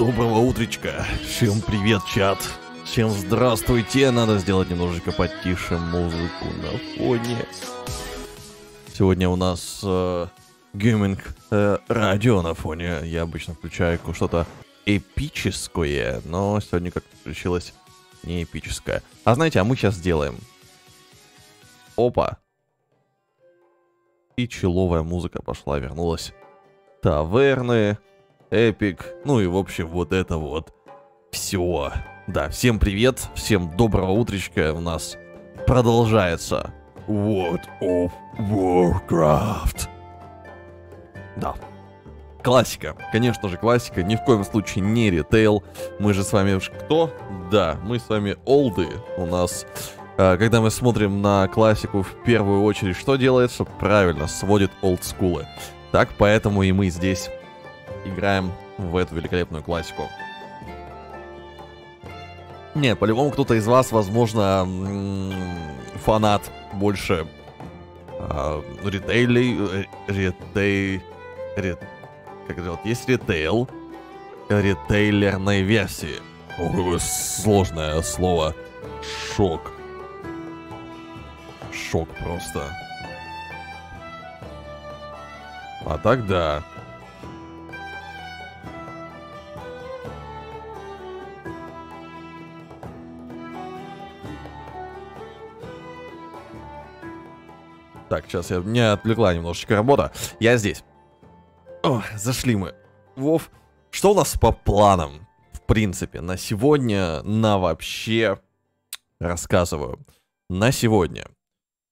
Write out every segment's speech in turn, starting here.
доброго утречка. Всем привет, чат. Всем здравствуйте. Надо сделать немножечко потише музыку на фоне. Сегодня у нас э, гейминг э, радио на фоне. Я обычно включаю что-то эпическое, но сегодня как-то включилось не эпическое. А знаете, а мы сейчас сделаем. Опа. И человая музыка пошла, вернулась. Таверны, эпик, ну и в общем вот это вот. Все. Да, всем привет, всем доброго утречка. У нас продолжается World of Warcraft. Да. Классика. Конечно же, классика. Ни в коем случае не ритейл. Мы же с вами кто? Да, мы с вами олды. У нас э, когда мы смотрим на классику, в первую очередь, что делается? Правильно, сводит олдскулы. Так, поэтому и мы здесь играем в эту великолепную классику. Нет, по-любому кто-то из вас, возможно, фанат больше э, ритейлей, ритей, рит, как это? Есть ритейл, ритейлерной версии. Ой, сложное слово. Шок. Шок просто. А так да. Так, сейчас я меня отвлекла немножечко работа. Я здесь. О, зашли мы. Вов, что у нас по планам? В принципе, на сегодня, на вообще рассказываю. На сегодня.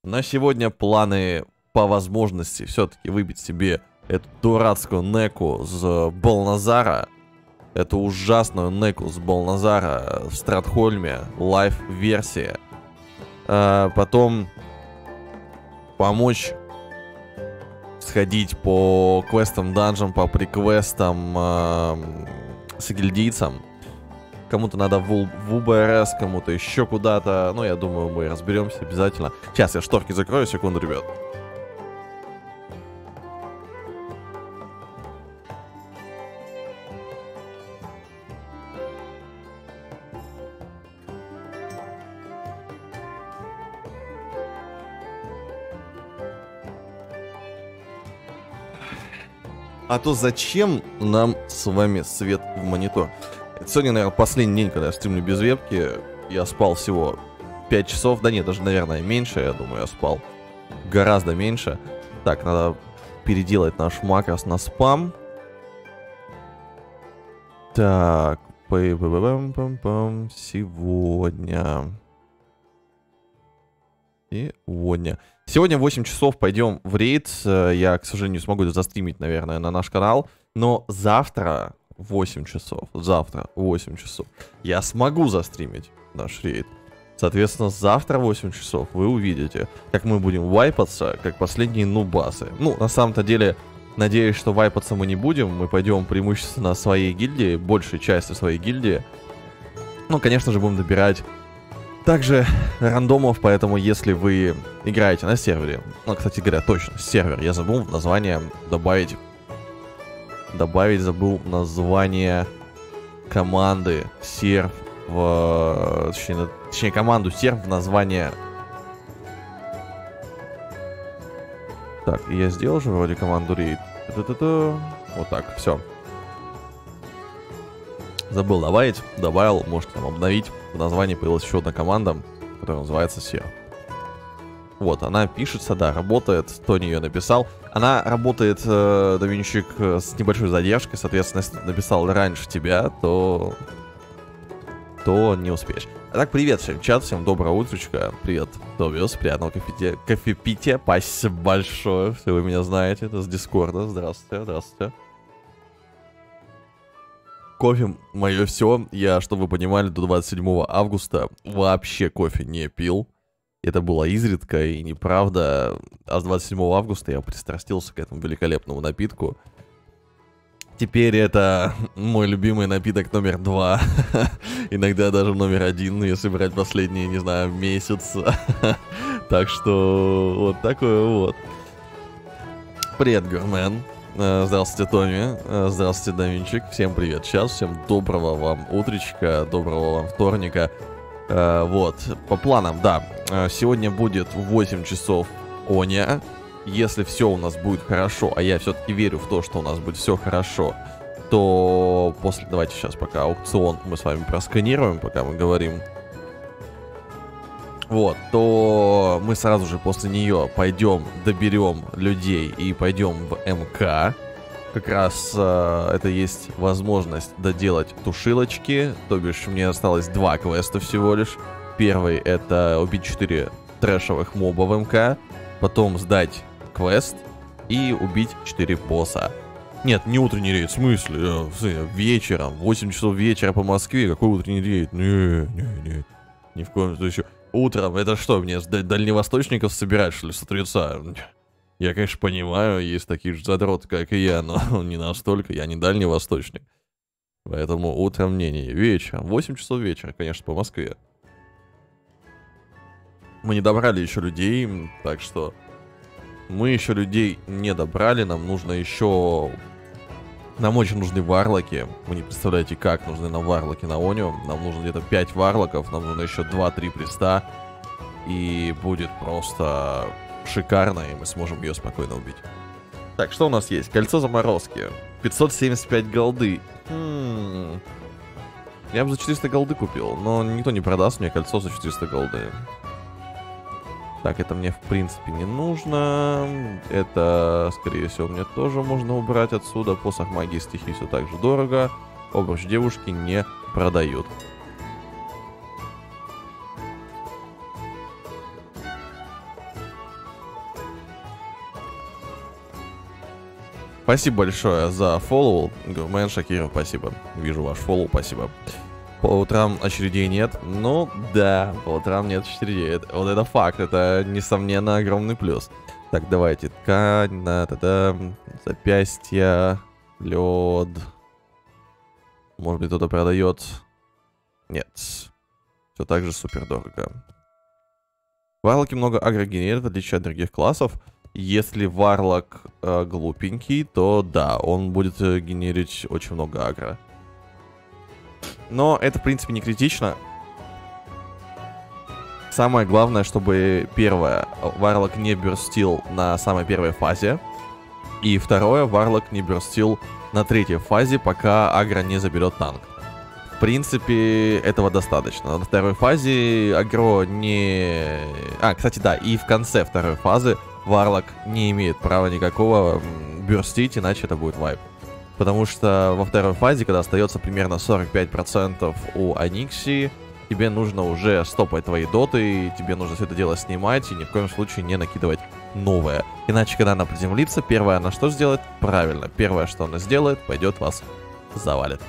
На сегодня планы по возможности все-таки выбить себе эту дурацкую неку с Балназара. Эту ужасную неку с Балназара в Стратхольме. Лайв-версия. А, потом помочь сходить по квестам данжам, по приквестам э, с гильдийцам. Кому-то надо в, в УБРС, кому-то еще куда-то. Ну, я думаю, мы разберемся обязательно. Сейчас я шторки закрою, секунду, ребят. А то зачем нам с вами свет в монитор? Сегодня, наверное, последний день, когда я стримлю без вебки. Я спал всего 5 часов. Да нет, даже, наверное, меньше, я думаю, я спал. Гораздо меньше. Так, надо переделать наш макрос на спам. Так, сегодня. Сегодня. Сегодня в 8 часов пойдем в рейд. Э, я, к сожалению, смогу это застримить, наверное, на наш канал. Но завтра в 8 часов, завтра в 8 часов я смогу застримить наш рейд. Соответственно, завтра в 8 часов вы увидите, как мы будем вайпаться, как последние нубасы. Ну, на самом-то деле, надеюсь, что вайпаться мы не будем. Мы пойдем преимущественно своей гильдии, большей части своей гильдии. Ну, конечно же, будем добирать также рандомов, поэтому если вы играете на сервере, ну, кстати говоря, точно, сервер, я забыл название добавить, добавить забыл название команды серв в, точнее, точнее команду серв в название Так, я сделал же вроде команду рейд. Вот так, все. Забыл добавить, добавил, можете там обновить. В названии появилась еще одна команда, которая называется SEO. Вот, она пишется, да, работает, Тони ее написал. Она работает, э, Давинчик, с небольшой задержкой, соответственно, если написал раньше тебя, то... то не успеешь. А так, привет всем, чат, всем доброе утречко, привет, Тобиус, приятного кофепития, кофепития, спасибо большое, все вы меня знаете, это с Дискорда, здравствуйте, здравствуйте. Кофе мое все. Я, чтобы вы понимали, до 27 августа вообще кофе не пил. Это было изредка и неправда. А с 27 августа я пристрастился к этому великолепному напитку. Теперь это мой любимый напиток номер два. Иногда даже номер один, если брать последние, не знаю, месяц. так что вот такое вот. Привет, Гурмен. Э, Здравствуйте, Томми. Э, Здравствуйте, Доминчик. Всем привет. Сейчас всем доброго вам утречка, доброго вам вторника. Э, Вот, по планам, да. Сегодня будет в 8 часов Оня. Если все у нас будет хорошо, а я все-таки верю в то, что у нас будет все хорошо, то после... Давайте сейчас пока аукцион мы с вами просканируем, пока мы говорим. Вот, то мы сразу же после нее пойдем, доберем людей и пойдем в МК. Как раз э, это есть возможность доделать тушилочки. То бишь, мне осталось два квеста всего лишь. Первый это убить 4 трэшевых моба в МК. Потом сдать квест и убить 4 босса. Нет, не утренний рейд, в смысле? Э, Вечером, 8 часов вечера по Москве, какой утренний рейд? Не, не, не. Ни в коем случае. Утром, это что, мне дальневосточников собирать, что ли, с утреца? Я, конечно, понимаю, есть такие же задроты, как и я, но не настолько, я не дальневосточник. Поэтому утром не, не, вечером, 8 часов вечера, конечно, по Москве. Мы не добрали еще людей, так что мы еще людей не добрали, нам нужно еще... Нам очень нужны варлоки. Вы не представляете, как нужны нам варлоки на Оню. Нам нужно где-то 5 варлоков, нам нужно еще 2-3 приста. И будет просто шикарно, и мы сможем ее спокойно убить. Так, что у нас есть? Кольцо заморозки. 575 голды. Хм. Я бы за 400 голды купил, но никто не продаст мне кольцо за 400 голды. Так, это мне в принципе не нужно. Это, скорее всего, мне тоже можно убрать отсюда. Посох магии стихии все так же дорого. Обруч девушки не продают. Спасибо большое за follow. Мэн Шакиров, спасибо. Вижу ваш follow, спасибо. По утрам очередей нет. Ну, да, по утрам нет очередей. Вот это факт, это, несомненно, огромный плюс. Так, давайте. Ткань, да, да, да, запястья, лед. Может быть, кто-то продает. Нет. Все так же супер дорого. Варлоки много агро генерируют, в отличие от других классов. Если варлок э, глупенький, то да, он будет э, генерить очень много агро. Но это, в принципе, не критично. Самое главное, чтобы первое, Варлок не бюрстил на самой первой фазе. И второе, Варлок не бюрстил на третьей фазе, пока агро не заберет танк. В принципе, этого достаточно. На второй фазе агро не... А, кстати, да, и в конце второй фазы Варлок не имеет права никакого бюрстить, иначе это будет вайп. Потому что во второй фазе, когда остается примерно 45% у Аникси, тебе нужно уже стопать твои доты, и тебе нужно все это дело снимать, и ни в коем случае не накидывать новое. Иначе, когда она приземлится, первое она что сделает? Правильно, первое, что она сделает, пойдет вас завалит.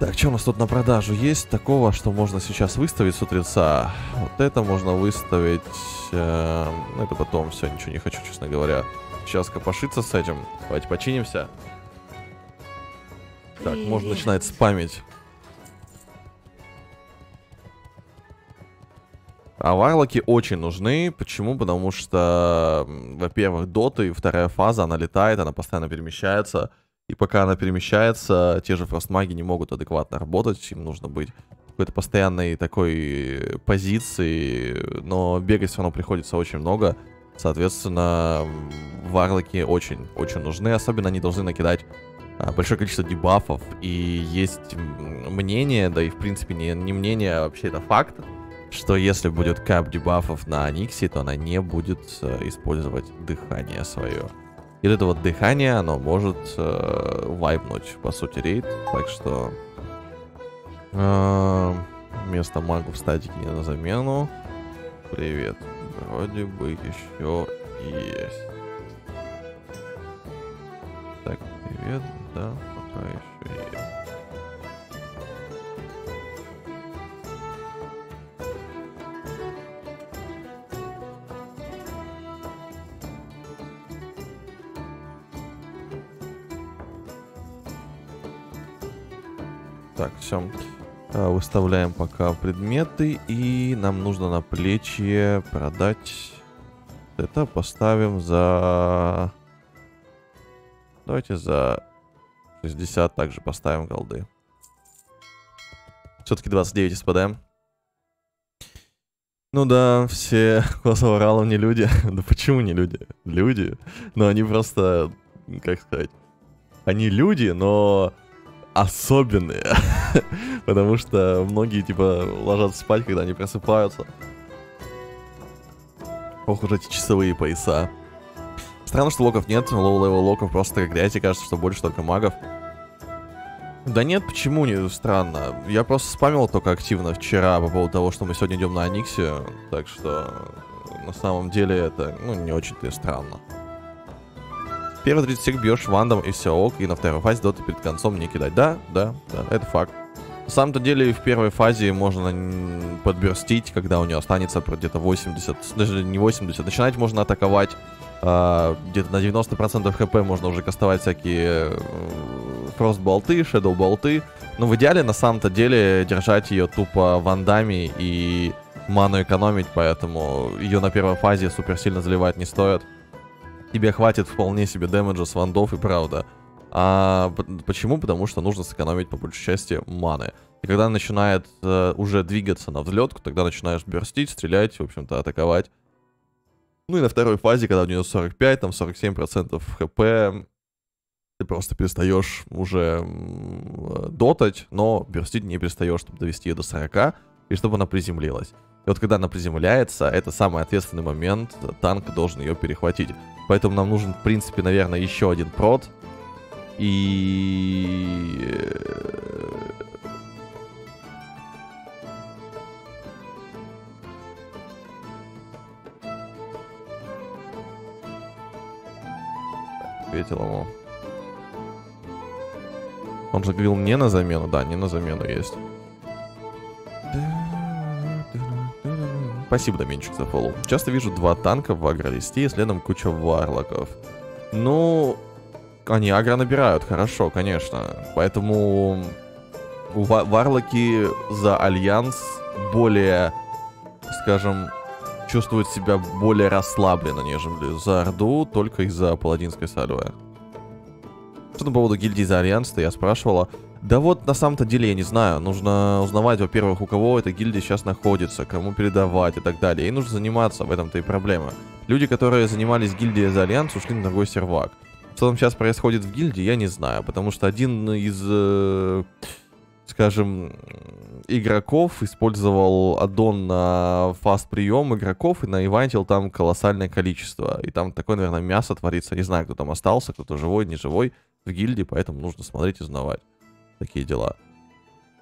Так, что у нас тут на продажу есть такого, что можно сейчас выставить с утреца? Вот это можно выставить... э, это потом, все, ничего не хочу, честно говоря. Сейчас копошиться с этим. Давайте починимся. Так, можно начинать спамить. А варлоки очень нужны. Почему? Потому что, во-первых, доты, вторая фаза, она летает, она постоянно перемещается. И пока она перемещается, те же фростмаги не могут адекватно работать. Им нужно быть в какой-то постоянной такой позиции. Но бегать все равно приходится очень много. Соответственно, варлоки очень, очень нужны. Особенно они должны накидать большое количество дебафов. И есть мнение, да и в принципе не, не мнение, а вообще это факт, что если будет кап дебафов на Аниксе, то она не будет э, использовать дыхание свое. И вот это вот дыхание, оно может э, вайпнуть, по сути, рейд. Так что э, вместо магов статики не на замену. Привет. Вроде бы еще есть. Привет. Да, пока еще есть. Так, все. Выставляем пока предметы. И нам нужно на плечи продать. Это поставим за Давайте за 60 также поставим голды. Все-таки 29 СПД. Ну да, все Косоворалов не люди. да почему не люди? Люди. Но они просто, как сказать, они люди, но особенные. Потому что многие, типа, ложатся спать, когда они просыпаются. Ох уж эти часовые пояса. Странно, что локов нет, low-level локов просто как грязь, и кажется, что больше только магов. Да нет, почему не странно? Я просто спамил только активно вчера по поводу того, что мы сегодня идем на Аниксе, так что на самом деле это, ну, не очень-то и странно. Первый 30 сек бьешь вандом и все ок, и на второй фазе доты перед концом не кидать. Да, да, да, это факт. На самом-то деле в первой фазе можно подберстить, когда у нее останется где-то 80, даже не 80. Начинать можно атаковать э, где-то на 90% хп, можно уже кастовать всякие фрост болты, shadow болты. Но в идеале на самом-то деле держать ее тупо вандами и ману экономить, поэтому ее на первой фазе супер сильно заливать не стоит тебе хватит вполне себе дэмэджа с вандов и правда. А почему? Потому что нужно сэкономить по большей части маны. И когда начинает э, уже двигаться на взлетку, тогда начинаешь берстить, стрелять, в общем-то, атаковать. Ну и на второй фазе, когда у нее 45, там 47% хп, ты просто перестаешь уже дотать, но берстить не перестаешь, чтобы довести ее до 40, и чтобы она приземлилась. И вот когда она приземляется, это самый ответственный момент, танк должен ее перехватить. Поэтому нам нужен, в принципе, наверное, еще один прод. И... Ответил ему. Он же говорил не на замену, да, не на замену есть. Спасибо, Доменчик, за фоллоу. Часто вижу два танка в агролисте и следом куча варлоков. Ну, они агро набирают, хорошо, конечно. Поэтому варлоки за альянс более, скажем, чувствуют себя более расслабленно, нежели за Орду, только из-за паладинской сальвы. Что по поводу гильдии за альянс-то я спрашивала. Да вот, на самом-то деле, я не знаю. Нужно узнавать, во-первых, у кого эта гильдия сейчас находится, кому передавать и так далее. И нужно заниматься, в этом-то и проблема. Люди, которые занимались гильдией за Альянс, ушли на другой сервак. Что там сейчас происходит в гильдии, я не знаю. Потому что один из, э, скажем, игроков использовал аддон на фаст прием игроков и на наивантил там колоссальное количество. И там такое, наверное, мясо творится. Не знаю, кто там остался, кто-то живой, не живой в гильдии, поэтому нужно смотреть и узнавать. Такие дела.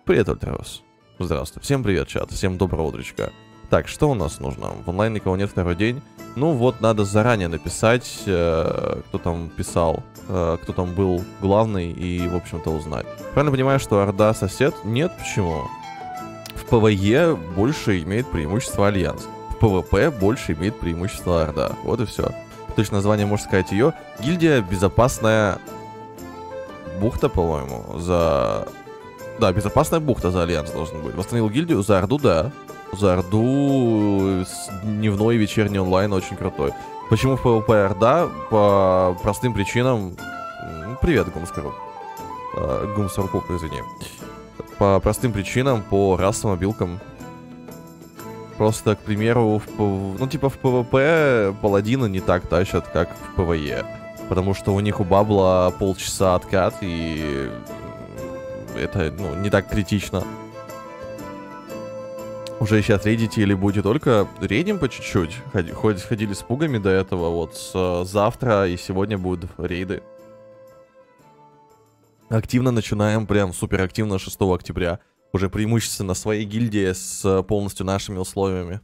Привет, Альтерос. Здравствуй. Всем привет, чат. Всем доброго утречка. Так, что у нас нужно? В онлайн никого нет второй день. Ну вот, надо заранее написать, э, кто там писал, э, кто там был главный и, в общем-то, узнать. Правильно понимаю, что Орда сосед? Нет, почему? В PvE больше имеет преимущество Альянс. В PvP больше имеет преимущество Орда. Вот и все. Точно название можно сказать ее. Гильдия безопасная бухта, по-моему, за... Да, безопасная бухта за Альянс должен быть. Восстановил гильдию за Орду, да. За Орду дневной и вечерний онлайн очень крутой. Почему в PvP Орда? По простым причинам... Привет, Гумскоруп. Uh, Гумсоркуп, извини. По простым причинам, по расовым обилкам. Просто, к примеру, в, ну, типа в PvP паладины не так тащат, как в PvE потому что у них у Бабла полчаса откат, и это, ну, не так критично. Уже сейчас рейдите или будете только рейдим по чуть-чуть? Ходили, ходили с пугами до этого, вот с, завтра и сегодня будут рейды. Активно начинаем, прям супер активно 6 октября. Уже преимущественно своей гильдии с полностью нашими условиями.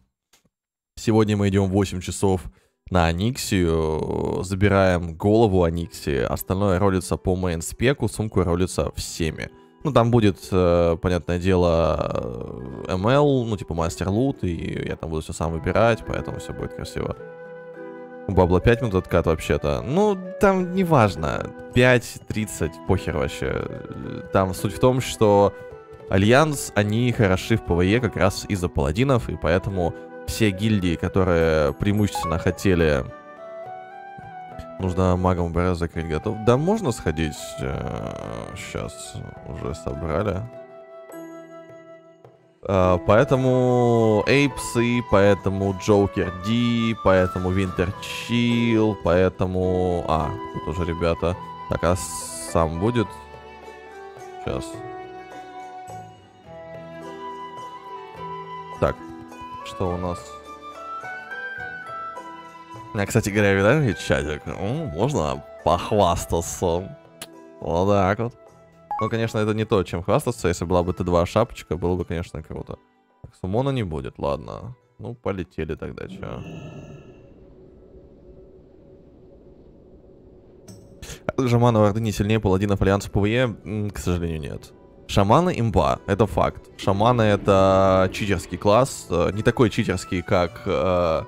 Сегодня мы идем 8 часов на Аниксию, забираем голову Аниксии, остальное ролится по мейн-спеку, сумку ролится всеми. Ну, там будет, э, понятное дело, ML, ну, типа мастер лут, и я там буду все сам выбирать, поэтому все будет красиво. У Бабла 5 минут откат вообще-то. Ну, там неважно. 5-30, похер вообще. Там суть в том, что Альянс, они хороши в ПВЕ как раз из-за паладинов, и поэтому все гильдии, которые преимущественно хотели Нужно магом БР закрыть готов. Да, можно сходить. Сейчас уже собрали. Uh, поэтому Эйпсы, поэтому Джокер Ди, поэтому Винтер Чил, поэтому... А, тут уже ребята. Так, а сам будет? Сейчас. Так, что у нас? А, кстати говоря, видали чатик? Ну, можно похвастаться. Вот так вот. Ну, конечно, это не то, чем хвастаться. Если была бы Т2 шапочка, было бы, конечно. Так, сумона не будет, ладно. Ну, полетели тогда, чё. Шаманы Орды не сильнее паладинов Альянса PvE? К сожалению, нет. Шаманы имба, это факт. Шаманы это читерский класс. Э, не такой читерский, как э,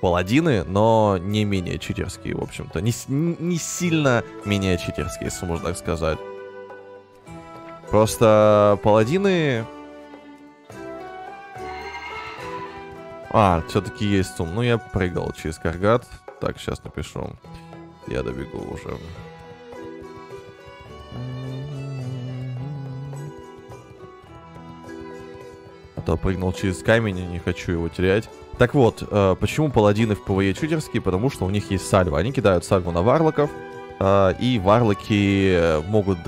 паладины, но не менее читерский, в общем-то. Не, не сильно менее читерский, если можно так сказать. Просто паладины... А, все-таки есть сум. Ну, я прыгал через Каргат. Так, сейчас напишу. Я добегу уже. А то прыгнул через камень, и не хочу его терять. Так вот, э, почему паладины в PvE читерские? Потому что у них есть сальва. Они кидают сальву на варлоков, и варлоки могут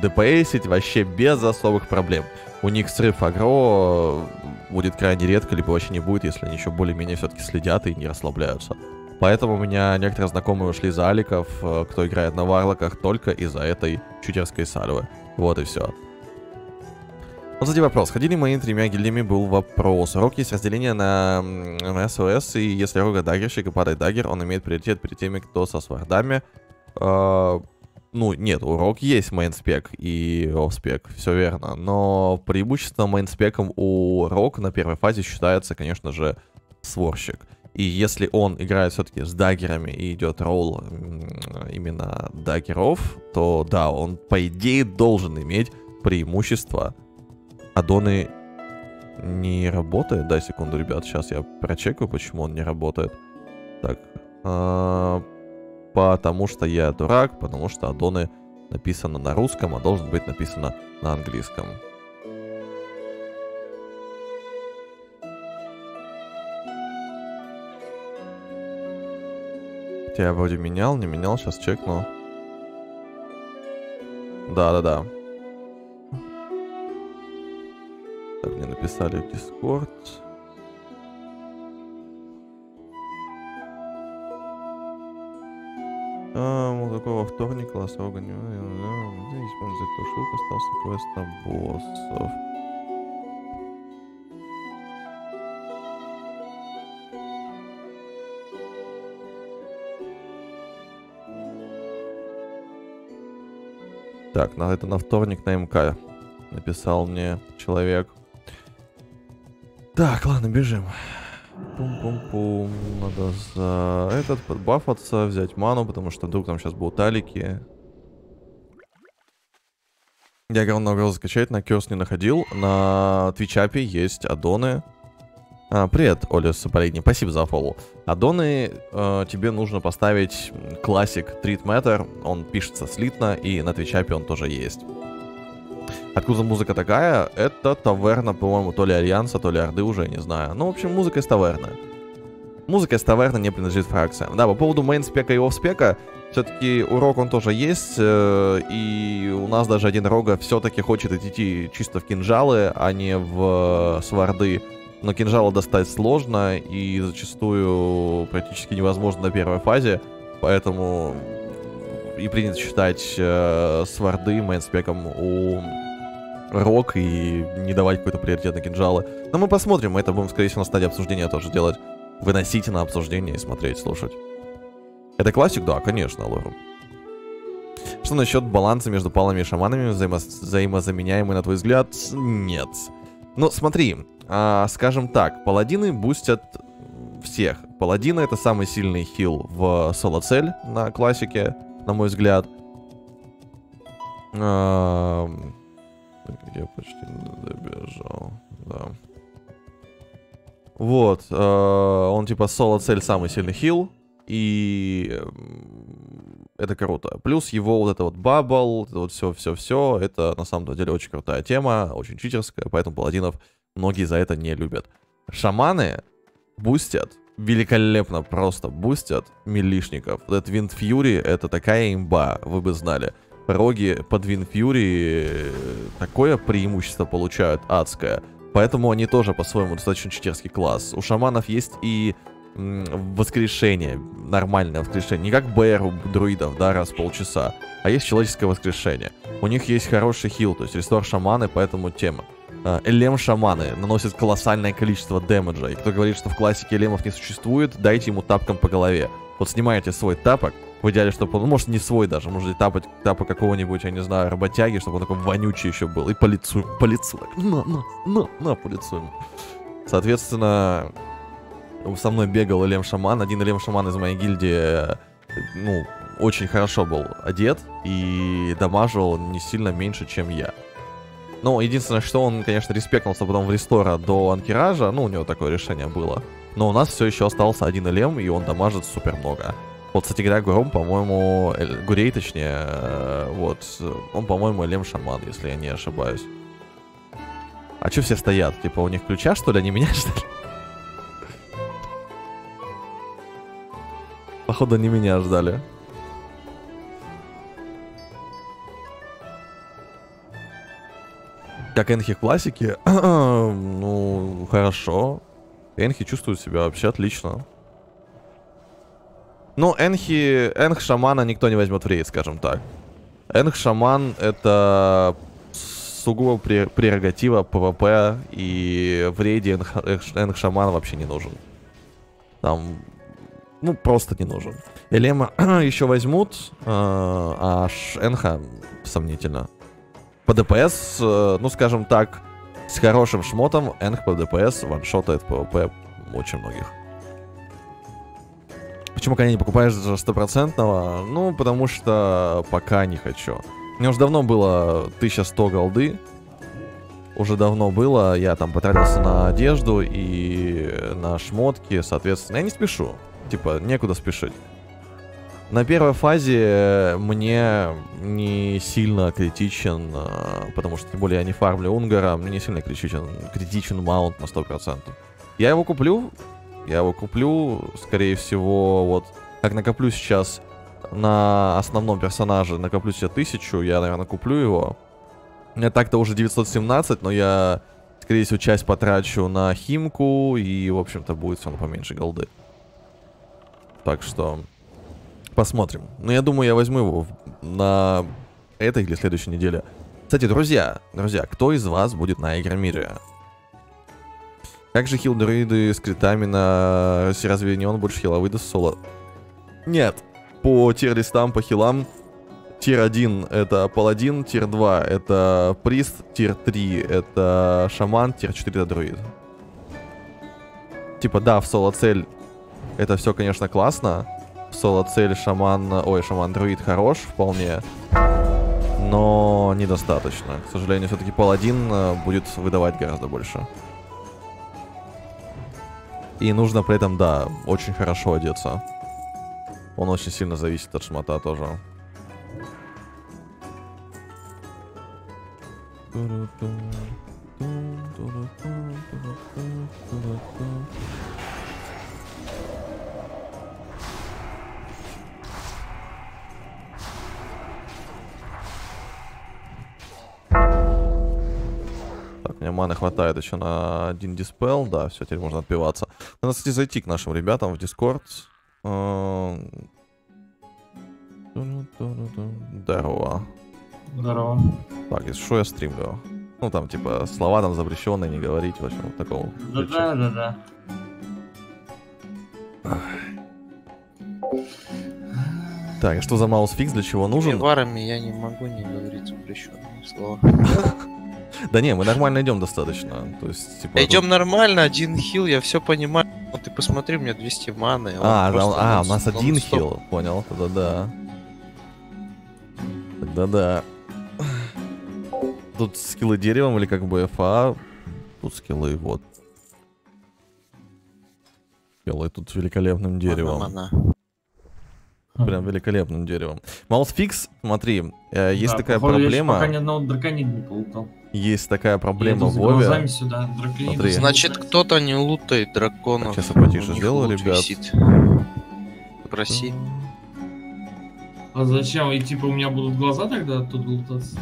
ДПСить вообще без особых проблем. У них срыв aggro будет крайне редко, либо вообще не будет, если они еще более-менее все-таки следят и не расслабляются. Поэтому у меня некоторые знакомые ушли за аликов, э, кто играет на варлоках, только из-за этой читерской сальвы. Вот и все. Вот, кстати, вопрос. Ходили мои тремя гильдиями, был вопрос. Рок есть разделение на, СОС, и если рога даггерщик и падает даггер, он имеет приоритет перед теми, кто со свардами. Uh, ну, нет, урок есть мейнспек и офспек, все верно. Но преимущественно мейнспеком у рок на первой фазе считается, конечно же, сворщик. И если он играет все-таки с даггерами и идет ролл именно даггеров, то да, он по идее должен иметь преимущество Адоны не работает? Да, секунду, ребят, сейчас я прочекаю, почему он не работает. Так, а, потому что я дурак, потому что аддоны написано на русском, а должен быть написано на английском. Я вроде менял, не менял, сейчас чекну. Да-да-да. Так, мне написали в Discord. А, мол, такого вторник, класс рога не использовать тушилку, остался квест на боссов. Так, на это на вторник на МК написал мне человек. Так, ладно, бежим. Пум-пум-пум. Надо за этот подбафаться, взять ману, потому что вдруг там сейчас будут алики. Я играл много закачать, на Кёрс не находил. На Твичапе есть аддоны. А, привет, Оля Сапаридни, спасибо за фоллоу. Аддоны э, тебе нужно поставить классик Treat Matter, он пишется слитно, и на Твичапе он тоже есть. Откуда музыка такая? Это таверна, по-моему, то ли Альянса, то ли Орды, уже не знаю. Ну, в общем, музыка из таверны. Музыка из таверны не принадлежит фракциям. Да, по поводу мейнспека и офспека, все-таки урок он тоже есть, э, и у нас даже один рога все-таки хочет идти чисто в кинжалы, а не в сварды. Но кинжалы достать сложно и зачастую практически невозможно на первой фазе, поэтому и принято считать э, сварды мейнспеком у рок и не давать какой-то приоритет на кинжалы. Но мы посмотрим, это будем, скорее всего, на стадии обсуждения тоже делать. Выносите на обсуждение и смотреть, слушать. Это классик? Да, конечно, лору. Что насчет баланса между палами и шаманами, взаимо взаимозаменяемый, на твой взгляд? Нет. Ну, смотри, а, скажем так, паладины бустят всех. Паладины это самый сильный хил в соло-цель на классике, на мой взгляд. А, я почти добежал, да. Вот, э, он типа соло-цель самый сильный хил, и это круто. Плюс его вот это вот бабл, вот все-все-все, это на самом деле очень крутая тема, очень читерская, поэтому паладинов многие за это не любят. Шаманы бустят, великолепно просто бустят милишников. Вот этот Wind Fury, это такая имба, вы бы знали. Роги под Wind Fury э, такое преимущество получают адское. Поэтому они тоже по-своему достаточно читерский класс. У шаманов есть и воскрешение, нормальное воскрешение. Не как БР у друидов, да, раз в полчаса, а есть человеческое воскрешение. У них есть хороший хил, то есть рестор шаманы, поэтому тема. А, элем шаманы наносят колоссальное количество дэмэджа. И кто говорит, что в классике элемов не существует, дайте ему тапком по голове. Вот снимаете свой тапок, в идеале, чтобы он, ну, может, не свой даже, может, тапать, тапа какого-нибудь, я не знаю, работяги, чтобы он такой вонючий еще был. И по лицу, по лицу, так, на, на, на, на, по лицу ему. Соответственно, со мной бегал Элем Шаман. Один Элем Шаман из моей гильдии, ну, очень хорошо был одет и дамажил не сильно меньше, чем я. Ну, единственное, что он, конечно, респектнулся потом в рестора до анкеража, ну, у него такое решение было. Но у нас все еще остался один Элем, и он дамажит супер много. Вот, кстати говоря, Гуром, по-моему, Гурей, точнее, э, вот, он, по-моему, Элем Шаман, если я не ошибаюсь. А что все стоят? Типа, у них ключа, что ли, они меня, что ли? Походу, не меня ждали. Как Энхи в классике, ну, хорошо. Энхи чувствует себя вообще отлично. Ну, Энхи, Энх Шамана никто не возьмет в рейд, скажем так. Энх Шаман это сугубо прерогатива PvP, и в рейде Энх, Шаман вообще не нужен. Там ну, просто не нужен. Элема еще возьмут, э, а Энха сомнительно. По ДПС, э, ну, скажем так, с хорошим шмотом Энх по ДПС ваншотает PvP очень многих. Почему коня не покупаешь за стопроцентного? Ну, потому что пока не хочу. Мне уже давно было 1100 голды. Уже давно было. Я там потратился на одежду и на шмотки, соответственно. Я не спешу. Типа, некуда спешить. На первой фазе мне не сильно критичен, а, потому что, тем более, я не фармлю Унгара, мне не сильно критичен, критичен маунт на 100%. Я его куплю, я его куплю, скорее всего, вот, как накоплю сейчас на основном персонаже, накоплю себе тысячу, я, наверное, куплю его. У меня так-то уже 917, но я, скорее всего, часть потрачу на химку, и, в общем-то, будет все равно поменьше голды. Так что посмотрим. Но я думаю, я возьму его на этой или следующей неделе. Кстати, друзья, друзья, кто из вас будет на Игромире? Как же хил-друиды с критами на... Разве не он больше хила выдаст соло? Нет. По тир-листам, по хилам, тир 1 это паладин, тир 2 это прист, тир 3 это шаман, тир 4 это друид. Типа, да, в соло-цель это все, конечно, классно. Соло-цель, шаман... Ой, шаман-друид хорош вполне. Но недостаточно. К сожалению, все-таки паладин э, будет выдавать гораздо больше. И нужно при этом, да, очень хорошо одеться. Он очень сильно зависит от шмота тоже. Мне маны хватает еще на один диспел. Да, все, теперь можно отпиваться. Надо, кстати, зайти к нашим ребятам в Дискорд. Здорово. Здорово. Так, если что, я стримлю. Ну, там, типа, слова там запрещенные, не говорить, в общем, вот такого. Да-да-да-да. Так, что за маусфикс, для чего нужен? Варами я не могу не говорить запрещенные слова. Да не, мы нормально идем достаточно. То есть, типа, Идем тут... нормально, один хил, я все понимаю. Вот ты посмотри, у меня 200 маны. А, да, а, у нас один хил, понял, тогда да. Тогда да. Тут скиллы деревом или как бы ФА. Тут скиллы вот. Скиллы тут великолепным деревом. Мана, мана. Прям великолепным деревом. Маусфикс, смотри, э, есть Да, такая походу, я проблема. пока ни одного драконида не полутал. Есть такая проблема в Вове. сюда, Смотри. Значит, кто-то не лутает драконов. Так, сейчас я потише сделаю, ребят. висит. Проси. А зачем? И типа у меня будут глаза тогда тут лутаться?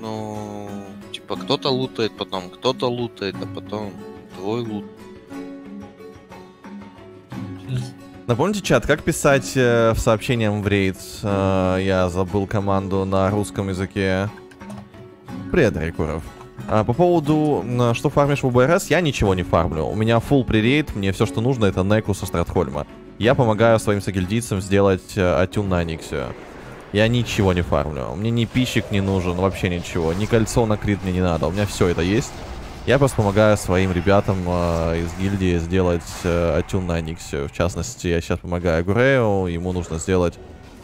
Ну, типа, кто-то лутает, потом кто-то лутает, а потом твой лут. Сейчас. Напомните, чат, как писать э, в сообщениям в рейд? Э, я забыл команду на русском языке. Привет, Рекуров. А, по поводу, что фармишь в УБРС, я ничего не фармлю. У меня full прирейд, мне все, что нужно, это Неку со Стратхольма. Я помогаю своим сагильдийцам сделать э, атюн на Аниксию. Я ничего не фармлю. Мне ни пищик не нужен, вообще ничего. Ни кольцо на крит мне не надо. У меня все это есть. Я просто помогаю своим ребятам э, из гильдии сделать э, атюн на Аниксию. В частности, я сейчас помогаю Гурею. Ему нужно сделать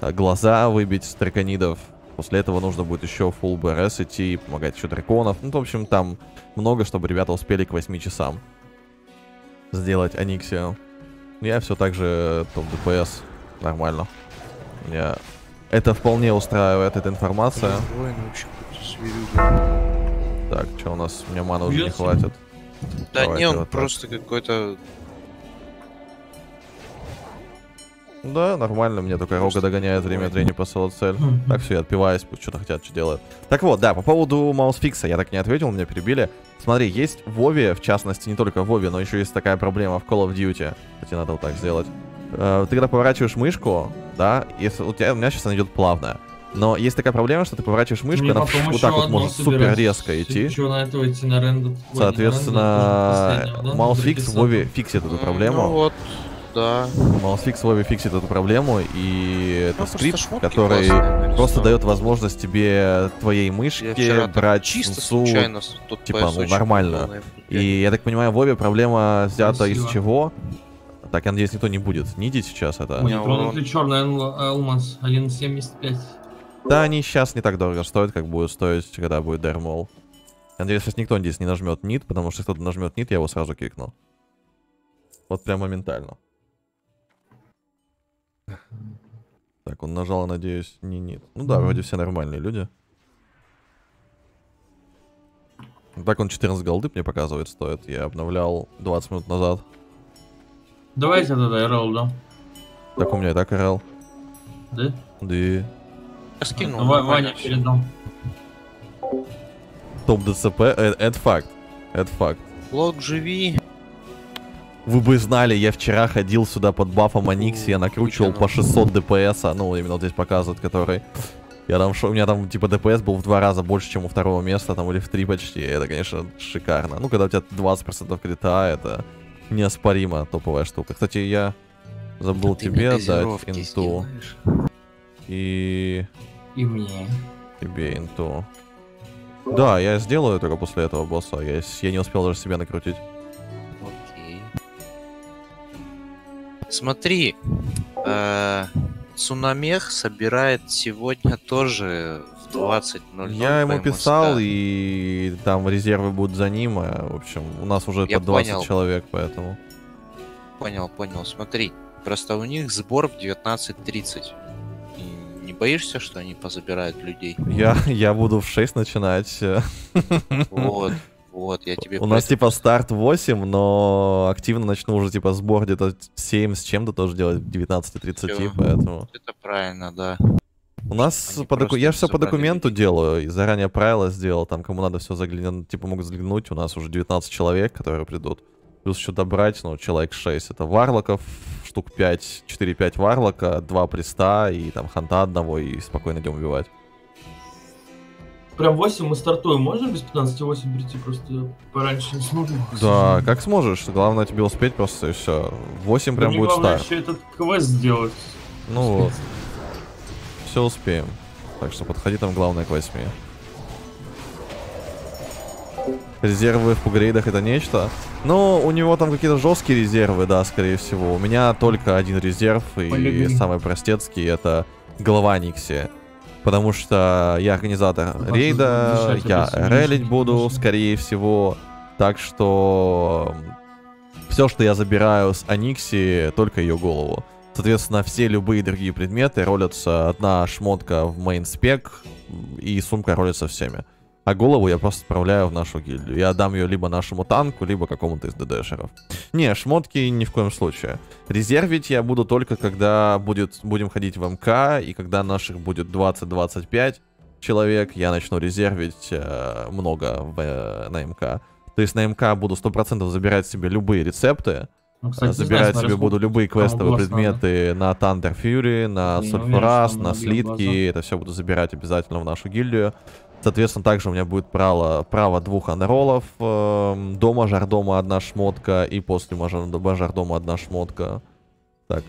э, глаза выбить с драконидов. После этого нужно будет еще full БРС идти, помогать еще драконов. Ну, в общем, там много, чтобы ребята успели к 8 часам сделать Аниксию. Я все так же топ ДПС. Нормально. Я... Это вполне устраивает, эта информация. Так, что у нас? У меня мана уже не хватит. Да Давайте не, он вот просто какой-то... Да, нормально, мне только Рога догоняет время от времени по соло-цель. Так, все, я отпиваюсь, пусть что-то хотят, что делают. Так вот, да, по поводу маусфикса, я так не ответил, меня перебили. Смотри, есть в Вове, в частности, не только в Вове, но еще есть такая проблема в Call of Duty. Кстати, надо вот так сделать. Э, Ты когда поворачиваешь мышку, да, если у тебя у меня сейчас она идет плавно. Но есть такая проблема, что ты поворачиваешь мышку, и Мне она потом вот еще так вот может супер резко идти. Чё на этого идти на рендер? Соответственно, маусфикс в. Вове фиксит эту Ну проблему. вот, да. Маусфикс в Вове фиксит эту проблему, и это просто скрипт, шмотки который классные просто дает возможность тебе твоей мышке брать чисто сенсу. случайно тут типа, ну, нормально. И я так понимаю, в Вове проблема взята из Красиво. чего? Так, я надеюсь, никто не будет нидить сейчас это. Ой, тронутый черный алмаз 1.75. Да, они сейчас не так дорого стоят, как будут стоить, когда будет дермол. Я надеюсь, сейчас никто здесь не нажмет нит, потому что если кто-то нажмет нит, я его сразу кикну. Вот прям моментально. Так, он нажал, надеюсь, не нит. Ну да, вроде все нормальные люди. Так он 14 голды мне показывает стоит. Я обновлял 20 минут назад. Давайте тогда РЛ, да? Так у меня и так РЛ. Да? Да. Я скинул. Нормально Ваня передал. Топ ДЦП, э, это факт. Это факт. Лог живи. Вы бы знали, я вчера ходил сюда под бафом Аникси, я накручивал по 600 ДПС, ну, именно вот здесь показывает, который... Я там, шо- у меня там, типа, ДПС был в два раза больше, чем у второго места, там, или в три почти. Это, конечно, шикарно. Ну, когда у тебя 20% крита, это неоспоримо топовая штука. Кстати, я забыл Ты тебе дать инту. И И мне. тебе инту. Да, я сделаю только после этого босса. Я, я не успел даже себя накрутить. Смотри, э, Цунамех собирает сегодня тоже в 20.00. Я ему писал, МСК. и там резервы будут за ним. а, В общем, у нас уже Я по 20 понял. человек, поэтому. Понял, понял. Смотри, просто у них сбор в 19.30. И не боишься, что они позабирают людей? Я, я буду в 6 начинать. Вот, вот, я тебе У нас типа старт 8, но активно начну уже типа сбор где-то 7 с чем-то тоже делать к 19.30, Всё. поэтому. Это правильно, да. У нас Они по доку- я все по документу людей. делаю, и заранее правила сделал, там кому надо все заглянуть, типа могут заглянуть, у нас уже 19 человек, которые придут. Плюс еще добрать, ну, человек 6. Это варлоков, штук 5, 4-5 варлока, 2 приста и там ханта одного, и спокойно идем убивать. Прям 8 мы стартуем. Можно без 15.8 прийти? Просто я пораньше не смогу. Да, как сможешь, главное тебе успеть просто и все. 8 прям Мне будет главное старт. еще этот квест сделать. Ну вот, все успеем. Так что подходи там главное к 8. Резервы в пугрейдах это нечто. Ну, у него там какие-то жесткие резервы, да, скорее всего. У меня только один резерв, и самый простецкий это голова Никси. Потому что я организатор Ну, рейда, я релить буду, скорее всего. Так что все, что я забираю с Аникси, только ее голову. Соответственно, все любые другие предметы ролятся одна шмотка в main спек, и сумка ролится всеми. А голову я просто отправляю в нашу гильдию. Я отдам ее либо нашему танку, либо какому-то из ДДшеров. Не, шмотки ни в коем случае. Резервить я буду только, когда будет, будем ходить в МК, и когда наших будет 20-25 человек, я начну резервить э, много в, э, на МК. То есть на МК буду 100% забирать себе любые рецепты, Ну, кстати, знаю, забирать смотря себе буду любые квестовые глаз надо. предметы на Thunder Fury, на Сульфурас, что на слитки. Это все буду забирать обязательно в нашу гильдию. Соответственно, также у меня будет право, право двух анролов. эм, До мажордома одна шмотка и после мажор- до мажордома одна шмотка. Так.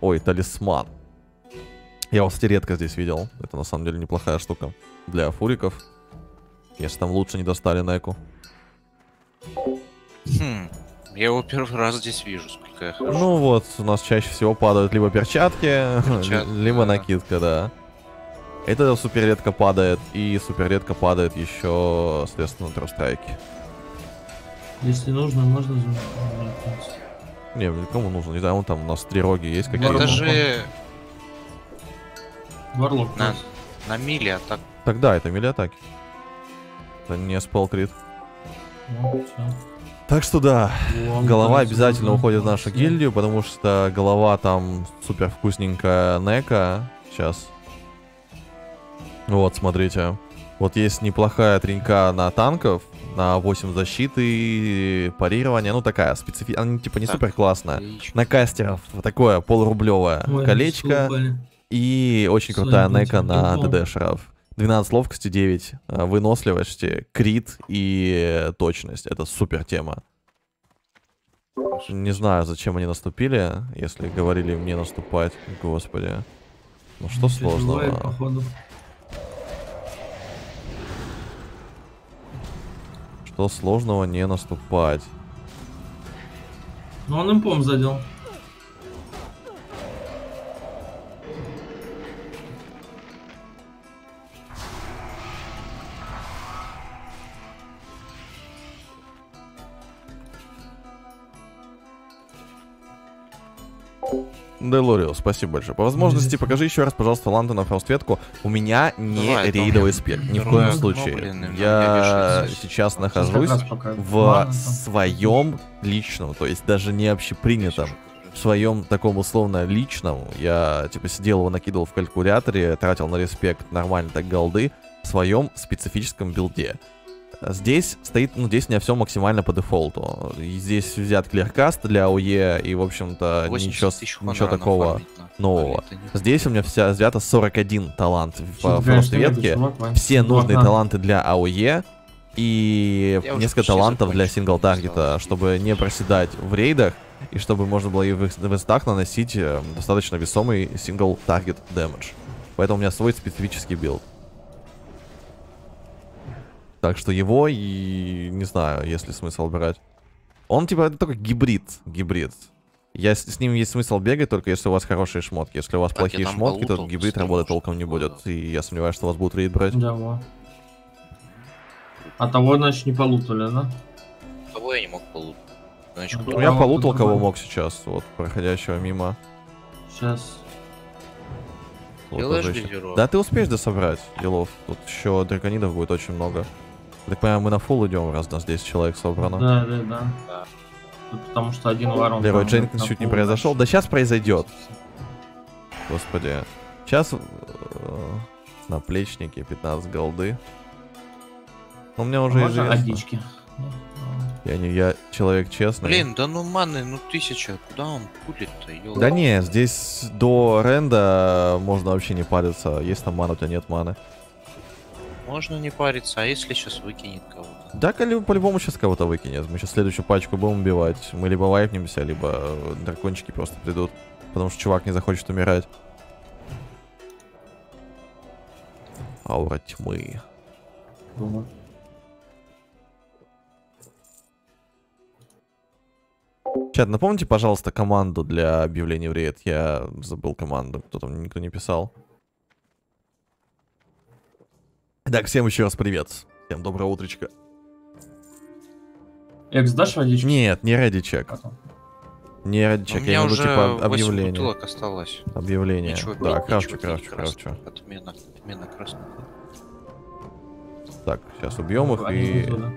Ой, талисман. Я его, кстати, редко здесь видел. Это на самом деле неплохая штука для фуриков. Если там лучше не достали Неку. Хм, я его первый раз здесь вижу, сколько я хожу. Ну вот, у нас чаще всего падают либо перчатки, Перчатки, либо да. накидка, да. Это супер редко падает, и супер редко падает еще, соответственно, трустрайки. Если нужно, можно. Не, кому нужно, не знаю, вон там у нас три роги есть какие-то. Это же Варлок. На. на миле, а так Тогда это мили атаки. Это не спелкрит. Всё. Так что да, Вон, голова там обязательно всё. уходит в нашу гильдию, потому что голова там супер вкусненькая нека. Сейчас. Вот, смотрите. Вот есть неплохая тренька на танков, на 8 защиты, парирование, ну такая специфи... Она типа не Так. супер классная. отлично. На кастеров такое полурублевое Ой, колечко упали. и очень Своим крутая нека на дубом. ДД-шеров. 12 ловкости, 9 э, выносливости, крит и точность. Это супер тема. Не знаю, зачем они наступили, если говорили им не наступать. Господи. Ну что сложного? походу. Что сложного не наступать? Ну он импом задел. Делорио, спасибо большое. По возможности покажи еще раз, пожалуйста, Лантона фаустветку. У меня не Давай, рейдовый давай. спек, ни в коем случае. блин, Я сейчас нахожусь в там. своем личном, то есть даже не общепринятом, в своем таком условно личном. Я типа сидел его накидывал в калькуляторе, тратил на респект нормально так голды в своем специфическом билде. Здесь стоит, ну, здесь у меня все максимально по дефолту. Здесь взят клиркаст для АОЕ, и, в общем-то, 80 ничего, ничего такого нового. Здесь у меня вся взято 41 талант в конечно, ветке. Все Ну, нужные ладно. таланты для AoE и Я несколько талантов для закончил, single target а, осталось. чтобы не проседать в рейдах и чтобы можно было и в, инстах наносить э, достаточно весомый single target damage. Поэтому у меня свой специфический билд. Так что его и не знаю, есть ли смысл брать. Он типа это такой гибрид, гибрид. Я с, с ним есть смысл бегать, только если у вас хорошие шмотки. Если у вас Так, плохие шмотки, то гибрид работать толком не будет. И я сомневаюсь, что вас будут рейд брать. Да, во. А того, значит, не полутали, да? Кого я не мог полутать? Значит, Ну, кто- Ну, я А, полутал, кого нормально. мог сейчас, вот, проходящего мимо. Сейчас. Вот Делаешь еще. Да ты успеешь дособрать делов. Тут еще драконидов будет очень много. Так понимаю, мы на фул идем, раз нас 10 человек собрано. Да, да, да. Да. Тут потому что один ворон. Лерой Дженкинс чуть не произошел. дальше. Да сейчас произойдет. Господи. Сейчас наплечники 15 голды. Ну, у меня А уже Можно известно. одички? Я не я человек честный. Блин, да ну маны, ну тысяча, куда он пулит-то? Да не, здесь до ренда можно вообще не париться. Есть там мана, у тебя нет маны. Можно не париться, а если сейчас выкинет кого-то? Да, коли- по-любому сейчас кого-то выкинет. Мы сейчас следующую пачку будем убивать. Мы либо вайпнемся, либо э, дракончики просто придут. Потому что чувак не захочет умирать. Аура тьмы. Вот. Чат, напомните, пожалуйста, команду для объявления в рейд. Я забыл команду, кто там никто не писал. Так, всем еще раз привет. Всем доброе утречко. Экс дашь водички? Нет, не ради чек. Потом. Не чека, я имею уже типа 8 объявление. бутылок осталось. Объявление. Ничего да, пить, крафчу, ничего крафчу. красный. Отмена, отмена красного. Так, сейчас убьем их Они и... внизу, да.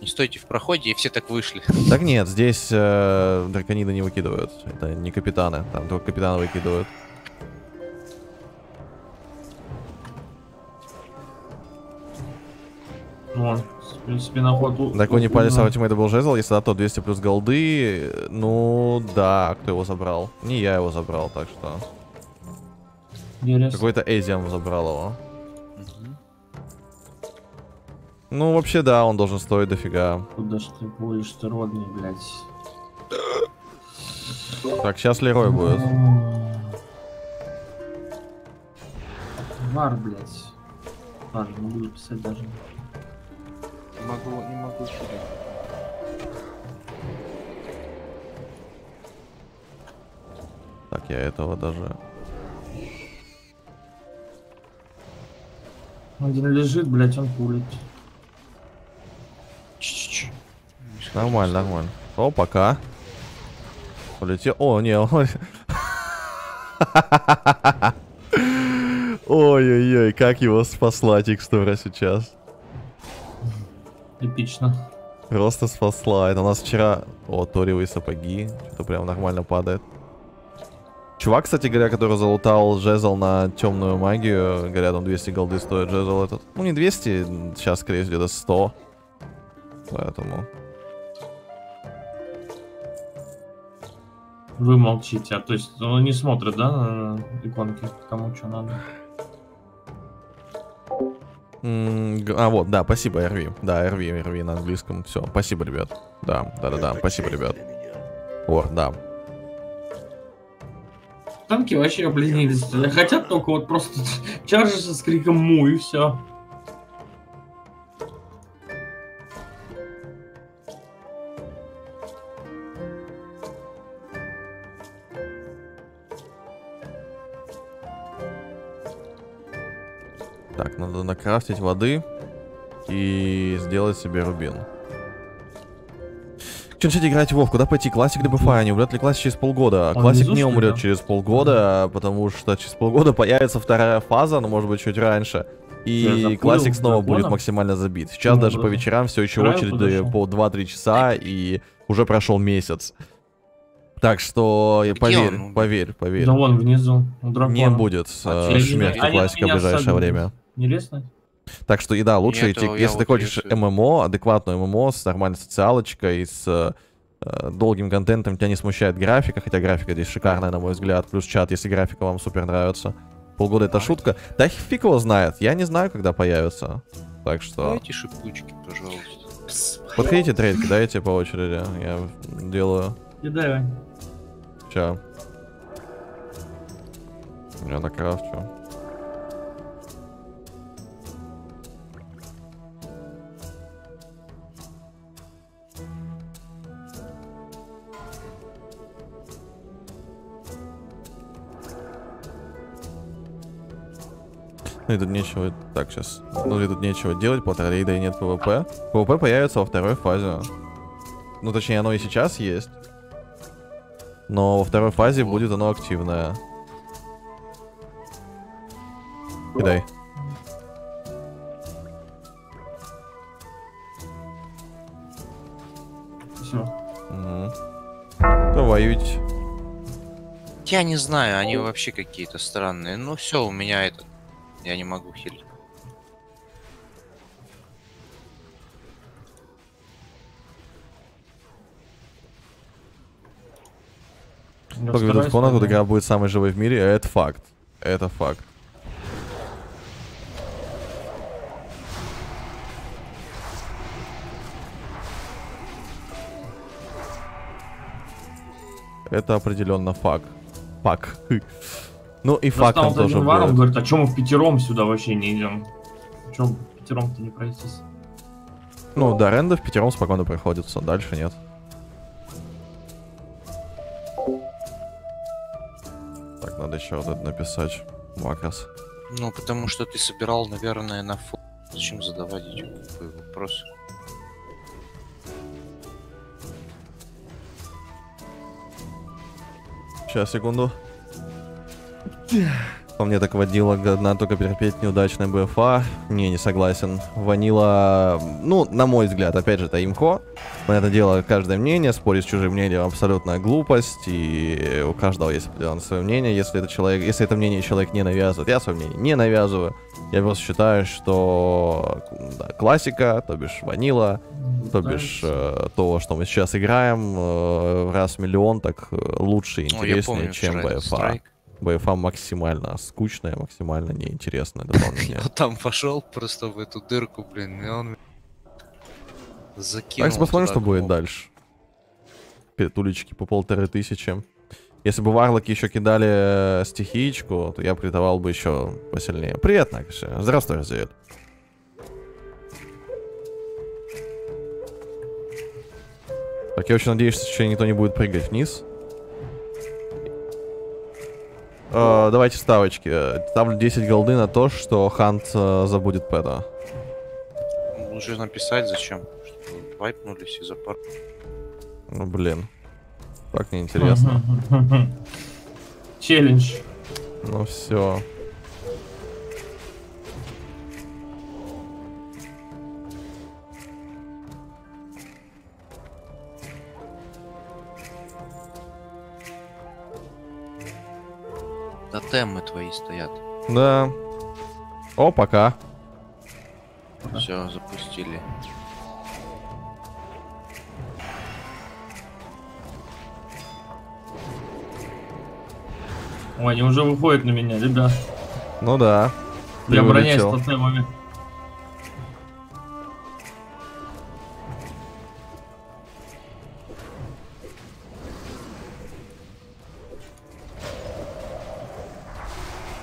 Не стойте в проходе, и все так вышли. Так нет, здесь э, дракониды не выкидывают. Это не капитаны. Там только капитаны выкидывают. Вон, сп- спиноход. у- Драконий у- палец у- Ultimate был жезл, если да, то 200 плюс голды. Ну, да, кто его забрал? Не я его забрал, так что... Какой-то Эзиам забрал его. Ну, вообще, да, он должен стоить дофига. Куда ж ты будешь, ты родный, блядь. Так, сейчас Лерой будет. Вар, блядь. Ладно, не буду писать даже. Не могу, не могу. Так, я этого даже... Один лежит, блядь, он пулит. Ч-ч-ч. Нормально, нормально. О, пока. Полетел. О, не, он... Ой-ой-ой, как его спасла текстура сейчас. Эпично. Просто спасла. Это у нас вчера... О, торевые сапоги. Что-то прям нормально падает. Чувак, кстати говоря, который залутал жезл на темную магию, говорят, он 200 голды стоит жезл этот. Ну, не 200, сейчас, скорее всего, где-то 100. Поэтому... Вы молчите, а то есть он не смотрит, да, на иконки, кому что надо. А, вот, да, спасибо, RV. Да, RV, RV на английском. Все, спасибо, ребят. Да, да, да, да, спасибо, ребят. О, да. Танки вообще облизнились. Хотят только вот просто чаржишься с криком му и все. Так, надо накрафтить воды и сделать себе рубин. Че начать играть в Вов? Куда пойти? Классик либо? Не умрет ли классик через полгода? Он классик внизу, не умрет там? через полгода, потому что через полгода появится вторая фаза, но может быть чуть раньше. И запулил классик снова будет максимально забит. Сейчас Ну, даже да. по вечерам все еще Вторая очередь подошел. по 2-3 часа, и уже прошел месяц. Так что, Где поверь, он? поверь, поверь. Да вон внизу, у дракона. Не будет А, э, шмерти Они классика в ближайшее время. Не лестно? Так что и да, лучше Нет, идти, если ты вот хочешь решил. MMO, адекватную MMO с нормальной социалочкой, с э, долгим контентом, тебя не смущает графика, хотя графика здесь шикарная, на мой взгляд, плюс чат, если графика вам супер нравится. Полгода это шутка. Да фиг его знает, я не знаю, когда появится. Так что Давайте шипучки, пожалуйста. подходите trade, кидайте по очереди, я делаю. Кидай, Вань. Ща. Я накрафчу. Ну и тут нечего... Так, сейчас. Ну и тут нечего делать, полтора рейда и нет PvP. PvP появится во второй фазе. Ну, точнее, оно и сейчас есть. Но во второй фазе будет оно активное. Кидай. Все. Угу. Давай, ведь. Я не знаю, они вообще какие-то странные. Ну все, у меня этот. Я не могу хилить. Только ведут в комнату, игра будет самой живой в мире, это факт. Это факт. Это определенно факт. Фак. Ну и фактом тоже будет. говорит, а чем мы в пятером сюда вообще не идем? Чем пятером-то не пройтись? Ну, до ренда в пятером спокойно проходится, дальше нет. Так, надо еще вот это написать. Макрос. Ну, потому что ты собирал, наверное, на фо... Зачем задавать эти глупые вопросы? Сейчас, секунду. По мне так водила одна только терпеть неудачная БФА. Не, не согласен. Ванила, ну, на мой взгляд, опять же, это имко. Понятное дело, каждое мнение, спорить с чужим мнением абсолютная глупость, и у каждого есть определенное свое мнение. Если это человек, если это мнение человек не навязывает, я свое мнение не навязываю. Я просто считаю, что да, классика, то бишь ванила, то бишь э, то, что мы сейчас играем, э, раз в миллион, так э, лучше и Ну, интереснее, помню чем БФА. страйк. БФА максимально скучное, максимально неинтересное дополнение. Там пошел просто в эту дырку, блин, и он закинул. Так, посмотрим, что будет дальше. Какие-то улички по полторы тысячи. Если бы варлоки еще кидали э, стихиечку, то я бы критовал бы еще посильнее. Привет, Накаши. Здравствуй, Разиэль. Так, я очень надеюсь, что сейчас никто не будет прыгать вниз. Э, давайте ставочки. Ставлю 10 голды на то, что Хант э, забудет пэта. Лучше написать зачем, чтобы вайпнулись из-за пар. Ну, блин. Так неинтересно. Челлендж. Ну все. Тотемы твои стоят. Да. О, пока. Все, запустили. Ой, они уже выходят на меня, ребят. Ну да. Я броняюсь улетел. тотемами.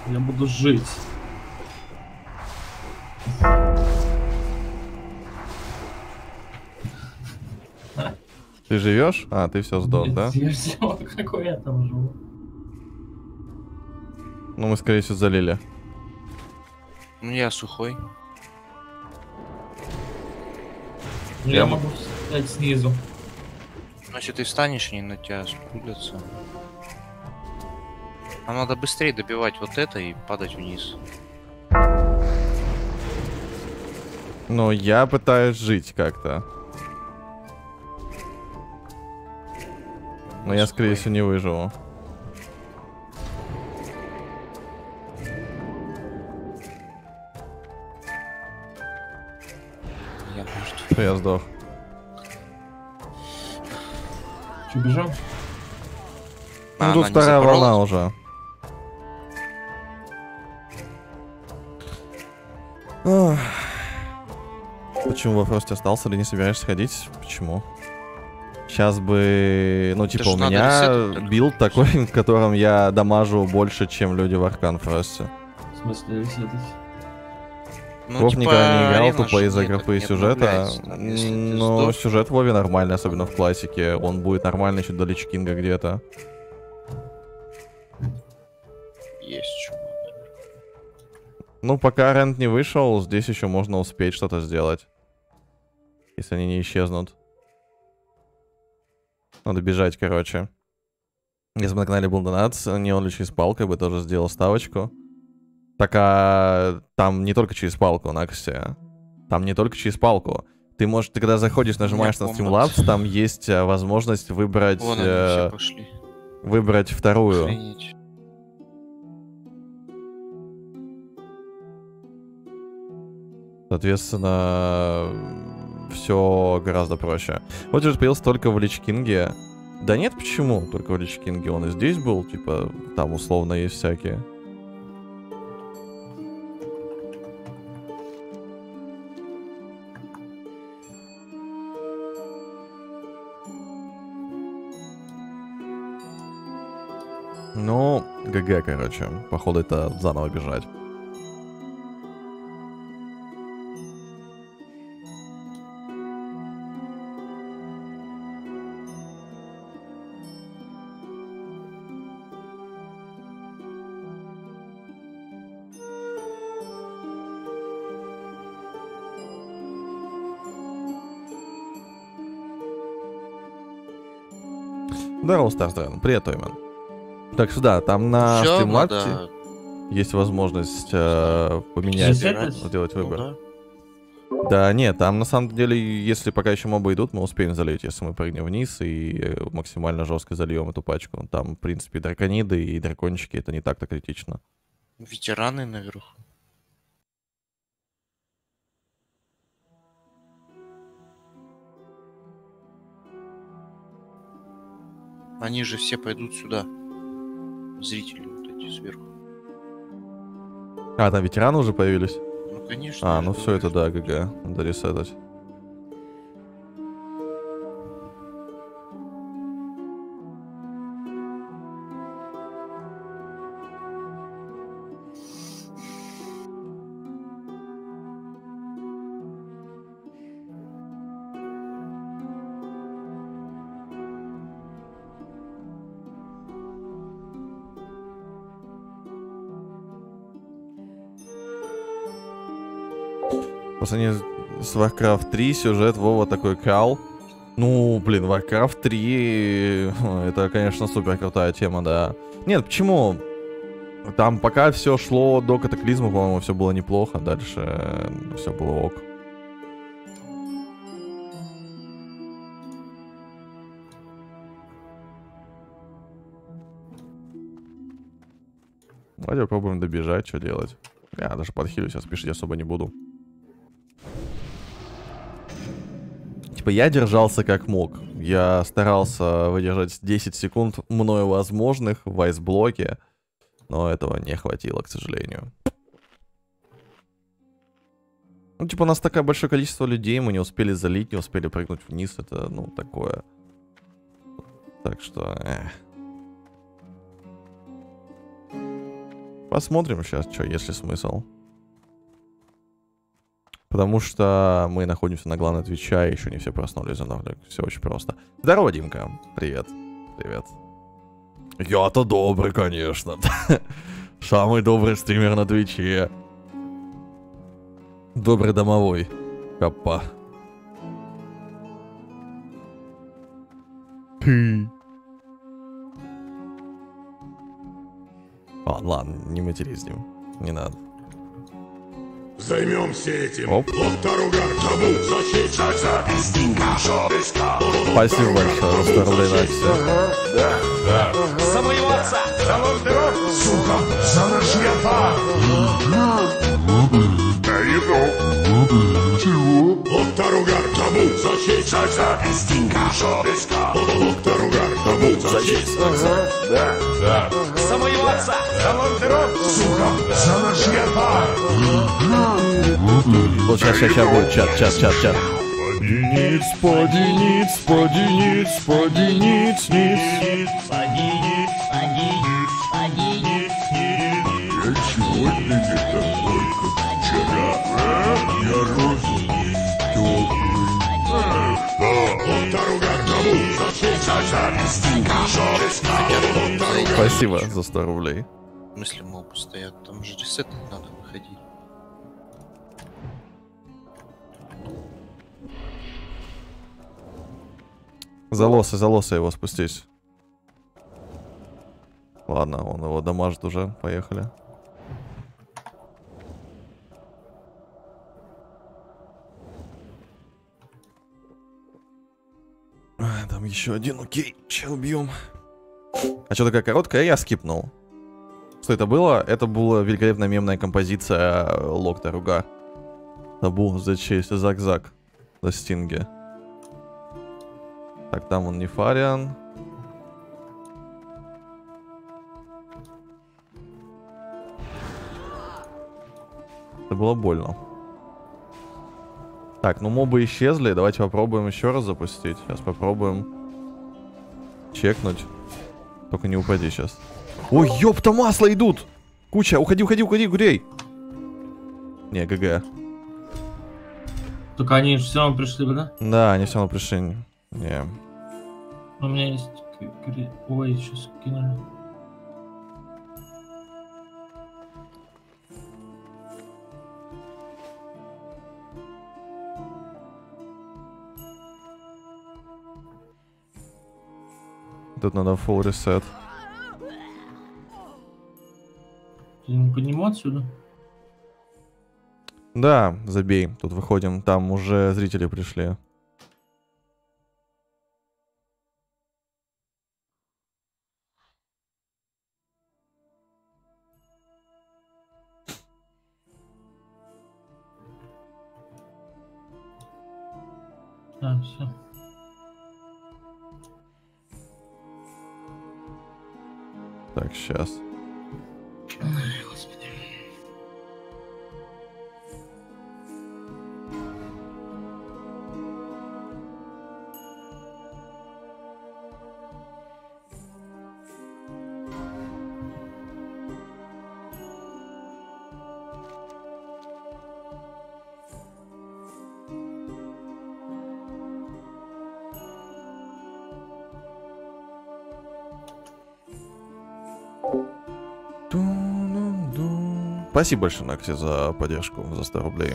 Я буду жить. Ты живешь? А, ты все сдох, да? Я всё, какой я там живу. Ну, мы, скорее всего, залили. Ну я сухой. Ну, Я Я могу стать снизу. Но если ты встанешь, они на тебя спулятся. Нам надо быстрее добивать вот это и падать вниз. Но я пытаюсь жить как-то. Но я, скорее всего, не выживу. Я мертв. Всё, Я сдох. Че, бежим? Ну, А, тут она не вторая волна уже. Почему во Фросте остался или не собираешься ходить? Почему? Сейчас бы... Ну, типа, у меня билд такой, в котором я дамажу больше, чем люди в Аркан Фросте. В смысле, ресетать? Ну, Вов типа, никогда не играл, арена тупо из-за графы и сюжета. Но сдох. сюжет в Вове нормальный, особенно в классике. Он будет нормальный еще до Лич Кинга где-то. Есть что. Ну, пока Рент не вышел, здесь еще можно успеть что-то сделать. Если они не исчезнут. Надо бежать, короче. Если бы на канале был донат, не он ли через палку, я бы тоже сделал ставочку. Так, а там не только через палку, Накси. Там не только через палку. Ты можешь, ты когда заходишь, нажимаешь на. Streamlabs, там есть э, возможность выбрать, Вон они э, все пошли. выбрать вторую. Охренеть. Соответственно, все гораздо проще. Вот же появился только в Лич Кинге. Да нет, почему? Только в Лич Кинге он и здесь был, типа, там условно есть всякие. Ну, ГГ, короче. Походу, это заново бежать. Здорово, Старстрен. Привет, Тоймен. Так что да, там на Всё, Streamlabs надо- есть возможность э, поменять, сделать Ну выбор. да. Да, нет, там на самом деле, если пока еще мобы идут, мы успеем залить, если мы прыгнем вниз и э, максимально жестко зальем эту пачку. Там, в принципе, дракониды и дракончики это не так-то критично. Ветераны наверху. Они же все пойдут сюда. Зрители вот эти сверху. А, там ветераны уже появились? Ну, конечно. А, ну все это да, ГГ. Надо ресетать. По сравнению с Warcraft 3 сюжет Вова такой кал. Ну, блин, Warcraft 3 это, конечно, супер крутая тема, да. Нет, почему? Там пока все шло до катаклизма, по-моему, все было неплохо. Дальше все было ок. Давайте попробуем добежать, что делать. Я даже подхилю сейчас спешить особо не буду. Типа я держался как мог. Я старался выдержать 10 секунд мною возможных в айсблоке, но этого не хватило, к сожалению. Ну, типа, у нас такое большое количество людей, мы не успели залить, не успели прыгнуть вниз, это, ну, такое. Так что, эх. Посмотрим сейчас, что, есть ли смысл. Потому что мы находимся на главной Твича, и еще не все проснулись за нолик. Все очень просто. Здорово, Димка. Привет. Привет. Я-то добрый, конечно. Самый добрый стример на Твиче. Добрый домовой. Капа. Ты. Ладно, ладно, не матерись, Дим. Не надо. Займемся этим. Оп. Локтаругар, табу, защищаться. Спасибо большое за 100 рублей на акцию. Самоеваться. Залон Сука, за наш япа. Чего? Локтаругар, табу, защищаться. Стинга, шописка. Локтаругар, табу, защищаться. Да, да. Самоеваться. Залон Сука, за наш япа. Вот сейчас, сейчас, сейчас будет чат, чат, чат, чат. Подиниц, подиниц, подиниц, подиниц, ниц. Я Спасибо за 100 рублей. В смысле мобы стоят? Там же ресет надо выходить. За лоса, за лоса его спустить. Ладно, он его дамажит уже. Поехали. Там еще один, окей. Сейчас убьем. А что такая короткая? Я скипнул. Что это было? Это была великолепная мемная композиция э, Локта Руга. Табу за честь, зак-зак. За стинги. Так, там он не Фариан. Это было больно. Так, ну мобы исчезли. Давайте попробуем еще раз запустить. Сейчас попробуем чекнуть. Только не упади сейчас. Ой, ёпта, масло идут! Куча, уходи, уходи, уходи, гурей! Не, ГГ. Только они все равно пришли бы, да? Да, они все равно пришли. Не. У меня есть... Ой, сейчас кинули. Тут надо full reset. Ты не подниму отсюда? Да, забей. Тут выходим, там уже зрители пришли. Спасибо большое, Накси, за поддержку, за 100 рублей.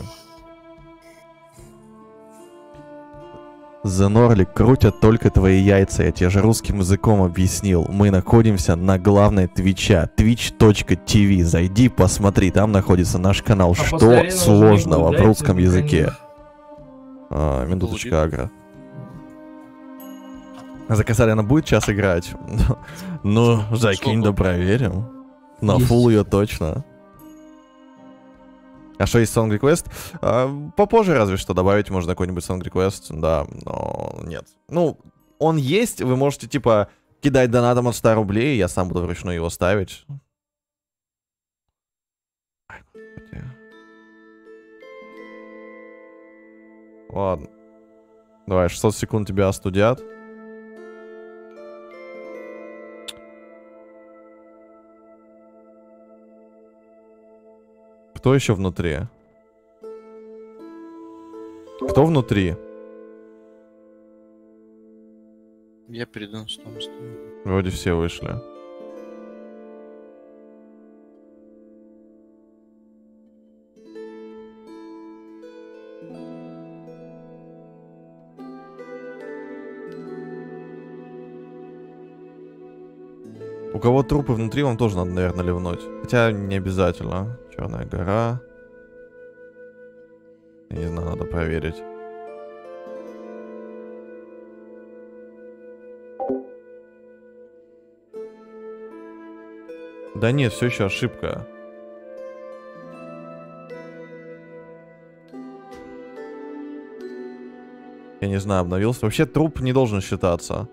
За Норлик крутят только твои яйца, я тебе же русским языком объяснил. Мы находимся на главной твича, twitch.tv. Зайди, посмотри, там находится наш канал. А Что сложного в русском языке? А, минуточка, агро. За Касаряна будет час играть? Ну, закинь, да проверим. На фул ее точно. А что есть Song Request? А, попозже разве что добавить можно какой-нибудь Song Request, да, но нет. Ну, он есть, вы можете, типа, кидать донатом от 100 рублей, я сам буду вручную его ставить. Ладно. Давай, 600 секунд тебя остудят. Кто еще внутри? Кто внутри? Я перед инстом стою. Вроде все вышли. Кого трупы внутри, вам тоже надо, наверное, ливнуть. Хотя не обязательно. Черная гора. Я не знаю, надо проверить. Да нет, все еще ошибка. Я не знаю, обновился. Вообще труп не должен считаться.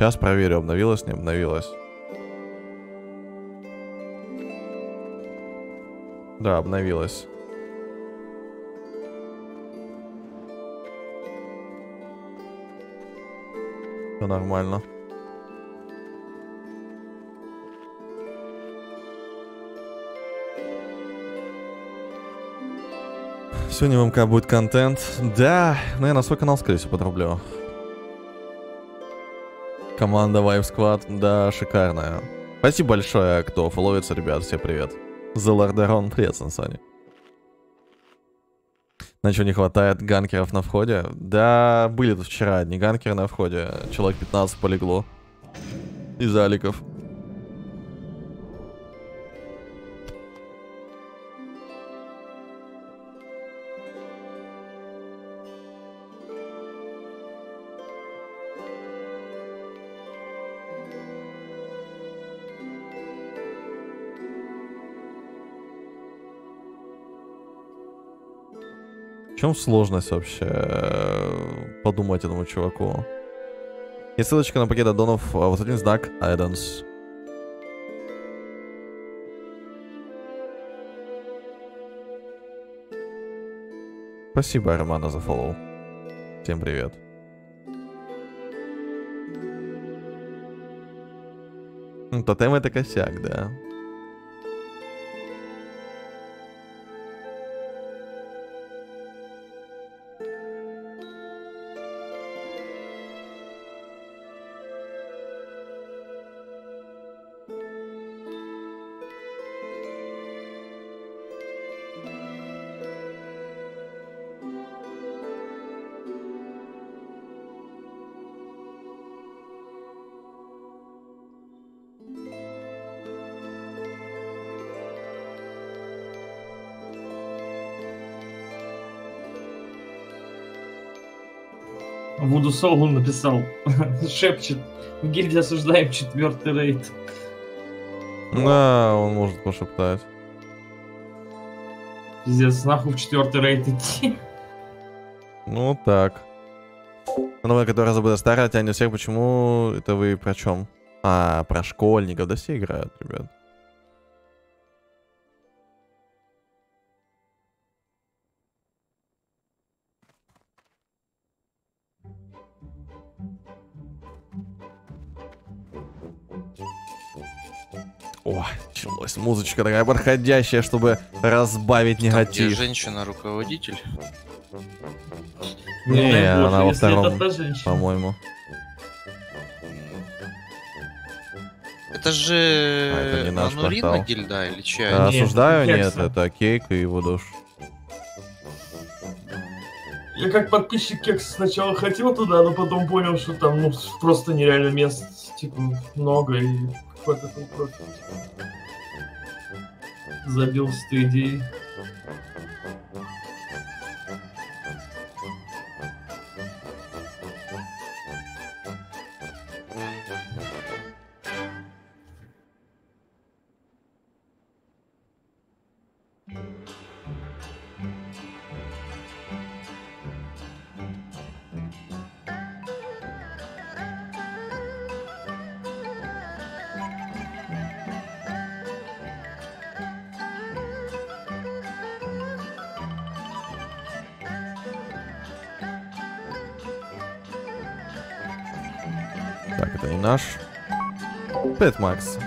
Сейчас проверю, обновилось, не обновилось. Да, обновилось. Все нормально. Сегодня в МК будет контент. Да, ну я на свой канал, скорее всего, подрублю. Команда Vibe Squad, да, шикарная. Спасибо большое, кто фолловится, ребят, всем привет. За Лордерон, привет, Сансони. На чего не хватает ганкеров на входе? Да, были тут вчера одни ганкеры на входе. Человек 15 полегло. Из аликов. Чем сложность вообще э, подумать этому чуваку? Есть ссылочка на пакет аддонов, а вот один знак Addons. Спасибо, Романа, за фоллоу. Всем привет. Ну, Тотем это косяк, да. Соул написал, шепчет. В гильдии осуждаем четвертый рейд. Да, он может пошептать. Пиздец, нахуй в четвертый рейд идти. Ну так. Новая, которая забыла старая, тянет всех. Почему это вы про чем? А, про школьников. Да все играют, ребят. Началось. Музычка такая подходящая, чтобы разбавить Там, где негатив. женщина-руководитель. Не, боже, она во если втором, это та женщина. По-моему. Это же А, это не наш Анурина портал. гильда или чья? А, нет, Осуждаю, нет, Кекса. это Кейк и его душ. Я как подписчик Кекс сначала хотел туда, но потом понял, что там ну просто нереально мест типа много и какой-то там профиль. Забил с этой идеей. Пэт Макс.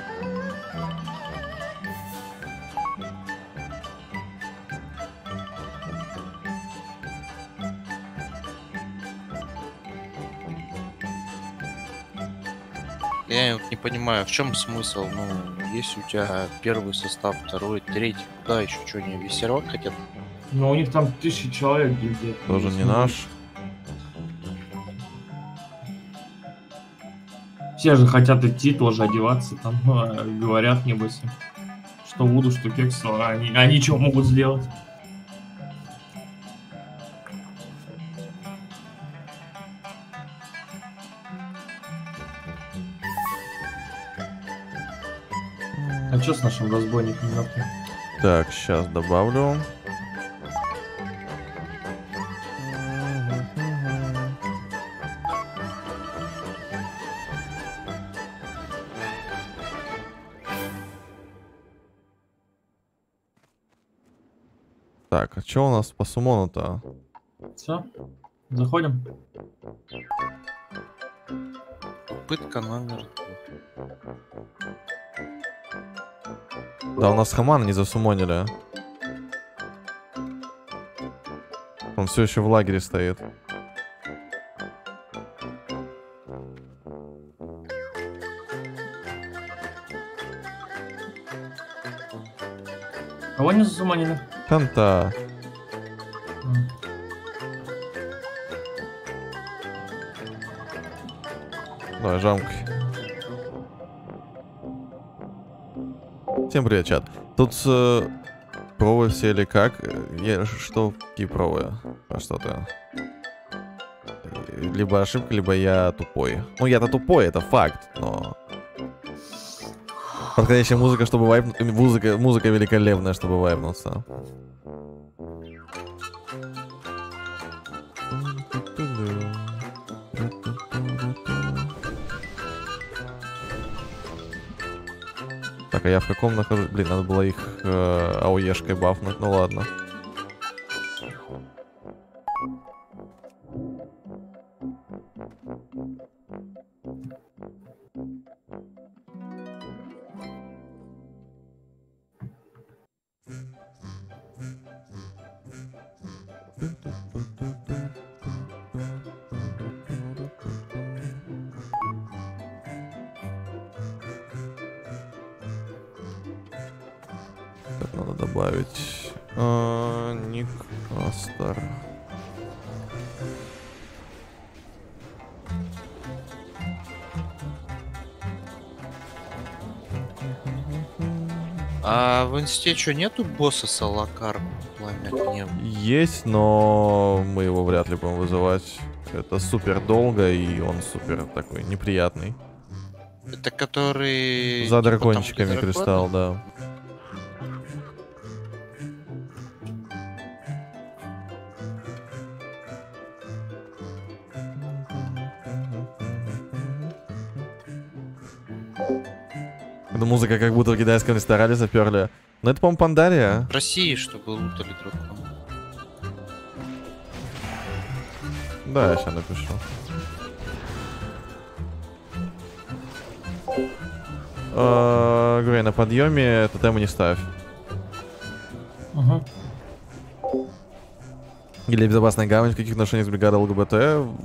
Я вот не понимаю, в чем смысл? Ну, если у тебя первый состав, второй, третий, куда еще что, не веселок хотят? Но у них там тысячи человек гильдия. Тоже не наш. Все же хотят идти, тоже одеваться там. Говорят, небось, что Вуду, что Кексу, а они, они что могут сделать? А что с нашим разбойником? Так, сейчас добавлю. А что у нас по сумону-то? Все? Заходим? Пытка номер. Да, у нас Хамана не засумонили. Он все еще в лагере стоит. Кого не засуманили? Канта. Давай, жамкой. Всем привет, чат. Тут э, провы все или как? Э, Я, что? Какие провы? А что ты? Э, Либо ошибка, либо я тупой. Ну, я-то тупой, это факт, но... Подходящая музыка, чтобы вайп... Музыка, музыка великолепная, чтобы вайпнуться. Так, а я в каком нахожусь? Блин, надо было их э, АОЕшкой бафнуть, ну ладно. Инсте что, нету босса Салакар? Пламя гнева? Есть, но мы его вряд ли будем вызывать. Это супер долго, и он супер такой неприятный. Это который... За типа, там, дракончиками кристалл, да. Музыка как будто в китайском ресторане заперли. Ну это, по-моему, Пандария. В России, чтобы лутали дракона. Да, я сейчас напишу. Говорю, на подъеме тотемы не ставь. Угу. Или безопасная гавань в каких отношениях с бригадой ЛГБТ? В,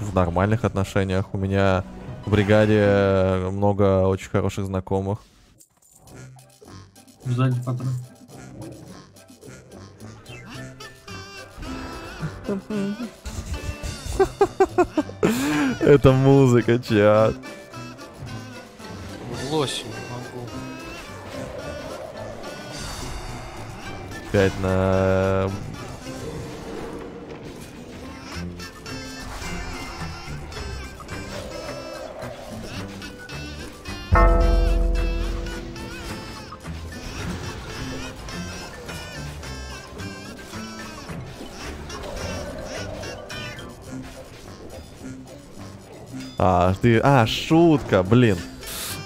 в нормальных отношениях. У меня в бригаде много очень хороших знакомых. Сзади патрон. Это музыка, чат. В лосе не могу. Опять на... А, ты... А, шутка, блин.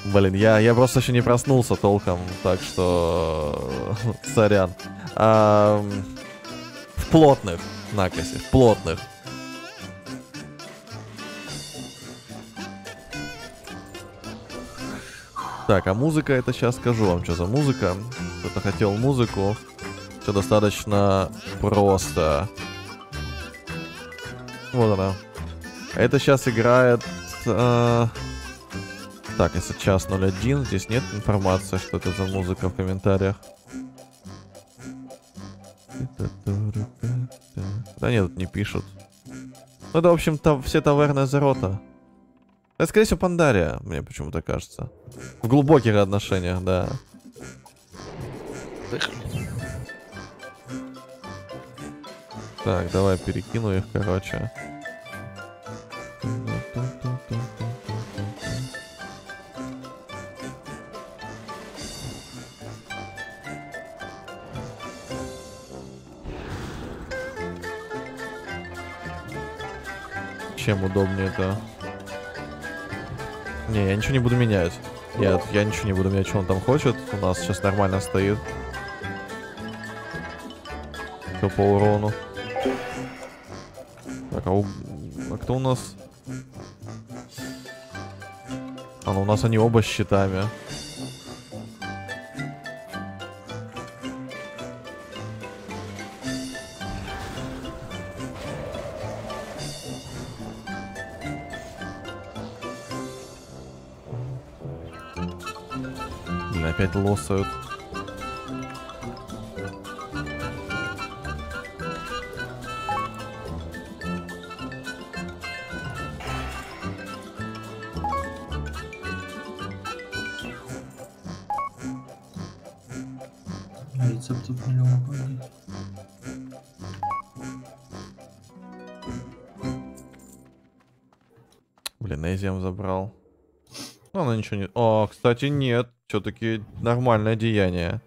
Блин, я, я просто еще не проснулся толком, так что... Сорян. Ам, в плотных, накосе, в плотных. Так, а музыка, это сейчас скажу вам, что за музыка. Кто-то хотел музыку. Все достаточно просто. Вот она. Это сейчас играет... э, Так, если час 01, здесь нет информации, что это за музыка в комментариях. Да нет, не пишут. Ну, это, в общем-то, все таверны Зерота. Это, скорее всего, Пандария, мне почему-то кажется. В глубоких отношениях, да. Так, давай перекину их, короче. Чем удобнее это? Не, я ничего не буду менять. Нет, я ничего не буду менять, что он там хочет. У нас сейчас нормально стоит. Все по урону. Так, а, у... а кто у нас? А, ну у нас они оба с щитами. Опять кстати, нет. Все-таки нормальное деяние.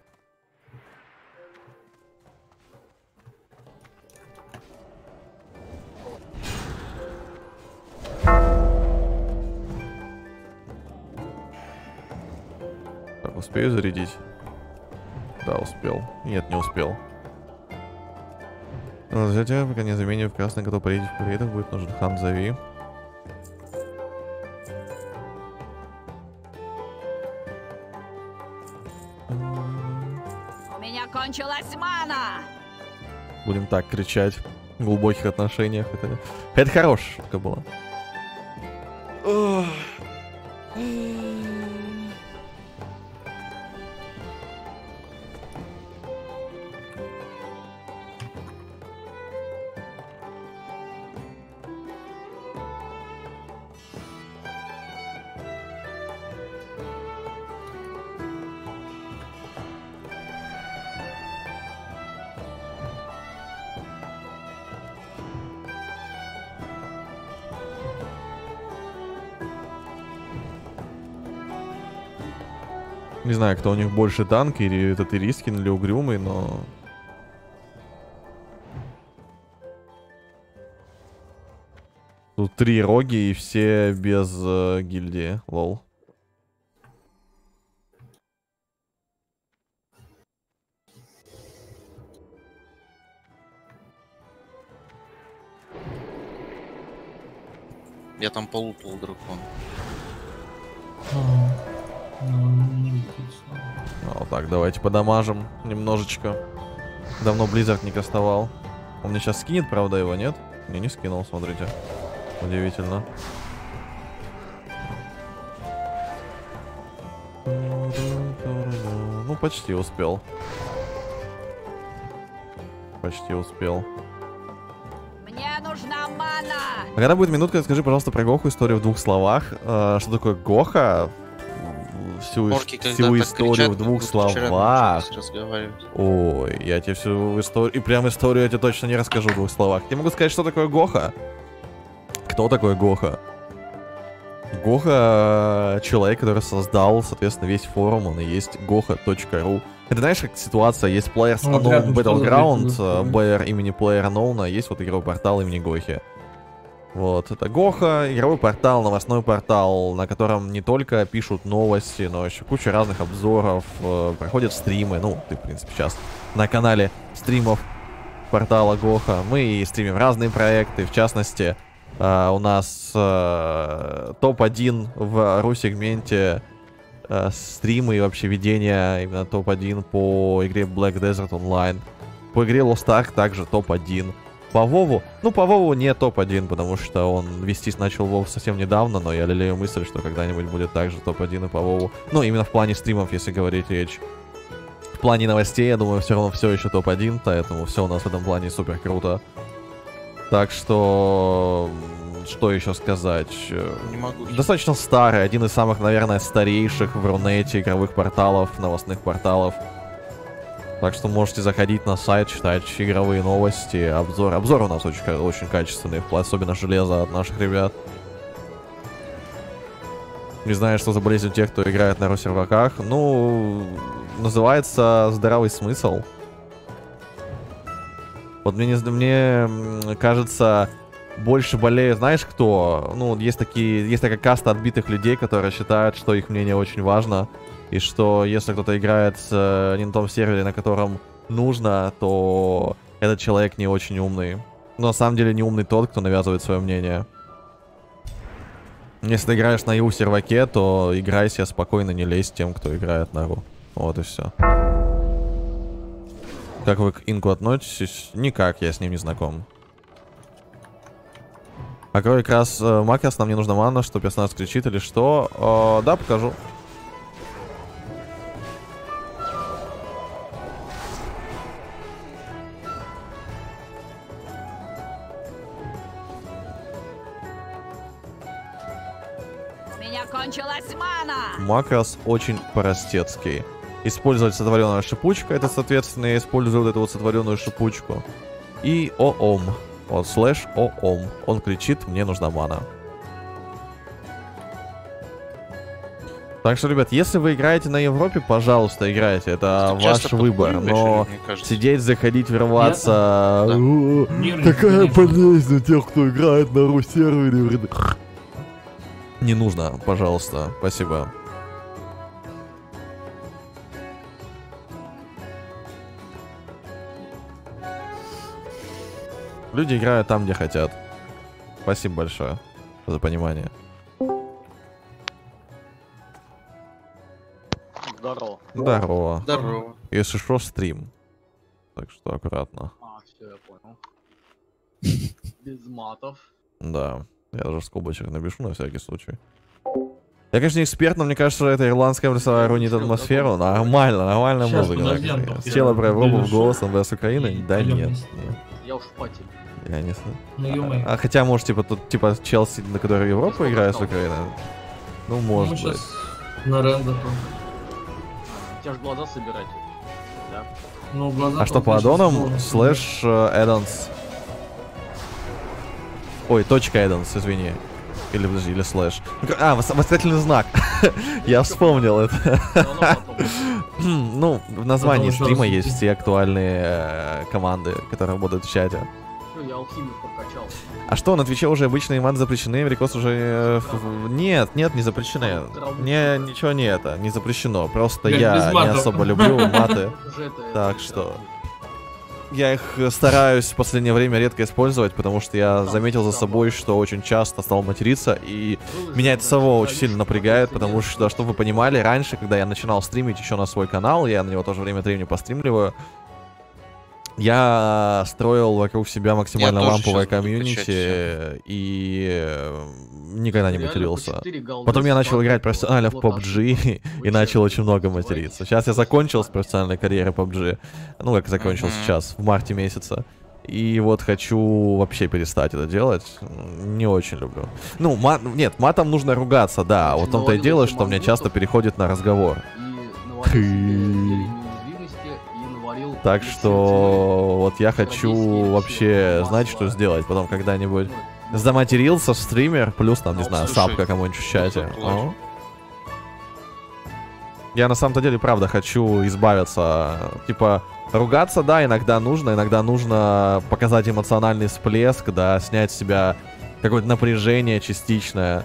Так, успею зарядить? Да, успел. Нет, не успел. Ну, взятие, пока не заменю в красный, готов поедет в курьерах, будет нужен хан зови. Кончилась мана! Будем так кричать в глубоких отношениях. Это, это хорошая шутка была. Знаю, кто у них больше танк, или этот Ирискин, или Угрюмый, но... Тут три роги и все без э, гильдии, лол. Я там полупал дракон. А, ну, не выпустил. А, Вот так, давайте подамажим немножечко. Давно Blizzard не кастовал. Он мне сейчас скинет, правда, его, нет? Не, не скинул, смотрите. Удивительно. Ну, почти успел. Почти успел. Мне нужна мана! А когда будет минутка, расскажи, пожалуйста, про Гоху историю в двух словах. Э, Что такое Гоха? Всю, Орки, всю историю кричат, в двух словах. Ой, я тебе всю историю... И прям историю я тебе точно не расскажу в двух словах. Я могу сказать, что такое Гоха. Кто такой Гоха? Гоха — человек, который создал, соответственно, весь форум, он и есть goha.ru. Это знаешь, как ситуация, есть Players Ну, Unknown что-то Battleground, вроде э, имени Player Unknown, а есть вот игровой портал имени Гохи. Вот, это Гоха, игровой портал, новостной портал, на котором не только пишут новости, но еще куча разных обзоров, э, проходят стримы, ну, ты, в принципе, сейчас на канале стримов портала Гоха. Мы и стримим разные проекты, в частности, э, у нас э, топ-1 в ру-сегменте э, стримы и вообще ведение именно топ-1 по игре Black Desert Online. По игре Lost Ark также топ-1. По Вову, ну по Вову не топ-1, потому что он вестись начал Вов совсем недавно, но я лелею мысль, что когда-нибудь будет также топ-1 и по Вову. Ну, именно в плане стримов, если говорить речь. В плане новостей, я думаю, все равно все еще топ-1, поэтому все у нас в этом плане супер круто. Так что... Что еще сказать? Э, Не могу. Достаточно старый, один из самых, наверное, старейших в Рунете игровых порталов, новостных порталов. Так что можете заходить на сайт, читать игровые новости, обзор. Обзор у нас очень, очень качественный, вплоть особенно железо от наших ребят. Не знаю, что за болезнь у тех, кто играет на ру-серваках. Ну, называется здравый смысл. Вот мне, мне кажется, больше болеют, знаешь кто? Ну, есть такие, есть такая каста отбитых людей, которые считают, что их мнение очень важно, и что если кто-то играет э, не на том сервере, на котором нужно, то этот человек не очень умный. Но на самом деле не умный тот, кто навязывает свое мнение. Если ты играешь на ю серваке, то играй себе спокойно, не лезь тем, кто играет на ру. Вот и все. Как вы к Инку относитесь? Никак, я с ним не знаком. А какой как раз э, Макерс, нам не нужна манна, что персонаж кричит или что? Э, да, покажу. Макрос очень простецкий. Использовать сотворенная шипучка, это, соответственно, я использую вот эту вот сотворенную шипучку. И ООМ. Вот, слэш ООМ. Он кричит, мне нужна мана. Так что, ребят, если вы играете на Европе, пожалуйста, играйте. Это часто ваш выбор. Но сидеть, заходить, врываться... Да. «О, Мир Какая болезнь у тех, кто играет на ру-сервере. Не нужно, пожалуйста. Спасибо. Люди играют там, где хотят. Спасибо большое за понимание. Здорово. Здорово. Здорово. Если что, стрим. Так что аккуратно. А, все, я понял. Без матов. Да, я даже скобочек напишу на всякий случай. Я, конечно, не эксперт, но мне кажется, что эта ирландская плясовая рунит атмосферу. Нормально, нормальная музыка. подожди, такая. Антох, я Села про Европу в переношу. голос МВС Украины? Да нет. Я уж в пати. Я не знаю. Ну, ё-моё. А хотя, может, типа, тут, типа, Челси, на который Европу Сколько играет с? Украиной? Ну, может быть. сейчас на рендер. Тебя ж глаза собирать. Да? Ну, глаза А что по аддонам? Слэш э, addons. Ой, точка addons, извини. Или, подожди, или слэш. Ну, А, вос- восклицательный знак. Я вспомнил это. Ну, в названии стрима есть все актуальные э, команды, которые работают в чате. Ну, я алхимик прокачал. А что, на Твиче уже обычные маны запрещены, Америкос уже... э, Нет, нет, не запрещены. Не, ничего не это, не запрещено. Просто я без не особо люблю маты. Так что- Я их э, стараюсь в последнее время редко использовать, потому что я заметил за собой, что очень часто стал материться, и меня это самого очень сильно напрягает, потому что, чтобы вы понимали, раньше, когда я начинал стримить еще на свой канал, я на него тоже время от времени постримливаю, я строил вокруг себя максимально тоже ламповое комьюнити и э, никогда не матерился. 4 голды Потом я начал играть профессионально в PUBG и начал очень много материться. Сейчас я закончил с профессиональной карьерой PUBG. Ну, как закончил Мгм. сейчас, в марте месяца. И вот хочу вообще перестать это делать. Не очень люблю. Ну, мат, нет, матом нужно ругаться, да. Вот в том-то и дело, что мне часто переходит на разговор. И Так что вот я хочу вообще знать, что сделать потом когда-нибудь. Заматерился стример, плюс там, не Ну, знаю, сапка кому-нибудь в чате. О. Я на самом-то деле, правда, хочу избавиться. Типа, ругаться, да, иногда нужно. Иногда нужно показать эмоциональный всплеск, да, снять с себя какое-то напряжение частичное.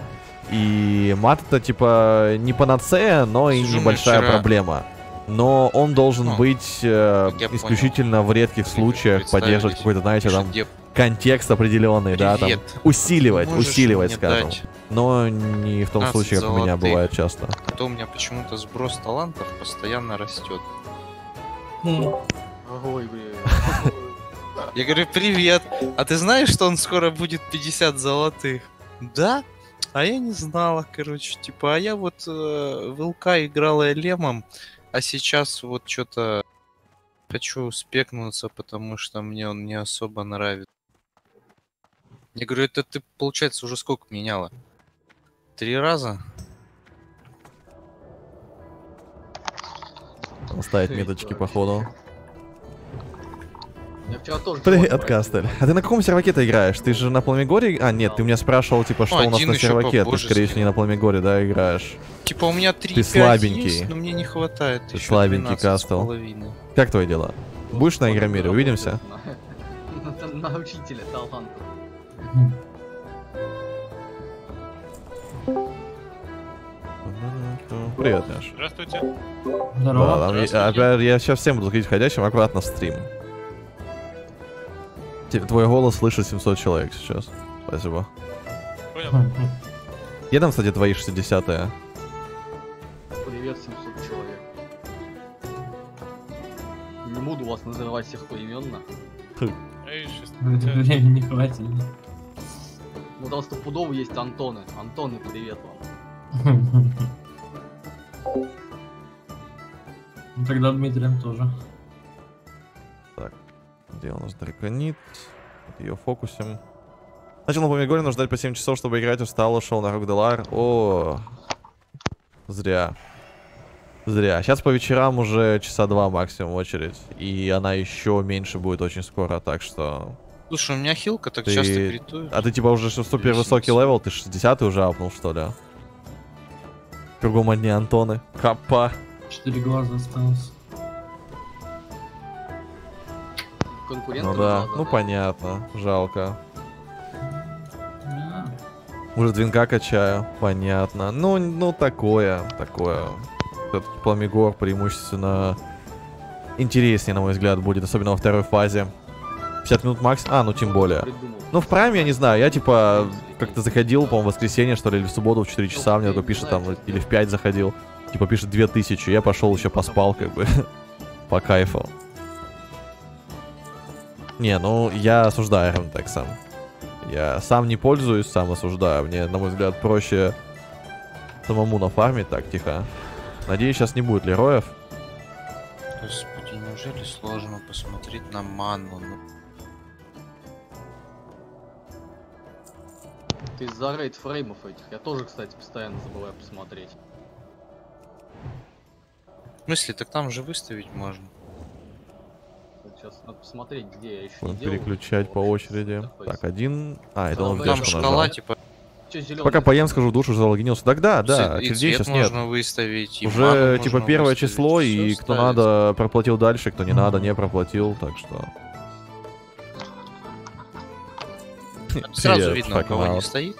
И мат это, типа, не панацея, но и небольшая вчера- проблема. Но он должен Ну, быть э, исключительно в редких случаях поддерживать какой-то, знаете, Пишет там Деп, контекст определенный, да, там «Привет, усиливать, усиливать, скажем. дать? Но не в том 15 случае, как у меня бывает часто. А то у меня почему-то сброс талантов постоянно растет. Хм. Ой, блин. Я говорю, привет, а ты знаешь, что он скоро будет 50 золотых? Да? А я не знала, короче, типа, а я вот э, в ЛК играла лемом, а сейчас вот что-то хочу спекнуться, потому что мне он не особо нравится. Я говорю, это ты, получается, уже сколько меняла? Три раза? Жесть меточки, походу. Я вчера тоже... Привет, Кастель. А ты на каком серваке ты играешь? Ты же на Пламегоре? А, нет, ты меня спрашивал, типа, что у нас на серваке. Ты, скорее всего, не на Пламегоре, да, играешь. Типа у меня 3 Ты слабенький. есть, но мне не хватает. Ты слабенький, 12 с Кастел. Как твои дела? Будешь на Игромире? Увидимся? На, на- учителя таланта. Привет, Няш. Здравствуйте. Здорово. Да, там я, Здравствуйте. опять, я сейчас всем буду ходить входящим аккуратно в стрим. Твой голос слышит 700 человек сейчас. Спасибо. Понял. Где там, кстати, твои 60-е? Привет, 700 человек. Не буду вас называть всех поименно. Эй, шест- Времени не хватит. Ну там стопудово есть Антоны. Антоны, привет вам. Ну тогда Дмитрием тоже. Где у нас драконит? Вот ее фокусим. Начал на Помигоре, нужно ждать по 7 часов, чтобы играть. Устал, ушел на Рокделар. О, зря. Зря. Сейчас по вечерам уже часа два максимум очередь. И она еще меньше будет очень скоро, так что... Слушай, у меня хилка так Ты- часто критует. А ты типа уже супер высокий левел? Ты 60 уже апнул, что ли? Кругом одни Антоны. Kappa. Четыре глаза осталось. Конкурент. Ну да, ну понятно. Жалко. Да. Уже двинка качаю, понятно. Ну, ну такое, такое. Все-таки Пламегор преимущественно интереснее, на мой взгляд, будет, особенно во второй фазе. 50 минут макс. А, ну тем более. Ну, в прайме, я не знаю, я типа как-то заходил, по-моему, в воскресенье, что ли, или в субботу в 4 часа, мне такой пишет там, или в 5 заходил. Типа пишет 2000, я пошел еще поспал, как бы, по кайфу. Не, ну, я осуждаю Ремтек сам. Я сам не пользуюсь, сам осуждаю. Мне, на мой взгляд, проще самому нафармить. Так, тихо. Надеюсь, сейчас не будет лероев. Господи, неужели сложно посмотреть на ману? Ну, Ты из-за рейд фреймов этих. Я тоже, кстати, постоянно забываю посмотреть. в смысле, так там же выставить можно. Сейчас надо посмотреть, где я еще Будем не делал. переключать по очереди. интерфейс. Так, один... А, это он в Там шкала, нажал. типа, Че? Пока поем, скажу, душу залогинился. Так да, да, сейчас нет. можно выставить, Уже типа первое выставить, число, всё и кто надо, проплатил дальше, кто не надо, не проплатил, так что... Сразу Привет, видно, у кого не стоит.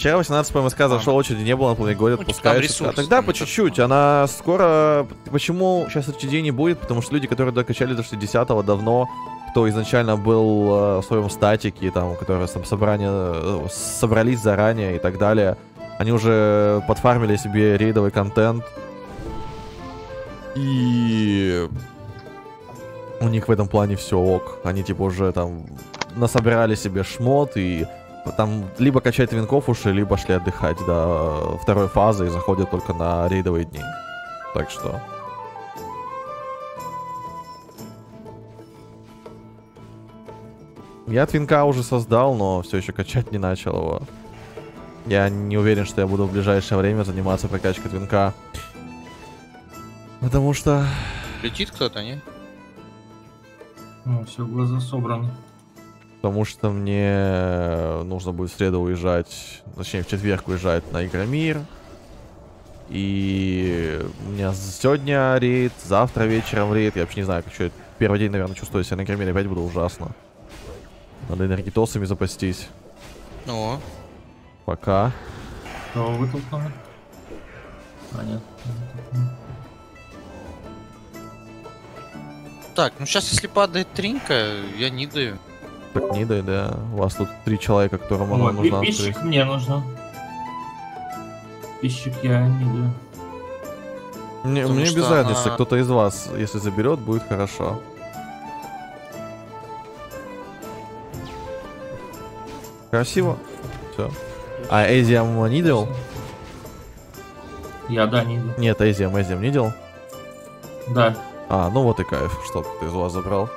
Вчера 18 по МСК зашел, очереди не было, на половине года Ну, типа, ресурс Тогда по чуть-чуть, она скоро... Почему сейчас очередей не будет? Потому что люди, которые докачали до 60 давно, кто изначально был э, в своем статике, там, которые там собрание, э, собрались заранее и так далее, они уже подфармили себе рейдовый контент. И у них в этом плане все ок. Они типа уже там насобирали себе шмот и там либо качать винков уши, либо шли отдыхать до второй фазы и заходят только на рейдовые дни. Так что... Я твинка уже создал, но все еще качать не начал его. Я не уверен, что я буду в ближайшее время заниматься прокачкой твинка. Потому что... Летит кто-то, не? Ну, все, глаза собраны. Потому что мне нужно будет в среду уезжать, точнее в четверг уезжать на Игромир. И у меня сегодня рейд, завтра вечером рейд. Я вообще не знаю, как что первый день, наверное, чувствую себя на Игромире опять буду ужасно. Надо энергетосами запастись. Ну, Пока. Кого вытолкнули? А, нет. так, ну сейчас если падает тринка, я не даю. Так не дай, да. У вас тут три человека, которым она Ой, нужна. пи- пищик мне нужно. Пищик я не даю. Мне, потому мне без что разницы, она- кто-то из вас, если заберет, будет хорошо. Красиво. Все. А Эзиам не делал? Я, да, не иду. Нет, Эзиам, Эзиам не делал. Да. А, ну вот и кайф, что ты из вас забрал.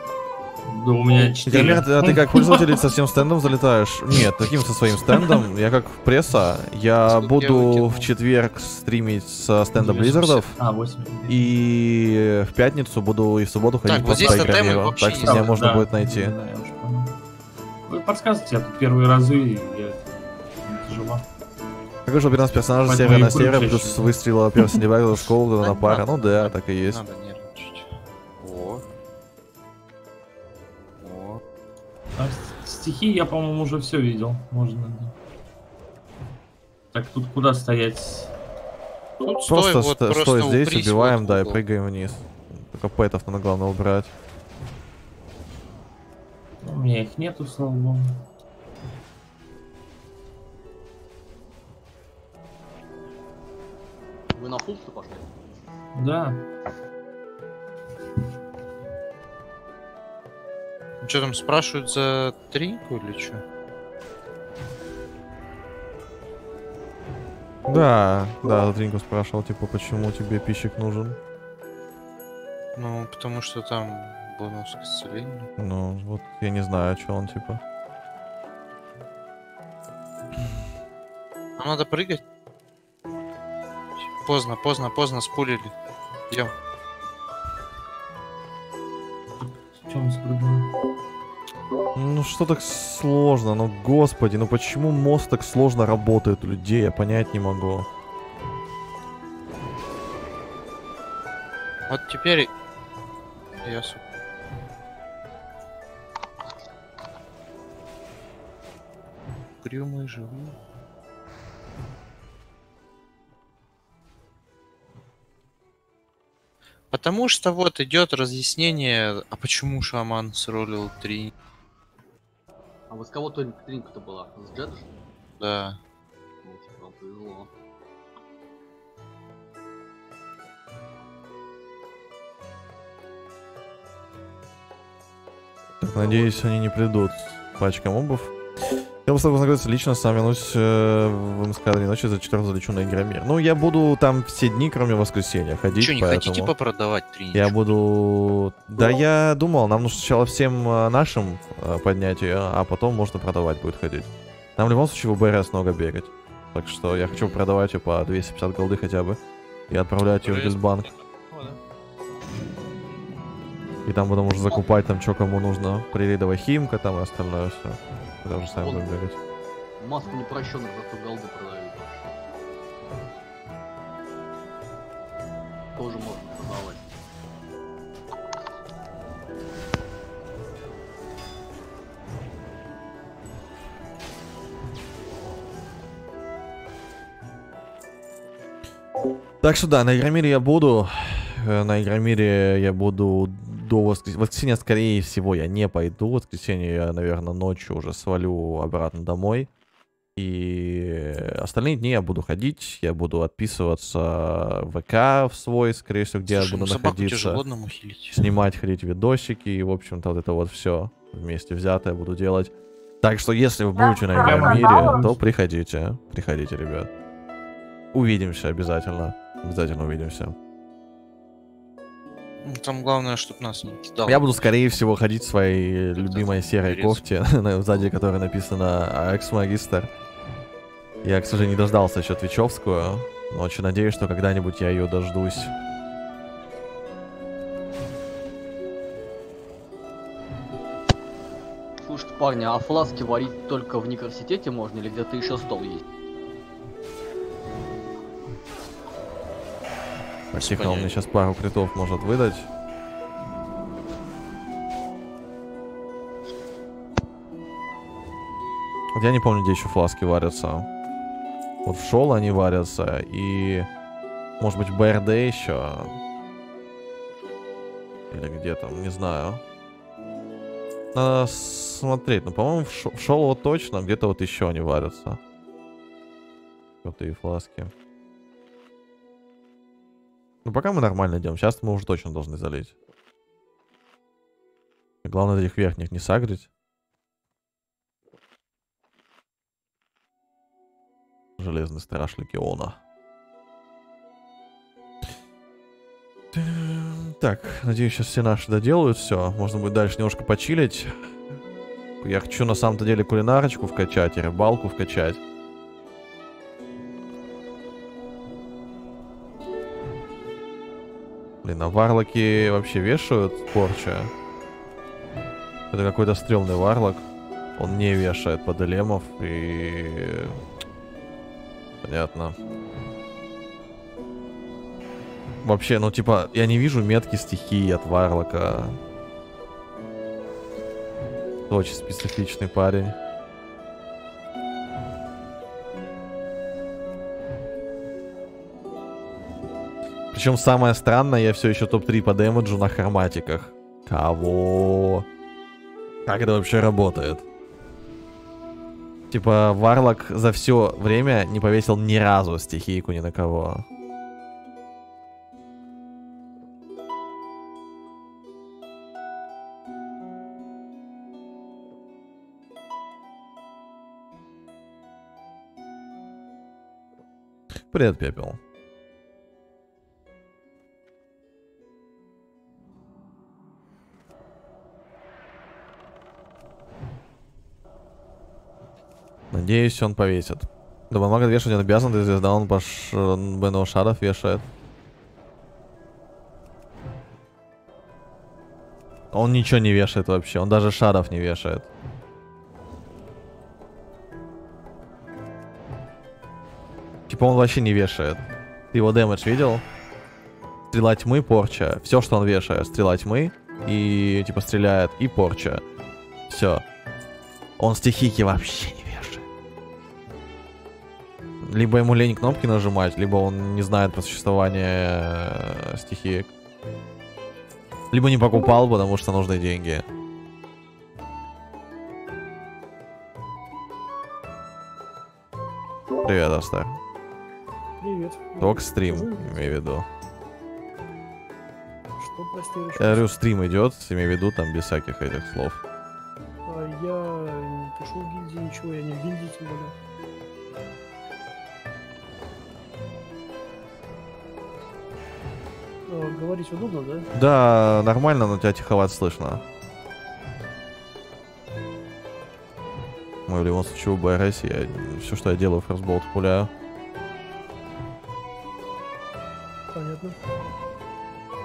Да у меня четыре. Игромир, а ты как пользователь со всем стендом залетаешь? Нет, таким со своим стендом. Я как пресса. Я буду в четверг стримить со стенда 90. Близзардов. А, 8. И в пятницу буду и в субботу ходить по вообще Так что есть. меня можно Да, будет найти. Да, я уже понял. Вы подсказывайте, я тут первые разы, и я тяжело. Как же 15 персонажей и на чаще плюс выстрела 1 сентября за школу на надо, Ну да, так и есть. Надо А стихи я, по-моему, уже все видел. Можно. Так, тут куда стоять? Тут стой, Просто, вот, ст- просто стой здесь, упрись убиваем, вот да, и прыгаем вниз. Только пэтов надо главное убрать. Ну, У меня их нету, слава богу. Вы на фулсы пошли? Да. Что там спрашивают за тринку или что? Да, да, Затринько спрашивал, типа, почему тебе пищик нужен. Ну, потому что там бонус к исцелению. Ну, вот я не знаю, что он, типа. Нам надо прыгать. Поздно, поздно, поздно, спулили. Идем. Чем спрыгнул? Ну что так сложно, ну господи, ну почему мост так сложно работает у людей, я понять не могу. Вот теперь я су- Угрюмый живу. Потому что вот идет разъяснение, а почему шаман сролил 3. А вот с кого то тринка-то была? С Джеда? Да. Ну, типа, повезло. Так, надеюсь, они не придут с пачкой мобов. Я бы познакомиться лично, сам вернусь э, в МСК до ночи, за четверг залечу на Игромир. Ну, я буду там все дни, кроме воскресенья, ходить, Че, не поэтому... хотите попродавать триничку? Я буду... Да я думал, нам нужно сначала всем э, нашим э, поднять ее, а потом можно продавать будет ходить. Нам в любом случае в БРС много бегать. Так что я хочу продавать ее по 250 голды хотя бы. И отправлять ее в Гильдбанк. И там потом уже закупать там, что кому нужно. Приридовая химка там и остальное все. Тогда уже сами будем бегать. Маску непрощенных зато голды продают. Тоже можно продавать. Так что да, на Игромире я буду. Э, На Игромире я буду до воскресенья. воскресенья, скорее всего, я не пойду. В воскресенье я, наверное, ночью уже свалю обратно домой. И остальные дни я буду ходить, я буду отписываться в ВК в свой, скорее всего, где Слушай, я буду ну находиться. снимать, ходить видосики, и, в общем-то, вот это вот все вместе взятое буду делать. Так что, если вы будете на Игромире, то приходите, приходите, ребят. Увидимся обязательно, обязательно увидимся. Ну, Там главное, чтобы нас не кидало. Я буду, скорее всего, ходить в своей любимой серой интересно. кофте, на- сзади которой написано «Экс-магистр». Я, к сожалению, не дождался еще твичевскую, но очень надеюсь, что когда-нибудь я ее дождусь. Слушайте, парни, а фласки варить только в университете можно или где-то еще стол есть? Тихо, он мне сейчас пару критов может выдать. Вот Я не помню, где еще фласки варятся. Вот в Шол они варятся, и... Может быть, в БРД еще. Или где там, не знаю. Надо смотреть. Ну, по-моему, в, Шо- в Шол вот точно, где-то вот еще они варятся. Крутые фласки. Ну, пока мы нормально идем. Сейчас мы уже точно должны залить. Главное, этих верхних не сагрить. Железный страж Легиона. Так, надеюсь, сейчас все наши доделают все. Можно будет дальше немножко почилить. Я хочу на самом-то деле кулинарочку вкачать и рыбалку вкачать. Блин, а варлоки вообще вешают порча? Это какой-то стрёмный варлок. Он не вешает подэлемов и... Понятно. Вообще, ну типа, я не вижу метки стихии от варлока. Очень специфичный парень. Причем самое странное, я все еще топ-3 по дэмэджу на хроматиках. Кого? Как это вообще работает? Типа, Варлок за все время не повесил ни разу стихийку ни на кого. Привет, Пепел. Надеюсь, он повесит. Да, мага вешать не обязан, ты звезда, он пош... БНО шаров вешает. Он ничего не вешает вообще, он даже шаров не вешает. Типа он вообще не вешает. Ты его дэмэдж видел? Стрела тьмы, порча. Все, что он вешает. Стрела тьмы и типа стреляет и порча. Все. Он стихийки вообще не. Либо ему лень кнопки нажимать, либо он не знает про существование э, стихиек. Либо не покупал, потому что нужны деньги. Привет, Астар. Привет. Ток стрим, имею в виду. Что, прости, Я говорю, стрим идет, имею в виду, там без всяких этих слов. А, Я не пишу в гильдии ничего, я не в гильдии тем более. Говорить удобно, да? Да, нормально, но тебя тиховато слышно. Мы в любом случае в БРС, я все, что я делаю, фростболт пуляю. Понятно.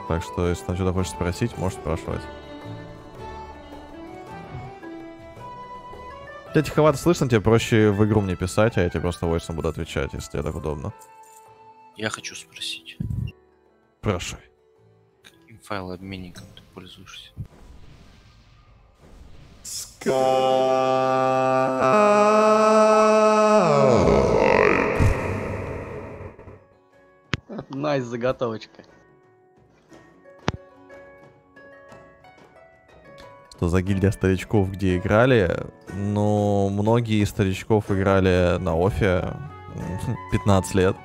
Так что, если там что-то хочешь спросить, можешь спрашивать. Тебя тиховато слышно, тебе проще в игру мне писать, а я тебе просто войсом буду отвечать, если тебе так удобно. Я хочу спросить, Прошу. каким файлообменником ты пользуешься? Nice, заготовочка. Что за гильдия старичков, где играли? Ну, многие из старичков играли на офе 15 лет.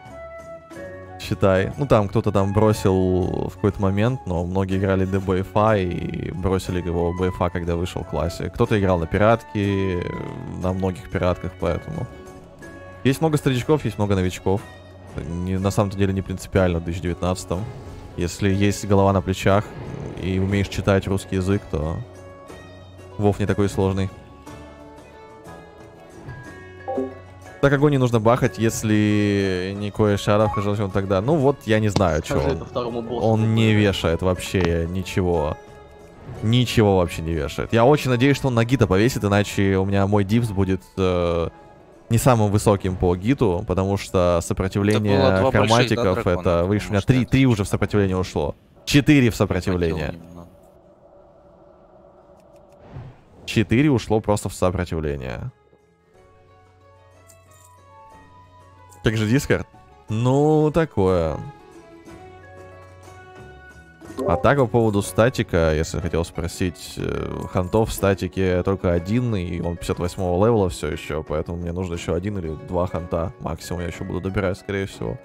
Считай. Ну, там кто-то там бросил в какой-то момент, но многие играли до BFA и бросили его в BFA, когда вышел Classic. Кто-то играл на пиратке, на многих пиратках, поэтому... Есть много старичков, есть много новичков. Не, на самом деле не принципиально в 2019 Если есть голова на плечах и умеешь читать русский язык, то Вов не такой сложный. Так огонь не нужно бахать, если Никоя Шара вхожу, он тогда. Ну вот, я не знаю, что он. Он не вешает вообще ничего. Ничего вообще не вешает. Я очень надеюсь, что он на гита повесит, иначе у меня мой дивс будет э, не самым высоким по хиту, потому что сопротивление Это больших, да, дракона? это, видишь, у меня три, три уже в сопротивление ушло. Четыре в сопротивление. 4 ушло просто в сопротивление. Как же Дискорд? Ну, такое. А так, по поводу статика, если хотел спросить, э, хантов в статике только один, и он 58 левела все еще, поэтому мне нужно еще один или два ханта максимум, я еще буду добирать, скорее всего.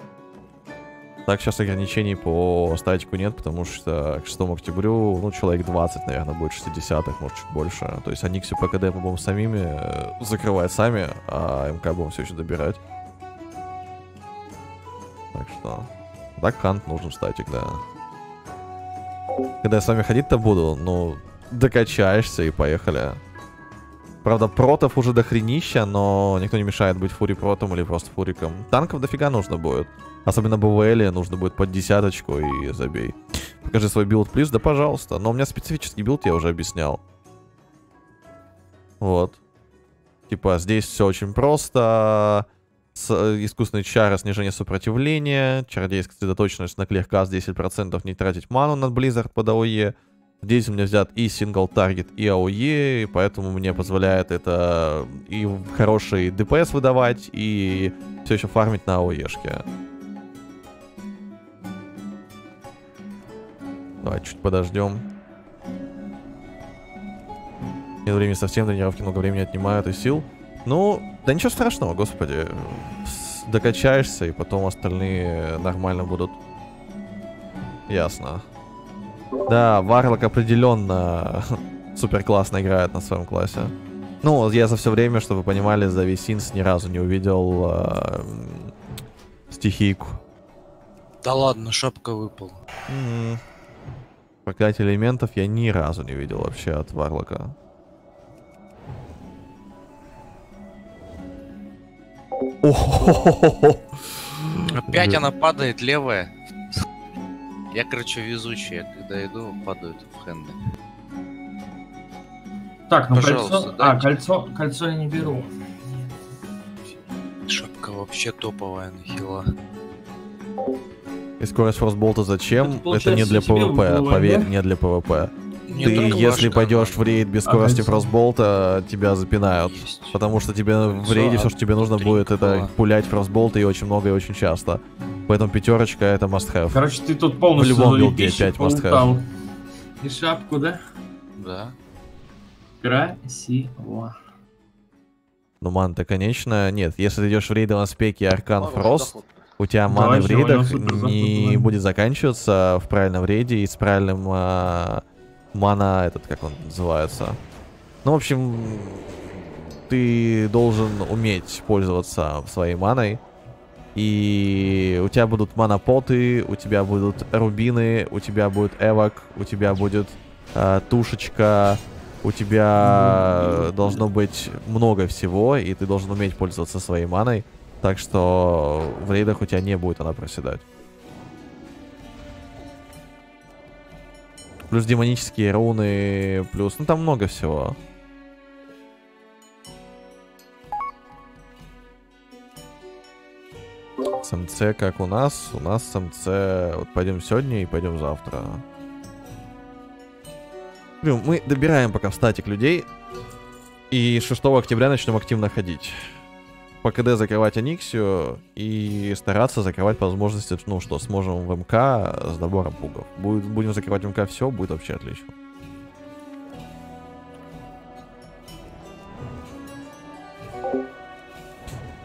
Так, сейчас ограничений по статику нет, потому что к 6 октябрю, ну, человек 20, наверное, будет 60-х, может, чуть больше. То есть они все ПКД будем самими э, закрывать сами, а МК будем все еще добирать. Так что... Так, хант нужен статик, да. Когда я с вами ходить-то буду, ну, докачаешься и поехали. Правда, протов уже до хренища, но никто не мешает быть фури протом или просто фуриком. Танков дофига нужно будет. Особенно BWL нужно будет под десяточку и забей. Покажи свой билд, please, да пожалуйста. Но у меня специфический билд я уже объяснял. Вот. Типа здесь все очень просто. С, э, искусственный чар, снижение сопротивления, чародейская сосредоточенность на clearcast 10%, не тратить ману на Blizzard под AOE. Здесь у меня взят и single target, и AOE, и поэтому мне позволяет это и хороший ДПС выдавать, и все еще фармить на АОЕшке. Давай чуть подождем. Нет времени совсем, тренировки много времени отнимают и сил. Ну, да ничего страшного, господи. Докачаешься, и потом остальные нормально будут. Ясно. Да, Варлок определенно супер классно играет на своем классе. Ну, я за все время, чтобы вы понимали, за весь синс ни разу не увидел э, стихийку. Да ладно, шапка выпала. М. Проклятие элементов я ни разу не видел вообще от Варлока. О-хо-хо-хо-хо. Опять она падает левая. Я, короче, везучий. Я когда иду, падают в хенды. Так, ну Пожалуйста, кольцо... А, кольцо, кольцо я не беру. Шапка вообще топовая на хила. И скорость фростболта зачем? Это, Это, не для ПВП, выплывает, поверь, да? не для ПВП. Мне Ты, если пойдешь в рейд без скорости фростболта, тебя запинают. есть. Потому что тебе в рейде все, что тебе нужно будет, это пулять фростболты и очень много и очень часто. Поэтому пятерочка это must have. Короче, ты тут полностью В любом билде пищу опять must have. И шапку, да? Да. Красиво. Ну, ман-то, конечно, нет. Если ты идешь в рейды на спеке Аркан Фрост, у тебя маны в рейдах не будет заканчиваться в правильном рейде и с правильным а, мана, этот, как он называется. Ну, в общем, ты должен уметь пользоваться своей маной. И у тебя будут манопоты, у тебя будут рубины, у тебя будет эвок, у тебя будет а, тушечка, у тебя должно быть много всего, и ты должен уметь пользоваться своей маной. Так что в рейдах у тебя не будет она проседать. Плюс демонические руны, плюс... Ну, там много всего. СМЦ как у нас? У нас СМЦ... Вот пойдем сегодня и пойдем завтра. Мы добираем пока в статик людей. И 6 октября начнем активно ходить. По КД закрывать Аниксию и стараться закрывать по возможности, ну что, сможем в МК с набором пугов. Будет, будем закрывать МК все, будет вообще отлично.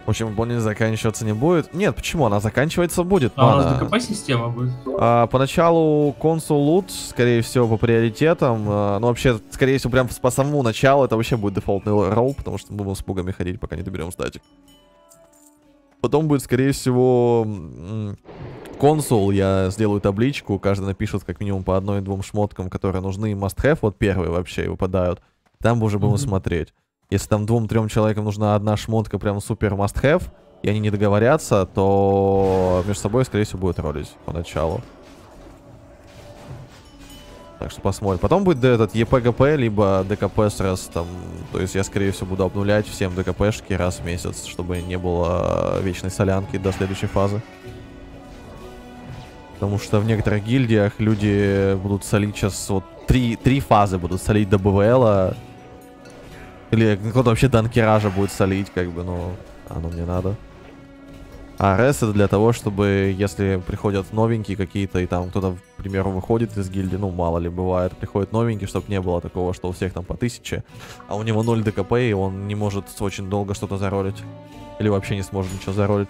В общем, бонус заканчиваться не будет. Нет, почему? Она заканчиваться будет. А у мана. нас ДКП система будет. А, поначалу консул лут, скорее всего, по приоритетам. а, ну, вообще, скорее всего, прям по самому началу это вообще будет дефолтный ролл, потому что мы будем с пугами ходить, пока не доберем статик. Потом будет, скорее всего, консул. Я сделаю табличку, каждый напишет как минимум по одной-двум шмоткам, которые нужны. Must-have, вот первые вообще выпадают. Там уже будем Мгм. смотреть. Если там двум-трем человекам нужна одна шмотка, прям супер must-have, и они не договорятся, то между собой, скорее всего, будет ролить поначалу. Так что посмотрим. Потом будет этот ЕПГП, либо ДКП с раз там. То есть я, скорее всего, буду обнулять всем ДКПшки раз в месяц, чтобы не было вечной солянки до следующей фазы. Потому что в некоторых гильдиях люди будут солить сейчас вот три, три фазы будут солить до БВЛа. Или кто-то вообще до анкеража будет солить, как бы, ну, оно мне надо. А РС это для того, чтобы, если приходят новенькие какие-то, и там кто-то, к примеру, выходит из гильдии, ну, мало ли бывает, приходит новенький, чтобы не было такого, что у всех там по тысяче, а у него 0 ДКП, и он не может очень долго что-то заролить. Или вообще не сможет ничего заролить.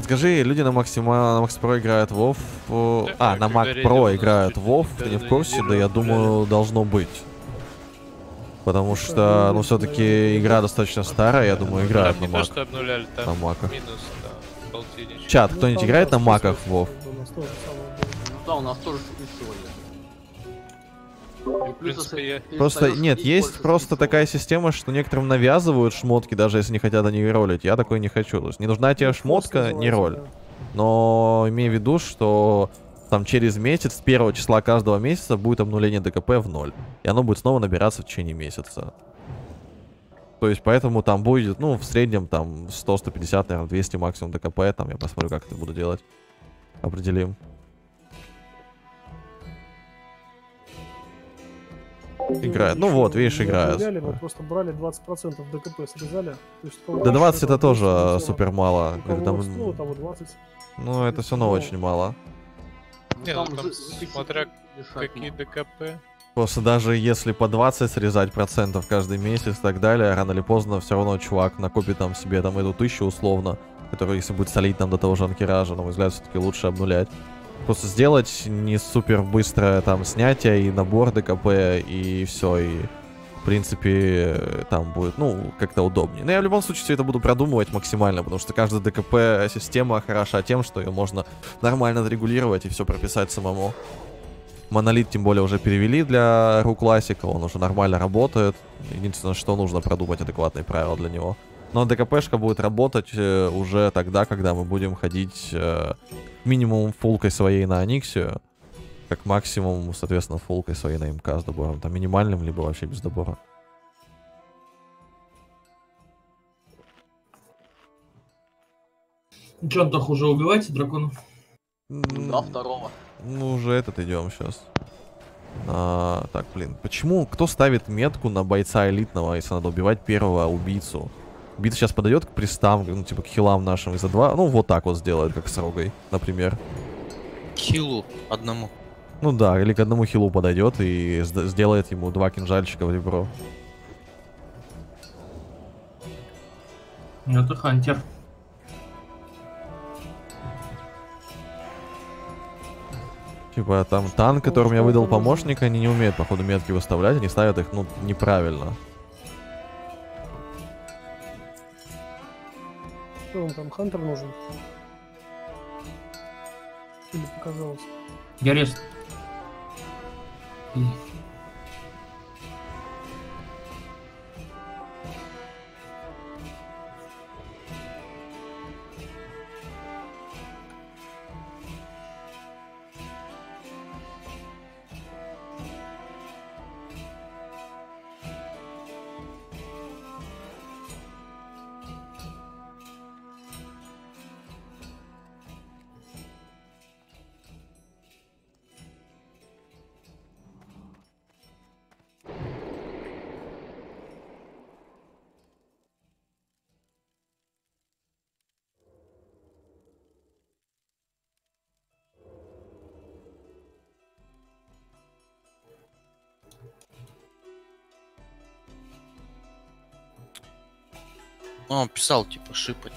Подскажи, люди на Максима, на Макс Про играют в WoW. Да, А, на Mac Pro играют WoW, не ты не в курсе? Да я думаю, должно быть. Потому что, ну, все-таки игра достаточно старая, я думаю, играют Там на то, Mac. что обнуляли, там на маках. минус, да, полтинничек. Чат, Ну, кто-нибудь там, играет на маках в список, WoW? Ну да, у нас тоже. И, в принципе, я... Просто, нет, есть просто такая система, что некоторым навязывают шмотки, даже если не хотят они ролить. Я такой не хочу. То есть не нужна тебе Ну, шмотка, не роль. Но имей в виду, что там через месяц, с первого числа каждого месяца будет обнуление ДКП в ноль. И оно будет снова набираться в течение месяца. То есть поэтому там будет, ну, в среднем там 100-150, наверное, 200 максимум ДКП. Там я посмотрю, как это буду делать. Определим. Играет. Ну вот, видишь, не играет. обнуляли, Мы просто брали 20% ДКП, срезали. Да 20 это тоже супер мало. У кого Там, 100, там и 20. ну, это все равно Ну, очень мало. Не, ну, там смотря Какие. ДКП? Просто даже если по 20 срезать процентов каждый месяц и так далее, рано или поздно все равно чувак накопит там себе там эту тысячу условно, которую если будет солить там до того же анкеража, на мой взгляд, все-таки лучше обнулять. Просто сделать не супер быстрое там снятие и набор ДКП и все, и в принципе там будет, ну, как-то удобнее. Но я в любом случае все это буду продумывать максимально, потому что каждая ДКП система хороша тем, что ее можно нормально отрегулировать и все прописать самому. Монолит, тем более, уже перевели для RU классика, он уже нормально работает. Единственное, что нужно продумать адекватные правила для него. Но ДКПшка будет работать э, уже тогда, когда мы будем ходить э, минимум фулкой своей на Аниксию, как максимум, соответственно, фулкой своей на МК с добором. Там минимальным, либо вообще без добора. Че, Антох, уже убиваете драконов? Да, второго. Ну, уже этот идем сейчас. А, так, блин, почему? Кто ставит метку на бойца элитного, если надо убивать первого убийцу? Убийца сейчас подойдет к пристам, ну, типа, к хилам нашим из-за два. Ну, вот так вот сделает, как с Рогой, например. Хилу одному. Ну да, или к одному хилу подойдет и сд- сделает ему два кинжальчика в ребро. Ну, Это Хантер. Типа, там танк, которым я выдал помощника, они не умеют, походу, метки выставлять, они ставят их, ну, неправильно. Что вам там, Хантер нужен? Или показалось? Я Ну, он писал, типа, шипать.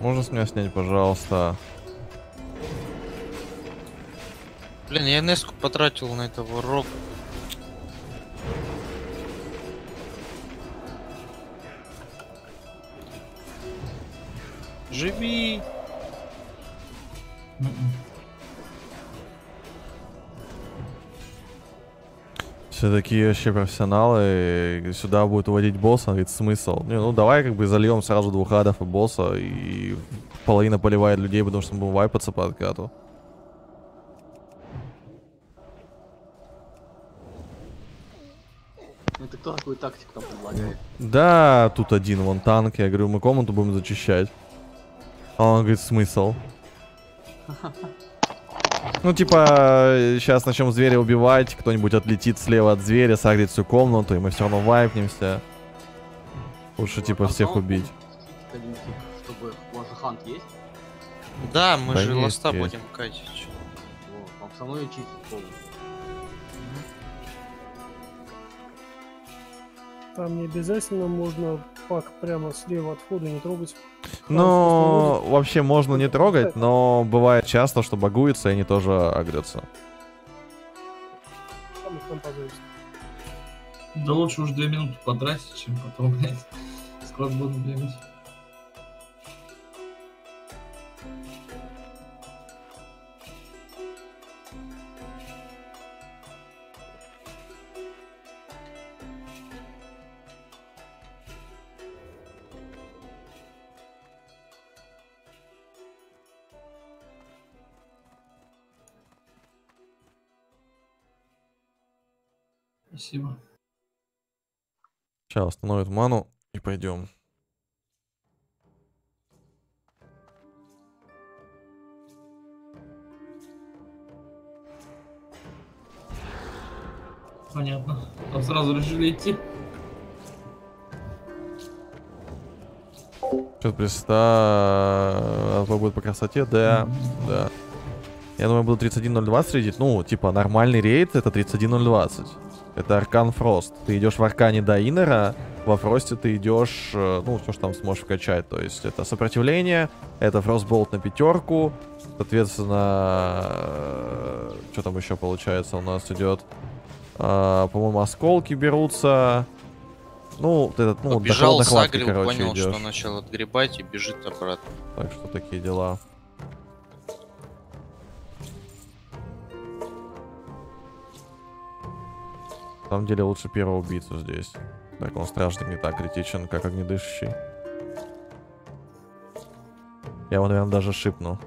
Можно с меня снять, пожалуйста? Блин, я Неску потратил на этого рога. Все такие вообще профессионалы. Сюда будет уводить босса, он говорит, смысл? Не, ну давай как бы зальем сразу двух адов и босса, и половина поливает людей, потому что мы будем вайпаться по откату. Ну ты кто такую тактику там предлагает? Да, тут один вон танк. Я говорю, мы комнату будем зачищать. А он говорит, смысл? Ну, типа, сейчас начнем зверя убивать, кто-нибудь отлетит слева от зверя, сагрит всю комнату, и мы все равно вайпнемся. Лучше, типа, всех убить. Один тип, чтобы у вас же хант есть? Да, мы Да же есть, ласта есть. будем там со мной чистить полностью. Там не обязательно можно пак прямо слева от входа не трогать. Но вообще можно не трогать, но бывает часто, что багуются, и они тоже агрятся. Да лучше уж две минуты потратить, чем потом, блядь, склад буду бегать. Спасибо. Сейчас остановит ману и пойдем. Понятно. Там сразу решили идти. Что приста будет по красоте? Да, да. Я думаю, буду 31020 рейдить. Ну, типа, нормальный рейд это 31020. Это Аркан Фрост. Ты идешь в Аркане до Иннера, во Фросте ты идешь, э, ну, все, что там сможешь вкачать. То есть это сопротивление, это Фростболт на пятерку. Соответственно, что там еще получается у нас идет? А, по-моему, осколки берутся. Ну, вот этот, ну, Побежал, до холодной хватки, сагрил, короче, понял, идешь. что начал отгребать и бежит обратно. Так что такие дела. Самом деле лучше первого убийцу здесь. Так он стражник не так критичен, как огнедышащий. Я его, наверное, даже шипну.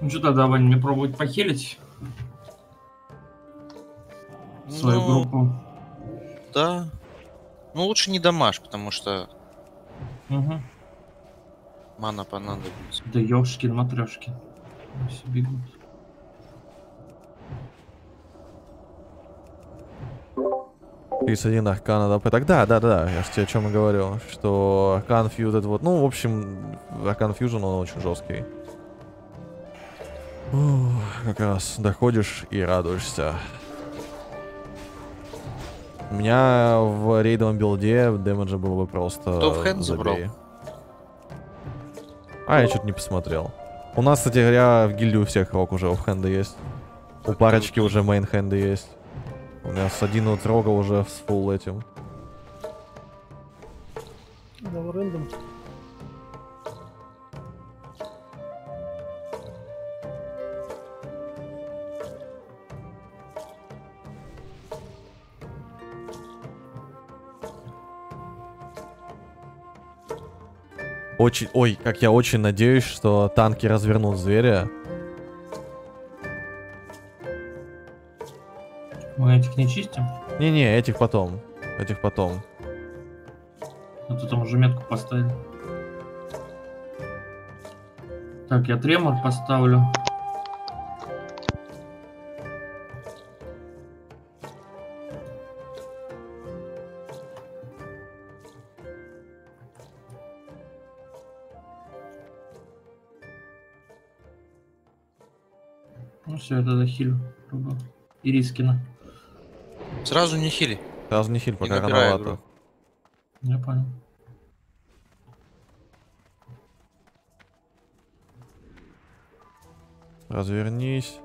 Ну что тогда, Вань, мне пробовать похилить свою Ну, группу? Да. Ну, лучше не дамаж, потому что Угу. мана понадобится. Да ёшкин матрешки. Все бегут. Тридцать один Аркана ДП. Так да, да, да, я же тебе о чем и говорил. Что Аркан Фьюз это вот, ну, в общем, Аркан Фьюжн, он очень жесткий. Ух, как раз доходишь и радуешься. У меня в рейдовом билде дэмэджа было бы просто... Кто в хэнд забрал? А, я что-то не посмотрел. У нас, кстати говоря, в гильдии у всех рок уже оффхенды есть. У парочки уже мейнхенды есть. У меня с один вот рога уже с фулл этим. Дал рендом. Очень, ой, как я очень надеюсь, что танки развернут зверя. Мы этих не чистим? Не-не, этих потом. Этих потом. А то там уже метку поставили. Так, я тремор поставлю. Ну все, это захилю. пробую. Ирискина. Сразу не хили. Сразу не хиль, пока набирай рановато. игру. Я понял. Развернись.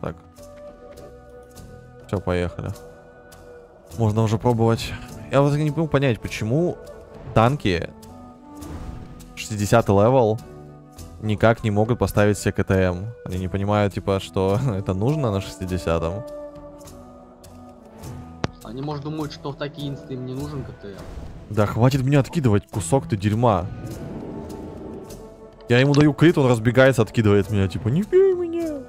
Так. Все, поехали. Можно уже пробовать. Я вот не могу понять, почему танки 60 левел никак не могут поставить себе KTM. Они не понимают, типа, что это нужно на 60-м. Они, может, думают, что в такие инсты им не нужен KTM. Да хватит меня откидывать, кусок ты дерьма. Я ему даю крит, он разбегается, откидывает меня, типа, не бей меня.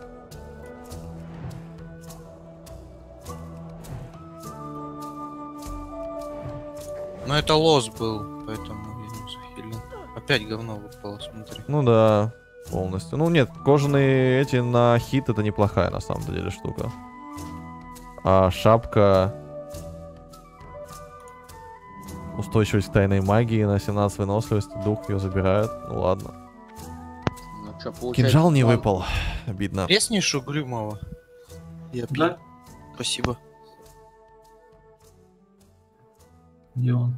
Но это лос был, поэтому. Опять говно выпало, смотри. Ну да, полностью. Ну нет, кожаные эти на хит это неплохая на самом деле штука. А шапка... Устойчивость к тайной магии на 17 выносливости, дух ее забирает. Ну ладно. Ну, получается, Кинжал не план- выпал. Обидно. Треснешь угрюмого? Я пью. Да? Спасибо. Где он?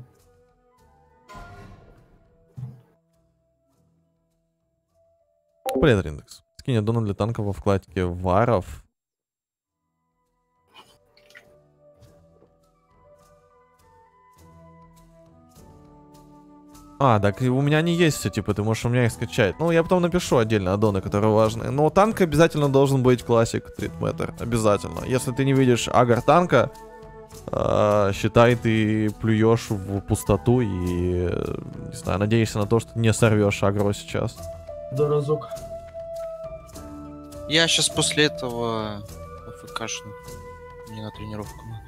Привет, индекс. Скинь аддона для танков во вкладке варов. А, так и у меня они есть все, типа, ты можешь у меня их скачать. Ну, я потом напишу отдельно аддоны, которые важны. Но танк обязательно должен быть классик Тритметтер. Обязательно. Если ты не видишь агар танка, а, считай, ты плюешь в пустоту и, э, не знаю, надеешься на то, что не сорвешь агро сейчас. Да разок. Я сейчас после этого АФКшну. Мне на тренировку надо.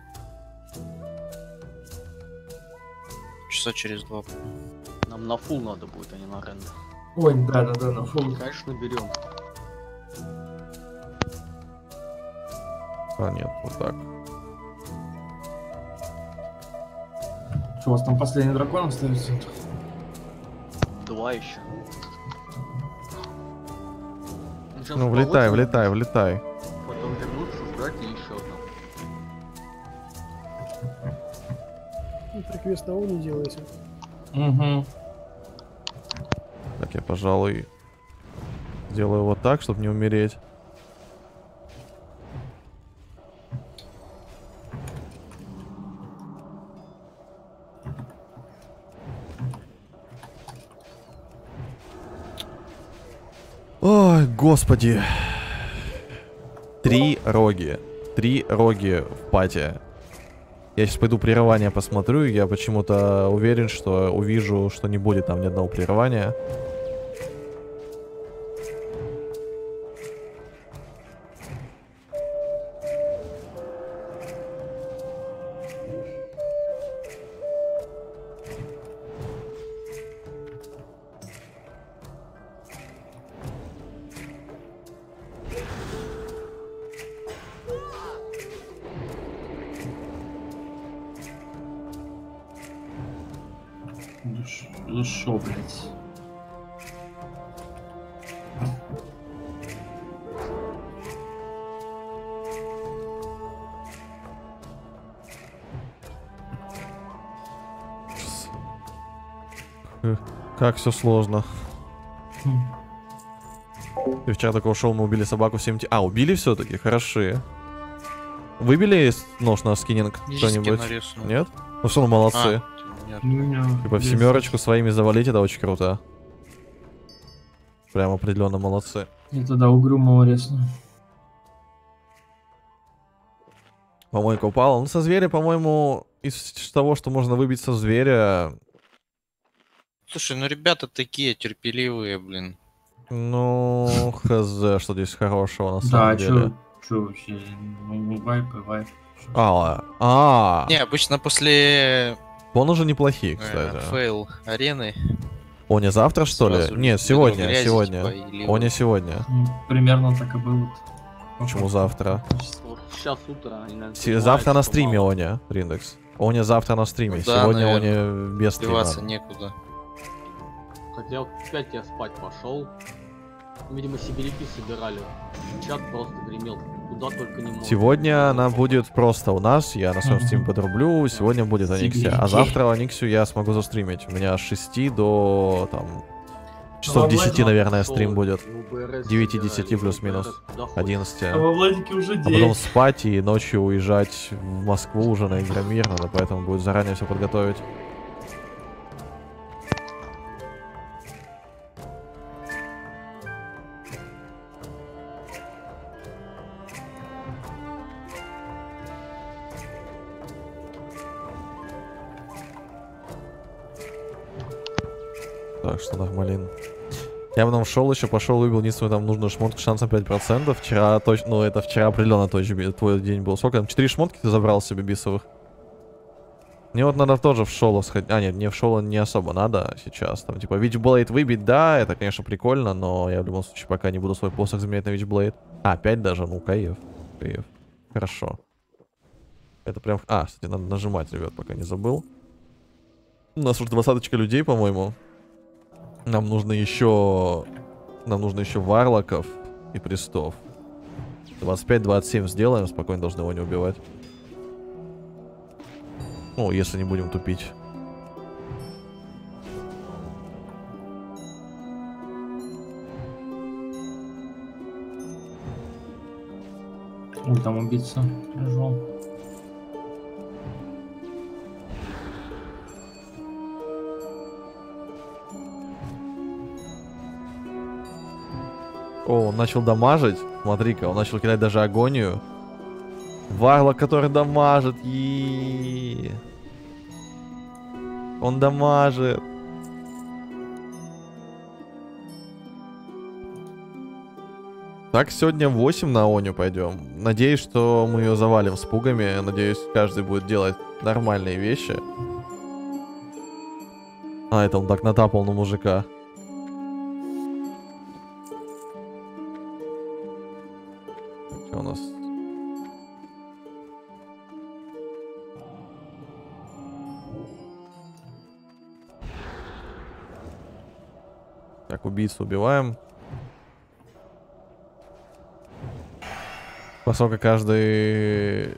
Часа через два. Нам на фул надо будет, а не на рендер. Ой, да, да, да, на фул. Конечно, берем. А, нет, вот так. Что, у вас там последний дракон остается? Два еще. Ну, влетай, влетай, влетай. Потом вернуться, сбрать и еще одну. Ну, приквест того не делайте. Угу. Так, я, пожалуй, сделаю вот так, чтобы не умереть. Ой, господи. Три роги. Три роги в пате. Я сейчас пойду прерывание посмотрю. Я почему-то уверен, что увижу, что не будет там ни одного прерывания. Душо, блядь. Как все сложно. Хм. Ты вчера такого шоу мы убили собаку 7 А, убили все-таки? Хороши. Выбили нож на скиннинг Есть кто-нибудь? Нет? Ну все равно молодцы. А, нет. У меня Типа в семерочку своими завалить, это очень круто. Прям определенно молодцы. Я тогда угрюмого резну. Помойка упала. Ну, со зверя, по-моему, из того, что можно выбить со зверя, Слушай, ну ребята такие терпеливые, блин. ну, хз, что здесь хорошего на Да, самом деле. чё, чё вообще, ну, вайпы, вайпы. А, а, Не, обычно после он уже неплохие, э, кстати. фейл арены. О, не завтра, что ли? сразу Нет, ведро сегодня, грязи, сегодня. типа, и О, не ливер. сегодня. Ну, примерно так и было. Почему завтра? Сейчас утро, они, наверное, Се- Завтра на стриме. Оня, Риндекс. Оня завтра на стриме. Да, Сегодня наверное. Оня без Деваться стрима. некуда. Хотя вот опять я спать пошел. Видимо, сибиряки собирали. Чат просто гремел. Куда только не мог. Сегодня она будет просто у нас, я на своем стриме подрублю, сегодня будет Аниксия. А завтра Аниксию я смогу застримить. У меня с 6 до там часов во 10, Владике наверное, стрим будет. в УБРС 9-10 собирали, плюс-минус. УБРС куда хочешь. 11. А во Владике уже А потом спать и ночью уезжать в Москву уже на Игромир, надо поэтому будет заранее все подготовить. Так что нормалин. Я потом шел еще, пошел, выбил единственную там нужную шмотку шансом 5%. Вчера точно, ну это вчера определенно точно твой день был. Сколько там? 4 шмотки ты забрал себе бисовых? Мне вот надо тоже в шоло сходить. А, нет, мне в шоло не особо надо сейчас. Там, типа, Witchblade выбить, да, это, конечно, прикольно, но я в любом случае пока не буду свой посох заменять на Witchblade. А, 5 даже, ну, кайф. Кайф. Хорошо. Это прям... А, кстати, надо нажимать, ребят, пока не забыл. У нас уже двадцаточка людей, по-моему. Нам нужно еще... Нам нужно еще варлоков и престов. 25-27 сделаем, спокойно должны его не убивать. Ну, если не будем тупить. Ой, там убийца лежал. О, он начал дамажить. Смотри-ка, он начал кидать даже агонию. Варлок, который дамажит. и Он дамажит. Так, сегодня 8 на Оню пойдем. Надеюсь, что мы ее завалим с пугами. Надеюсь, каждый будет делать нормальные вещи. А, это он так натапал на мужика. Убийцу убиваем. Поскольку каждый...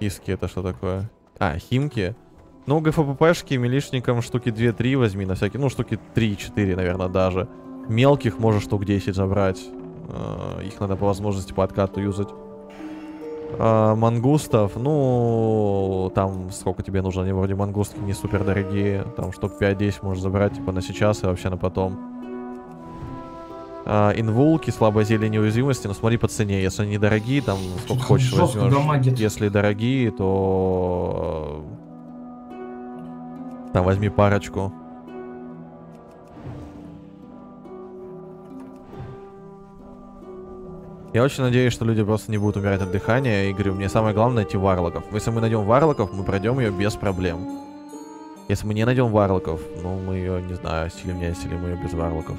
Киски это что такое? А, химки. Ну, ГФППшки милишникам штуки 2-3 возьми на всякий. Ну, штуки 3-4, наверное, даже. Мелких можешь штук 10 забрать. Э, Их надо по возможности по откату юзать. А, мангустов, ну, там сколько тебе нужно, они вроде мангустки не супер дорогие, там штук 5-10 можешь забрать, типа на сейчас и вообще на потом. А, инвулки, слабое зелье неуязвимости, но смотри по цене, если они дорогие, там сколько хочешь возьмешь. дамагит. Если дорогие, то э, там возьми парочку. Я очень надеюсь, что люди просто не будут умирать от дыхания. И говорю, мне самое главное найти варлоков. Если мы найдем варлоков, мы пройдем ее без проблем. Если мы не найдем варлоков, ну мы ее, не знаю, силим, не осилим ее без варлоков.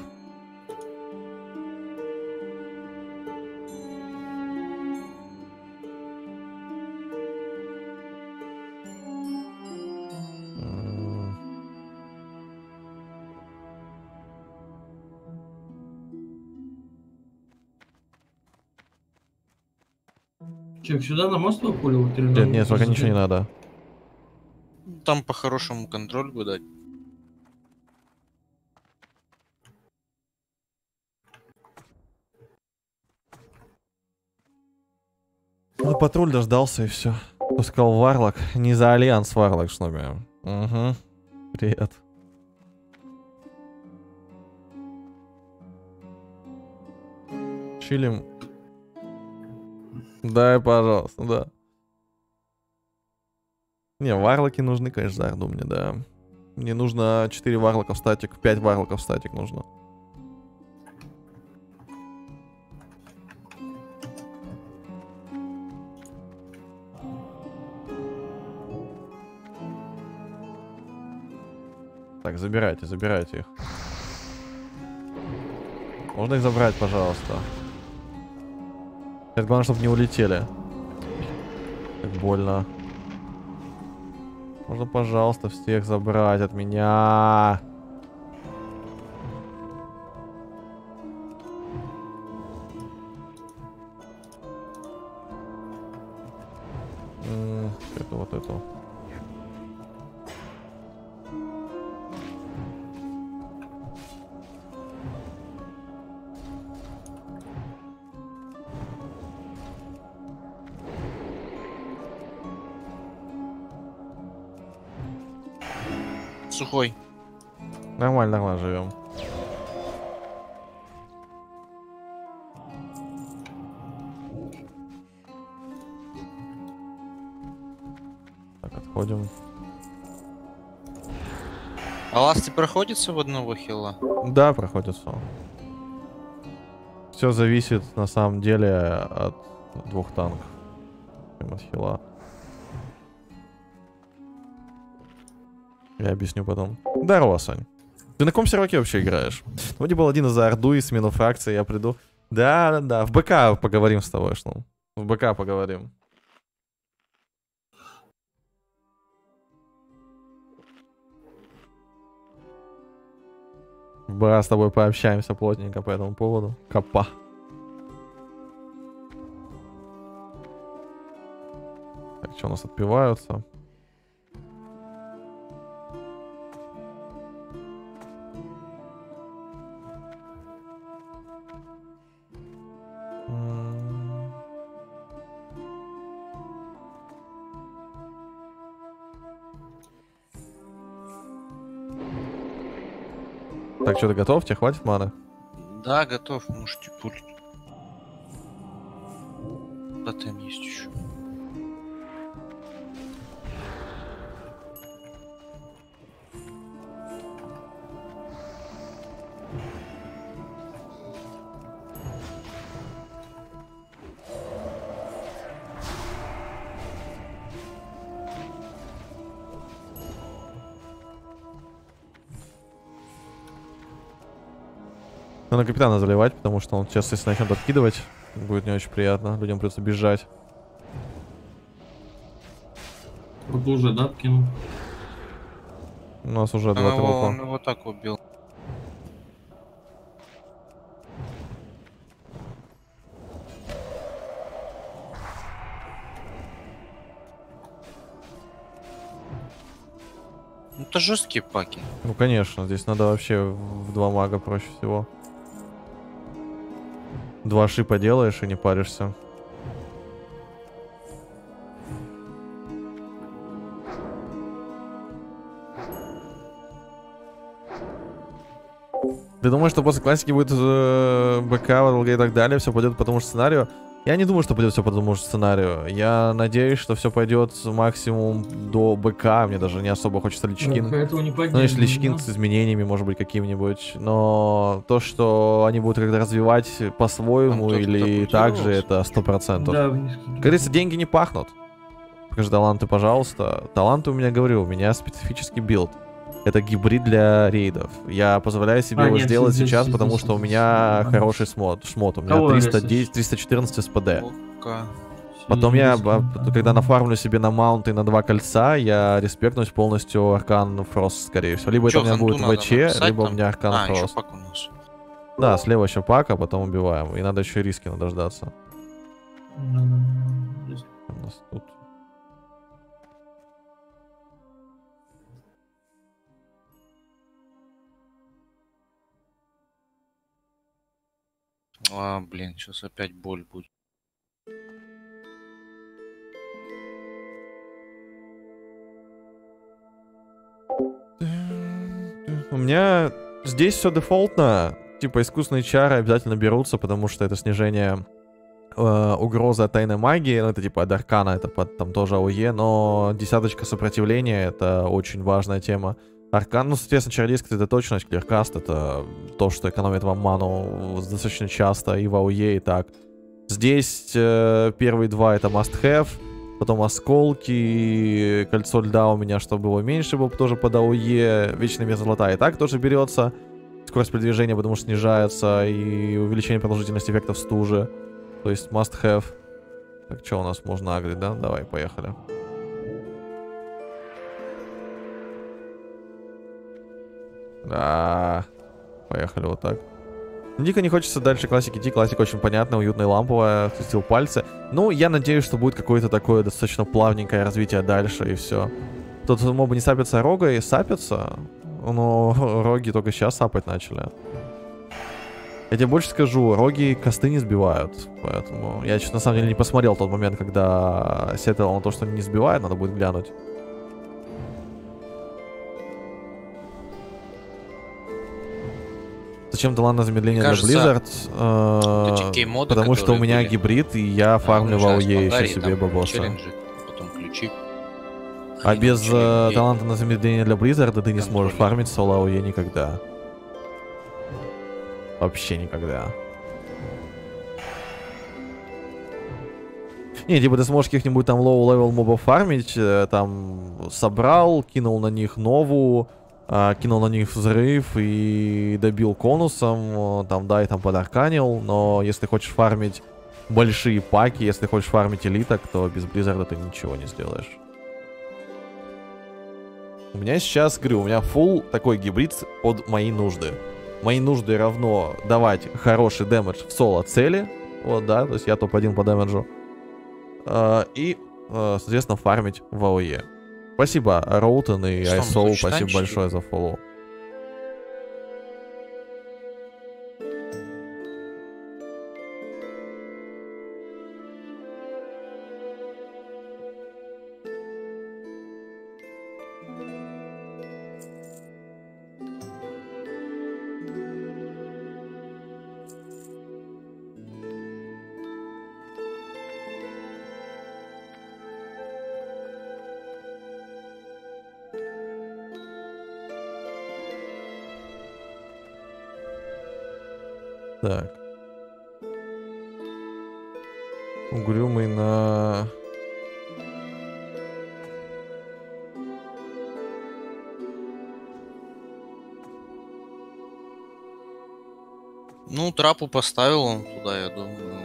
Чек, сюда на мост выпуливать или Нет, нет, пока ничего не надо. Там по-хорошему контроль бы дать. Ну, патруль дождался и все. Пускал Варлок. Не за Альянс Варлок, что ли. Угу. Привет. Чилим. Дай, пожалуйста, да. Не, варлоки нужны, конечно, за Орду мне, да. Мне нужно 4 варлока в статик, 5 варлоков в статик нужно. Так, забирайте, забирайте их. Можно их забрать, пожалуйста. Это главное, чтобы не улетели. Так больно. Можно, пожалуйста, всех забрать от меня. Это вот эту. Сухой. Нормально, нормально живем. Так, отходим. А ласты проходится в одного хила? Да, проходит все. Зависит на самом деле от двух танков. От хила. Я объясню потом. Здорово, Сань. Ты на каком серваке вообще играешь? Вроде был один из-за Орду и смену фракции, я приду. Да, да, да. В БК поговорим с тобой, что? В БК поговорим. БА с тобой пообщаемся плотненько по этому поводу. Капа. Так, что у нас отпиваются? Так, что, ты готов? Тебе хватит маны? Да, готов, можете пулить. Тотем есть еще. Надо капитана заливать, потому что он сейчас, если начнет откидывать, будет не очень приятно. Людям придется бежать. Вот уже, да, кинул? У нас уже Он два его, он трупа. его так убил. Ну, это жесткие паки. Ну, конечно, здесь надо вообще в два мага проще всего. Два шипа делаешь и не паришься. Ты думаешь, что после классики будет э, БК, и так далее, все пойдет по тому же сценарию? Я не думаю, что пойдет все по тому же сценарию. Я надеюсь, что все пойдет максимум до BC. Мне даже не особо хочется Lich King. Ну, этого не Ну, если Lich King да. с изменениями, может быть, каким-нибудь. Но то, что они будут как-то развивать по-своему или так же, это сто процентов. Да. Как говорится, деньги не пахнут. Покажи таланты, пожалуйста. Таланты у меня, говорю, у меня специфический билд. Это гибрид для рейдов. Я позволяю себе А, его нет, сделать здесь- сейчас, здесь- потому здесь- что у здесь- меня здесь- хороший смот. Шмот. У меня Кого 310, 314 SPD. Ока. Потом я, когда нафармлю себе на маунты на два кольца, я респектнусь полностью Аркан Фрост, скорее всего. Либо Чё, это у меня будет ВЧ, либо у там? меня Аркан А, еще Фрост. пак у нас. Да, слева еще пак, а потом убиваем. И надо еще риски надо дождаться. М, здесь. У нас тут. А, блин, сейчас опять боль будет. У меня здесь все дефолтно. Типа искусственные чары обязательно берутся, потому что это снижение э, угроза от тайной магии, ну, это типа от Аркана, это под, там тоже АОЕ, но десяточка сопротивления, это очень важная тема. Аркан, ну, соответственно, чародейская это точность, клеркаст это то, что экономит вам ману достаточно часто и в АОЕ, и так. Здесь э, первые два это must-have, потом осколки, кольцо льда у меня, чтобы было меньше, было бы тоже под АОЕ, вечная мета золотая и так тоже берется. Скорость передвижения, потому что снижается, и увеличение продолжительности эффектов стужи. То есть must-have. Так, что у нас можно агрить, да? Давай, поехали. Да, поехали вот так. Дико не хочется дальше классики идти. Классика очень понятная, уютная, ламповая, свистил пальцы. Ну, я надеюсь, что будет какое-то такое достаточно плавненькое развитие дальше, и все. Тут мобы не сапятся рога и сапятся, но роги только сейчас сапать начали. Я тебе больше скажу, роги косты не сбивают, поэтому я честно, на самом деле не посмотрел тот момент, когда сетовал на то, что не сбивают, надо будет глянуть. Зачем талант на замедление Кажется, для Blizzard? Э, кеймоды, потому что у меня были, гибрид, и я Наезжаешь АОЕ еще себе бабоса. челленджи, потом ключи. А Они без э, таланта на замедление для Blizzard ты не сможешь фармить соло АОЕ никогда. Вообще никогда. Не, типа ты сможешь каких-нибудь там лоу-левел мобов фармить, э, там собрал, кинул на них новую, кинул на них взрыв и добил конусом, э, там, да, и там подарканил, но если хочешь фармить большие паки, если хочешь фармить элиток, то без Близзарда ты ничего не сделаешь. У меня сейчас, говорю, у меня full такой гибрид под мои нужды. Мои нужды равно давать хороший дэмэдж в соло цели. Вот, да, то есть я топ-1 по дэмэджу. А, и, а, соответственно, фармить в АОЕ. Спасибо, Роутен и Айсоу, спасибо большое за фоллоу. Так. Угрюмый на... Ну, трапу поставил он туда, я думаю,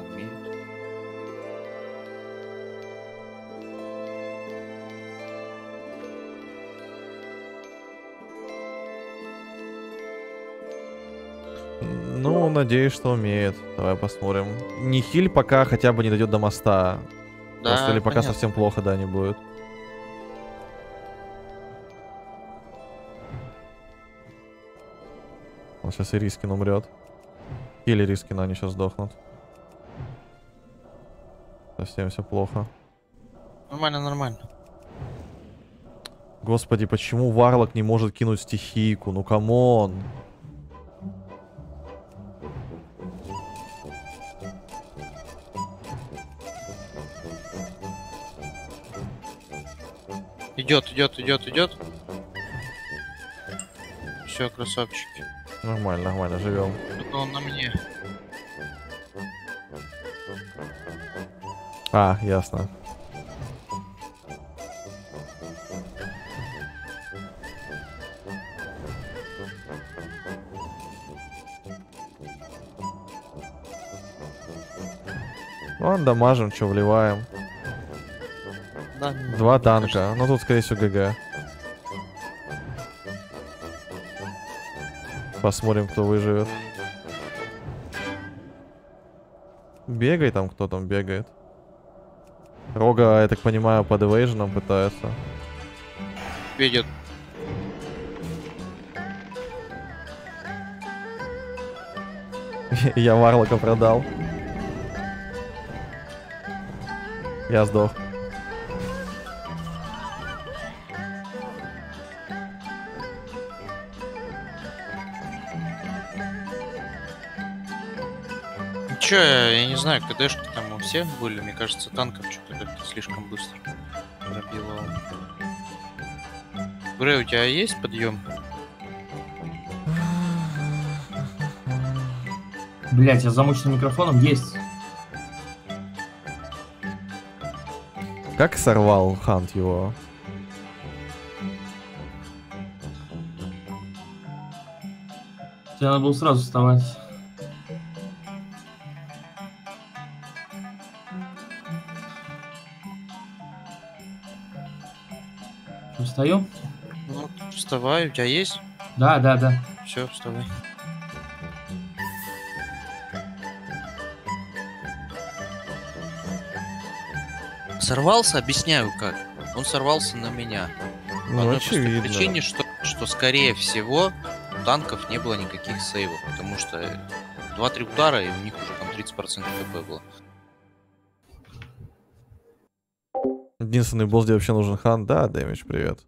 Ну, надеюсь, что умеет. Давай посмотрим. Нихиль пока хотя бы не дойдет до моста. Просто Да, или пока понятно. совсем плохо, да, не будет. Он сейчас и Рискин умрет. Или Рискина, они сейчас сдохнут. Совсем все плохо. Нормально, нормально. Господи, почему Варлок не может кинуть стихийку? Ну come on. Идет, идет, идет, идет. Все, красавчики. Нормально, нормально, живем. Только он на мне. А, ясно. Ладно, дамажим, что вливаем. Да, Два танка. Ну тут, скорее всего, ГГ. Посмотрим, кто выживет. Бегай там, кто там бегает. Рога, я так понимаю, под эвейженом пытается. Видит. Я Варлока продал. Я сдох. Чё, я не знаю, КДшки там у всех были, мне кажется, танком что-то как-то слишком быстро пробивал. Грей, у тебя есть подъем? Блять, я замучен микрофоном. Есть. Как сорвал Хант его? Тебе надо было сразу вставать. Встаю? Ну, вставай, у тебя есть? Да, да, да. Все, вставай. Сорвался, объясняю как. Он сорвался на меня. По Ну, одной простой очевидно. причине, что, что скорее всего у танков не было никаких сейвов, потому что 2-3 удара, и у них уже там 30% КП было. Единственный босс, где вообще нужен хан. Да, Дэмидж, привет.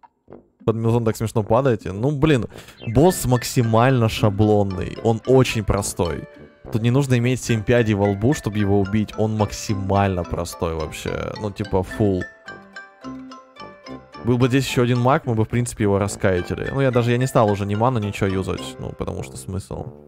Под мюзон так смешно падаете. Ну, блин, босс максимально шаблонный. Он очень простой. Тут не нужно иметь 7 пядей во лбу, чтобы его убить. Он максимально простой вообще. Ну, типа, фул. Был бы здесь еще один маг, мы бы, в принципе, его раскайтили. Ну, я даже я не стал уже ни ману, ничего юзать. Ну, потому что смысл.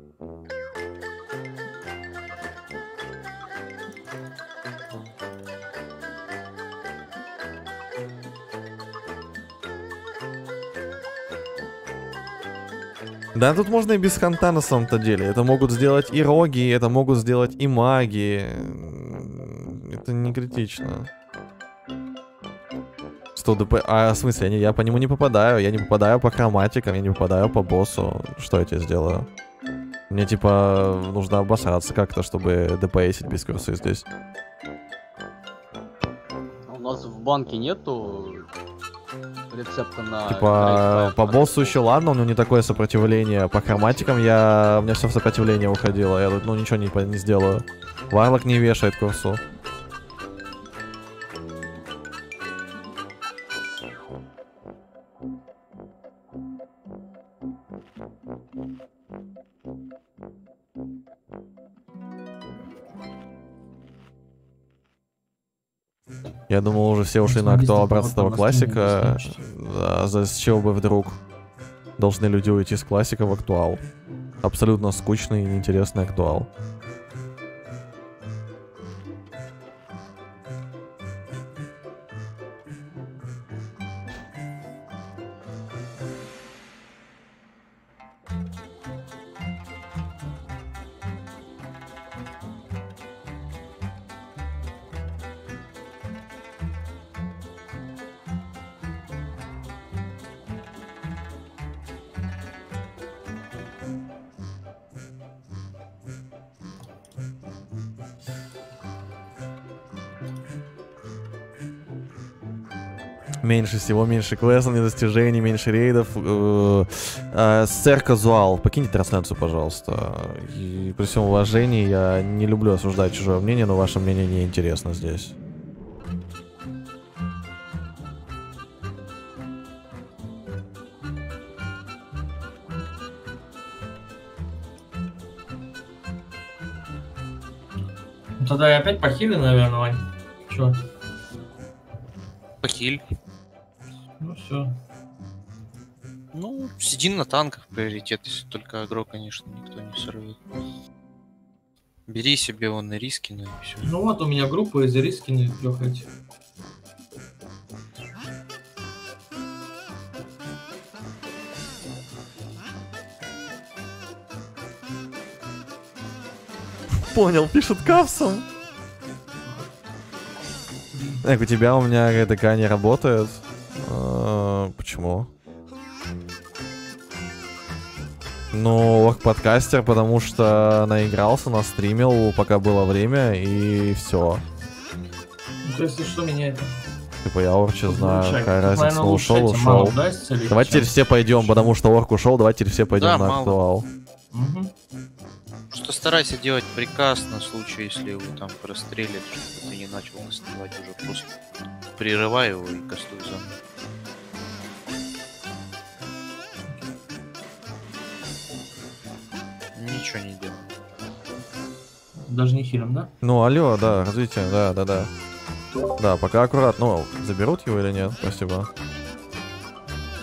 Да, тут можно и без ханта на самом-то деле. Это могут сделать и роги, это могут сделать и маги. Это не критично. 100 дп... А, в смысле, я, не- я по нему не попадаю. Я не попадаю по хроматикам, я не попадаю по боссу. Что я тебе сделаю? Мне, типа, нужно обосраться как-то, чтобы дпсить без курсы здесь. У нас в банке нету рецепта на... Типа, по боссу еще ладно, у него не такое сопротивление. По хроматикам я... У меня все в сопротивление уходило. Я тут, ну, ничего не, не сделаю. Варлок не вешает курсу. Я думал, уже все ушли на актуал братства классика. А за чего бы вдруг должны люди уйти с классика в актуал? Абсолютно скучный и неинтересный актуал. Меньше всего, меньше квестов, меньше достижений, меньше рейдов. Э, э, Сэр Казуал, покиньте трансляцию, пожалуйста. И при всем уважении, я не люблю осуждать чужое мнение, но ваше мнение не интересно здесь. Ну, Тогда я опять похили, наверное, Вань. Чё? Похиль. Ну все. Ну, сиди на танках, приоритет, если только агро, конечно, никто не сорвет. Бери себе он на риски, ну и все. Ну вот у меня группа из риски не трёхать. Понял, пишет капсом. Так, у тебя у меня ГТК не работает. А, Почему? Ну, лох подкастер, потому что наигрался, настримил, пока было время, и все. Ну, то есть, что меня это? Типа я орча знаю, Улучшать. какая разница, ну, ушел, ушел. Давайте теперь все пойдем, потому что орк ушел, давайте теперь все пойдем Да, на мало. актуал. Мгм. Что старайся делать приказ на случай, если его там прострелят, чтобы ты не начал кастовать уже просто прерывай его и кастуй заново. Ничего не делай. даже не хилим, да? Ну, алло, да, развитие, да, да, да. Да, пока аккуратно. Ну, заберут его или нет? Спасибо.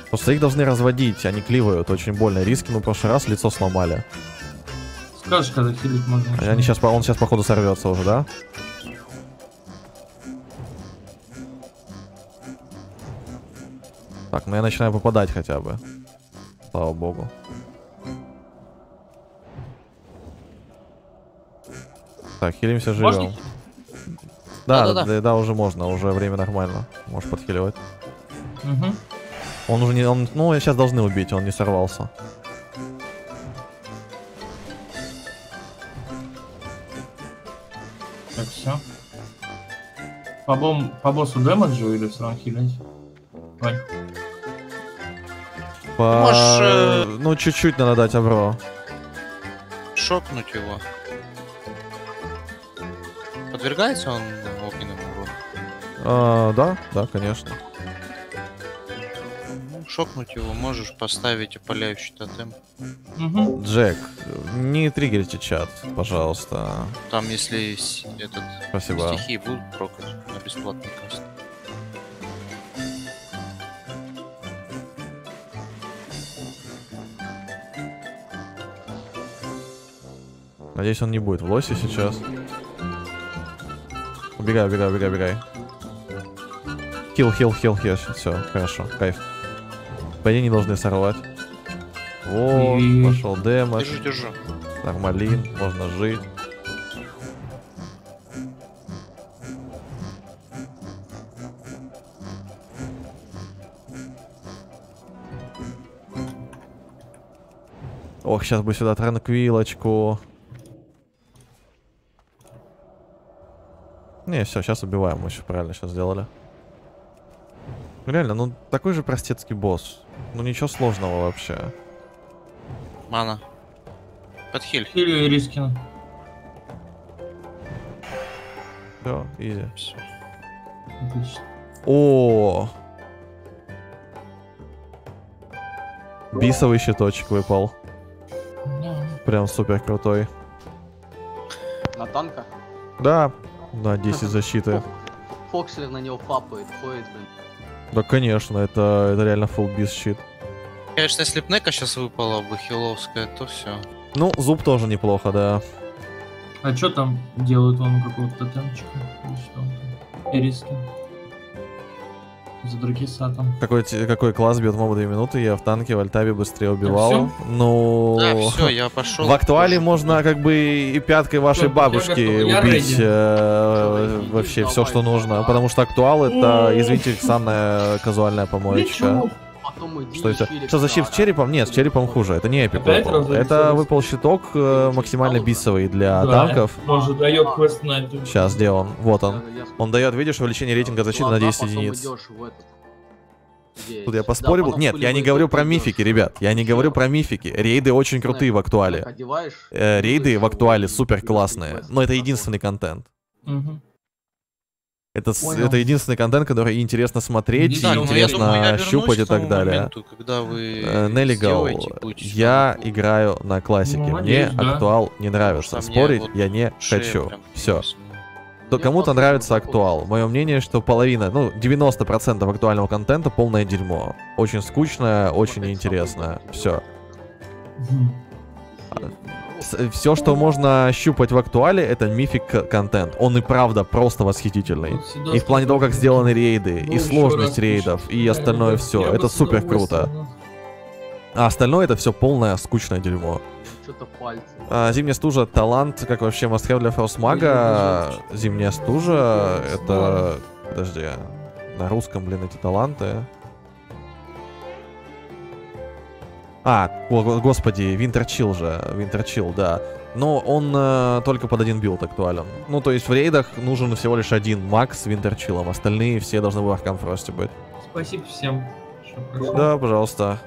Просто их должны разводить, они кливают очень больно. Риски, ну, в прошлый раз лицо сломали. Скажешь, когда хилить можно. А Они сейчас, он сейчас, походу, сорвется уже, да? Так, ну я начинаю попадать хотя бы. Слава богу. Так, хилимся живем. Можно? Да, Да-да-да. да, да, уже можно, уже время нормально. Можешь подхиливать. Угу. Он уже не, он, ну, сейчас должны убить, он не сорвался. Так, все. По, бом... по боссу дэмэджу или все равно хилить? По... можешь, э, Ну, чуть-чуть надо дать обро. Шокнуть его. Подвергается он огненному урону? А, да, да, конечно. Шокнуть его можешь поставить опаляющий тотем. Угу. Джек, не триггерите чат, пожалуйста. Там, если этот Спасибо. стихии будут прокать на бесплатный каст. Надеюсь, он не будет в лосе сейчас. Убегай, убегай, убегай, убегай. Хил, хил, хил, хил. Все, хорошо, кайф. Ней не должны сорвать. Вот, пошел дэмэдж. Держу, держу. Нормалин, можно жить. Ох, сейчас бы сюда транквилочку. Не, все, сейчас убиваем, мы все правильно сейчас сделали. Реально, ну такой же простецкий босс. Ну ничего сложного вообще. Мана. Подхиль. И рискину. Все, изи. Всё. Отлично. О! Бисовый щиточек выпал. Да. Прям супер крутой. На танка. Да, да, 10 защиты. Фокслер на него фапает, ходит, блин. Да, конечно, это, это реально full бис щит. Конечно, если б Нека сейчас выпала бы хиловская, то все. Ну, зуб тоже неплохо, да. А что там делают он какого-то тотемчика? Или За Дракиса там. Какой, какой класс бьет моба 2 минуты, я в танке в альтабе быстрее убивал. Ну, Да, все, я пошел. в актуале можно как бы и пяткой вашей бабушки убить э, вообще все, что нужно. Потому что актуал это, извините, самая казуальная помоечка. Что это? Что за щит с черепом? Нет, с черепом хуже. Это не эпик выпал. Это выпал щиток э, максимально бисовый для Да, танков. Он же дает квест на. Сейчас, где он? Вот он. Он дает, видишь, увеличение рейтинга защиты на 10 потом единиц. Тут я поспорил. да, Нет, я не говорю про мифики, ребят. Я не говорю про мифики. Рейды очень крутые в актуале. одеваешь, Э, Рейды в актуале супер классные. Но это единственный контент. Мгм. Это, Понял. это единственный контент, который интересно смотреть, Да, и ну, я думаю, интересно вернусь щупать и так далее. моменту, когда вы Э, я играю на классике. Ну, Мне надеюсь, да. актуал не нравится. Потому мне Спорить вот я не хочу. прям Все. То Мне кому-то нравится вот актуал. вот. Мое мнение, что половина, ну, 90% актуального контента полное дерьмо. Очень скучное, очень Опять неинтересное. Все. Мгм. Все, что можно щупать в актуале, это мифик контент. Он и правда просто восхитительный. И в плане того, как сделаны рейды, и сложность рейдов, и остальное все. Это супер круто. А остальное это все полное скучное дерьмо. А, Зимняя стужа талант, как вообще must для фростмага. Зимняя стужа это. Подожди. На русском, блин, эти таланты. А, о, го- господи, Chill же. Chill, да. Но он э, только под один билд актуален. Ну, то есть в рейдах нужен всего лишь один маг с Winter Chill'ом. Остальные все должны в Аркам Фросте быть. Спасибо всем. Да, пожалуйста.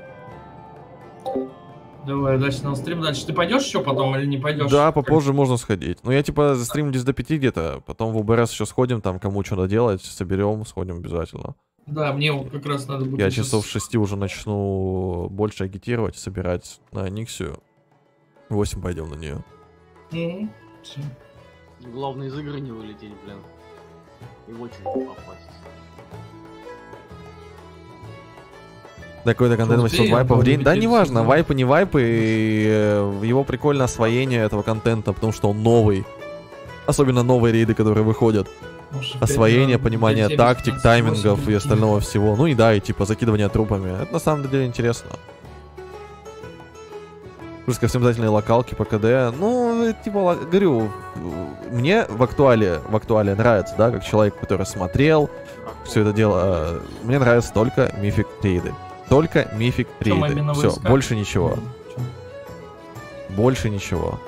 Давай, удачного стрима. Дальше ты пойдешь еще потом или не пойдешь? Да, попозже можно сходить. Ну, я типа застримлю здесь до 5 где-то, потом в УБРС еще сходим, там кому что надо делать, соберем, сходим обязательно. Да, мне вот как раз надо будет. Я сейчас- часов 6 уже начну больше агитировать, собирать на Никсию. 8 пойдем на нее. Всё. Главное из игры не вылететь, блин. И в очередь попасть. Такой-то контент 800 успеем, вайпов в день. Да, неважно, вайпы, не вайпы, и, э, его прикольное освоение этого контента, потому что он новый. Особенно новые рейды, которые выходят. Освоение, понимание 9, тактик, 15, таймингов 8 и остального всего. Ну и да, и типа закидывание трупами. Это на самом деле интересно. Плюс ко всем обязательные локалки по КД. Ну, э, типа, говорю, э, мне в актуале, в актуале нравится, да, как человек, который смотрел все это дело. э, Мне нравятся только мифик рейды. Только мифик рейды. Все, больше ничего. Больше ничего.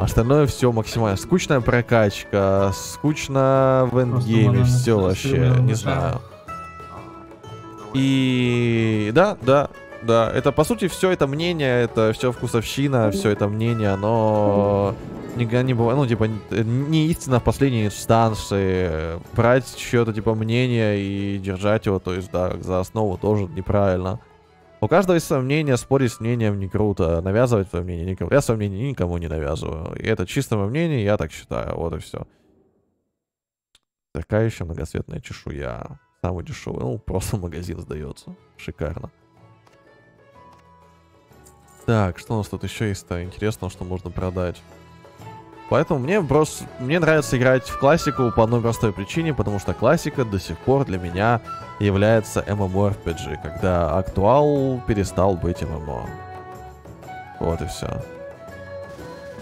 Остальное все максимально. Скучная прокачка, скучно в эндгейме, все вообще, не знаю. А, И да, да, да. Это по сути все это мнение, это все вкусовщина, все это мнение, но никогда не бывает, ну, типа, не истина в последней инстанции. Брать чье-то, типа, мнение и держать его, то есть, да, за основу тоже неправильно. У каждого есть свое мнение, спорить с мнением не круто, навязывать свое мнение не круто. Я свое мнение никому не навязываю. И это чисто мое мнение, я так считаю, вот и все. Такая еще многоцветная чешуя. Самый дешевый, ну, просто магазин сдается. Шикарно. Так, что у нас тут еще есть-то интересного, что можно продать? Поэтому мне просто... Мне нравится играть в классику по одной простой причине, потому что классика до сих пор для меня является MMORPG, когда актуал перестал быть MMO. Вот и все.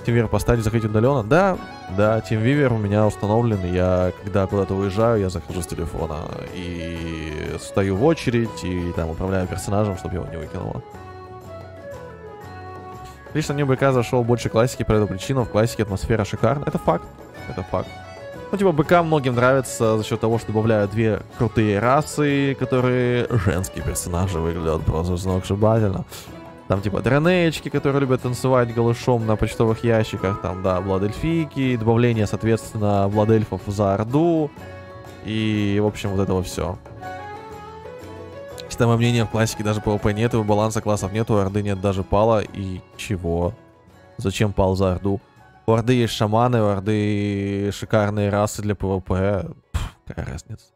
TeamViewer поставить закрыть удаленно? Да, да, TeamViewer у меня установлен, я, когда куда-то уезжаю, я захожу с телефона и стою в очередь, и там управляю персонажем, чтобы его не выкинуло. Лично мне БК зашел больше классики по эту причину. В классике атмосфера шикарна. Это факт. Это факт. Ну, типа, БК многим нравится за счет того, что добавляют две крутые расы, которые женские персонажи выглядят просто сногсшибательно. Там, типа, дранеечки, которые любят танцевать голышом на почтовых ящиках. Там, да, бладельфийки. Добавление, соответственно, бладельфов за Орду. И, в общем, вот этого все. Чисто мое мнение, в классике даже PvP нет, и баланса классов нет, у Орды нет даже пала. И чего? Зачем пал за Орду? Орды есть шаманы, Орды шикарные расы для. Пф, какая разница?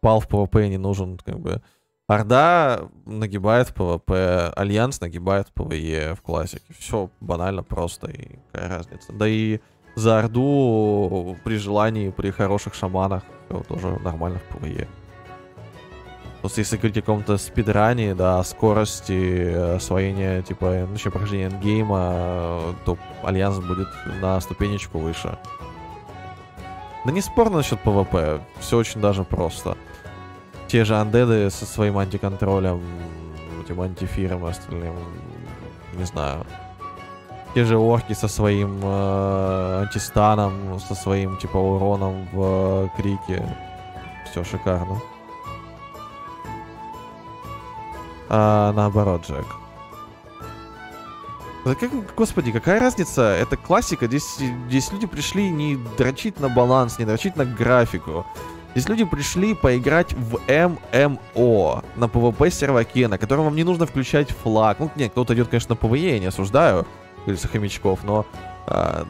Пал в PvP не нужен, как бы. Орда нагибает в PvP, Альянс нагибает в PvE в классике. Все банально просто, и какая разница. Да и за Орду при желании, при хороших шаманах, тоже нормально в PvE. Просто если говорить о каком-то спидране, да, скорости э, освоения, типа, ну, вообще прохождения эндгейма, э, то Альянс будет на ступенечку выше. Да не спорно насчет PvP, все очень даже просто. Те же андеды со своим антиконтролем, этим антифиром и остальным, не знаю. Те же орки со своим э, антистаном, со своим, типа, уроном в э, крике. Все шикарно. А, наоборот, Джек. Как, господи, какая разница? Это классика. Здесь, здесь люди пришли не дрочить на баланс, не дрочить на графику. Здесь люди пришли поиграть в ММО на PvP серваке, на котором вам не нужно включать флаг. Ну, нет, кто-то идет, конечно, на PvE, я не осуждаю, говорится, хомячков, но а,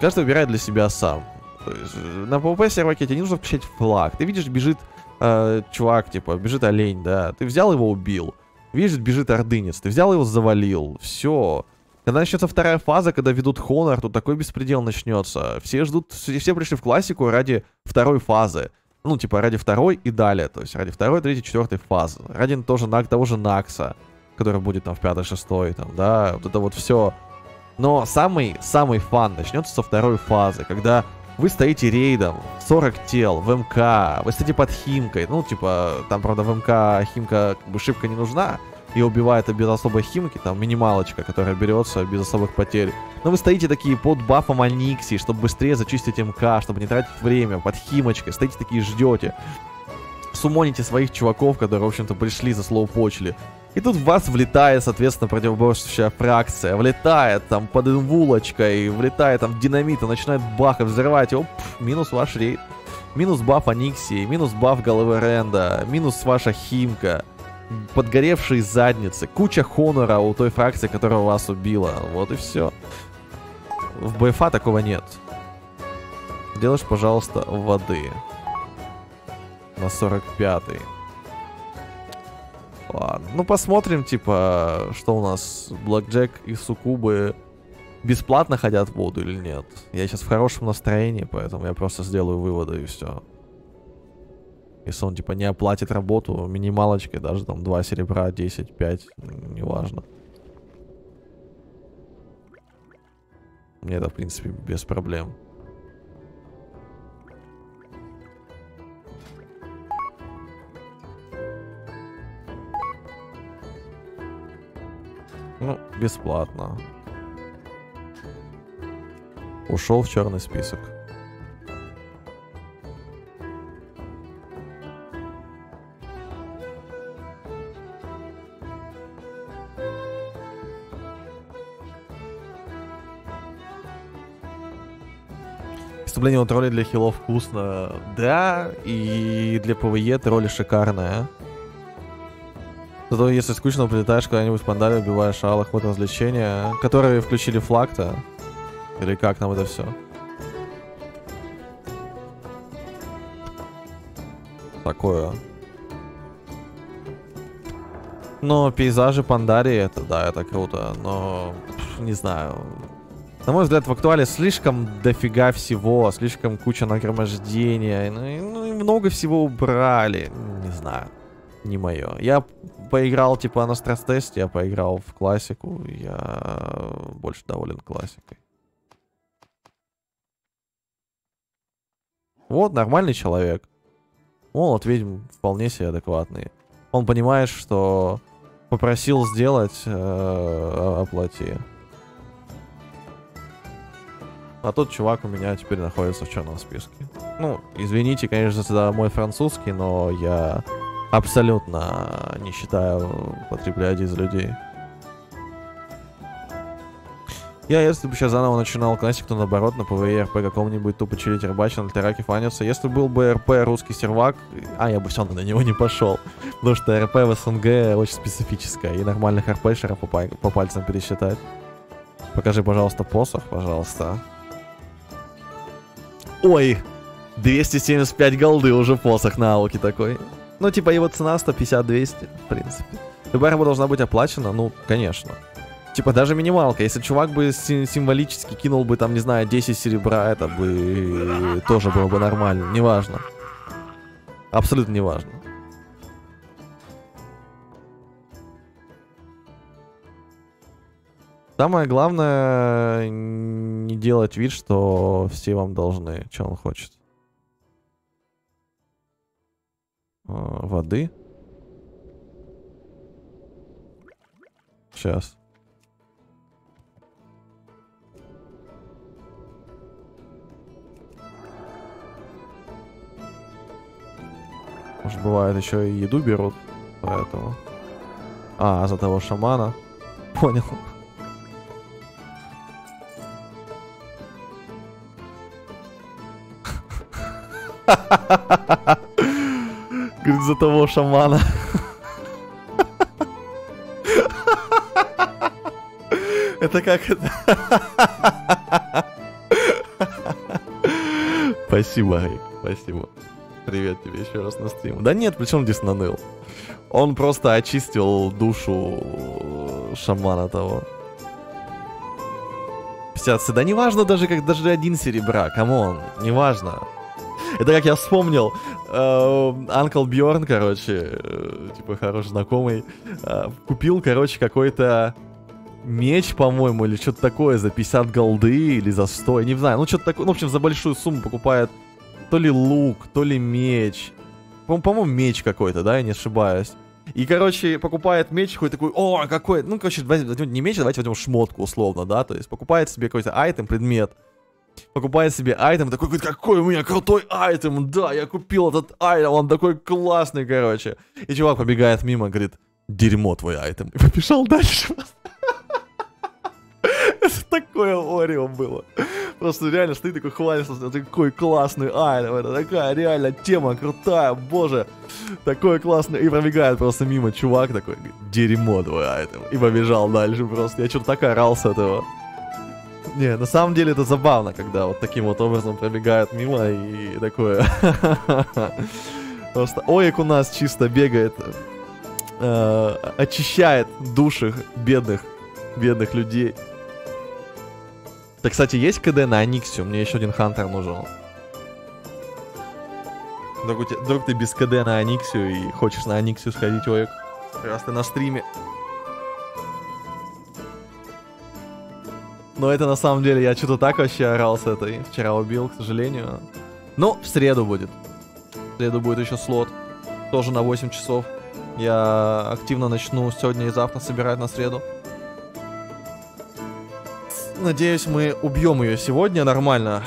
каждый выбирает для себя сам. Есть, на PvP серваке тебе не нужно включать флаг. Ты видишь, бежит э, чувак, типа, бежит олень, да, ты взял его, убил. Видишь, бежит ордынец, ты взял его, завалил, все. Когда начнется вторая фаза, когда ведут Хонор, тут такой беспредел начнется. Все ждут, все, пришли в классику ради второй фазы. Ну, типа, ради второй и далее. То есть, ради второй, третьей, четвертой фазы. Ради тоже того же Накса, который будет там в пятой, шестой, там, да, вот это вот все. Но самый, самый фан начнется со второй фазы, когда вы стоите рейдом, 40 тел, в МК, вы стоите под Химкой, ну, типа, там, правда, в МК Химка, как бы, шибко не нужна, и убивает без особой Химки, там, минималочка, которая берется без особых потерь. Но вы стоите такие под бафом Аникси, чтобы быстрее зачистить МК, чтобы не тратить время, под Химочкой, стоите такие, ждете. Сумоните своих чуваков, которые, в общем-то, пришли за слоупочили. И тут в вас влетает, соответственно, противоборствующая фракция. Влетает там под инвулочкой, влетает там динамит и начинает баха взрывать. Пф, минус ваш рейд. Минус баф Аниксии, минус баф головы Ренда, минус ваша Химка. Подгоревшие задницы, куча хонора у той фракции, которая вас убила. Вот и все. В БФА такого нет. Делаешь, пожалуйста, воды. На 45-й. Ладно. Ну, посмотрим, типа, что у нас Блэк Джек и Сукубы бесплатно хотят воду или нет. Я сейчас в хорошем настроении, поэтому я просто сделаю выводы и все. Если он, типа, не оплатит работу минималочкой, даже там 2 серебра, 10, 5, неважно. Мне это, в принципе, без проблем. Ну, бесплатно. Ушел в черный список. Вступление от роли для хилов вкусно. Да, и для ПВЕ роль шикарная. Зато если скучно, прилетаешь куда-нибудь в пандаре, убиваешь алых, вот развлечения, которые включили флаг-то. Или как там это все? Такое. Но пейзажи Пандарии, это да, это круто, но не знаю. На мой взгляд, в актуале слишком дофига всего, слишком куча нагромождения, ну и, ну и много всего убрали, не знаю, не мое. Я поиграл типа на стресс-тесте, я поиграл в классику, я больше доволен классикой. Вот, нормальный человек. Он от ведьм вполне себе адекватный. Он понимает, что попросил сделать, э, оплати. А тот чувак у меня теперь находится в черном списке. Ну, извините, конечно, за мой французский, но я абсолютно не считаю потреблять из людей. Я, если бы сейчас заново начинал классик, то наоборот, на PvE RP каком-нибудь тупо чилить рыбачил, на Тлераке фаниться. Если был бы RP русский сервак, а, я бы все на него не пошел. Потому что РП в СНГ очень специфическое, и нормальных РПшеров по, по пальцам пересчитать. Покажи, пожалуйста, посох, пожалуйста. Ой, 275 голды уже посох на ауке такой. Ну, типа, его цена 150-200, в принципе. Любая работа должна быть оплачена, ну, конечно. Типа, даже минималка. Если чувак бы си- символически кинул бы, там, не знаю, 10 серебра, это бы тоже было бы нормально. Неважно. Абсолютно неважно. Самое главное не делать вид, что все вам должны, что он хочет. Воды. Сейчас. Может, бывает еще и еду берут, поэтому. А, за того шамана. Понял. Говорит, за того шамана. Это как это? Спасибо, Рик, спасибо. Привет тебе еще раз на стрим. Да нет, причем здесь наныл? Он просто очистил душу шамана того. 50 сы- Да не важно даже, как даже один серебра, come on, не важно. Это как я вспомнил, Анкл Бьорн, короче, э, типа хороший знакомый, э, купил, короче, какой-то меч, по-моему, или что-то такое за 50 голды или за 100, я не знаю, ну что-то такое, ну, в общем, за большую сумму покупает то ли лук, то ли меч. По- По-моему, меч какой-то, да, я не ошибаюсь. И, короче, покупает меч, какой такой, о, какой, ну, короче, возьмем не меч, а давайте возьмем шмотку, условно, да, то есть покупает себе какой-то айтем, предмет, покупает себе айтем, такой, говорит, какой у меня крутой айтем, да, я купил этот айтем, он такой классный, короче. И чувак побегает мимо, говорит, дерьмо твой айтем, и побежал дальше. Это такое Орео было. Просто реально стоит такой хвалится, такой классный айтем, это такая реально тема крутая, боже. Такой классный. И пробегает просто мимо чувак такой, дерьмо твой айтем. И побежал дальше просто. Я что-то так орал с этого. Не, на самом деле это забавно, когда вот таким вот образом пробегают мимо и такое. Просто Оик у нас чисто бегает, э, очищает души бедных, бедных людей. Так, кстати, есть КД на Аниксию? Мне еще один Хантер нужен. Вдруг, вдруг ты без КД на Аниксию и хочешь на Аниксию сходить, Оик? Раз ты на стриме. Но это на самом деле, я что-то так вообще орал с этой. Вчера убил, к сожалению. Ну, в среду будет. В среду будет еще слот. Тоже на 8 часов. Я активно начну сегодня и завтра собирать на среду. Надеюсь, мы убьем ее сегодня нормально.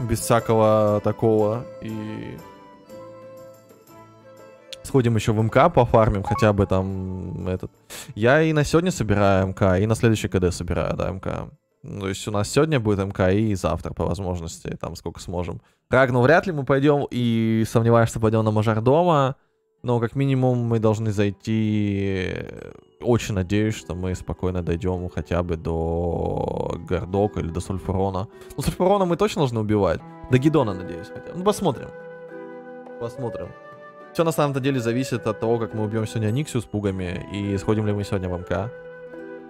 Без всякого такого. И сходим еще в МК пофармим, хотя бы там этот. Я и на сегодня собираю МК, и на следующий КД собираю, да, МК. То есть у нас сегодня будет МК и завтра по возможности, там сколько сможем. Рагну вряд ли мы пойдем, и сомневаюсь, что пойдем на мажордома. Но как минимум мы должны зайти. Очень надеюсь, что мы спокойно дойдем хотя бы до Гордока или до Сульфурона. Ну, Сульфурона мы точно должны убивать. До Гидона, надеюсь, хотя. Ну, посмотрим. Посмотрим. Все на самом-то деле зависит от того, как мы убьем сегодня Никсию с пугами и сходим ли мы сегодня в МК.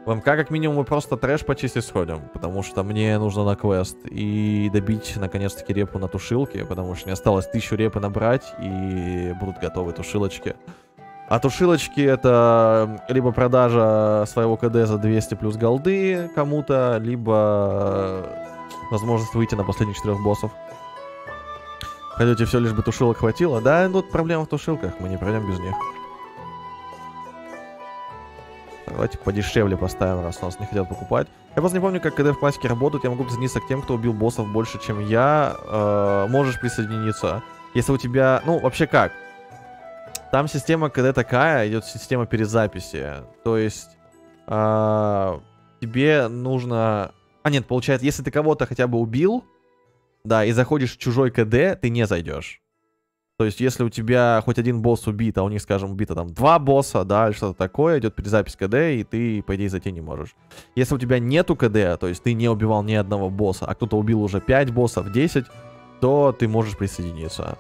В МК как минимум мы просто трэш почистить сходим, потому что мне нужно на квест и добить наконец-таки репу на тушилке, потому что мне осталось тысячу репы набрать и будут готовы тушилочки. А тушилочки это либо продажа своего КД за 200 плюс голды кому-то, либо возможность выйти на последних четырех боссов. Хотите все лишь бы тушилок хватило? Да, тут проблема в тушилках, мы не пройдем без них. Давайте подешевле поставим, раз нас не хотят покупать. Я просто не помню, как КД в классике работают. Я могу присоединиться к тем, кто убил боссов больше, чем я. Э, можешь присоединиться. Если у тебя... Ну, вообще как? Там система КД такая, идет система перезаписи. То есть... э, тебе нужно... А нет, получается, если ты кого-то хотя бы убил, да, и заходишь в чужой КД, ты не зайдешь. То есть, если у тебя хоть один босс убит, а у них, скажем, убито там два босса, да, или что-то такое, идет перезапись КД, и ты, по идее, зайти не можешь. Если у тебя нету КД, то есть ты не убивал ни одного босса, а кто-то убил уже 5 боссов, 10, то ты можешь присоединиться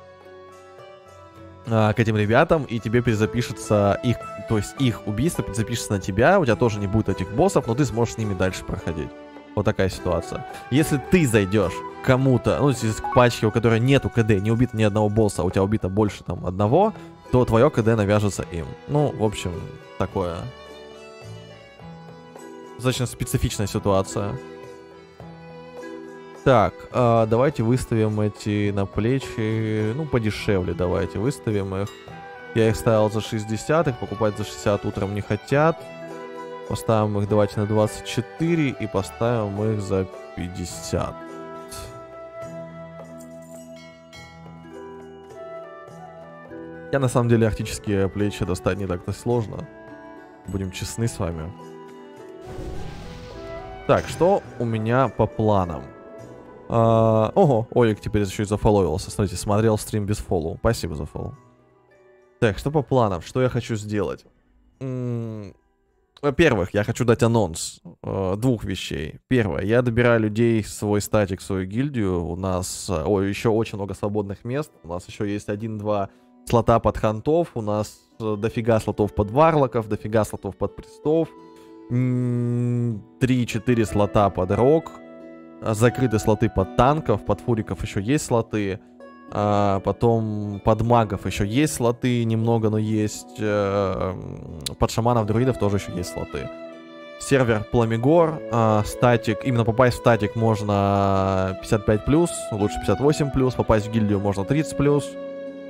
а, к этим ребятам, и тебе перезапишется их, то есть их убийство перезапишется на тебя, у тебя тоже не будет этих боссов, но ты сможешь с ними дальше проходить. Вот такая ситуация. Если ты зайдешь кому-то, ну, если к пачке, у которой нету КД, не убито ни одного босса, а у тебя убито больше там одного, то твое КД навяжется им. Ну, в общем, такое. Достаточно специфичная ситуация. Так, а, давайте выставим эти на плечи, ну, подешевле давайте выставим их. Я их ставил за 60, их покупать за 60 утром не хотят. Поставим их давайте на 24 и поставим их за 50. Я на самом деле арктические плечи достать не так-то сложно. Будем честны с вами. Так, что у меня по планам? А, ого, Олег теперь еще и зафоловился. Смотрите, смотрел стрим без фоллоу. Спасибо за фоллоу. Так, что по планам? Что я хочу сделать? Во-первых, я хочу дать анонс э, двух вещей. Первое, я добираю людей в свой статик, свою гильдию. У нас ой, еще очень много свободных мест. У нас еще есть один-два слота под хантов. У нас э, дофига слотов под варлоков, дофига слотов под пристов. м, 3-4 слота под рок. Закрыты слоты под танков, под фуриков еще есть слоты. А, потом под магов еще есть слоты, немного, но есть. э, под шаманов, друидов тоже еще есть слоты. Сервер Пламигор, а, статик, именно попасть в статик можно 55+, плюс, лучше 58+, плюс, попасть в гильдию можно 30+, плюс,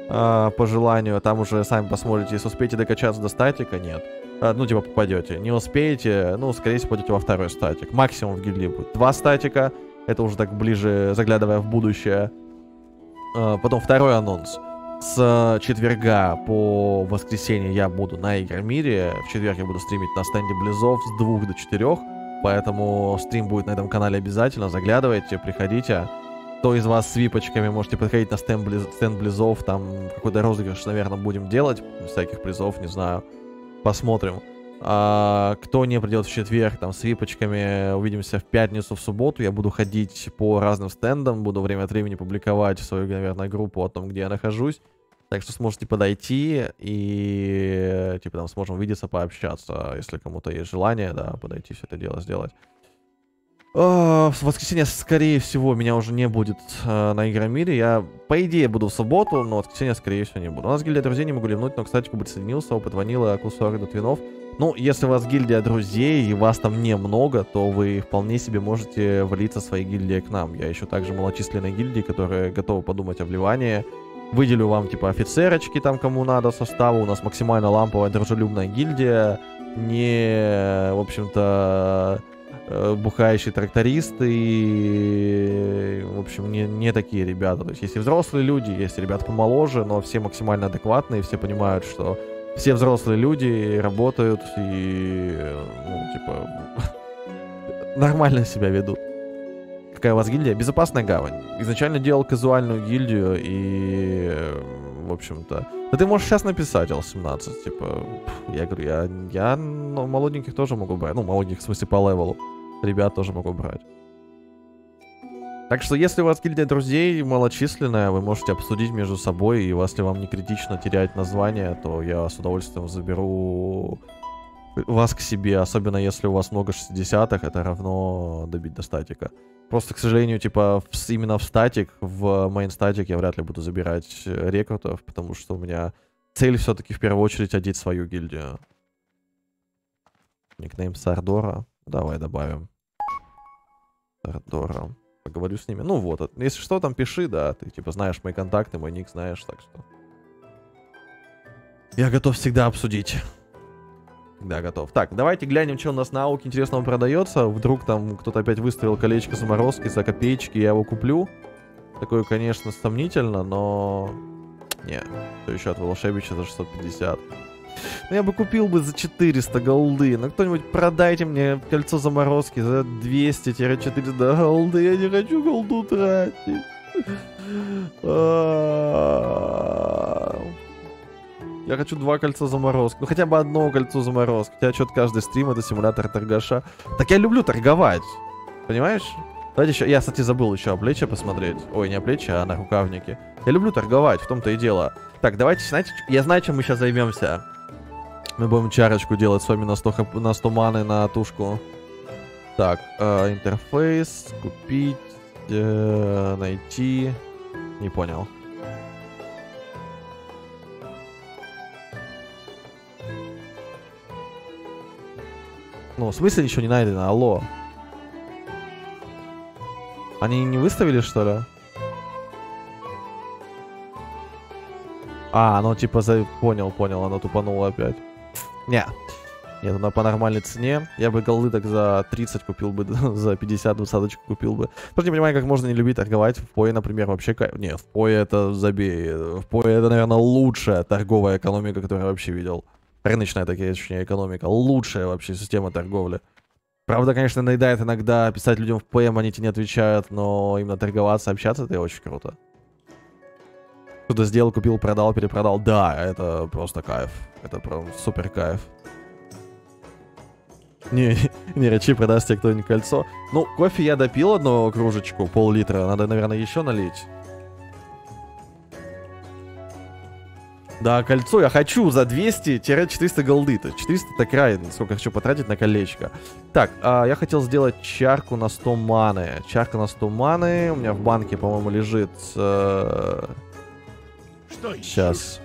а, по желанию, там уже сами посмотрите, если успеете докачаться до статика, нет. А, ну, типа, попадете. Не успеете, ну, скорее всего, пойдете во второй статик. Максимум в гильдии будет два статика, это уже так ближе, заглядывая в будущее. А, Потом второй анонс. С четверга по воскресенье я буду на Игромире. В четверг я буду стримить на стенде Близов с 2 до 4. Поэтому стрим будет на этом канале обязательно. Заглядывайте, приходите. Кто из вас с випочками можете подходить на стенд, Близ- стенд Близов. Там какой-то розыгрыш, наверное, будем делать. Всяких призов, не знаю. Посмотрим. А, кто не придет в четверг, там, с випочками, увидимся в пятницу, в субботу. Я буду ходить по разным стендам, буду время от времени публиковать свою, наверное, группу о том, где я нахожусь. Так что сможете подойти и, типа, там сможем увидеться, пообщаться, если кому-то есть желание, да, подойти все это дело сделать. А, В воскресенье, скорее всего, меня уже не будет э, на Игромире. Я, по идее, буду в субботу, но в воскресенье, скорее всего, не буду. У нас гильдия друзей не могу ливнуть, но, кстати, присоединился, опыт ванила, кусок до твинов. Ну, если у вас гильдия друзей и вас там немного, то вы вполне себе можете влиться своей гильдии к нам. Я еще также малочисленной гильдии, которые готовы подумать о вливании. Выделю вам, типа, офицерочки там, кому надо, составу. У нас максимально ламповая, дружелюбная гильдия. Не, в общем-то, э, бухающие трактористы и, в общем, не, не такие ребята. То есть есть и взрослые люди, есть ребята помоложе, но все максимально адекватные, все понимают, что все взрослые люди работают и, ну, типа, нормально себя ведут. Какая у вас гильдия? Безопасная гавань. Изначально делал казуальную гильдию и, э, в общем-то... Да ты можешь сейчас написать L17, типа, я говорю, я, я ну, молоденьких тоже могу брать. Ну, молоденьких, в смысле, по левелу. Ребят тоже могу брать. Так что, если у вас гильдия друзей малочисленная, вы можете обсудить между собой, и если вам не критично терять название, то я с удовольствием заберу вас к себе, особенно если у вас много 60-х, это равно добить до статика. Просто, к сожалению, типа, в, именно в статик, в мейн статик я вряд ли буду забирать рекрутов, потому что у меня цель все-таки в первую очередь одеть свою гильдию. Никнейм Сардора. Давай добавим. Сардора. Поговорю с ними. Ну вот, от- если что, там пиши, да, ты типа знаешь мои контакты, мой ник знаешь, так что... Я готов всегда обсудить. Да, готов. Так, давайте глянем, что у нас на ауке интересного продается. Вдруг там кто-то опять выставил колечко заморозки за копеечки, я его куплю. Такое, конечно, сомнительно, но... Не, все еще от волшебича за 650. Ну, я бы купил бы за 400 голды. Ну, кто-нибудь продайте мне кольцо заморозки за 200-400 голды. Я не хочу голду тратить. Я хочу два кольца заморозки. Ну, хотя бы одно кольцо заморозки. Хотя что-то каждый стрим это симулятор торгаша. Так я люблю торговать. Понимаешь? Давайте еще... Я, кстати, забыл еще обличье посмотреть. Ой, не обличье, а на рукавнике. Я люблю торговать, в том-то и дело. Так, давайте, знаете, я знаю, чем мы сейчас займемся. Мы будем чарочку делать с вами на 100, хп, на 100 маны на тушку. Так, э, интерфейс, купить, э, найти. Не понял. Ну, в смысле ничего не найдено? Алло. Они не выставили, что ли? А, оно типа за... Понял, понял, оно тупануло опять. Не. Нет, оно по нормальной цене. Я бы голды так за 30 купил бы, за 50 двадцаточку купил бы. Просто не понимаю, как можно не любить торговать. В Пое, например, вообще... кайф. Не, в Пое это забей. В Пое это, наверное, лучшая торговая экономика, которую я вообще видел. Рыночная, такая, точнее, экономика. Лучшая вообще система торговли. Правда, конечно, наедает иногда писать людям в ПМ, они тебе не отвечают, но именно торговаться, общаться, это очень круто. Кто-то сделал, купил, продал, перепродал. Да, это просто кайф. Это прям супер кайф. Не, не речи, продаст тебе кто-нибудь кольцо. Ну, кофе я допил одну кружечку, пол-литра. Надо, наверное, еще налить. Да, кольцо я хочу за 200-400 голды. То есть 400 это край, сколько хочу потратить на колечко. Так, а, я хотел сделать чарку на 100 маны. Чарка на 100 маны. У меня в банке, по-моему, лежит... э, Что Сейчас.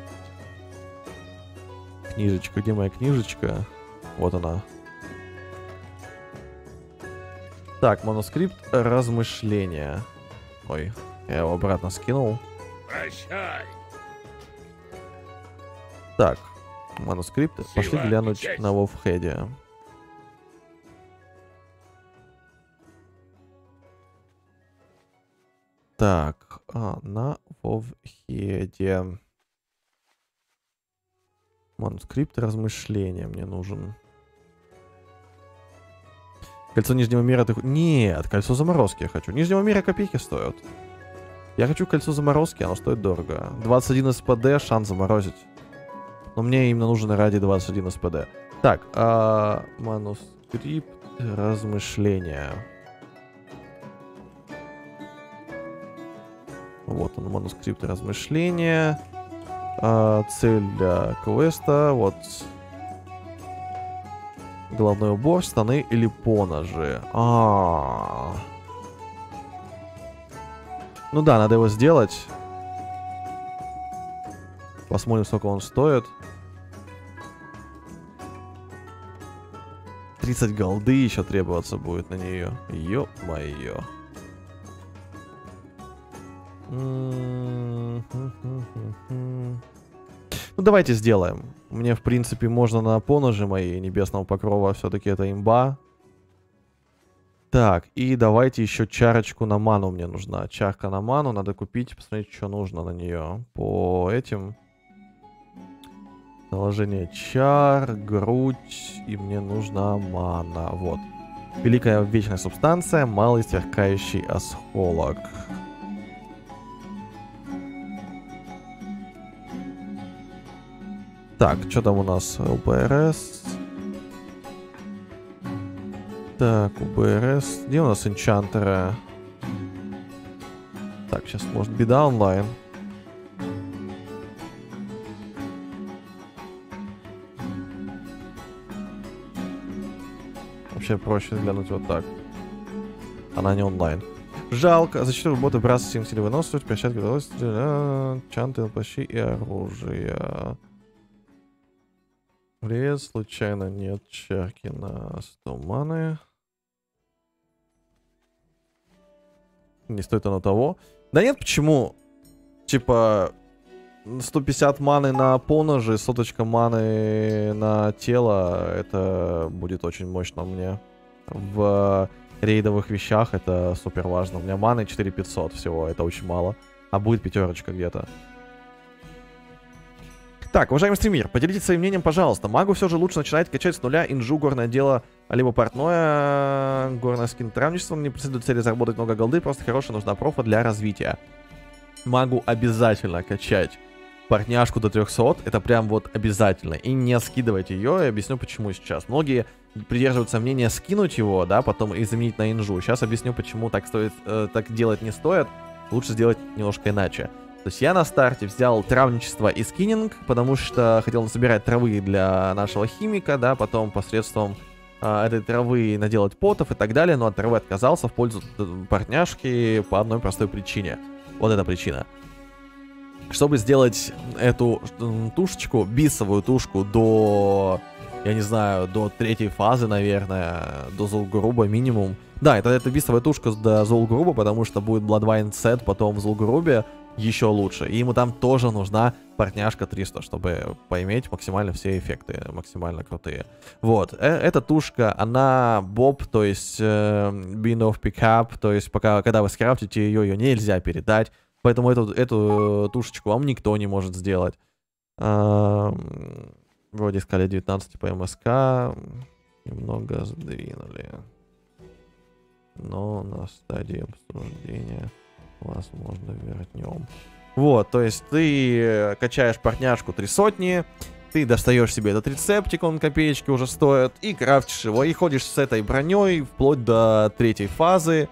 Книжечка, где моя книжечка? Вот она. Так, манускрипт размышления. Ой, я его обратно скинул. Прощай. Так, манускрипты. Пошли Сила глянуть и честь. на Вовхеде. Так, а, на Вовхеде. Манускрипт размышления мне нужен. Кольцо Нижнего мира ты... Нет, кольцо заморозки я хочу. Нижнего мира копейки стоят. Я хочу кольцо заморозки, оно стоит дорого. 21 СПД, шанс заморозить. Но мне именно нужен ради 21 СПД. Так, а, манускрипт размышления. Вот он, манускрипт размышления. А, цель для квеста, вот. Головной убор, штаны или поножи. А, Ну да, надо его сделать. Посмотрим, сколько он стоит. 30 голды еще требоваться будет на нее. Ё-моё. Ну, давайте сделаем. Мне, в принципе, можно на поножи мои небесного покрова. Все-таки это имба. Так, и давайте еще чарочку на ману мне нужна. Чарка на ману. Надо купить, посмотреть, что нужно на нее. По этим... Наложение чар, грудь, и мне нужна мана. Вот. Великая вечная субстанция, малый сверкающий осколок. Так, что там у нас? ЛБРС. Так, УБРС. Где у нас энчантеры? Так, сейчас может беда онлайн. Вообще проще глянуть вот так. Она не онлайн. Жалко. За 4 работы браться 7 силы выносливость, перчатки удалось, чанты, плащи и оружие. Привет, случайно нет чарки на 100 маны. Не стоит оно того. Да нет, почему? Типа, 150 маны на поножи, соточка маны на тело, это будет очень мощно мне. В рейдовых вещах это супер важно. У меня маны 4500 всего, это очень мало. А будет пятерочка где-то. Так, уважаемый стример, поделитесь своим мнением, пожалуйста. Магу все же лучше начинать качать с нуля инжу, горное дело, либо портное, горное скин травничеством. Не преследует цели заработать много голды, просто хорошая нужна профа для развития. Магу обязательно качать портняшку до 300, это прям вот обязательно. И не скидывать ее, и объясню почему сейчас. Многие придерживаются мнения скинуть его, да, потом и заменить на инжу. Сейчас объясню, почему так стоит, э, так делать не стоит. Лучше сделать немножко иначе. То есть я на старте взял травничество и скининг, потому что хотел насобирать травы для нашего химика, да, потом посредством э, этой травы наделать потов и так далее, но от травы отказался в пользу портняшки по одной простой причине. Вот эта причина. Чтобы сделать эту тушечку, бисовую тушку до, я не знаю, до третьей фазы, наверное, до Золгуруба минимум. Да, это, это бисовая тушка до Золгуруба, потому что будет Bloodwine сет потом в Золгурубе еще лучше. И ему там тоже нужна партняшка 300, чтобы поиметь максимально все эффекты, максимально крутые. Вот, э эта тушка, она боб, то есть э, bean of pickup, то есть пока, когда вы скрафтите ее, ее нельзя передать. Поэтому эту, эту тушечку вам никто не может сделать. А, вроде сказали 19 по МСК. Немного сдвинули. Но на стадии обсуждения возможно вернем. Вот, то есть ты качаешь партняшку три сотни, ты достаешь себе этот рецептик, он копеечки уже стоит, и крафтишь его, и ходишь с этой броней вплоть до третьей фазы,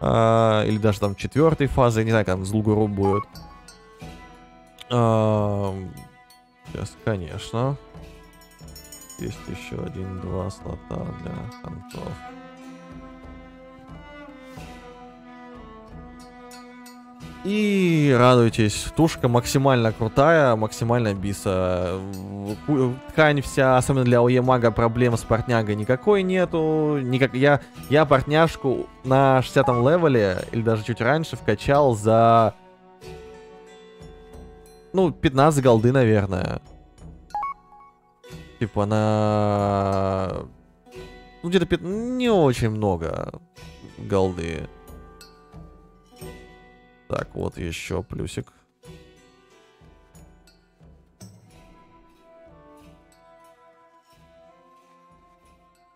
а, или даже там четвертой фазы, не знаю, как там Зулгуру будет. А, сейчас, конечно. Есть еще один-два слота для хантов. И радуйтесь, тушка максимально крутая, максимально биса. Ткань вся, особенно для ОЕ мага, проблем с портнягой никакой нету. Никак... Я, я портняшку на 60 левеле, или даже чуть раньше, вкачал за... Ну, 15 голды, наверное. Типа на... Ну, где-то 5... не очень много голды. Так, вот еще плюсик.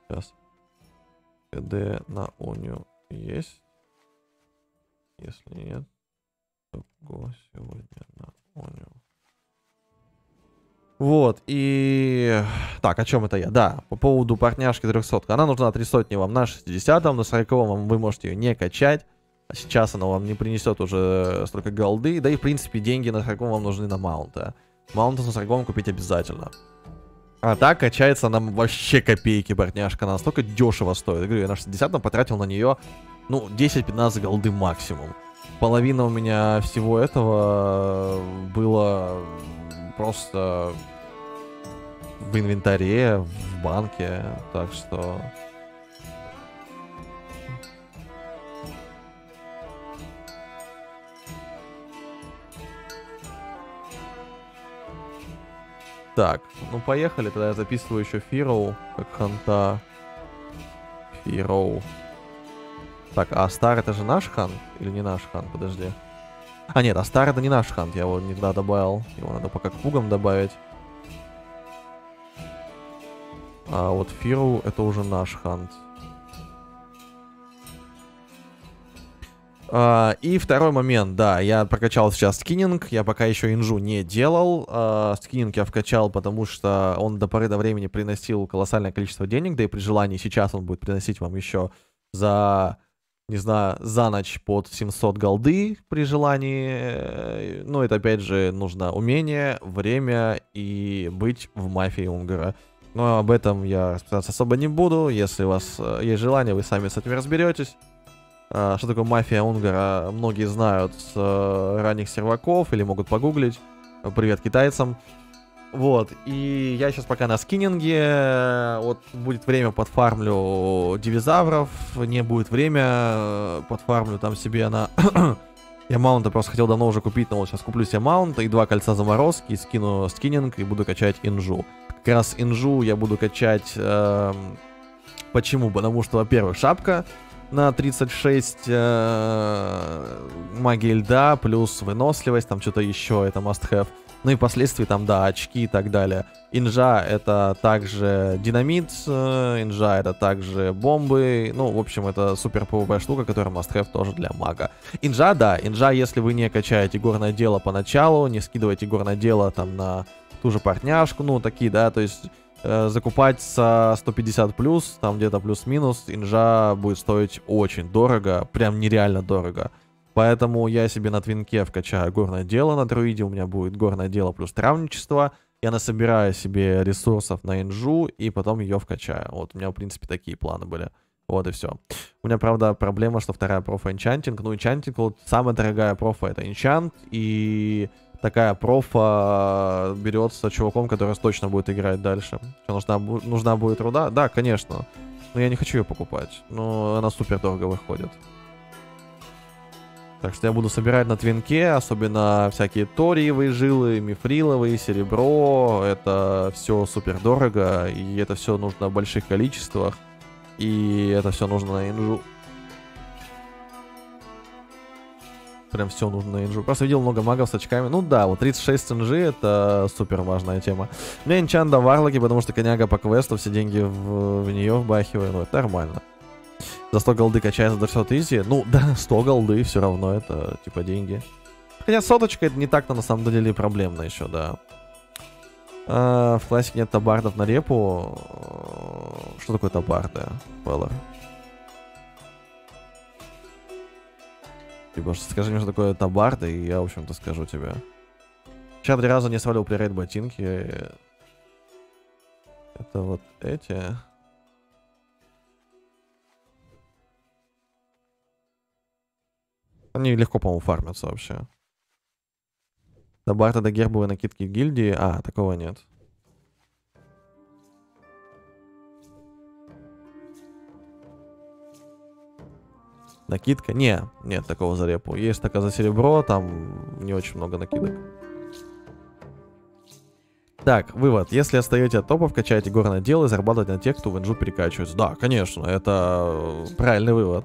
Сейчас. КД на унию есть? Если нет, то го сегодня на унию. Вот, и... Так, о чем это я? Да, по поводу партняшки 300. Она нужна 300 вам на 60 на 40 вам вы можете ее не качать. Сейчас она вам не принесет уже столько голды. Да и, в принципе, деньги на 40 вам нужны на маунта. Маунта на 40 купить обязательно. А так качается нам вообще копейки, партняшка. Она настолько дешево стоит. Я говорю, я на 60 потратил на нее, ну, 10-15 голды максимум. Половина у меня всего этого было просто в инвентаре, в банке. Так что... Так, ну поехали, тогда я записываю еще Фироу, как ханта. Фироу. Так, а Стар это же наш хан? Или не наш хан? Подожди. А нет, а Стар это не наш хан, я его не туда добавил. Его надо пока к пугам добавить. А вот Фироу это уже наш хант. А, и второй момент, да, я прокачал сейчас скиннинг, я пока еще инжу не делал. А, скиннинг я вкачал, потому что он до поры до времени приносил колоссальное количество денег, да и при желании сейчас он будет приносить вам еще за, не знаю, за ночь под 700 голды при желании. Ну, это опять же нужно умение, время и быть в мафии Унгара. Но об этом я расписаться особо не буду. Если у вас э, есть желание, вы сами с этим разберетесь. А, Что такое мафия Унгара, многие знают с э, ранних серваков или могут погуглить. Привет китайцам. Вот, и я сейчас пока на скиннинге, вот будет время подфармлю дивизавров, не будет время, э, подфармлю там себе на... я маунта просто хотел давно уже купить, но вот сейчас куплю себе маунта и два кольца заморозки, скину скиннинг и буду качать инжу. Как раз инжу я буду качать... эм, Почему? Потому что, во-первых, шапка на 36 э, магии льда, плюс выносливость, там что-то еще, это must have. Ну и впоследствии там, да, очки и так далее. Инжа это также динамит, э, инжа это также бомбы. Ну, в общем, это супер PvP штука, которая must have тоже для мага. Инжа, да, инжа, если вы не качаете горное дело поначалу, не скидываете горное дело там на ту же партняшку, ну, такие, да, то есть э, закупать со 150 плюс, там где-то плюс-минус, инжа будет стоить очень дорого, прям нереально дорого. Поэтому я себе на твинке вкачаю горное дело на друиде, у меня будет горное дело плюс травничество. Я насобираю себе ресурсов на инжу и потом ее вкачаю. Вот у меня, в принципе, такие планы были. Вот и все. У меня, правда, проблема, что вторая профа энчантинг. Ну, энчантинг, вот самая дорогая профа это энчант. И такая профа берется чуваком, который точно будет играть дальше. Нужна, нужна будет руда? Да, конечно. Но я не хочу ее покупать. Но она супер дорого выходит. Так что я буду собирать на твинке, особенно всякие ториевые жилы, мифриловые, серебро. Это все супер дорого, и это все нужно в больших количествах. И это все нужно на инжу. Прям все нужно инжу. Просто видел много магов с очками. Ну да, вот 36 инжи это супер важная тема. У меня инчанда варлоки, потому что коняга по квесту, все деньги в, в нее вбахиваю. Ну, это нормально. За 100 голды качается до 100 изи. Ну, да, 100 голды все равно это, типа, деньги. Хотя соточка это не так-то на самом деле проблемно еще, да. А, в классике нет табардов на репу. Что такое табарды, Беллар? Типа, что- скажи мне, что такое табарды, и я, в общем-то, скажу тебе. Сейчас три раза не свалил плейрейд ботинки. Это вот эти. Они легко, по-моему, фармятся вообще. Добавь тогда гербовые накидки гильдии. А, такого нет. Накидка? Не, нет такого за репу. Есть такая за серебро, там не очень много накидок. Так, вывод. Если отстаете от топов, качайте горное дело и зарабатывать на тех, кто в инжу перекачивается. Да, конечно, это правильный вывод.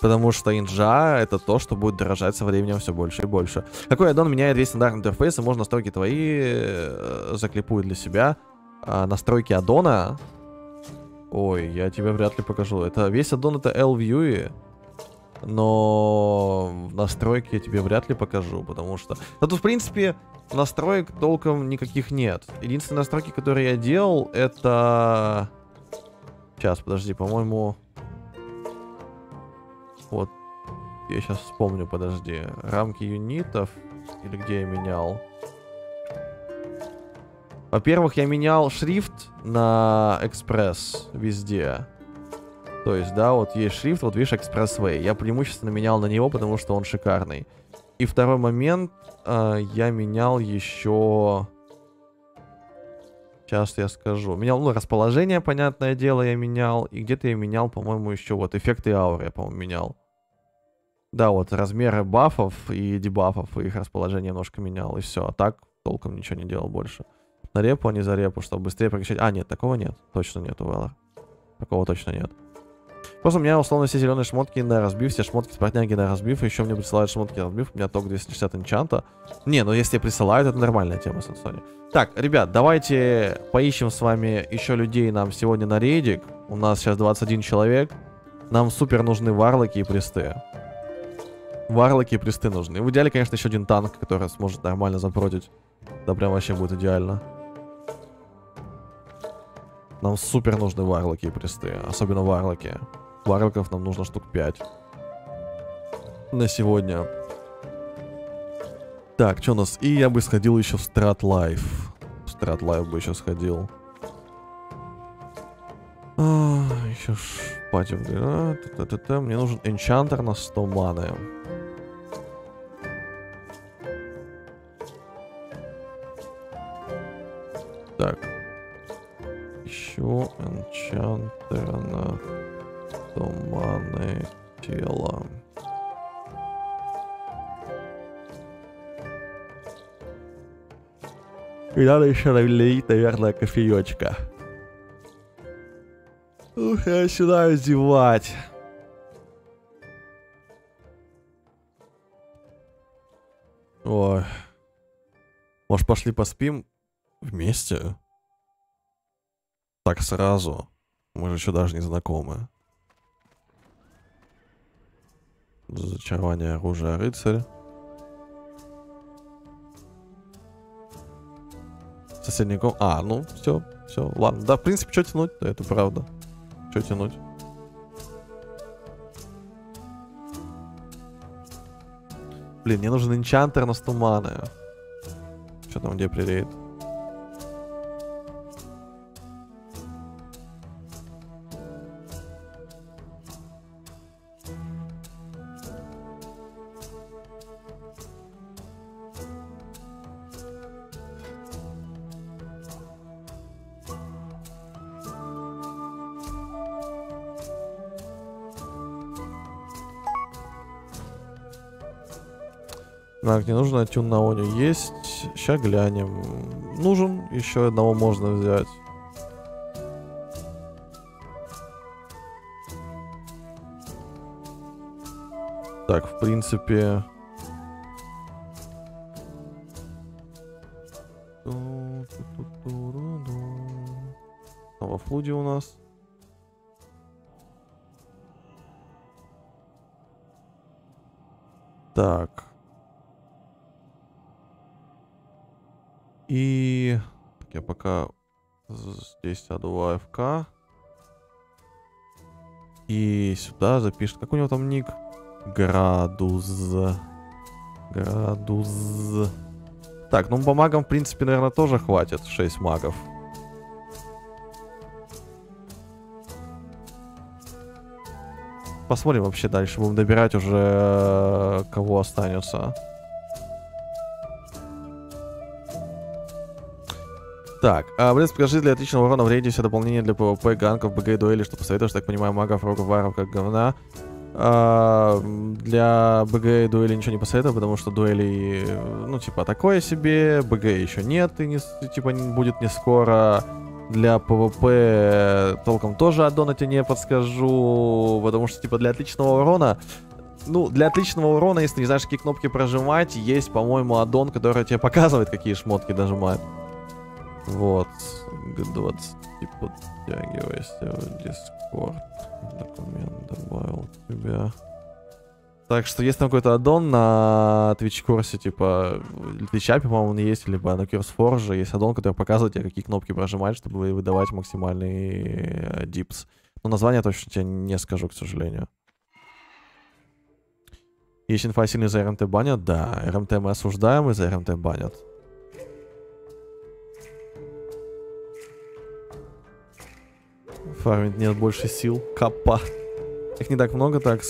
Потому что инжа это то, что будет дорожать со временем все больше и больше. Какой аддон меняет весь стандартный интерфейс, и можно настройки твои э, заклипую для себя. А, настройки аддона... Ой, я тебе вряд ли покажу. Это весь аддон это L-View. Но настройки я тебе вряд ли покажу, потому что... Да тут, в принципе, настроек толком никаких нет. Единственные настройки, которые я делал, это... Сейчас, подожди, по-моему... Вот. Я сейчас вспомню, подожди. Рамки юнитов. Или где я менял? Во-первых, я менял шрифт на экспресс везде. То есть, да, вот есть шрифт, вот видишь, Expressway. Я преимущественно менял на него, потому что он шикарный. И второй момент, э, я менял еще... Сейчас я скажу. Менял, ну, расположение, понятное дело, я менял. И где-то я менял, по-моему, еще вот эффекты ауры, я, по-моему, менял. Да, вот размеры бафов и дебафов, и их расположение немножко менял, и все. А так толком ничего не делал больше. На репу, а не за репу, чтобы быстрее прокачать. А, нет, такого нет. Точно нет у Вэлла. Такого точно нет. Просто у меня условно все зеленые шмотки на разбив, все шмотки спортняги на разбив, еще мне присылают шмотки на разбив, у меня ток 260 энчанта. Не, ну если присылают, это нормальная тема, Сансони. Так, ребят, давайте поищем с вами еще людей нам сегодня на рейдик. У нас сейчас 21 человек. Нам супер нужны варлоки и присты. Варлоки и присты нужны. В идеале, конечно, еще один танк, который сможет нормально запротить. Да прям вообще будет идеально. Нам супер нужны варлоки и присты. Особенно варлоки. Варлоков нам нужно штук 5. На сегодня. Так, что у нас? И я бы сходил еще в Strat Life. В Strat Life бы еще сходил. А, еще шпатив. А, та -та -та. Мне нужен энчантер на 100 маны. Так. Ищу энчантера на туманы тела. И надо еще налить, наверное, кофеечка. Ух, я начинаю зевать. Ой. Может, пошли поспим вместе? Так сразу. Мы же еще даже не знакомы. Зачарование оружия рыцарь. Соседний. А, ну, все, все, ладно. Да, в принципе, что тянуть да, это правда. Что тянуть? Блин, мне нужен энчантер на стуманы. Что там, где прирейд? Так, не нужно тюн на Оню. Есть. Сейчас глянем. Нужен. Еще одного можно взять. Так, в принципе... Во флуде у нас. Так. И я пока здесь сяду в АФК. И сюда запишет. Как у него там ник? Градус. Градус. Так, ну по магам, в принципе, наверное, тоже хватит. 6 магов. Посмотрим вообще дальше. Будем добирать уже, э, кого останется. Так, а, блин, покажи для отличного урона в рейде все дополнения для PvP, ганков, БГ и дуэли, что посоветуешь, так понимаю, магов, рогов, варов, как говна. А, для БГ и дуэли ничего не посоветую, потому что дуэли, ну, типа, такое себе, БГ еще нет, и не, типа, будет не скоро. Для PvP толком тоже аддона тебе не подскажу, потому что, типа, для отличного урона ну, для отличного урона, если не знаешь, какие кнопки прожимать, есть, по-моему, аддон, который тебе показывает, какие шмотки нажимать. Вот, G20 подтягивайся в Discord. Документ добавил тебя. Так что есть там какой-то аддон на Twitch курсе, типа, в Twitch, по-моему, он есть, либо на CurseForge есть аддон, который показывает тебе, какие кнопки прожимать, чтобы вы- выдавать максимальный э, дипс. Но название точно тебе не скажу, к сожалению. Есть инфа сильный за РМТ банят? Да, РМТ мы осуждаем и за РМТ банят. Фармить нет больше сил. Капа. Их не так много, так...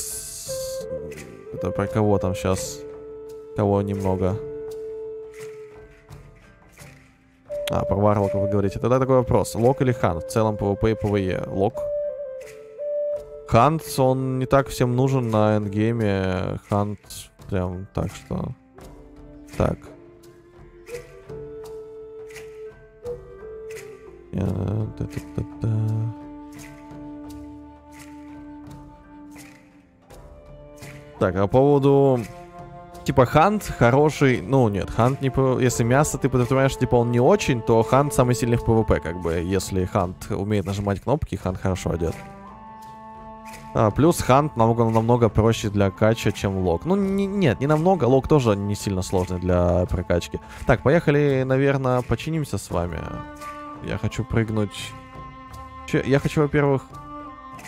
Это про кого там сейчас? Кого немного? А, про Варлока вы говорите. Тогда такой вопрос. Лок или Хант? В целом PvP и PvE. Лок? Хант, он не так всем нужен на эндгейме. Хант прям так что... Так. Э, Так, а по поводу... Типа хант хороший, ну нет, хант не... Если мясо ты подразумеваешь, типа он не очень, то хант самый сильный в PvP, как бы. Если хант умеет нажимать кнопки, хант хорошо одет. А, плюс хант намного, намного проще для кача, чем лог. Ну, не- нет, не намного, лог тоже не сильно сложный для прокачки. Так, поехали, наверное, починимся с вами. Я хочу прыгнуть... Я хочу, во-первых,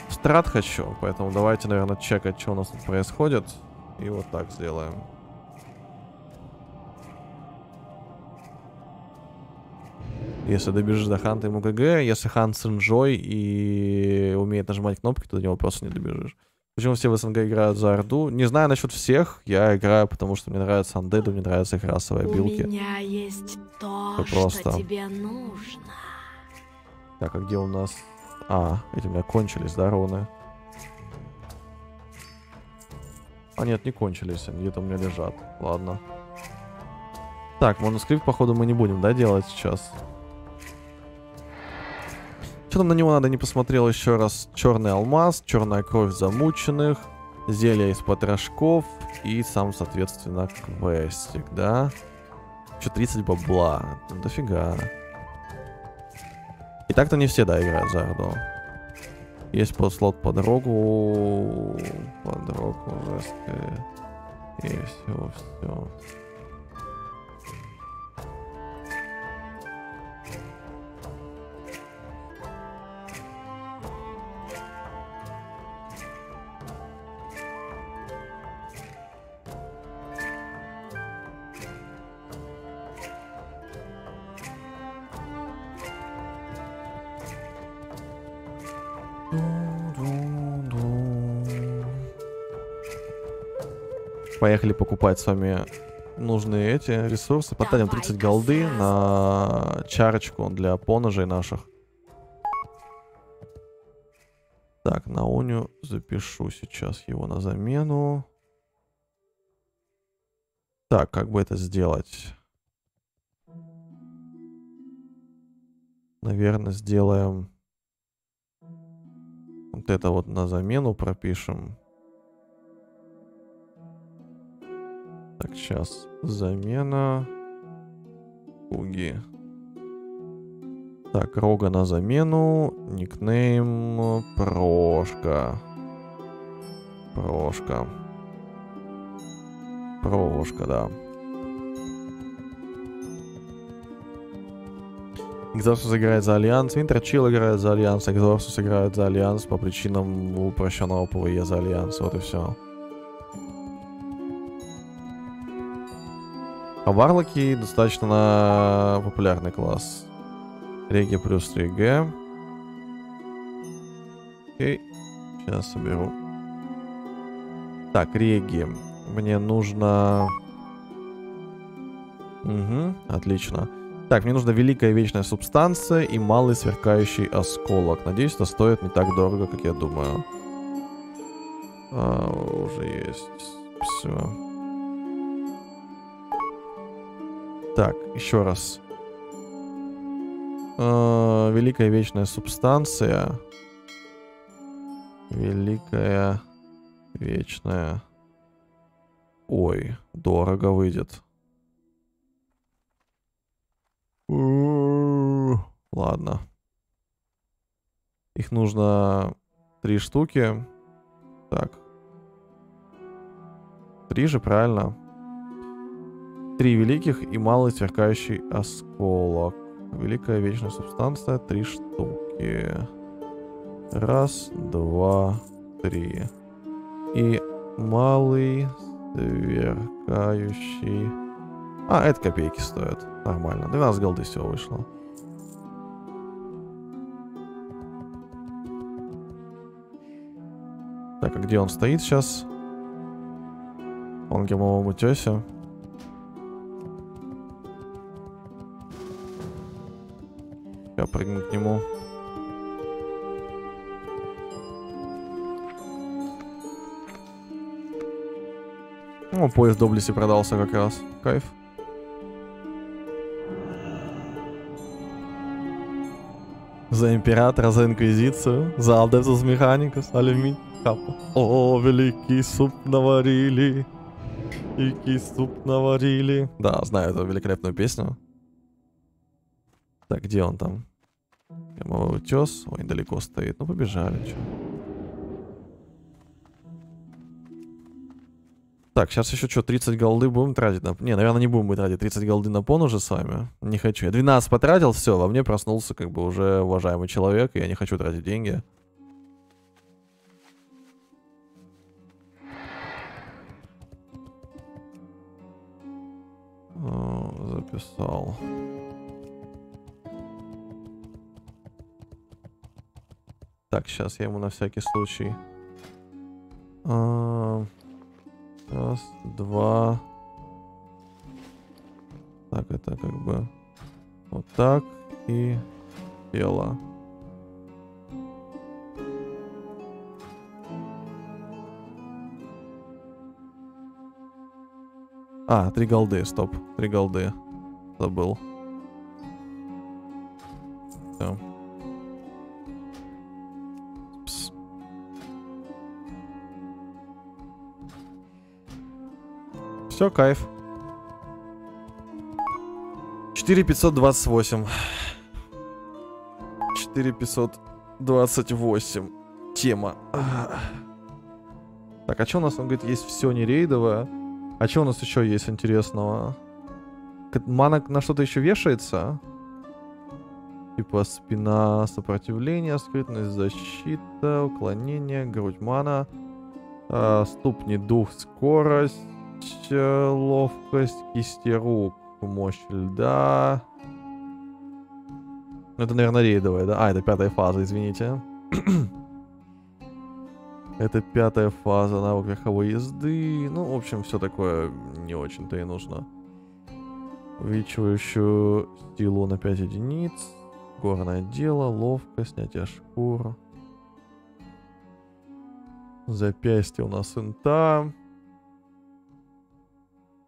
в страт хочу, поэтому давайте, наверное, чекать, что у нас тут происходит. И вот так сделаем. Если добежишь до Ханта ему ГГ, если Хант с инжой и умеет нажимать кнопки, то до него просто не добежишь. Почему все в СНГ играют за Орду? Не знаю насчет всех. Я играю, потому что мне нравятся андеды, мне нравятся их расовые У билки. меня есть то, Это просто. что тебе нужно. Так, а где у нас... А, эти у меня кончились, да, руны? А нет, не кончились, они где-то у меня лежат. Ладно. Так, манускрипт, походу, мы не будем, да, делать сейчас? Что там на него надо, не посмотрел еще раз. Черный алмаз, черная кровь замученных, зелье из потрошков и сам, соответственно, квестик, да? Еще 30 бабла. Ну, дофига. И так-то не все, да, играют за Орду. Есть под слот под дорогу. Под жесткая. И все, все. Поехали покупать с вами нужные эти ресурсы. Потратим 30 голды на чарочку для поножей наших. Так, на Оню запишу сейчас его на замену. Так, как бы это сделать? Наверное, сделаем вот это вот на замену пропишем. Так, сейчас. Замена. Уги. Так, рога на замену. Никнейм Прошка. Прошка. Прошка, да. Экзорсус играет за Альянс, Винтерчил играет за Альянс, Экзорсус играет за Альянс по причинам упрощенного PvE за Альянс. Вот и все. А Варлоки достаточно популярный класс. Реги плюс 3Г. Окей. Сейчас соберу. Так, Реги. Мне нужно... Угу, отлично. Так, мне нужна великая вечная субстанция и малый сверкающий осколок. Надеюсь, это стоит не так дорого, как я думаю. А, уже есть. Все. Так, еще раз. А, великая вечная субстанция. Великая вечная. Ой, дорого выйдет. Ладно. Их нужно три штуки. Так. Три же, правильно. Три великих и малый сверкающий осколок. Великая вечная субстанция, три штуки. Раз, два, три. И малый сверкающий... А, это копейки стоит. Нормально. 12 голды всего вышло. Так, а где он стоит сейчас? Он гермовом утесе. Я прыгну к нему. О, поезд доблести продался как раз. Кайф. За императора, за инквизицию, за Алдезус Механикус, алюминий, капа. О, великий суп наварили, великий суп наварили. Да, знаю эту великолепную песню. Так, где он там? Прямой утес. Ой, далеко стоит. Ну, побежали, чё. Так, сейчас еще что, 30 голды будем тратить на... Не, наверное, не будем мы тратить 30 голды на пон уже с вами. Не хочу. Я 12 потратил, все, во мне проснулся как бы уже уважаемый человек, и я не хочу тратить деньги. Записал. Так, сейчас я ему на всякий случай. А, Раз, два. Так, это как бы вот так и тело. А, три голды, стоп. Три голды. Забыл. Все. Все, кайф. 4528. 4528. Тема. Так, а что у нас? Он говорит, есть все нерейдовое. А что у нас еще есть интересного? Мана на что-то еще вешается? Типа спина, сопротивление, скрытность, защита, уклонение, грудь мана, а, ступни, дух, скорость, э, ловкость, кисти рук, мощь льда. Ну, Это, наверное, рейдовая, да? А, это пятая фаза, извините. Это пятая фаза навык верховой езды. Ну, в общем, все такое не очень-то и нужно. Увеличивающую силу на 5 единиц. Горное дело, ловкость, снятие шкур. Запястье у нас инта.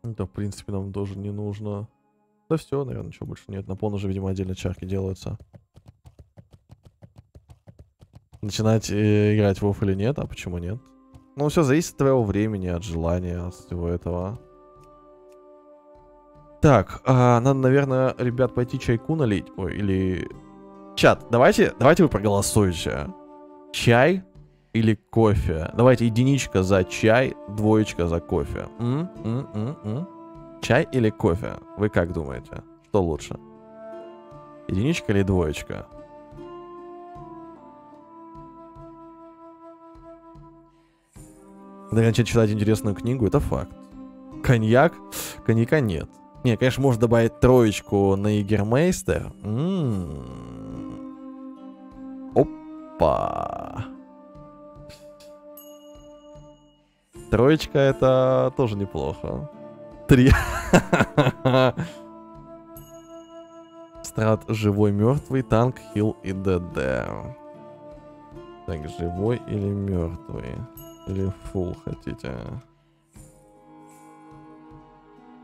Это, в принципе, нам тоже не нужно. Да все, наверное, ничего больше нет. На пон уже, видимо, отдельно чарки делаются. Начинать э, играть в WoW или нет, а почему нет? Ну, все зависит от твоего времени, от желания, от всего этого. Так, а, надо, наверное, ребят, пойти чайку налить. Ой, или... Чат, давайте, давайте вы проголосуете. Чай или кофе? Давайте единичка за чай, двоечка за кофе. М? М? М? М? Чай или кофе? Вы как думаете? Что лучше? Единичка или двоечка? Надо начать читать интересную книгу, это факт. Коньяк? Коньяка нет. Не, конечно, можно добавить троечку на Егермейстер. М. Опа. Троечка это тоже неплохо. Три. Страт живой, мертвый, танк, хил и ДД. Так, живой или мертвый? Или фул хотите?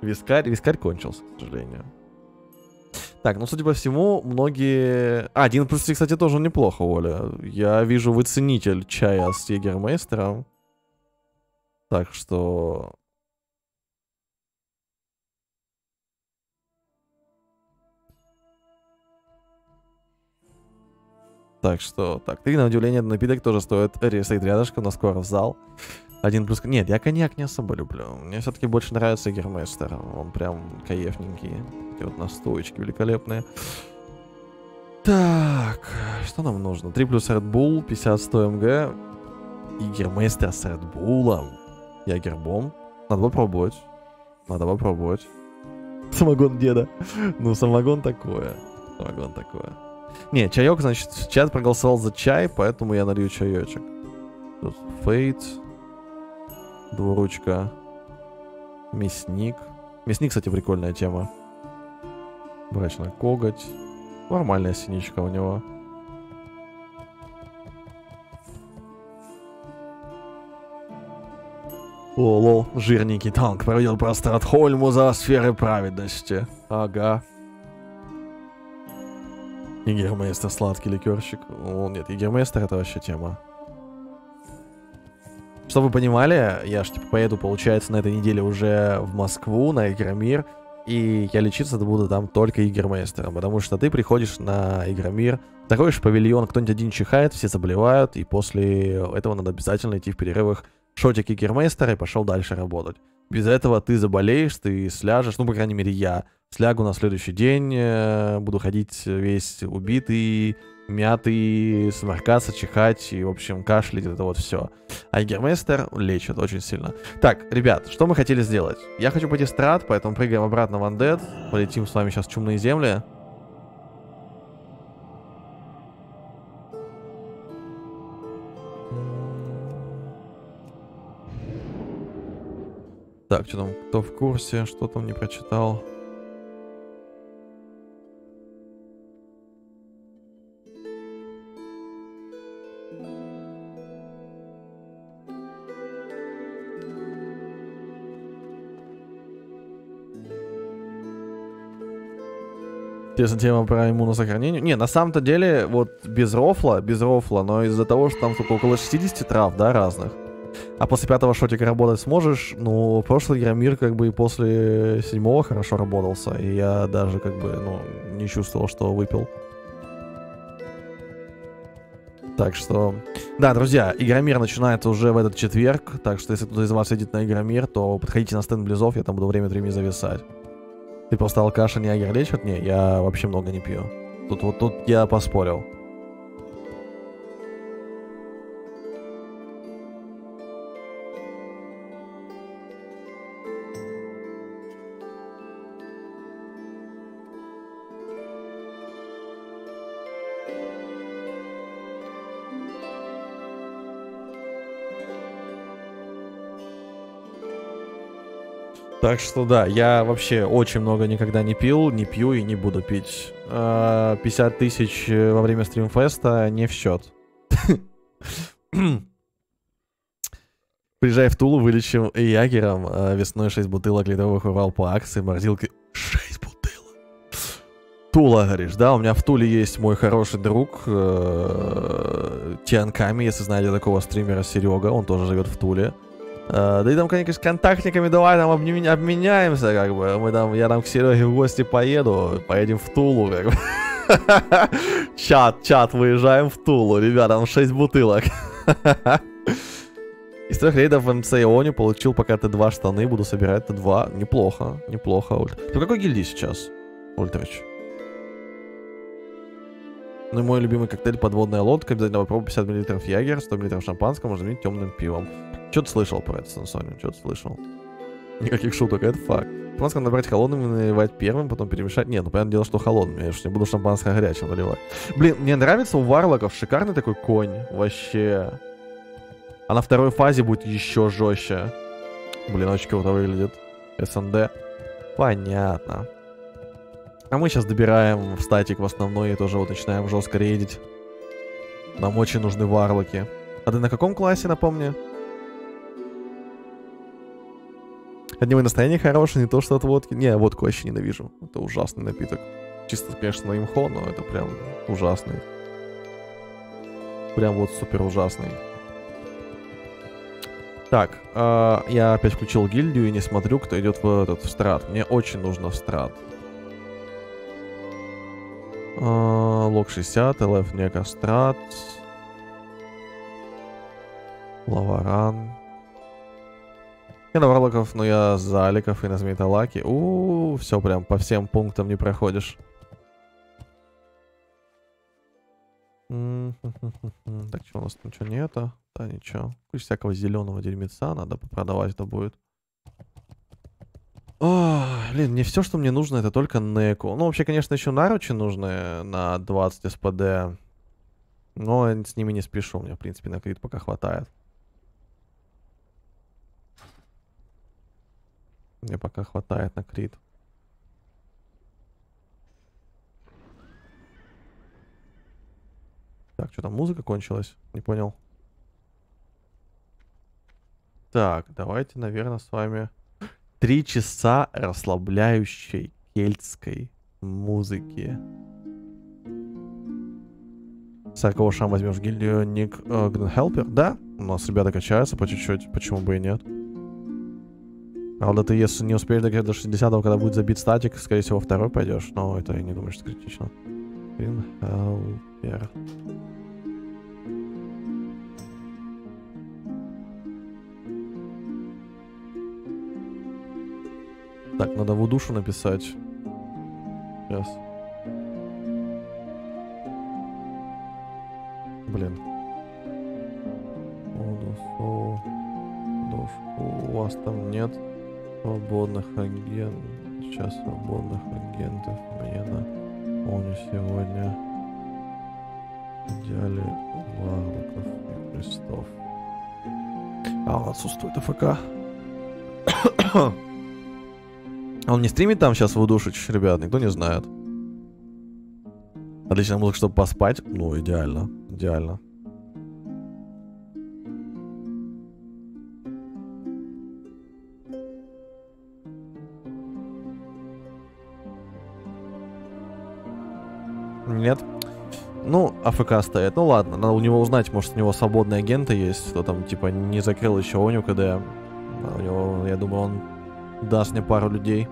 Вискарь, вискарь кончился, к сожалению. Так, ну, судя по всему, многие... А, 1 плюс 3, кстати, тоже неплохо, Оля. Я вижу, вы ценитель чая с егермейстером. Так что... Так что, так, три на удивление, напиток тоже стоит, стоит рядышком, но скоро в зал. Один плюс... Нет, я коньяк не особо люблю. Мне все-таки больше нравится Гермейстер. Он прям каефненький. Эти вот настоечки великолепные. Так, что нам нужно? 3 плюс Red Bull, 50-100 МГ. И Гермейстер с Red Bull. Я гербом. Надо попробовать. Надо попробовать. Самогон деда. Ну, самогон такое. Самогон такое. Не, чаек, значит, чат проголосовал за чай, поэтому я налью чаечек. Тут фейт. Двуручка. Мясник. Мясник, кстати, прикольная тема. Брачный коготь. Нормальная синичка у него. О, лол, жирненький танк проводил по Стратхольму за сферы праведности. Ага. Егермейстер сладкий ликерчик. О, нет, Егермейстер это вообще тема. Чтобы вы понимали, я ж типа поеду, получается, на этой неделе уже в Москву, на Игромир, и я лечиться буду там только Игромейстером, потому что ты приходишь на Игромир, заходишь в павильон, кто-нибудь один чихает, все заболевают, и после этого надо обязательно идти в перерывах шотик Игермейстера и пошел дальше работать. Без этого ты заболеешь, ты сляжешь, ну, по крайней мере, я слягу на следующий день, э, буду ходить весь убитый, мятый, сморкаться, чихать и, в общем, кашлять, это вот все. А Гермейстер лечит очень сильно. Так, ребят, что мы хотели сделать? Я хочу пойти в страт, поэтому прыгаем обратно в Undead, полетим с вами сейчас в чумные земли. Так, что там, кто в курсе, что там не прочитал? Интересная тема про иммуносохранение. Не, на самом-то деле, вот без рофла, без рофла, но из-за того, что там сколько, около 60 трав, да, разных. А после пятого шотика работать сможешь, ну, прошлый Громир как бы и после седьмого хорошо работался, и я даже как бы, ну, не чувствовал, что выпил. Так что, да, друзья, Игромир начинается уже в этот четверг, так что если кто-то из вас едет на Игромир, то подходите на стенд Близов, я там буду время от времени зависать. Ты просто алкаша не агер лечит? Не, я вообще много не пью. Тут вот тут я поспорил. Так что да, я вообще очень много никогда не пил, не пью и не буду пить. А, 50 тысяч во время стримфеста не в счет. Приезжай в Тулу, вылечим ягером. а, Весной 6 бутылок литровых урвал по акции, морозилкой. 6 бутылок. Тула, говоришь, да? У меня в Туле есть мой хороший друг э, Тианками, если знаете такого стримера Серега, он тоже живет в Туле. Э, да и там, конечно, с контактниками давай там обмен- обменяемся, как бы. Мы там, я там к Сереге в гости поеду, поедем в Тулу, как бы. Чат, чат, выезжаем в Тулу, ребята, там 6 бутылок. Из трех рейдов в МЦ Ионе получил пока Т2 штаны, буду собирать Т2. Неплохо, неплохо, Ульт. Ты в какой гильдии сейчас, Ультрич? Ну и мой любимый коктейль подводная лодка. Обязательно попробуй 50 мл ягер, 100 мл шампанского, можно заменить темным пивом. Что ты слышал про это, Сансони? Что ты слышал? Никаких шуток, это факт. Шампанское надо брать холодным наливать первым, потом перемешать. Не, ну понятное дело, что холодным. Я же не буду шампанское горячим наливать. Блин, мне нравится у варлоков шикарный такой конь. Вообще. А на второй фазе будет еще жестче. Блин, очень круто выглядит. СНД. Понятно. А мы сейчас добираем в статик в основной и тоже вот начинаем жестко рейдить. Нам очень нужны варлоки. А ты на каком классе, напомни? Одним настроение хорошее, не то что от водки. Не, водку вообще ненавижу. Это ужасный напиток. Чисто, конечно, на имхо, но это прям ужасный. Прям вот супер ужасный. Так, э, я опять включил гильдию и не смотрю, кто идет в этот в страт. Мне очень нужно в страт. Э, лог 60, ЛФ Нега страт. Лаваран. Я на варлоков, но я за аликов и на змей талаки. У, все прям по всем пунктам не проходишь. Так, что у нас ничего нету? Да, ничего. Куча всякого зеленого дерьмеца надо продавать это будет. О, блин, мне все, что мне нужно, это только неку. Ну, вообще, конечно, еще наручи нужны на 20 СПД. Но с ними не спешу. Мне, в принципе, на крит пока хватает. Мне пока хватает на крит. Так, что там, музыка кончилась? Не понял. Так, давайте, наверное, с вами три часа расслабляющей кельтской музыки. С какого шам возьмешь гильдию Ник э, Гринхелпер? Да, у нас ребята качаются по чуть-чуть, почему бы и нет. Правда, ты если не успеешь догреть до 60 когда будет забит статик, скорее всего, второй пойдешь, но это я не думаю, что критично. Гринхелпер. Так, надо в душу написать. Сейчас. Блин. У вас там нет свободных агентов. Сейчас свободных агентов мне на Оне сегодня. В идеале варлоков и крестов. А, он отсутствует АФК. Он не стримит там сейчас в удушич, ребят, никто не знает. Отличная музыка, чтобы поспать. Ну, идеально. Идеально. Нет. Ну, АФК стоит. Ну ладно, надо у него узнать, может у него свободные агенты есть, кто там типа не закрыл еще Оню КД. А У него, я думаю, он даст мне пару людей.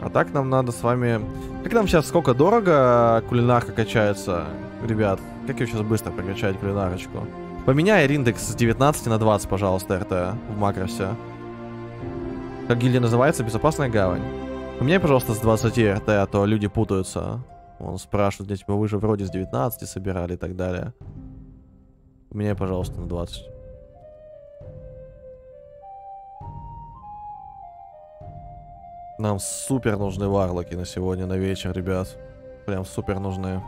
А так нам надо с вами... Как нам сейчас, сколько дорого кулинарка качается, ребят? Как ее сейчас быстро прокачать кулинарочку? Поменяй индекс с 19 на 20, пожалуйста, РТ в макросе. Как гильдия называется? Безопасная гавань. Поменяй, пожалуйста, с 20 РТ, а то люди путаются. Он спрашивает, для типа, вы же вроде с 19 собирали и так далее. Поменяй, пожалуйста, на 20. Нам супер нужны варлоки на сегодня, на вечер, ребят. Прям супер нужны.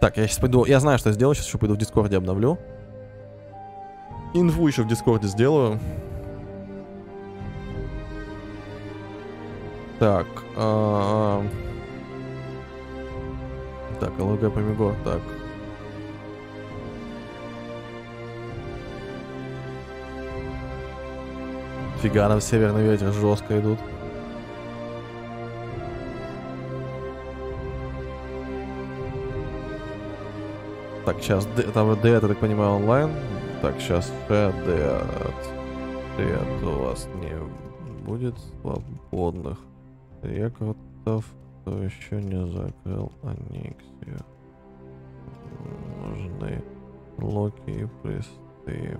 Так, я сейчас пойду... Я знаю, что я сделаю. Сейчас еще пойду в Дискорде обновлю. Инфу еще в Дискорде сделаю. Так. а, Так, ЛГ Помигор. Так. Фига, нам северный ветер жестко идут. Так, сейчас там Д, я так понимаю, онлайн. Так, сейчас Д, Д, Д, у вас не будет свободных рекрутов, кто еще не закрыл аннексию. Нужны локи и присты.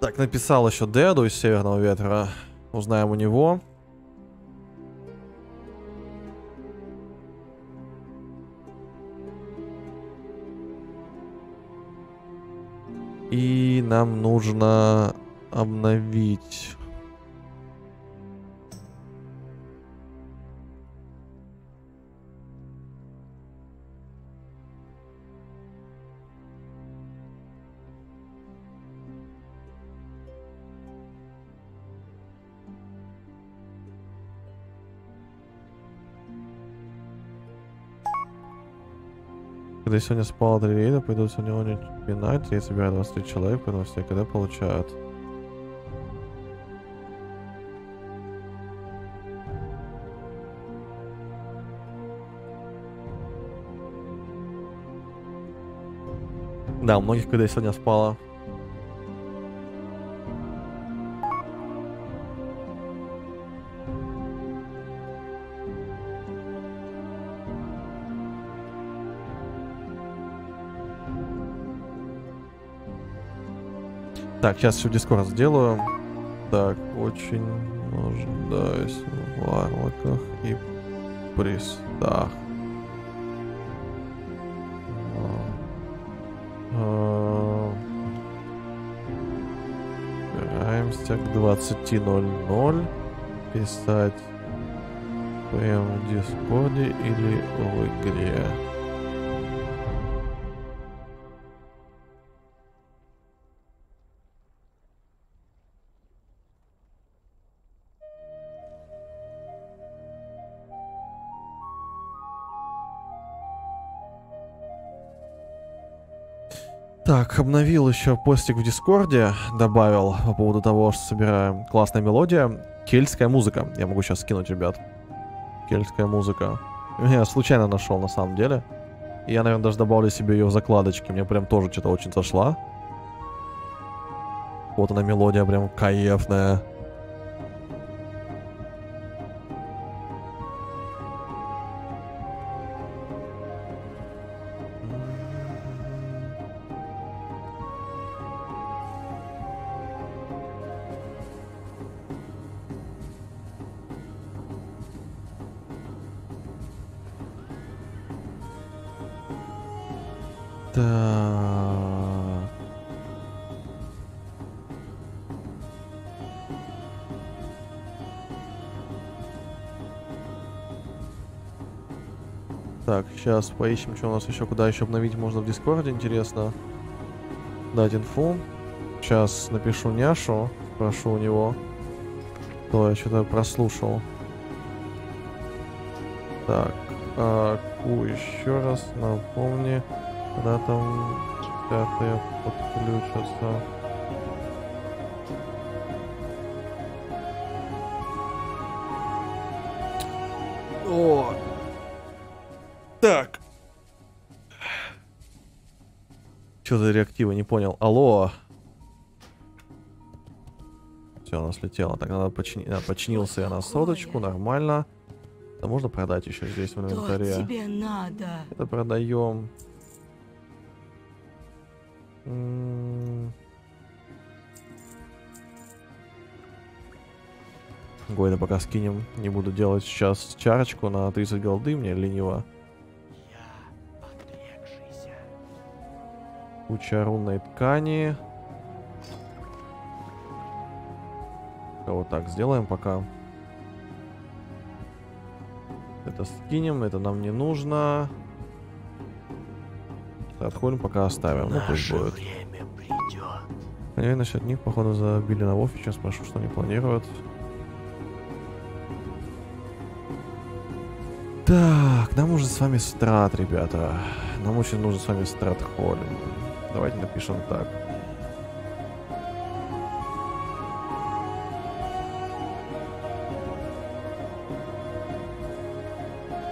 Так, написал еще Деду из Северного Ветра. Узнаем у него. И нам нужно обновить. Когда сегодня спало три рейда, пойдут сегодня он чемпионат, я собираю 23 человек, поэтому все когда получают. Да, у многих когда сегодня спало. Так, сейчас в Discord сделаю. Так, очень нуждаюсь в варлоках и пристах. А, Собираемся к 20.00 писать прямо в Дискорде или в игре. Обновил еще постик в Дискорде, добавил по поводу того, что собираем классная мелодия. Кельтская музыка. Я могу сейчас скинуть, ребят. Кельтская музыка. Я случайно нашел, на самом деле. И я, наверное, даже добавлю себе ее в закладочки. Мне прям тоже что-то очень зашла. Вот она мелодия прям кайфная. Сейчас поищем, что у нас еще, куда еще обновить можно в Дискорде, интересно. Дать инфу. Сейчас напишу Няшу, спрошу у него. То я что-то прослушал. Так, а, ку, еще раз напомни, когда там пятая подключится. Реактивы, не понял. Алло. Все, она слетела. Так, надо починить. Да, починился я на соточку, нормально. Да можно продать еще здесь в инвентаре. Что тебе надо? Это продаем. М. Гойда пока скинем. Не буду делать сейчас чарочку на 30 голды, мне лениво. Куча рунной ткани. Вот так сделаем пока. Это скинем, это нам не нужно. Отходим, пока оставим. Ну, пусть будет. Я насчет них, походу, забили на Вов. Сейчас спрошу, что они планируют. Так, нам нужен с вами страт, ребята. Нам очень нужен с вами страт Холм. Давайте напишем так.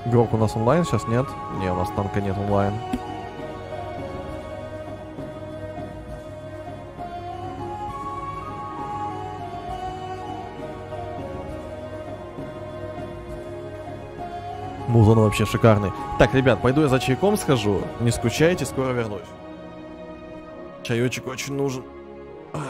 Игрок у нас онлайн сейчас нет? Не, у нас танка нет онлайн. Музон вообще шикарный. Так, ребят, пойду я за чайком схожу. Не скучайте, скоро вернусь. Чаечек очень нужен. Ах,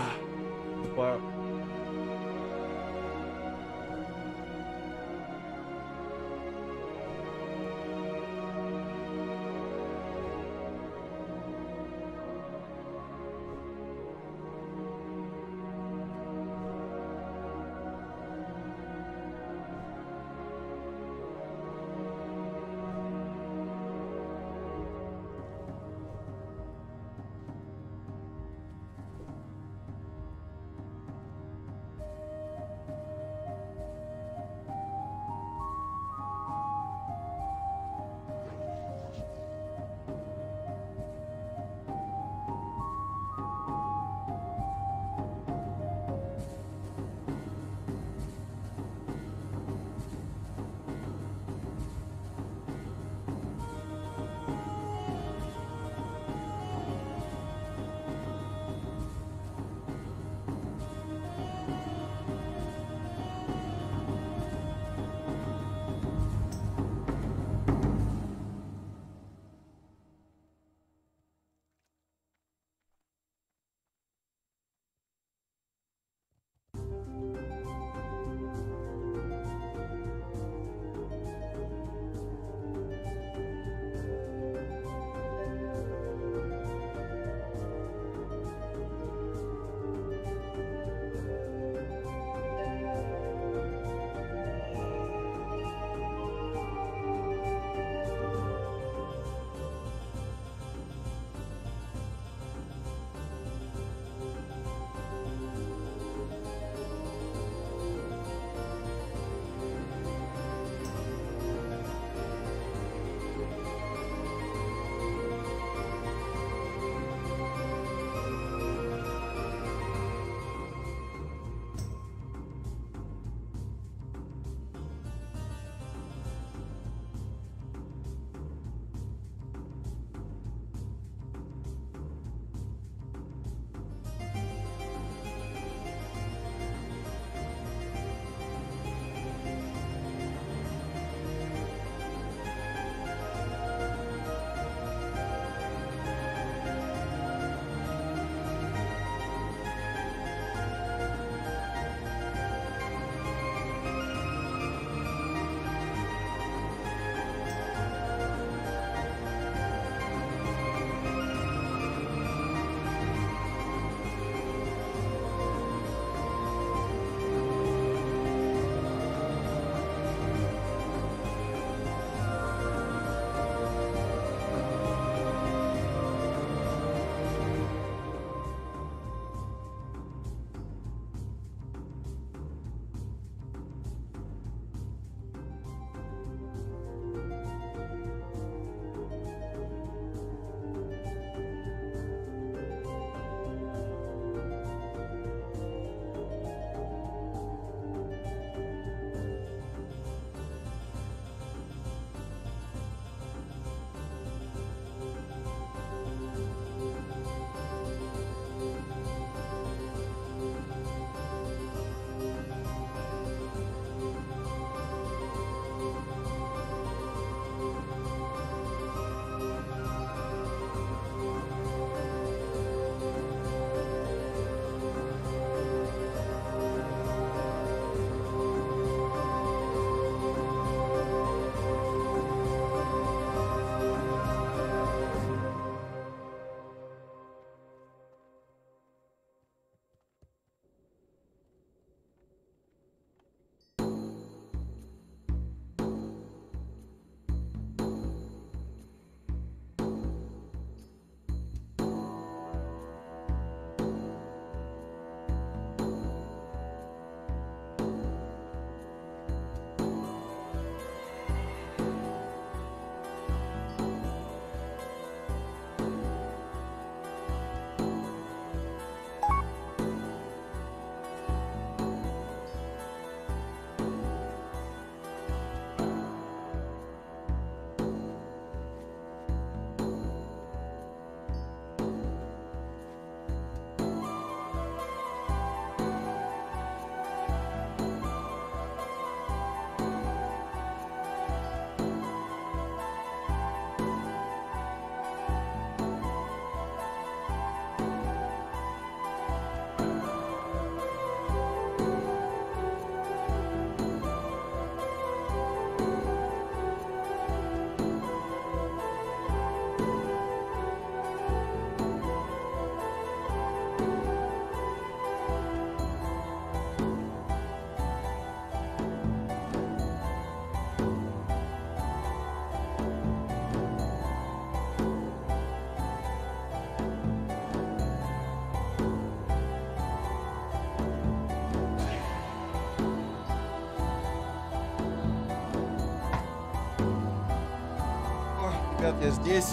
я здесь.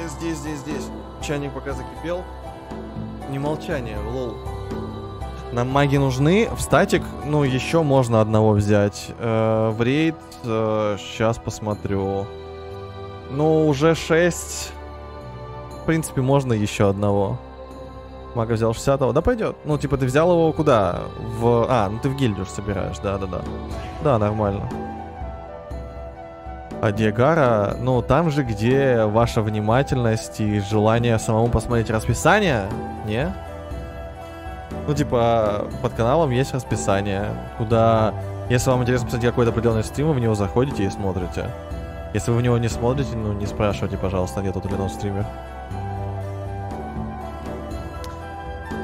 Я здесь, здесь, здесь. Чайник пока закипел. Не молчание, лол. Нам маги нужны. В статик, ну, еще можно одного взять. Э, в рейд сейчас посмотрю. Ну, уже 6. В принципе, можно еще одного. Мага взял 60 Да пойдет. Ну, типа, ты взял его куда? В... А, ну ты в гильдию собираешь, да-да-да. Да, нормально. А Диагара, ну, там же, где ваша внимательность и желание самому посмотреть расписание, не? Ну, типа, под каналом есть расписание, куда, если вам интересно посмотреть какой-то определенный стрим, вы в него заходите и смотрите. Если вы в него не смотрите, ну, не спрашивайте, пожалуйста, где тот или иной стример.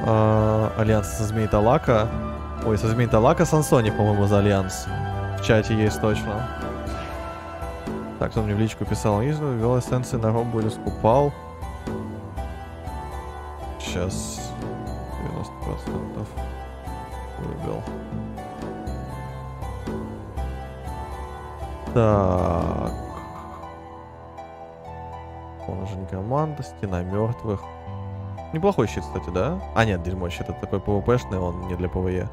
А, Альянс со Змей Талака. Ой, со Змей Талака Сансони, по-моему, за Альянс. В чате есть точно. Так, кто мне в личку писал? Низу, ввел эссенции на ромбу или скупал. Сейчас 90% выбил. Так. Он уже не команда, стена мертвых. Неплохой щит, кстати, да? А, нет, дерьмо, щит это такой PvP-шный, он не для PvE.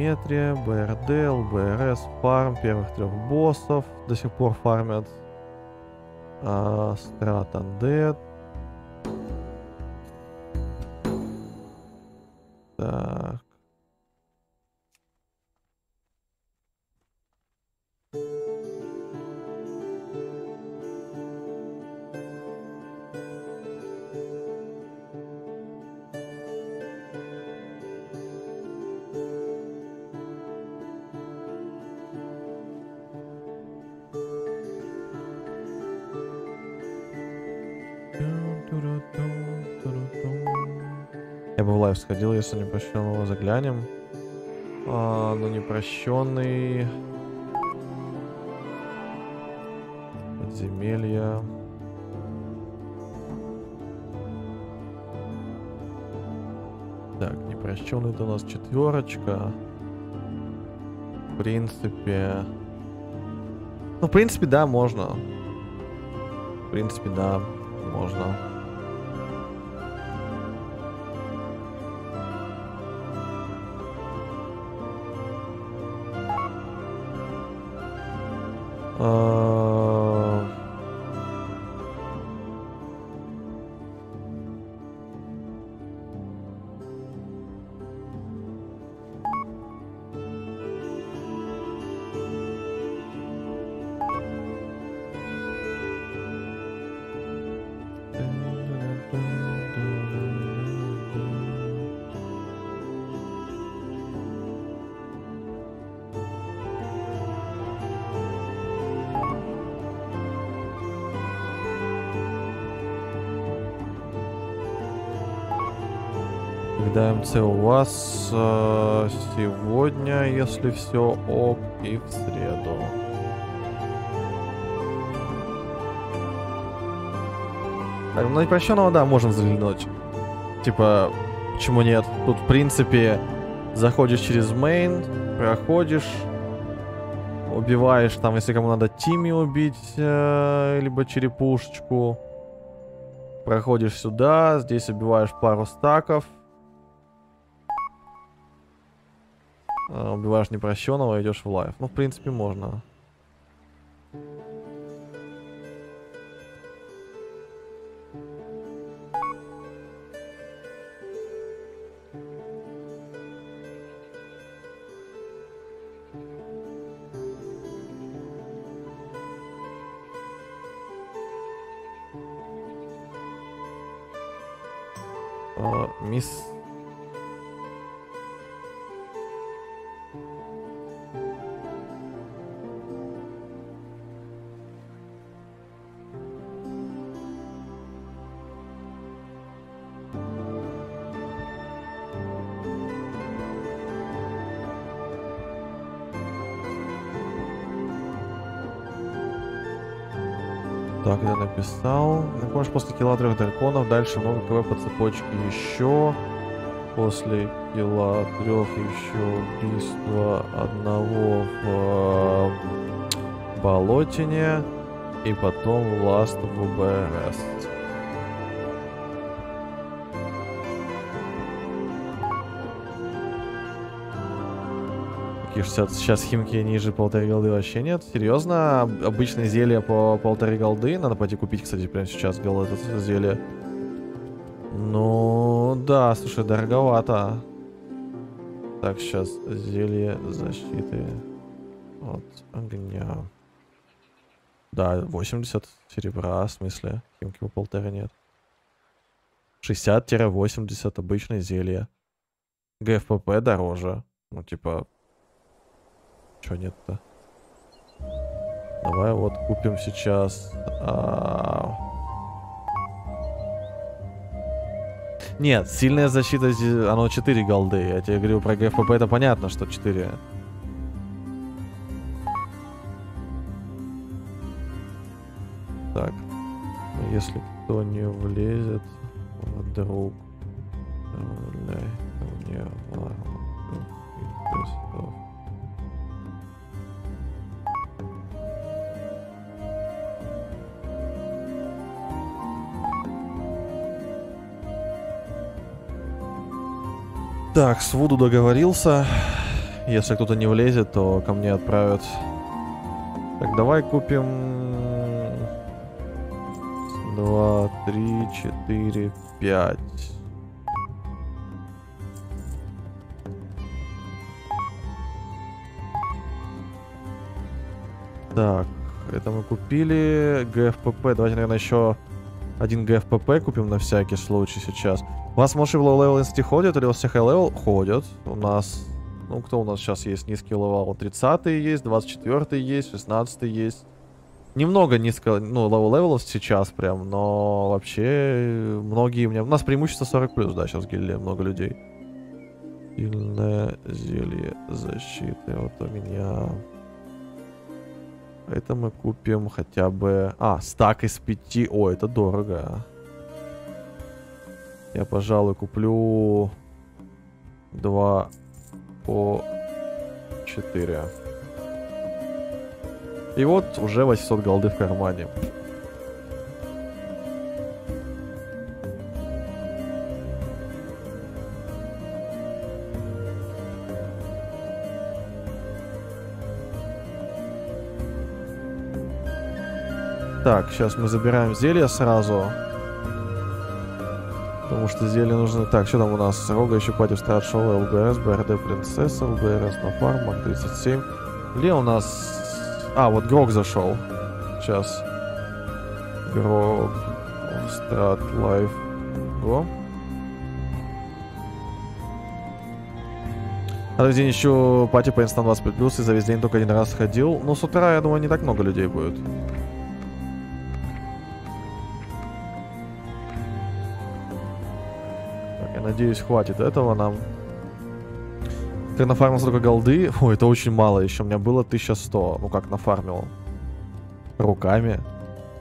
Диметрия, БРД, ЛБРС, фарм первых трех боссов до сих пор фармят. А, Страт Undead. Сходил, если не прощенного заглянем. А, но не прощенный. Подземелья. Так, непрощенный это у нас четверочка. В принципе... Ну, в принципе, да, можно. В принципе, да, можно. Вас э, сегодня, если все ок, и в среду. Так, ну, на непрощенного, да, можем заглянуть. Типа, почему нет? Тут, в принципе, заходишь через мейн, проходишь, убиваешь там, если кому надо Тими убить, э, либо черепушечку. Проходишь сюда, здесь убиваешь пару стаков. Непрощенного, идешь в лайф. Ну, в принципе, можно. Так, я написал. Ну, помнишь помощь после килла трех драконов. Дальше много КВ по цепочке еще. После килла трех еще убийство одного в э, болотине. И потом ласт в БРС. Какие 60? Сейчас химки ниже полторы голды вообще нет. Серьезно? Об- Обычные зелья по полторы голды. Надо пойти купить, кстати, прямо сейчас гол это зелье. Ну, да, слушай, дороговато. Так, сейчас зелье защиты от огня. Да, 80 серебра, в смысле. Химки по полторы нет. 60-80 обычное зелье. ГФПП дороже. Ну, типа, Чё нет-то? Давай вот купим сейчас. а, Нет, сильная защита, оно 4 голды. Я тебе говорю про ГФПП, это понятно, что 4. Так, если кто не влезет, вдруг вставляй Так, с Вуду договорился. Если кто-то не влезет, то ко мне отправят. Так, давай купим... Два, три, четыре, пять. Так, это мы купили. ГФПП. Давайте, наверное, еще один ГФПП купим на всякий случай сейчас. У вас младший в low-level инсты ходят или у вас все high-level? Ходят. У нас... Ну, кто у нас сейчас есть низкий level? 30 есть, 24 есть, 16 есть. Немного низко, ну, low-level ов сейчас прям, но вообще многие у меня... У нас преимущество 40 плюс, да, сейчас в гильдии много людей. Сильное зелье защиты. Вот у меня... Это мы купим хотя бы... А, стак из пяти. О, это дорого. Я, пожалуй, куплю... Два по 4. И вот уже 800 голды в кармане. Так, сейчас мы забираем зелье сразу. Потому что зелье нужно... Так, что там у нас? Рога еще пати старшего ЛБРС, БРД Принцесса, ЛБРС на фарм, Мак 37. Где у нас... А, вот Грог зашел. Сейчас. Грог. Страт Лайф. Го. На этот день еще пати по инстан 25 плюс и за весь день только один раз ходил. Ну, с утра, я думаю, не так много людей будет. Надеюсь, хватит этого нам. Ты нафармил столько голды? Ой, это очень мало еще. У меня было 1100. Ну как нафармил? Руками.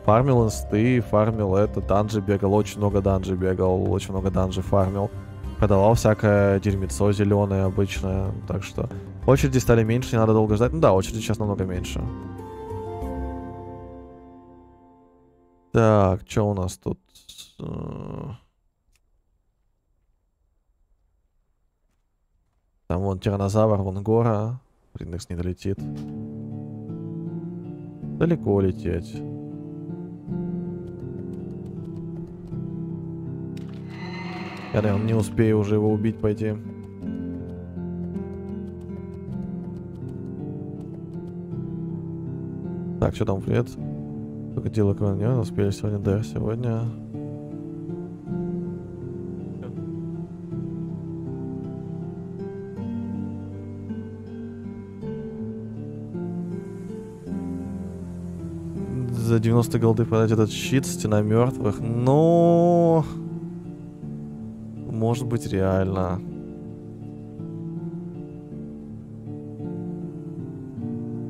Фармил инсты, фармил это, данжи бегал, очень много данжи бегал, очень много данжи фармил. Продавал всякое дерьмецо зеленое обычное, так что очереди стали меньше, не надо долго ждать. Ну да, очереди сейчас намного меньше. Так, что у нас тут? Там вон тиранозавр, вон гора. Индекс не долетит. Далеко лететь. Я, наверное, не успею уже его убить пойти. Так, что там, привет? Только дело кроме него, успели сегодня, да, сегодня. За 90 голды продать этот щит, стена мертвых. Ну, может быть реально.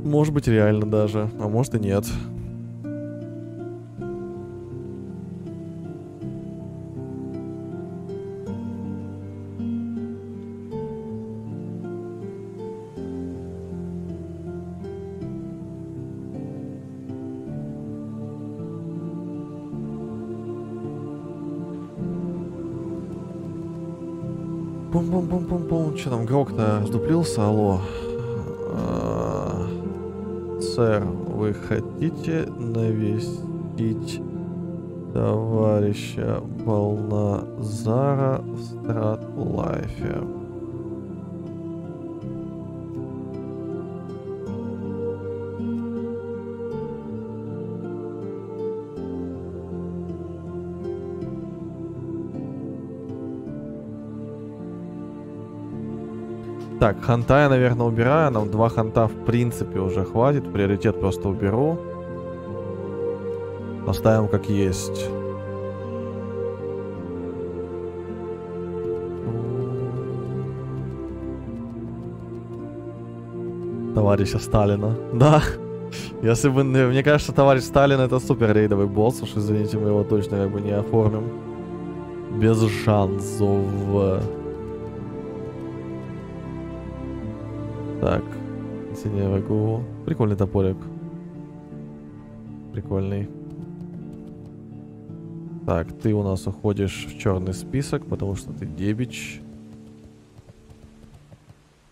Может быть реально даже, а может и нет. Пум-пум-пум-пум-пум. Там, Грок-то сдуплился? Алло. А, Сэр, вы хотите навестить товарища Балназара в Стратлайфе? Так, ханта я, наверное, убираю. Нам два ханта в принципе уже хватит. Приоритет просто уберу. Оставим как есть. Товарища Сталина. Да. Если бы, не- мне кажется, товарищ Сталин это супер рейдовый босс, уж извините, мы его точно как бы не оформим. Без шансов. Так, синяя ВГУ. Прикольный топорик. Прикольный. Так, ты у нас уходишь в черный список, потому что ты дебич.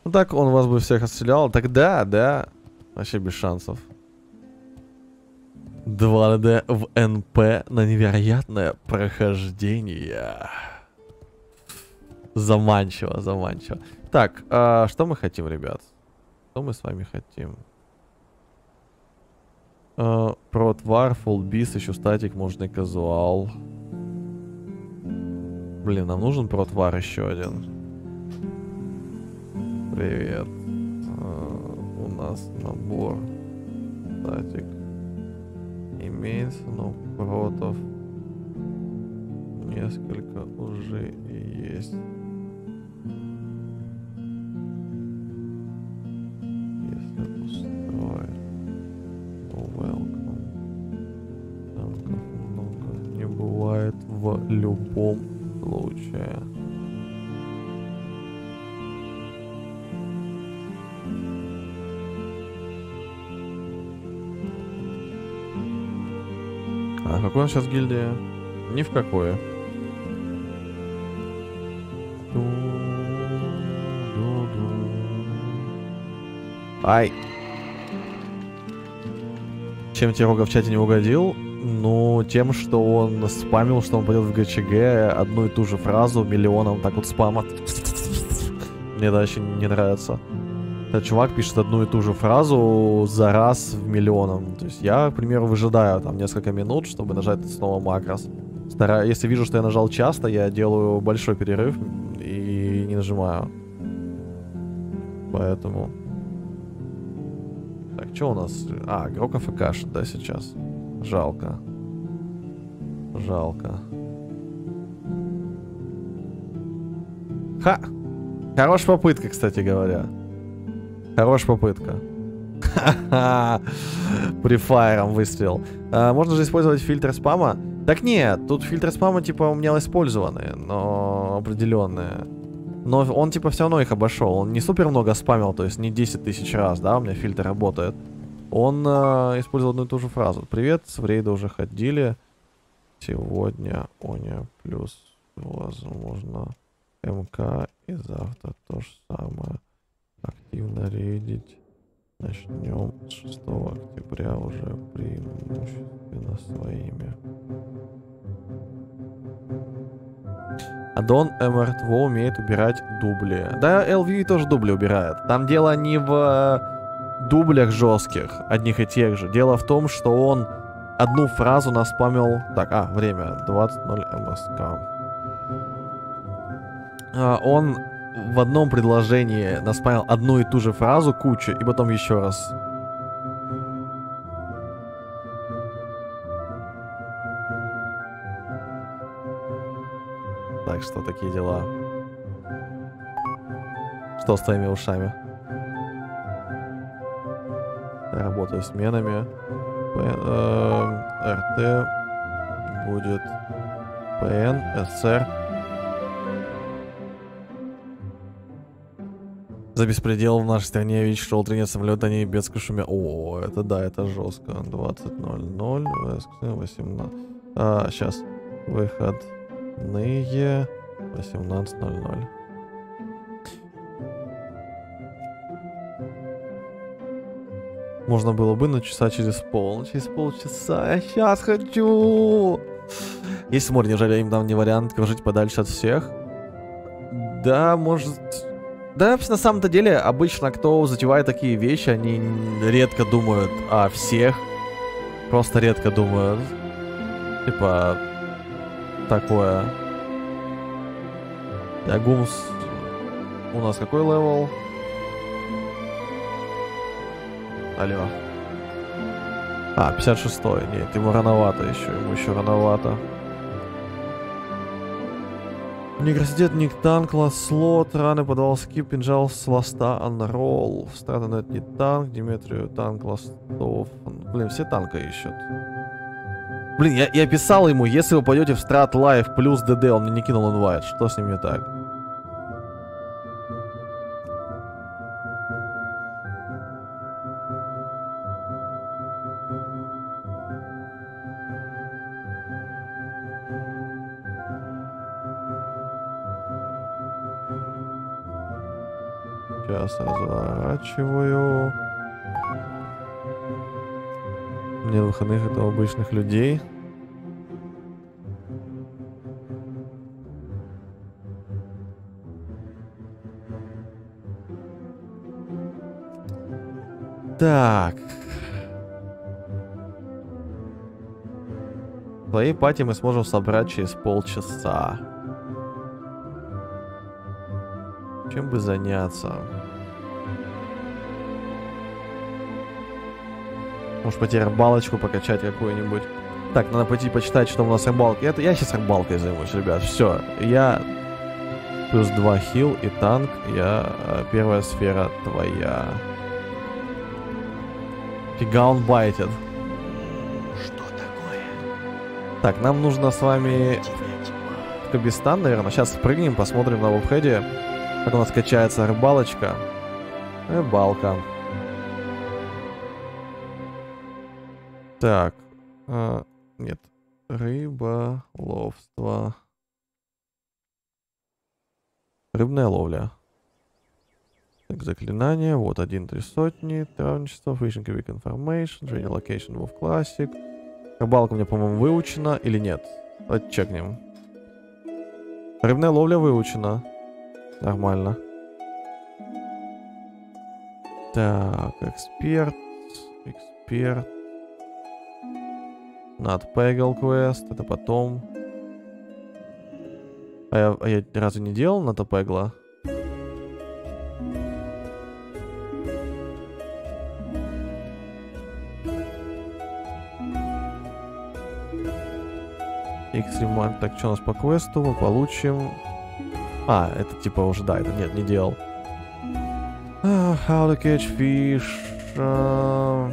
Ну так, он вас бы всех отстрелял. Тогда, да. Вообще без шансов. 2D в НП на невероятное прохождение. Заманчиво, заманчиво. Так, а что мы хотим, ребят? Что мы с вами хотим? Протвар, фулбис, еще статик, можно и казуал. Блин, нам нужен протвар еще один. Привет. А, у нас набор статик имеется, но протов несколько уже есть. Если устроит, то welcome. Танков много не бывает в любом случае. А какой он сейчас гильдия? Ни в какое. Ай. Чем тебе Рога в чате не угодил? Ну, тем, что он спамил, что он пойдет в ГЧГ одну и ту же фразу миллионом так вот спамат. Мне очень не нравится. Этот чувак пишет одну и ту же фразу за раз в миллионом. То есть я, к примеру, выжидаю там несколько минут, чтобы нажать снова макрос. Стара... Если вижу, что я нажал часто, я делаю большой перерыв и не нажимаю. Поэтому... Что у нас? А, Грок АФКшит, да, сейчас? Жалко. Жалко. Ха! Хорошая попытка, кстати говоря. Хорошая попытка. Ха-ха. Выстрел. А, можно же использовать фильтр спама? Так нет, тут фильтры спама типа у меня использованы, но определенные. Но он типа все равно их обошел. Он не супер много спамил, то есть не 10 тысяч раз, да, у меня фильтр работает. Он э, использовал одну и ту же фразу. Привет, с рейда уже ходили. Сегодня Оня плюс, возможно, МК и завтра то же самое. Активно рейдить. Начнем с 6 октября уже преимущественно своими. Аддон MR2 умеет убирать дубли. Да, LV тоже дубли убирает. Там дело не в э, дублях жестких, одних и тех же. Дело в том, что он одну фразу наспамил... Так, а, время. 20.0 МСК. А, он в одном предложении наспамил одну и ту же фразу кучу, и потом еще раз. Так что такие дела. Что с твоими ушами? Работаю сменами. Эм, РТ будет ПН, СР. За беспредел в нашей стране ВИЧ шел тренер самолета, они без кошумя. О, это да, это жестко. 20.00, ВСК 18. А, сейчас выходные 18.00. Можно было бы, на часа через полночь. Через полчаса. Я сейчас хочу! Если море не жалеем, нам не вариант кружить подальше от всех. Да, может... Да, на самом-то деле, обычно, кто затевает такие вещи, они редко думают о всех. Просто редко думают. Типа, такое. Ягумс. У нас какой левел? Алло. А, 56-й. Нет, ему рановато еще. Ему еще рановато. Университет Ник танк, ласт слот, раны подавал скип, кинжал с ласта анролл. Стратонет не танк, Диметрию танк ластов. Блин, все танка ищут. Блин, я, я писал ему, если вы пойдете в страт лайв плюс ДД, он мне не кинул инвайт. Что с ним не так? Сейчас разворачиваю. Нет выходных это у обычных людей. Так. Твоей пати мы сможем собрать через полчаса. Чем бы заняться? Может пойти рыбалочку покачать какую-нибудь. Так, надо пойти почитать, что у нас рыбалка. Это я сейчас рыбалкой займусь, ребят. Все, я плюс 2 хил и танк. Я э, первая сфера твоя. Фига он байтит. Что такое? Так, нам нужно с вами в Кабистан, наверное. Сейчас спрыгнем, посмотрим на вебхеде, как у нас качается рыбалочка. Рыбалка. Так. а, нет. Рыболовство. Рыбная ловля. Так, заклинание. Вот, один три сотни. Травничество. Fishing Week Information. Training Location WoW Classic. Рыбалка у меня, по-моему, выучена или нет? Давайте чекнем. Рыбная ловля выучена. Нормально. Так, эксперт. Эксперт. Над Пегал квест. Это потом. А я, а я разве не делал на Пегла? X-Remand. Так, что у нас по квесту? Мы получим... А, это типа уже, да, это нет, не делал. А, How to catch fish. а,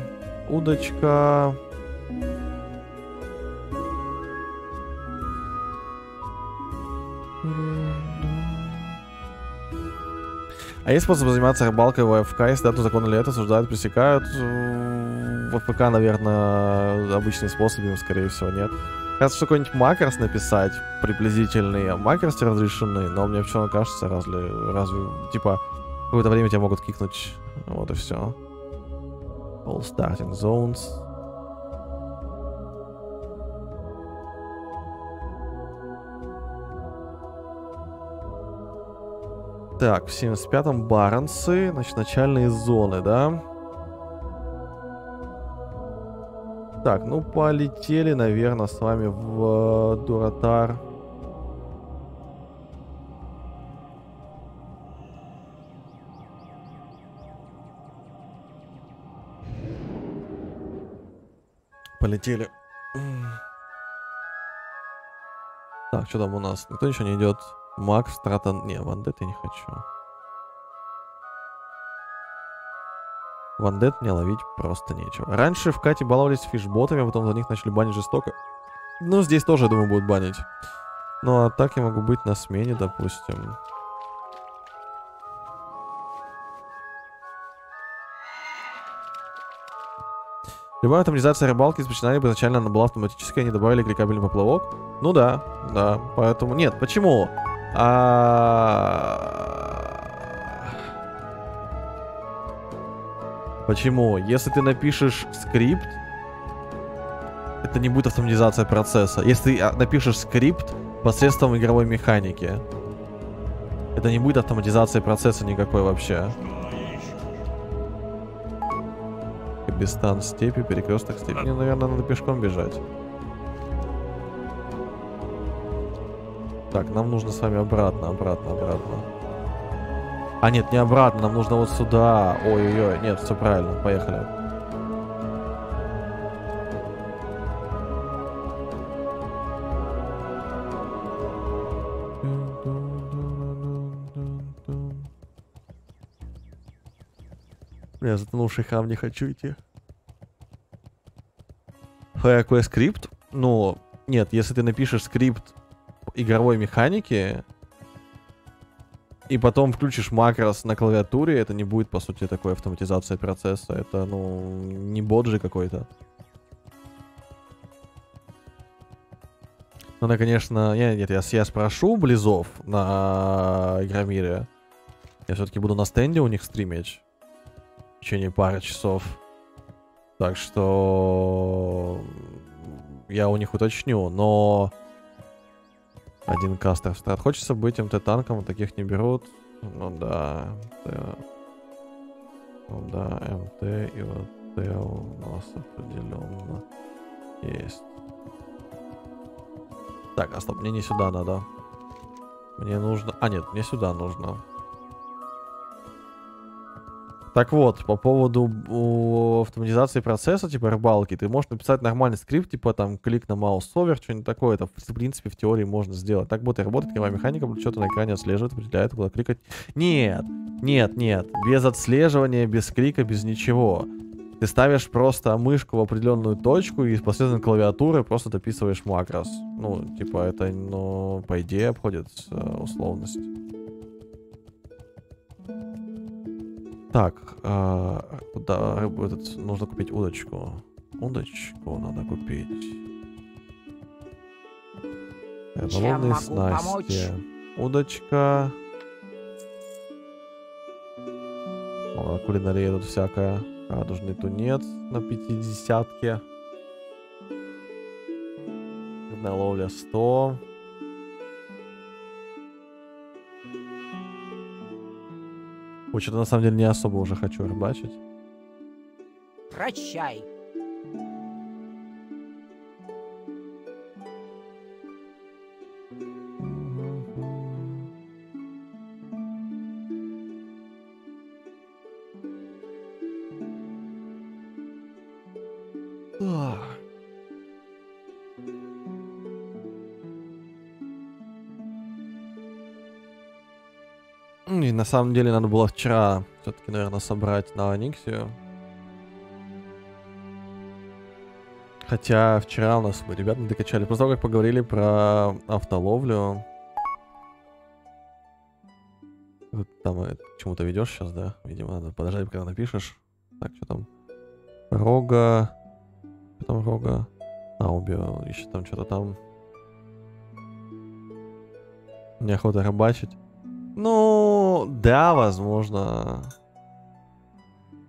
удочка. А есть способ заниматься рыбалкой в АФК, если дату закона лета осуждают, пресекают? В АФК, наверное, обычные способы, скорее всего, нет. Кажется, что какой-нибудь макрос написать, приблизительный, а макрос разрешенный, но мне почему-то кажется, разве, разве, типа, какое-то время тебя могут кикнуть, вот и все. All starting zones. Так, в 75-м Баронсы, значит, начальные зоны, да? Так, ну полетели, наверное, с вами в э, Дуратар. Полетели. Так, что там у нас? Никто ничего не идет. Макс, Стратон... Не, Вандет я не хочу. Вандет мне ловить просто нечего. Раньше в Кате баловались фишботами, а потом за них начали банить жестоко. Ну, здесь тоже, я думаю, будут банить. Ну, а так я могу быть на смене, допустим. Любая автоматизация рыбалки из начинания бы изначально она была автоматической, они добавили кликабельный поплавок. Ну да, да, поэтому... Нет, почему? А... Почему? Если ты напишешь скрипт, это не будет автоматизация процесса. Если ты а, напишешь скрипт посредством игровой механики, это не будет автоматизации процесса никакой вообще. Кабистан степи, перекресток степи. Мне, наверное, надо пешком бежать. Так, нам нужно с вами обратно, обратно, обратно. А, нет, не обратно, нам нужно вот сюда. Ой-ой-ой, нет, все правильно, поехали. Я затонувший хам не хочу идти. Какой скрипт? Ну, нет, если ты напишешь скрипт игровой механики, и потом включишь макрос на клавиатуре, это не будет, по сути, такой автоматизация процесса. Это, ну, не бот же какой-то. Надо, конечно... Я, нет, я, я спрошу Близов на Игромире. Я все-таки буду на стенде у них стримить. В течение пары часов. Так что... Я у них уточню, но... Один кастер старт. Хочется быть МТ-танком, таких не берут. Ну да, МТ. Ну да, МТ и вот Т у нас определенно есть. Так, а стоп, мне не сюда надо. Мне нужно... А, нет, мне сюда нужно. Так вот, по поводу автоматизации процесса, типа рыбалки, ты можешь написать нормальный скрипт, типа там клик на маус овер, что-нибудь такое. Это, в принципе, в теории можно сделать. Так будет работать, кривая механика, что-то на экране отслеживает, определяет, куда кликать. Нет, нет, нет, без отслеживания, без клика, без ничего. Ты ставишь просто мышку в определенную точку и последовательно клавиатуры просто дописываешь макрос. Ну, типа, это, ну, по идее, обходит э, условность. Так, э, да, этот, нужно купить удочку. Удочку надо купить. Рыболовные снасти. Помочь? Удочка. О, кулинария тут всякая. Радужный тунец на пятидесятке. Рыбная ловля 100. Ой, что-то на самом деле не особо уже хочу рыбачить. Прощай. На самом деле надо было вчера все-таки, наверное, собрать на Аниксию. Хотя вчера у нас ребята не докачали. После того, как поговорили про автоловлю. Там э, к чему-то ведешь сейчас, да? Видимо, надо подождать, когда напишешь. Так, что там? Рога. Что там рога? А, убил. Еще там что-то там. Неохота рыбачить. Ну, да, возможно.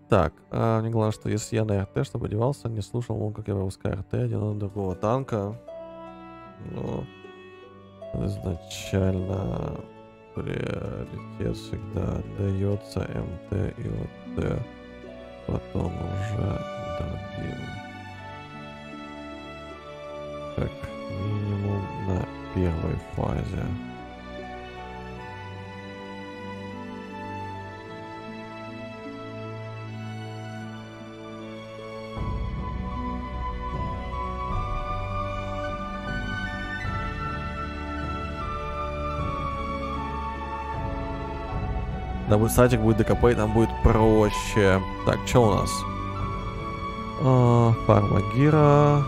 Так, а, мне главное, что если я на РТ, чтобы одевался, не слушал, он как я выпускаю РТ, один на другого танка. Ну, изначально приоритет всегда дается МТ и ОТ, потом уже другим. Как минимум на первой фазе. Да, будет сайтик, будет ДКП, и там будет проще. Так, что у нас? А, фармагира.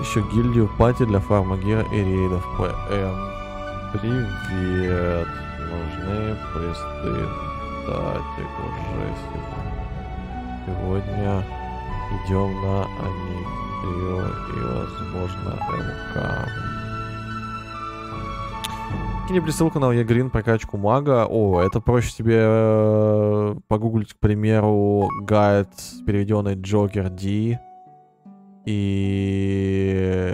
Еще гильдию пати для фармагира и рейдов ПМ. Привет. Нужны присты. Датик уже сегодня. Идем на Аникию и, возможно, МК. Кинь присылку на Егрин прокачку мага. О, это проще тебе э, погуглить, к примеру, гайд, переведенный Джокер Ди. И...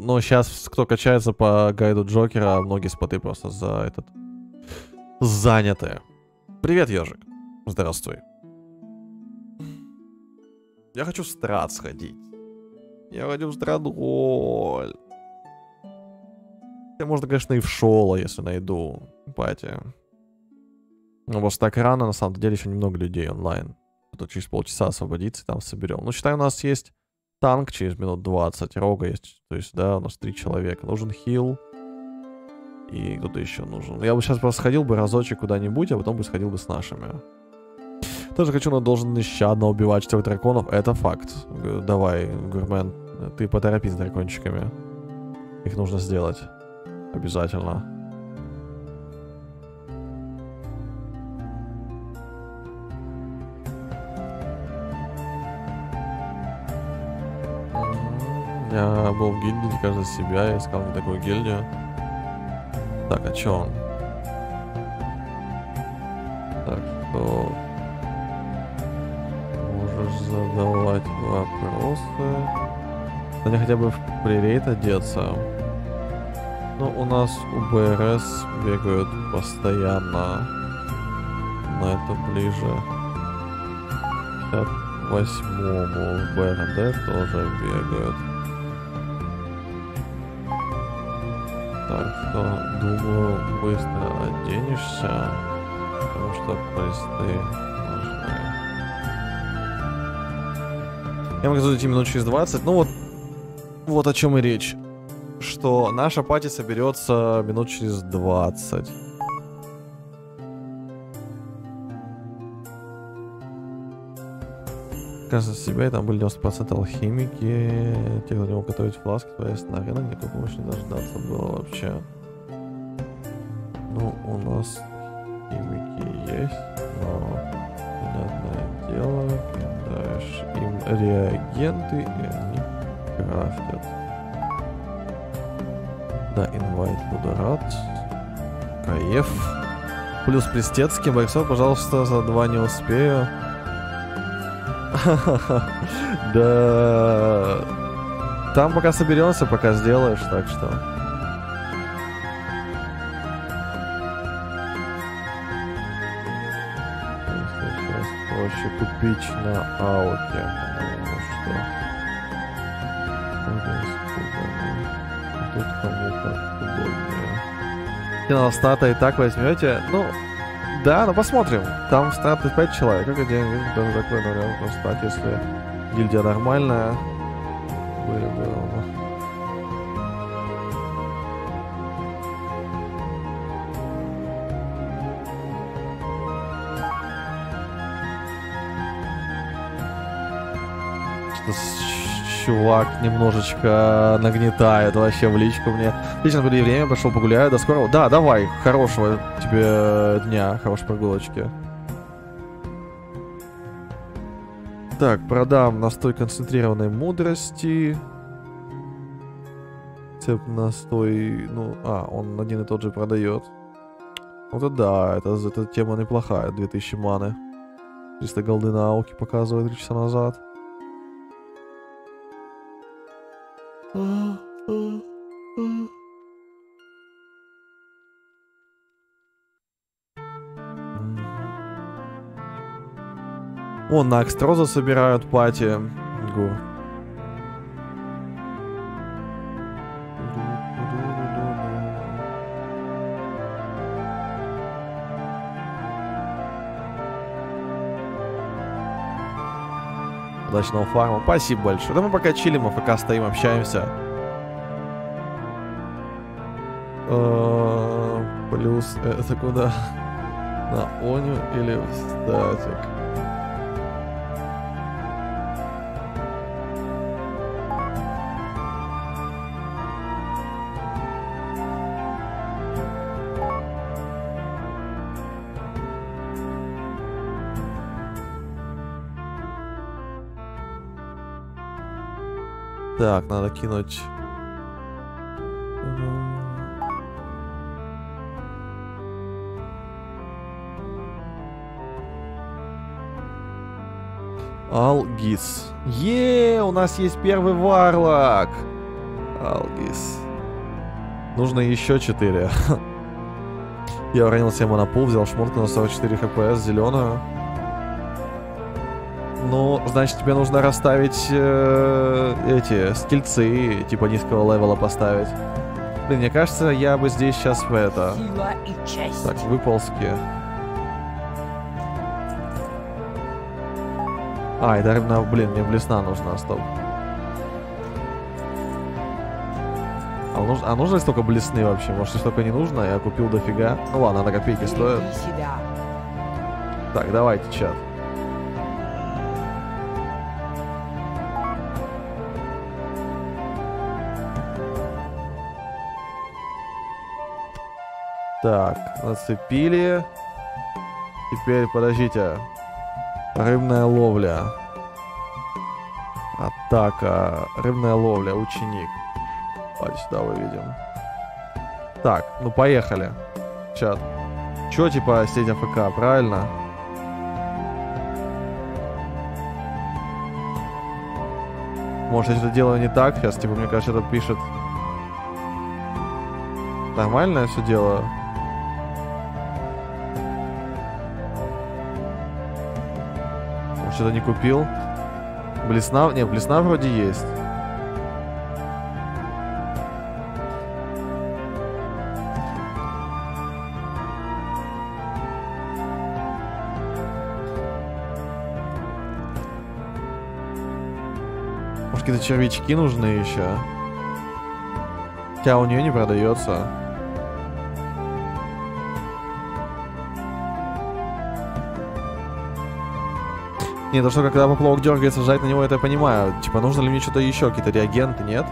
Ну, сейчас кто качается по гайду Джокера, многие споты просто за этот... Заняты. Привет, ежик. Здравствуй. Я хочу в страт сходить. Я хочу в страдоль. Хотя можно, конечно, и в шола, если найду пати. Но просто так рано, на самом деле, еще немного людей онлайн. А то через полчаса освободится, и там соберем. Ну, считай, у нас есть танк через минут 20, рога есть. То есть, да, у нас три человека. Нужен хил. И кто-то еще нужен. Я бы сейчас просто сходил бы разочек куда-нибудь, а потом бы сходил бы с нашими. Тоже хочу, но должен нещадно убивать четырех драконов. Это факт. Давай, Гурмен, ты поторопись с дракончиками. Их нужно сделать. Обязательно. Я был в гильдии, не каждый себя, я искал не такую гильдию. Так, а чё он? Так, что... Можешь задавать вопросы. Да хотя бы в пререйд одеться. Ну, у нас у БРС бегают постоянно. На это ближе. 58-му в БРД тоже бегают. Так что, думаю, быстро оденешься, потому что квесты нужны. Я могу зайти минут через 20. Ну вот, вот о чем и речь. Что наша пати соберется минут через 20. Кажется, себя и там были 90% алхимики, те, кто не мог готовить фласки, на рынок никакой помощи не дождаться было вообще. Ну, у нас химики есть, но понятное дело, даешь им реагенты, и они крафтят. Да, инвайт буду рад. Каев. Плюс Плестецкий, Борисов, пожалуйста, за два не успею. Да. Там пока соберемся, пока сделаешь, так что. Сейчас проще купить на ауте. потому что Финал стата и так возьмете. Ну, да, ну посмотрим. Там в старте 5 человек. Как один даже такой, наверное, просто так, если гильдия нормальная. Были бы, ну, с- чувак немножечко нагнетает вообще в личку мне. Отлично, были время, пошел погуляю. До скорого. Да, давай. Хорошего тебе дня, хорошей прогулочки. Так, продам настой концентрированной мудрости. Цеп настой, ну, а, он один и тот же продает. Вот это да, это, эта тема неплохая, 2000 маны. 300 голды на ауке показывает 3 часа назад. Вон на Акстроза собирают пати. Гу. Удачного фарма. Спасибо большое. Да мы пока чилим, АФК стоим, общаемся. Э, Плюс это куда? На Оню или в статик? Так, надо кинуть... Алгис. Е, у нас есть первый варлок. Алгис. Нужно еще 4. Я уронил на пол, взял шмотку на 44 хп, зеленую. Ну, значит, тебе нужно расставить э, эти скильцы, типа низкого левела поставить. Блин, мне кажется, я бы здесь сейчас в это... Сила и честь. Так, выползки. А, это, на, блин, мне блесна нужна, стоп. А, нуж- а нужно ли столько блесны вообще? Может, столько не нужно? Я купил дофига. Ну ладно, на копейки стоит. Так, давайте, чат. Так, нацепили. Теперь, подождите. Рыбная ловля. Атака. Рыбная ловля. Ученик. Давайте сюда выведем. Так, ну поехали. Чат. Чё, типа, сеть АФК, правильно? Может, я что-то делаю не так сейчас? Типа, мне кажется, это пишет... Нормально я все делаю? Что-то не купил? Блесна... Не, блесна вроде есть. Может, какие-то червячки нужны еще? Хотя у нее не продается. Не, то что когда поплавок дергается, жать на него, это я понимаю. Типа, нужно ли мне что-то еще, какие-то реагенты, нет?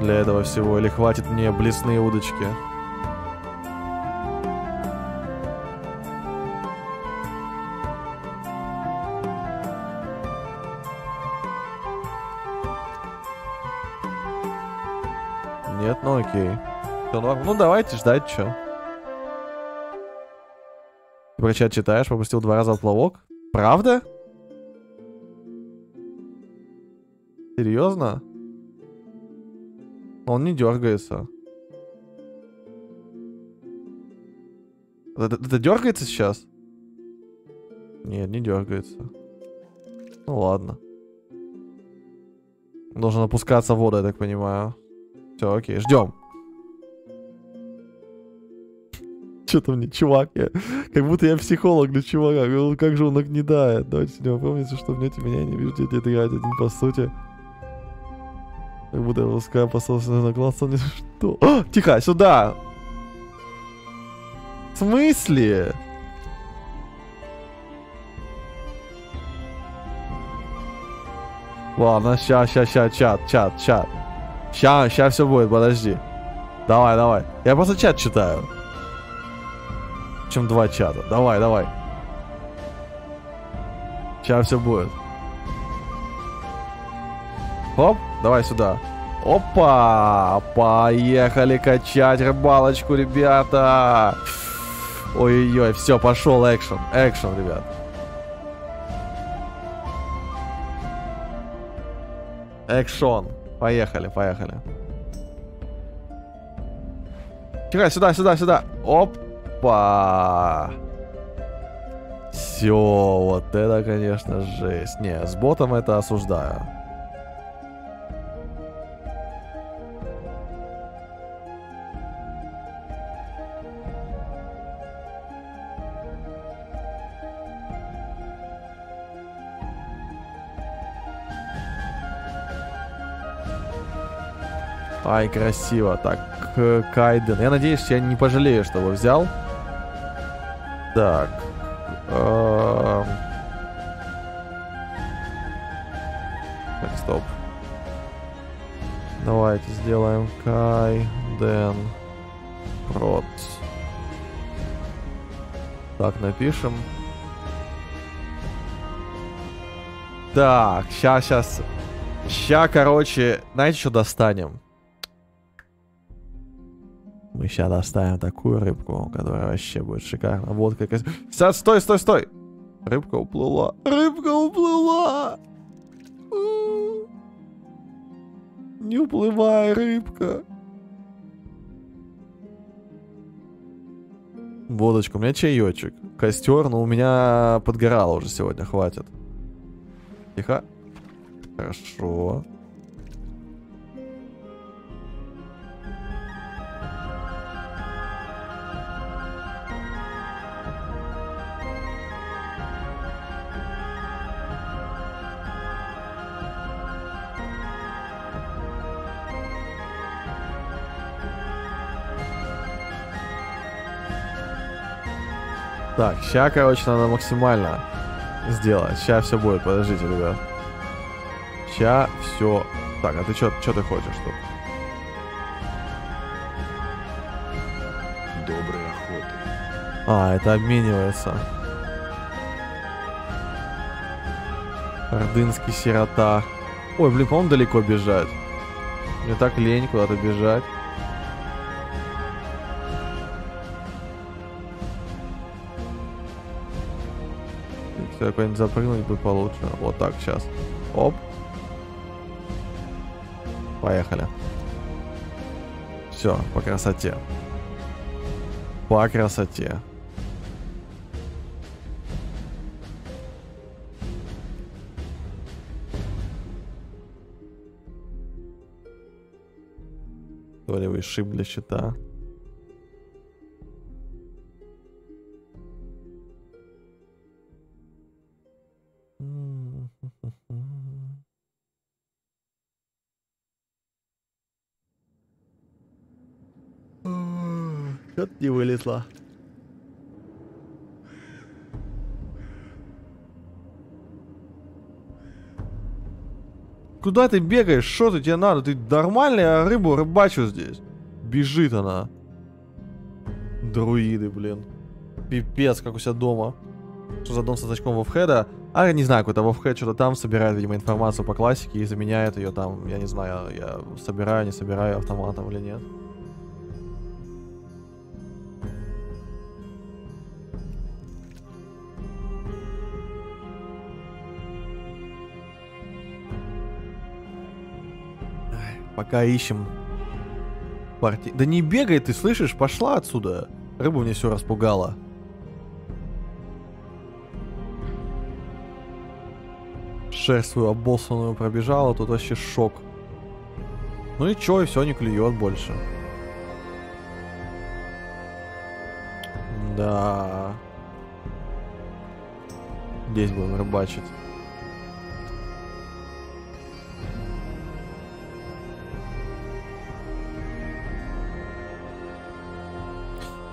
Для этого всего, или хватит мне блесные удочки? Нет, ну окей. Ну давайте ждать, чё. Про чат читаешь, пропустил два раза поплавок? Правда? Серьезно? Он не дергается. Это, это дергается сейчас? Нет, не дергается. Ну ладно. Должен опускаться в воду, я так понимаю. Все, окей, ждем. Что-то мне, чувак, я, как будто я психолог для чувака. Ну, Как же он нагнедает. Давайте с него помните, что мне меня не видите, это играть один по сути. Как будто я пускаю посылся на глаз, он не- что? А, тихо, сюда! В смысле? Ладно, ща, ща, ща, чат, чат, чат. Ща, ща все будет, подожди. Давай, давай. Я просто чат читаю. Чем два чата. Давай, давай. Сейчас все будет. Оп, давай сюда. Опа! Поехали качать рыбалочку, ребята! Ой-ой-ой, все, пошел экшен. Экшен, ребят. Экшон. Поехали, поехали. Тихо, сюда, сюда, сюда. Опа. Все, вот это, конечно, жесть. Не, с ботом это осуждаю. Ай, красиво. Так, Кайден. Я надеюсь, я не пожалею, что его взял. Так. Так, стоп. Давайте сделаем Кайден. Прот. Так, напишем. Так, сейчас, сейчас. Ща, короче, знаете, что достанем? Мы сейчас доставим такую рыбку, которая вообще будет шикарна. Вот как... Сейчас, стой, стой, стой! Рыбка уплыла. Рыбка уплыла. Не уплывай, рыбка. Водочка, у меня чаечек. Костер, но у меня подгорало уже сегодня, хватит. Тихо. Хорошо. Так, ща, короче, надо максимально сделать. Ща все будет, подождите, ребят. Ща все. Так, а ты что ты хочешь тут? Доброй охоты. А, это обменивается. Ордынский сирота. Ой, блин, по-моему, далеко бежать. Мне так лень куда-то бежать. Если какой-нибудь запрыгнуть бы получше. Вот так, сейчас. Оп. Поехали. Все, по красоте. По красоте. Долевый шип для щита. Что-то не вылезла. Куда ты бегаешь? Что ты тебе надо? Ты нормальный, я рыбу рыбачу здесь. Бежит она. Друиды, блин. Пипец, как у себя дома. Что за дом с очком Вовхеда? А, я не знаю, какой-то Вовхед что-то там собирает, видимо, информацию по классике и заменяет ее там. Я не знаю, я собираю, не собираю автоматом или нет. Пока ищем парти... Да не бегай ты, слышишь? Пошла отсюда. Рыба мне все распугала. Шерсть свою обоссанную пробежала, тут вообще шок. Ну и чё, и все не клюет больше. Да. Здесь будем рыбачить.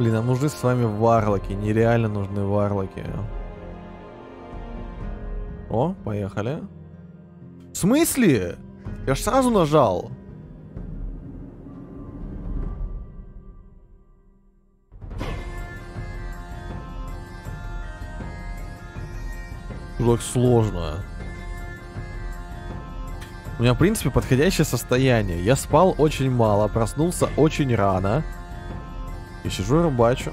Блин, нам нужны с вами варлоки. Нереально нужны варлоки. О, поехали. В смысле? Я ж сразу нажал. Так сложно. У меня, в принципе, подходящее состояние. Я спал очень мало, проснулся очень рано. И сижу и рыбачу.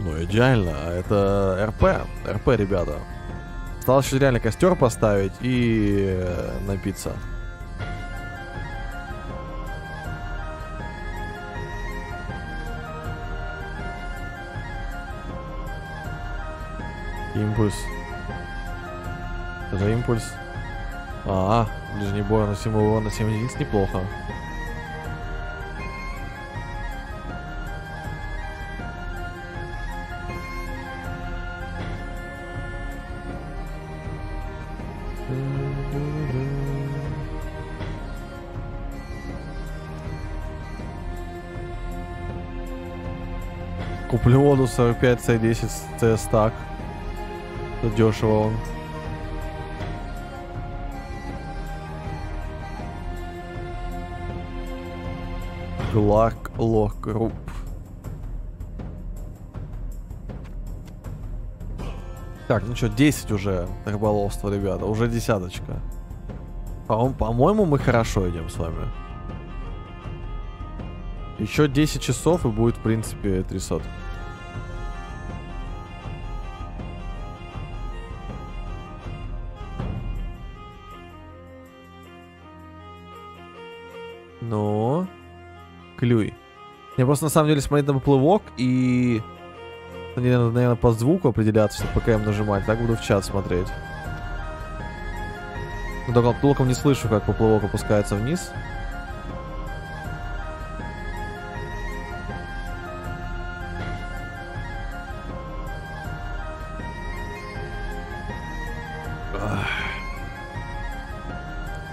Ну, идеально. Это РП. РП, ребята. Осталось еще реально костер поставить и э, напиться. Импульс. Это импульс. А, ближний бой наносимый урон на 7 единиц неплохо. Воду 45 C10 C стак. Дешево он. Глак лох групп. Так, ну что, 10 уже рыболовство, ребята. Уже десяточка. По- По-моему, мы хорошо идем с вами. Еще 10 часов и будет, в принципе, 300. Просто на самом деле смотреть на поплывок и... Надо, наверное, по звуку определяться, чтобы им нажимать. Так буду в чат смотреть. Ну, только толком не слышу, как поплывок опускается вниз.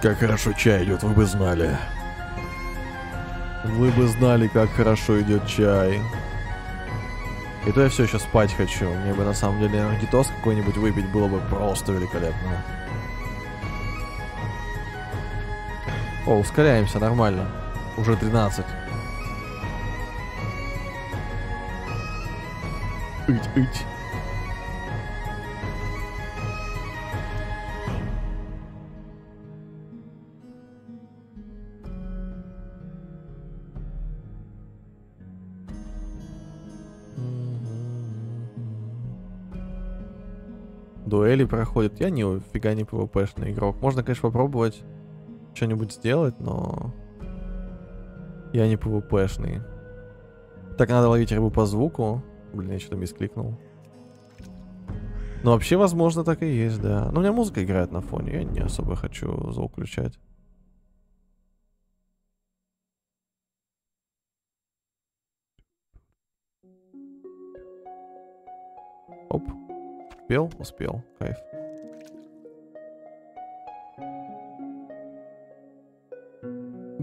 Как хорошо чай идет, вы бы знали. Вы бы знали, как хорошо идет чай. И то я все еще спать хочу. Мне бы на самом деле энергетос какой-нибудь выпить было бы просто великолепно. О, ускоряемся, нормально. Уже 13. Ить, ить. Проходят. Я не фига не PvP-шный игрок. Можно, конечно, попробовать что-нибудь сделать, но... Я не PvP-шный. Так, надо ловить рыбу по звуку. Блин, я что-то мискликнул. Ну, вообще, возможно, так и есть, да. Но у меня музыка играет на фоне, я не особо хочу звук включать. Оп. Успел? Успел. Кайф.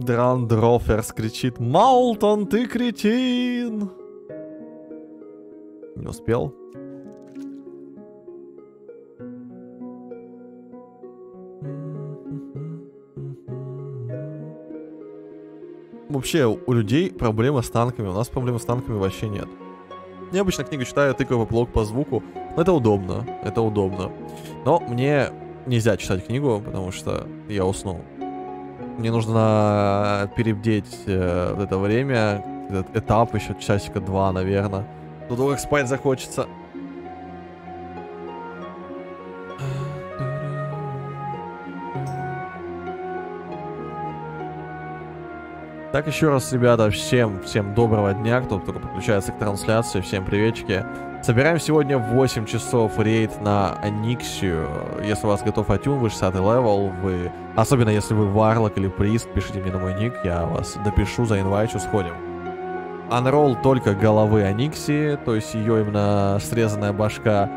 Драндроферс кричит «Малтон, ты кретин!» Не успел. Вообще, у людей проблемы с танками, у нас проблемы с танками вообще нет. Я обычно книгу читаю, тыкаю блок по звуку. Но это удобно, это удобно. Но мне нельзя читать книгу, потому что я уснул. Мне нужно перебдеть э, это время, этот этап еще часика два, наверное. До того, как спать захочется. Так, еще раз, ребята, всем, всем доброго дня, кто только подключается к трансляции, всем приветики. Собираем сегодня в 8 часов рейд на Аниксию. Если у вас готов attune, вы 60 level, вы... Особенно если вы Warlock или Priest, пишите мне на мой ник, я вас допишу, заинвайчу, сходим. Unroll только головы Аниксии, то есть ее именно срезанная башка.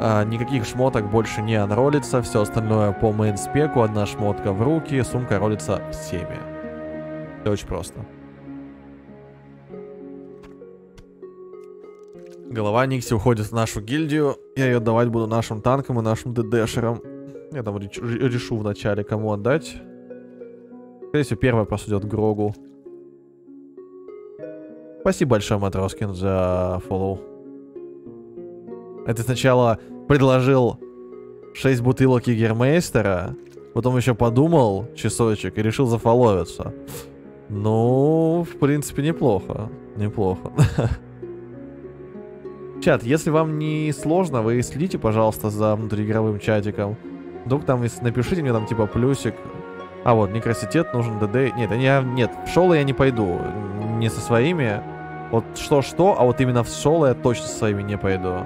А, никаких шмоток больше не анролится, все остальное по мейнспеку, одна шмотка в руки, сумка ролится всеми. Это очень просто. Голова Никси уходит в нашу гильдию. Я ее отдавать буду нашим танкам и нашим ДДшерам. Я там решу вначале, кому отдать. Скорее всего, первая просто идет Грогу. Спасибо большое, Матроскин, за фоллоу. Это сначала предложил 6 бутылок Егермейстера, потом еще подумал часочек и решил зафоловиться. Ну, в принципе, неплохо. Неплохо. Чат, если вам не сложно, вы следите, пожалуйста, за внутриигровым чатиком. Вдруг там, напишите мне там типа плюсик. А вот, некраситет нужен ДД. Нет, я, нет, в шоу я не пойду. Не со своими. Вот что-что, а вот именно в соло я точно со своими не пойду.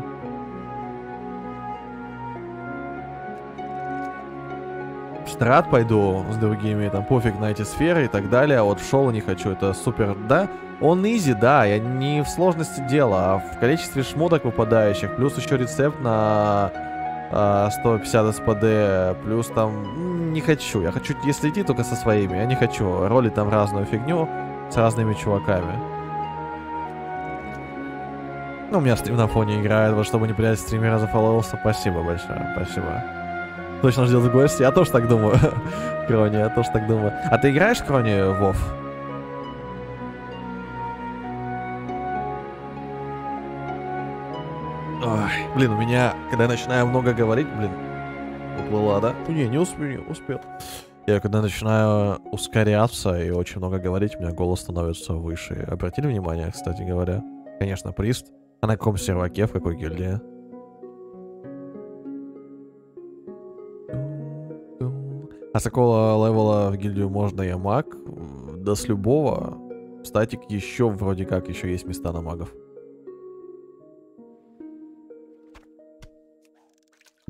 В Страт пойду с другими, там пофиг на эти сферы и так далее, а вот в шоу не хочу, это супер, да? Он изи, да, я не в сложности дела, а в количестве шмоток выпадающих, плюс еще рецепт на а, 150 СПД, плюс там не хочу, я хочу, если идти только со своими, я не хочу ролить там разную фигню с разными чуваками. Ну, у меня стрим на фоне играет, вот чтобы не потерять стримера зафолловился, спасибо большое, спасибо. Точно ждет в гости, я тоже так думаю, Крони, я тоже так думаю. А ты играешь, Крони, Вов? Ой, блин, у меня, когда я начинаю много говорить, блин, уплыла, да? Ну, не, не успел, успел. Я когда начинаю ускоряться и очень много говорить, у меня голос становится выше. Обратили внимание, кстати говоря? Конечно, прист. А на каком серваке, в какой гильдии? А с какого левела в гильдию можно я маг? да с любого. Static еще вроде как еще есть места на магов.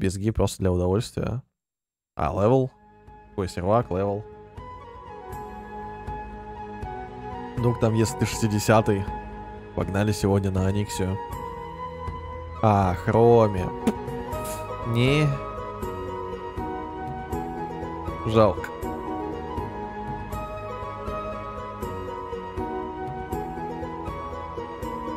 Без ги просто для удовольствия. А, level. Ой, сервак, level. Ну, там, если ты 60 -й. Погнали сегодня на Аниксию. А, Хроми. Не. Жалко.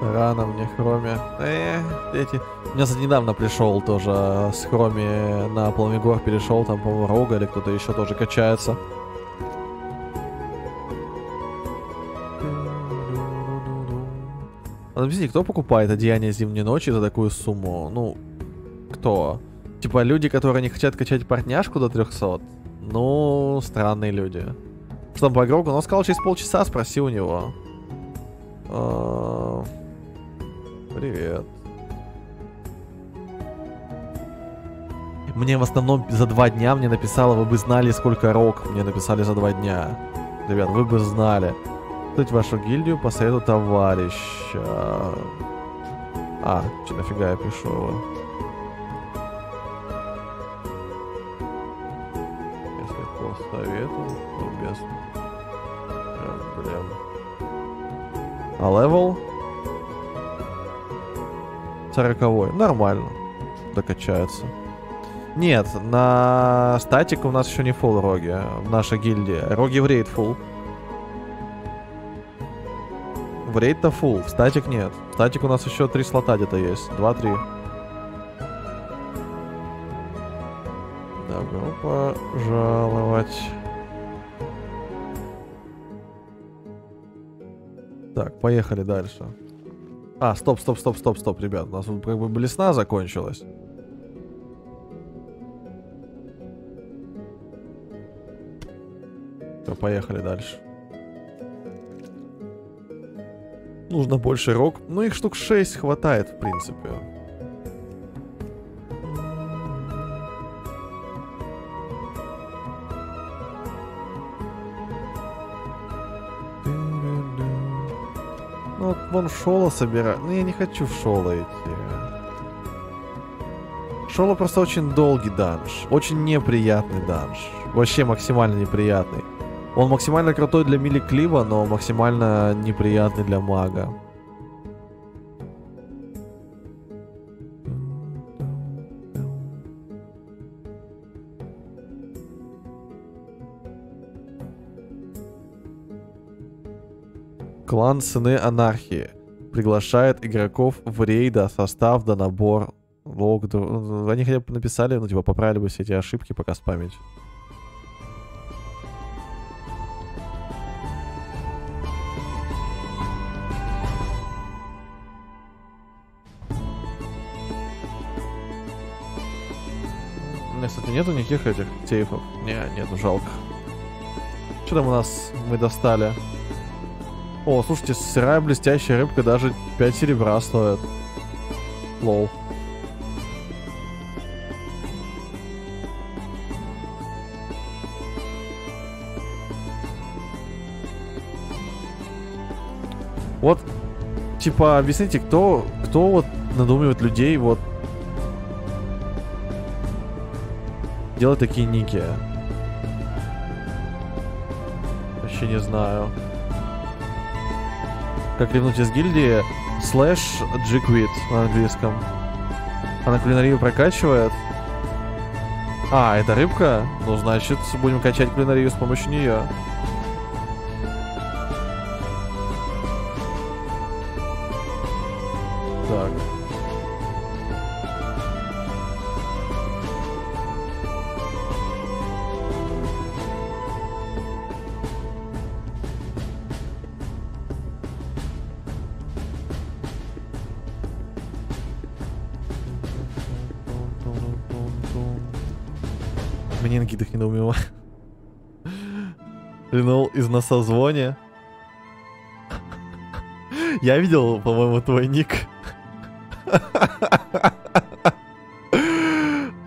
Рано мне Хроме. Э, эти... У меня, кстати, недавно пришел тоже э, с Хроме на Пламегор перешел, там, по-моему, Рога или кто-то еще тоже качается. А Объясни, кто покупает одеяние зимней ночи за такую сумму? Ну, кто? Типа люди, которые не хотят качать партняшку до 300? Ну, странные люди. Что там по игроку? Он сказал через полчаса, спроси у него. А, Привет. Мне в основном за два дня мне написало, вы бы знали, сколько рок. Мне написали за два дня. Ребят, вы бы знали. Тут вашу гильдию по совету товарища. А, че нафига я пишу его? Если по совету, то без проблем. А level? Сороковой. Нормально. Докачается. Нет, на static у нас еще не full роги. Наша гильдия. Роги в рейд фул. В рейд-то фул, в статик нет. В статик у нас еще три слота где-то есть. Два-три. Добро пожаловать. Так, поехали дальше. А, стоп, стоп, стоп, стоп, стоп, ребят. У нас тут как бы блесна закончилась. Всё, поехали дальше. Нужно больше рок. Ну, их штук 6 хватает, в принципе. Ну, вот вон в Шола собирать. Ну, я не хочу в Шола идти. Шола просто очень долгий данж. Очень неприятный данж. Вообще максимально неприятный. Он максимально крутой для мили клива, но максимально неприятный для мага. Клан Сыны Анархии приглашает игроков в рейда, состав да набор. Лог, Они хотя бы написали, ну типа поправили бы все эти ошибки, пока спамить. Кстати, нету никаких этих сейфов. Не, нету, жалко. Что там у нас мы достали? О, слушайте, сырая блестящая рыбка даже 5 серебра стоит. Лол. Вот, типа, объясните, кто, кто вот надумывает людей вот делать такие ники? Вообще не знаю. Как ревнуть из гильдии? Слэш G-Quit на английском. Она кулинарию прокачивает. А, это рыбка? Ну, значит, будем качать кулинарию с помощью нее. Ренол из на созвоне. Я видел, по-моему, твой ник.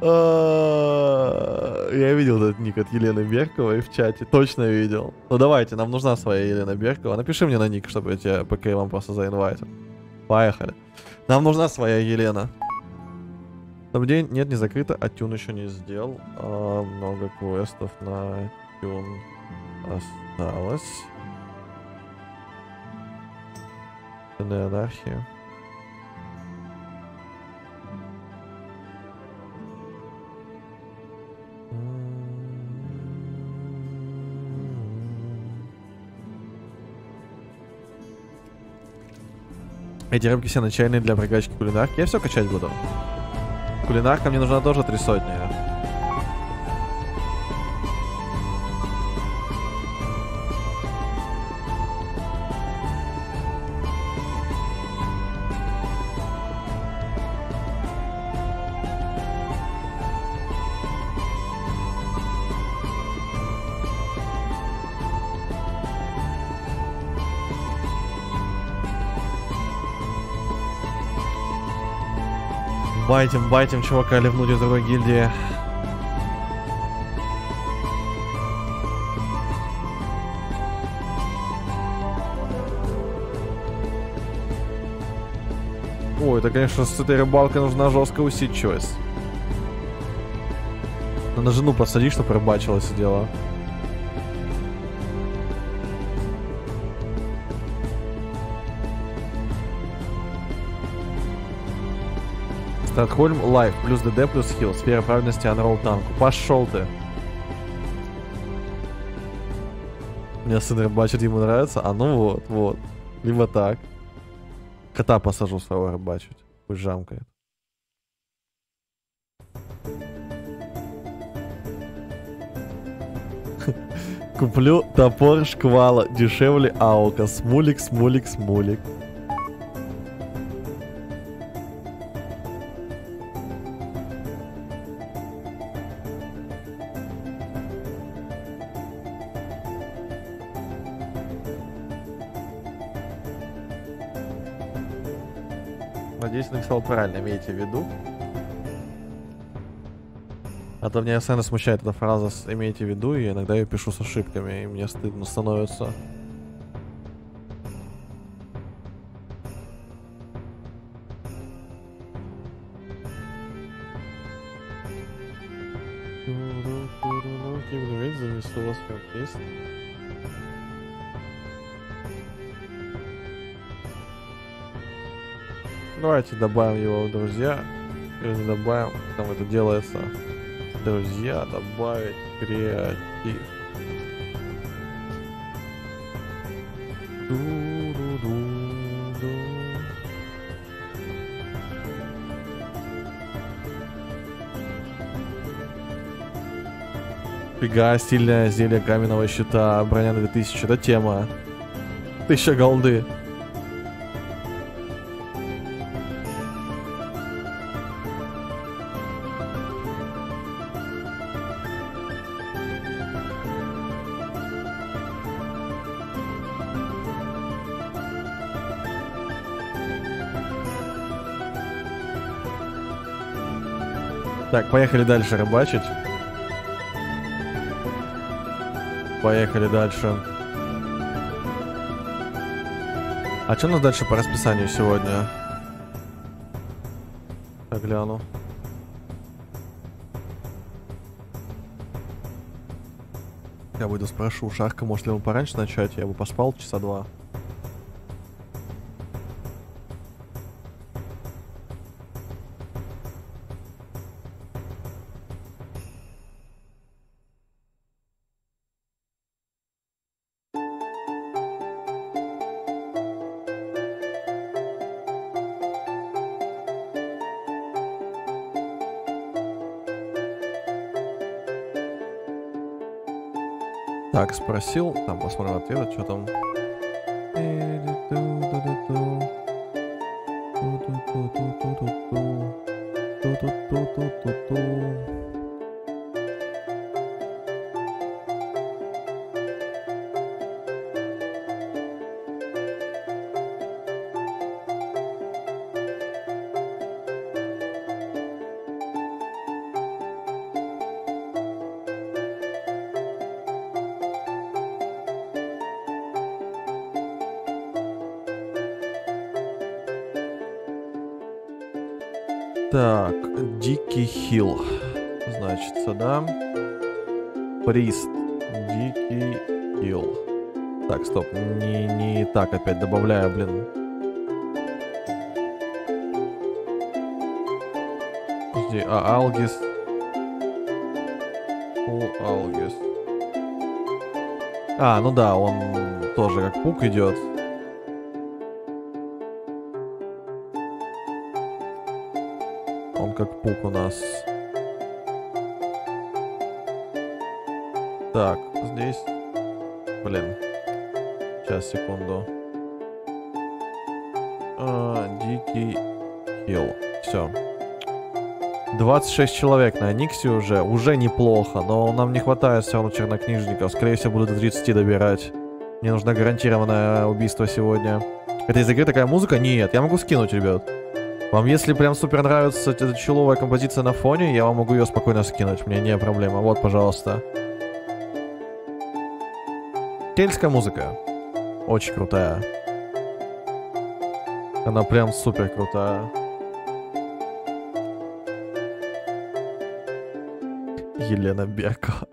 А, Я видел этот ник от Елены Берковой в чате, точно видел. Ну давайте, нам нужна своя Елена Беркова. Напиши мне на ник, чтобы я тебя ПК вам просто заинвайтил. Поехали. Нам нужна своя Елена. Там день нет, не закрыто, а тюн еще не сделал. А, много квестов на тюн осталось. На анархию. Эти рыбки все начальные для прокачки кулинарки. Я все качать буду. Кулинарка мне нужна тоже три сотни. Байтим, байтим чувака ливнуть из другой гильдии. Ой, это, конечно, с этой рыбалкой нужна жестко усидчивость. Надо жену посадить, чтобы рыбачила сидела. Стратхольм лайф, плюс ДД, плюс хил, сфера правильности анролл танку. Пошел ты. Меня сын рыбачит, ему нравится. А ну вот, вот. Либо так. Кота посажу своего рыбачить. Пусть жамкает. Куплю топор шквала, дешевле аука. Смулик, смулик, смулик. Правильно, имейте в виду. А то меня постоянно смущает эта фраза «имейте в виду», и иногда я пишу с ошибками, и мне стыдно становится. Давайте добавим его в друзья. Или добавим, там это делается. Друзья, добавить креатив. Фига, стильное зелье каменного щита, броня на 2000, это тема. Тысяча голды. Так, поехали дальше рыбачить. Поехали дальше. А что у нас дальше по расписанию сегодня? Я гляну. Я выйду спрошу у Шарка, может ли он пораньше начать, я бы поспал часа два. Так, спросил, там посмотрим ответ, что там. Да? Прист. Дикий Хилл. Так, стоп. Не, не так опять добавляю, блин. Подожди, а Алгис? У Алгис. А, ну да, он тоже как пук идет. Он как пук у нас. Так, здесь... Блин. Сейчас, секунду. А, дикий хилл. Все. 26 человек на Никсе уже. Уже неплохо, но нам не хватает все равно чернокнижников. Скорее всего, буду до 30 добирать. Мне нужно гарантированное убийство сегодня. Это из игры такая музыка? Нет, я могу скинуть, ребят. Вам если прям супер нравится эта человая композиция на фоне, я вам могу ее спокойно скинуть. Мне не проблема. Вот, пожалуйста. Кельтская музыка. Очень крутая. Она прям супер крутая. Елена Беркова.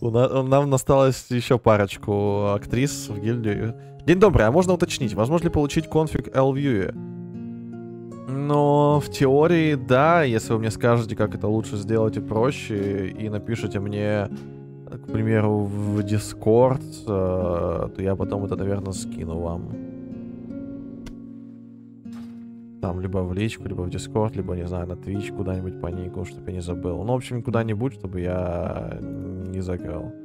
У на- Нам осталось еще парочку актрис в гильдию. День добрый, а можно уточнить, возможно ли получить конфиг LView? Но в теории, да, если вы мне скажете, как это лучше сделать и проще, и напишите мне, к примеру, в Discord, э, то я потом это, наверное, скину вам. Там либо в личку, либо в Discord, либо, не знаю, на Twitch куда-нибудь по нику, чтобы я не забыл. Ну, в общем, куда-нибудь, чтобы я не закрыл.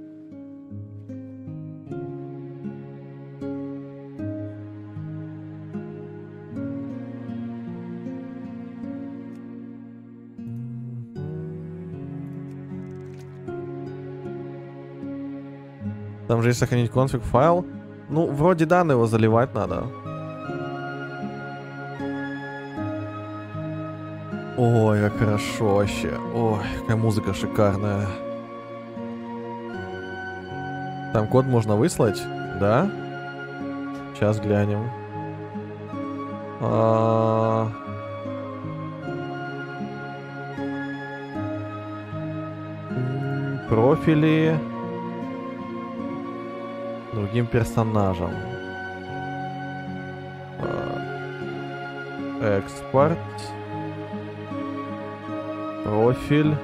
Есть сохранить конфиг файл. Ну, вроде да, но его заливать надо. Ой, как хорошо вообще. Ой, какая музыка шикарная. Там код можно выслать, да? Сейчас глянем. А, Профили другим персонажам. А, Экспорт. Профиль.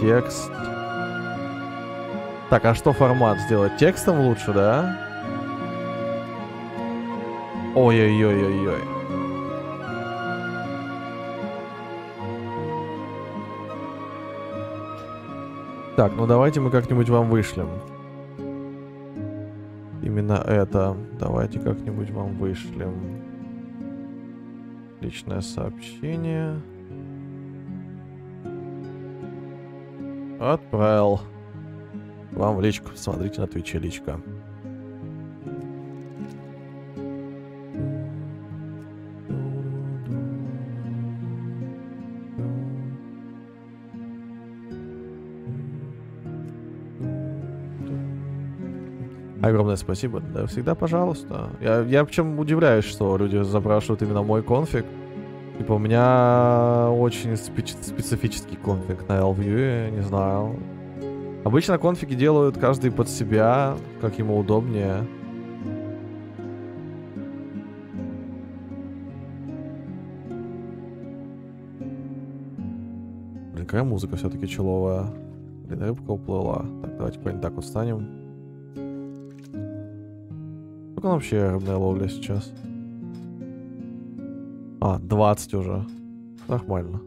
Текст. Так, а что формат сделать? Текстом лучше, да? Ой-ой-ой-ой-ой. Так, ну давайте мы как-нибудь вам вышлем. Именно это. Давайте как-нибудь вам вышлем. Личное сообщение. Отправил. Вам в личку. Смотрите на Твиче личка. Огромное спасибо. Да, всегда пожалуйста. Я, я причем удивляюсь, что люди запрашивают именно мой конфиг. Типа, у меня очень специ- специфический конфиг на я не знаю. Обычно конфиги делают каждый под себя, как ему удобнее. Блин, какая музыка все-таки человая. Блин, рыбка уплыла. Так, давайте куда-нибудь так вот встанем. Сколько вообще рыбная ловля сейчас? А, 20 уже. Нормально.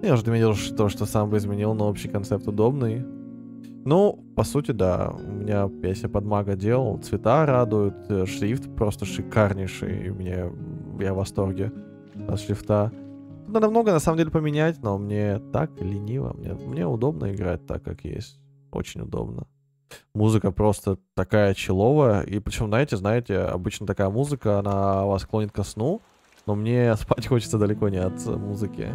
Я уже отметил, что то, что сам бы изменил, но общий концепт удобный. Ну, по сути, да. У меня, я себе под мага делал, цвета радуют, э, шрифт просто шикарнейший. Мне, я в восторге от шрифта. Надо много, на самом деле, поменять, но мне так лениво. Мне, мне удобно играть так, как есть. Очень удобно. Музыка просто такая человая. И причем, знаете, знаете, обычно такая музыка, она вас клонит ко сну. Но мне спать хочется далеко не от музыки.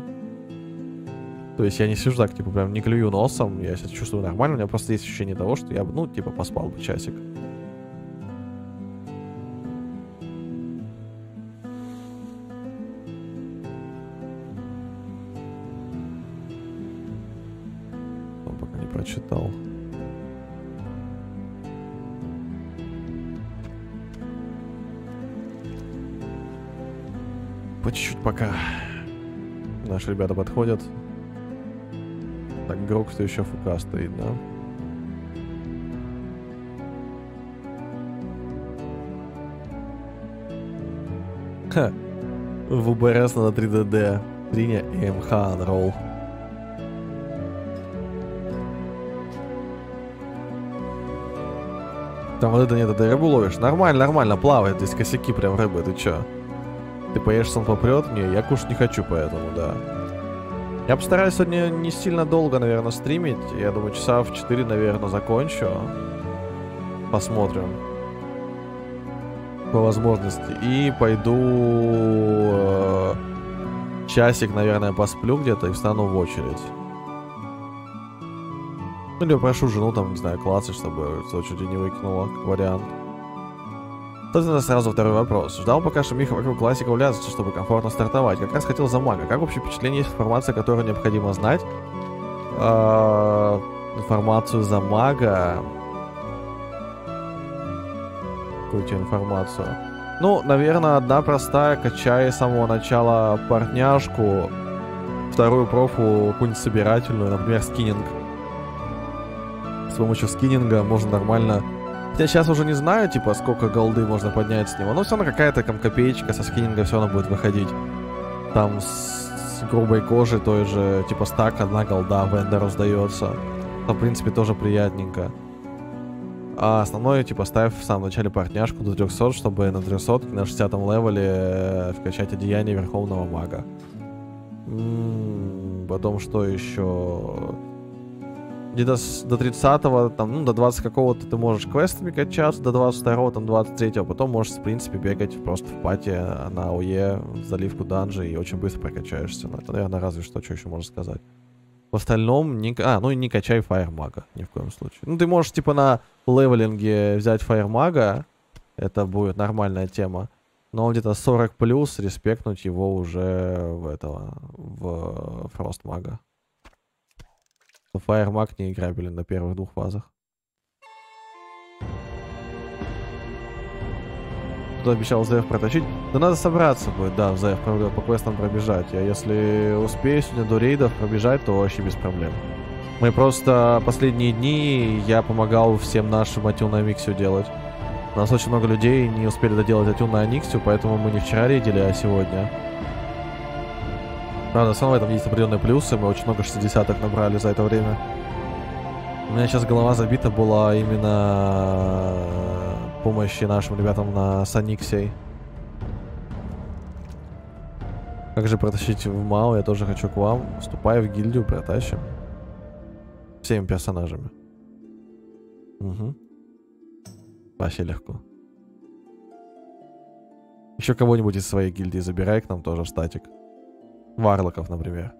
То есть я не сижу так, типа, прям не клюю носом, я себя чувствую нормально, у меня просто есть ощущение того, что я ну, типа, поспал бы часик. Ребята подходят. Так, Грок все еще ФК стоит, да? Ха. ВБРС на 3DD. Триня и МХ Unroll. Там вот это нет, ты рыбу ловишь? Нормально, нормально, плавает. Здесь косяки прям рыбы, ты чё? Ты поешь, он попрет? Не, я кушать не хочу, поэтому, да. Я постараюсь сегодня не сильно долго, наверное, стримить. Я думаю, часа в 4, наверное, закончу. Посмотрим. По возможности. И пойду... э, часик, наверное, посплю где-то и встану в очередь. Ну, или попрошу жену, там, не знаю, клацать, чтобы очереди не выкинула, вариант. Собственно, сразу второй вопрос. Ждал, пока шумиха вокруг классика уляжется, чтобы комфортно стартовать. Как раз хотел за мага. Как общее впечатление есть информация, которую необходимо знать? А, Информацию за мага. Какую-то информацию. Ну, наверное, одна простая. Качай с самого начала партняшку. Вторую профу, какую-нибудь собирательную, например, скиннинг. С помощью скиннинга можно нормально я сейчас уже не знаю, типа, сколько голды можно поднять с него, но все равно какая-то там копеечка со скиннинга все равно будет выходить. Там с, с грубой кожи той же, типа, стак, одна голда вендору сдается. Там, в принципе, тоже приятненько. А основное, типа, ставь в самом начале партняшку до 300, чтобы на 300 на 60 левеле э, вкачать одеяние Верховного Мага. М, Потом что еще? Где-то до 30 там, ну, до 20 какого-то ты можешь квестами качаться, до 22 там, 23 потом можешь, в принципе, бегать просто в пати на ОЕ, в заливку данжи, и очень быстро прокачаешься. Ну, это, наверное, разве что, что еще можно сказать. В остальном, не... а, ну и не качай фаермага, ни в коем случае. Ну, ты можешь, типа, на левелинге взять фаермага, это будет нормальная тема. Но где-то 40 плюс респектнуть его уже в этого, в фростмага. Фаермаг не играбелен на первых двух фазах. Кто обещал ЗФ протащить? Да надо собраться будет, да, в ЗФ по, квестам пробежать. Я если успею сегодня до рейдов пробежать, то вообще без проблем. Мы просто последние дни я помогал всем нашим атюн на Миксю делать. У нас очень много людей не успели доделать атюн на Аниксию, поэтому мы не вчера рейдили, а сегодня. Правда, все равно в этом есть определенные плюсы. Мы очень много 60-ок набрали за это время. У меня сейчас голова забита была именно помощи нашим ребятам на Саниксей. Как же протащить в МАУ? Я тоже хочу к вам. Вступай в гильдию, протащим. Всеми персонажами. Угу. Вообще легко. Еще кого-нибудь из своей гильдии забирай к нам тоже в статик. Варлоков, например.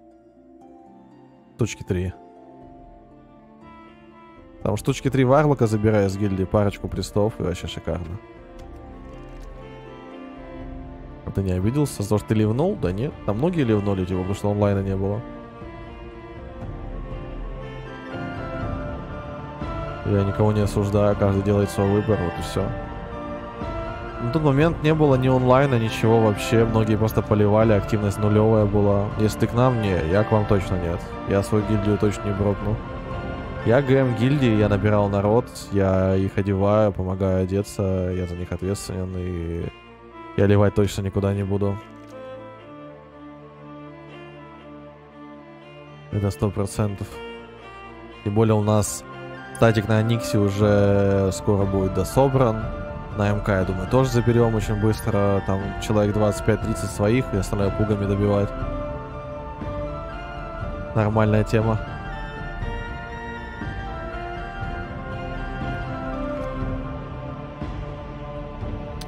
Штучки 3. Там штучки 3 варлока забирай из гильдии, парочку престов, и вообще шикарно. А ты не обиделся за то, что ты ливнул? Да нет, там многие ливнули, типа, потому что онлайна не было. Я никого не осуждаю, каждый делает свой выбор, вот и все. На тот момент не было ни онлайна, ничего вообще. Многие просто поливали, активность нулевая была. Если ты к нам, не, я к вам точно нет. Я свою гильдию точно не бропну. Я ГМ гильдии, я набирал народ, я их одеваю, помогаю одеться, я за них ответственен, и я ливать точно никуда не буду. Это сто процентов. Тем более у нас статик на Аниксе уже скоро будет дособран. На МК, я думаю, тоже заберем очень быстро. Там человек 25-30 своих, и остальное пугами добивать. Нормальная тема.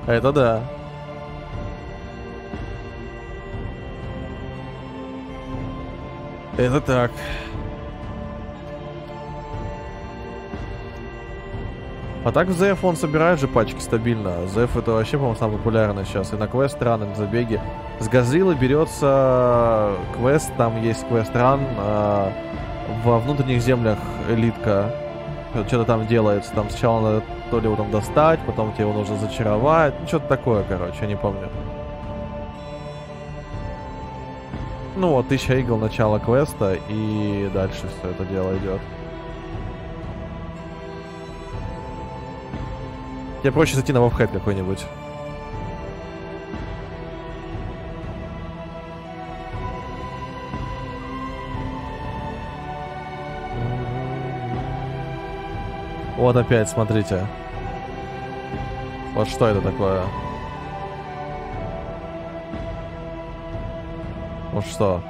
Это да. Это так. А так в ZF он собирает же пачки стабильно. ZF это вообще, по-моему, самый популярный сейчас. И на квест ран, и на забеги. С Газрила берется квест, там есть квест ран. а, во внутренних землях элитка что-то там делается. Там сначала надо то ли его там достать, потом тебе его нужно зачаровать. Ну, что-то такое, короче, я не помню. Ну вот, 1000 игл начало квеста, и дальше все это дело идет. Тебе проще зайти на вовхед какой-нибудь. Вот опять, смотрите. Вот что это такое? Вот что?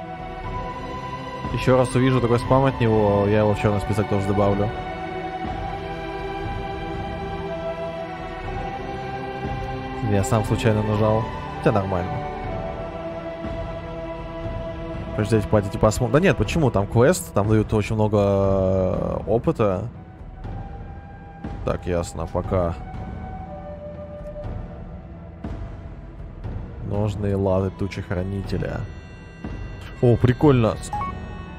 Еще раз увижу такой спам от него, я его в черный список тоже добавлю. Я сам случайно нажал. Хотя нормально. Подождите, пойдите посмотрим. Да нет, почему? Там квест, там дают очень много э, опыта. Так, ясно, пока. Ножные лады тучи хранителя. О, прикольно.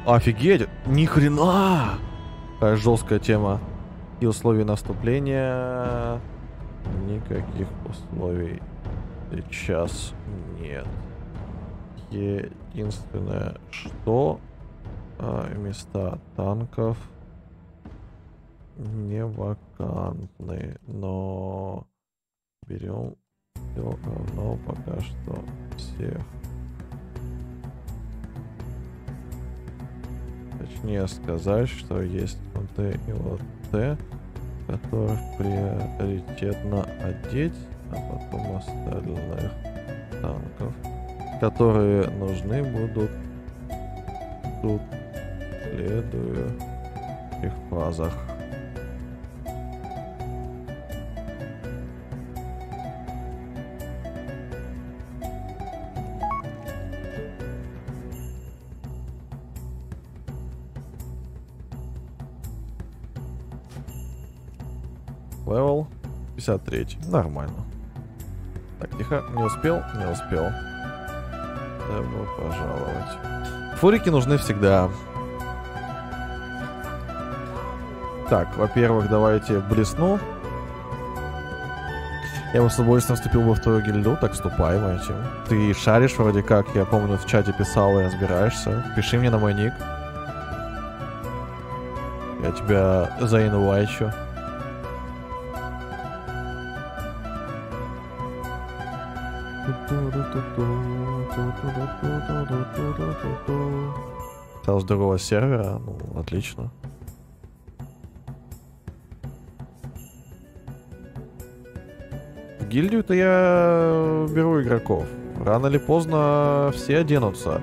Офигеть! Ни хрена! Какая жесткая тема. И условия наступления. Никаких условий сейчас нет. Единственное, что а, места танков не вакантны, но берем все равно пока что всех. Точнее сказать, что есть ОТ и ОТ, которых приоритетно одеть, а потом остальных танков, которые нужны будут тут следующих фазах. Левел 53. Нормально. Так, тихо. Не успел? Не успел. Добро пожаловать. Фурики нужны всегда. Так, во-первых, давайте блесну. Я бы с удовольствием вступил бы в твою гильду, так вступай, мальчик. Ты шаришь вроде как, я помню, в чате писал и разбираешься. Пиши мне на мой ник. Я тебя заинвайчу. Стал с другого сервера, ну, отлично. В гильдию-то я беру игроков. Рано или поздно все оденутся.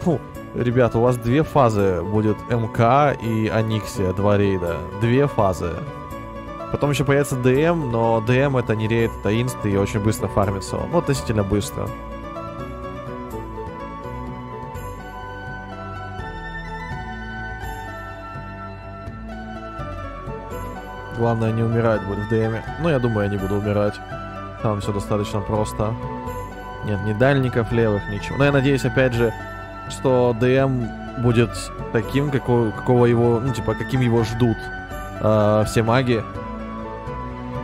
Фу, ребят, у вас две фазы будет МК и Аниксия, два рейда. Две фазы. Потом еще появится ДМ, но ДМ это не рейд, это инст, и очень быстро фармится он. Ну, относительно быстро. Главное не умирать будет в ДМе. Ну, я думаю, я не буду умирать. Там все достаточно просто. Нет, ни дальников левых, ничего. Но я надеюсь, опять же, что ДМ будет таким, какого, какого его, ну, типа, каким его ждут э, все маги.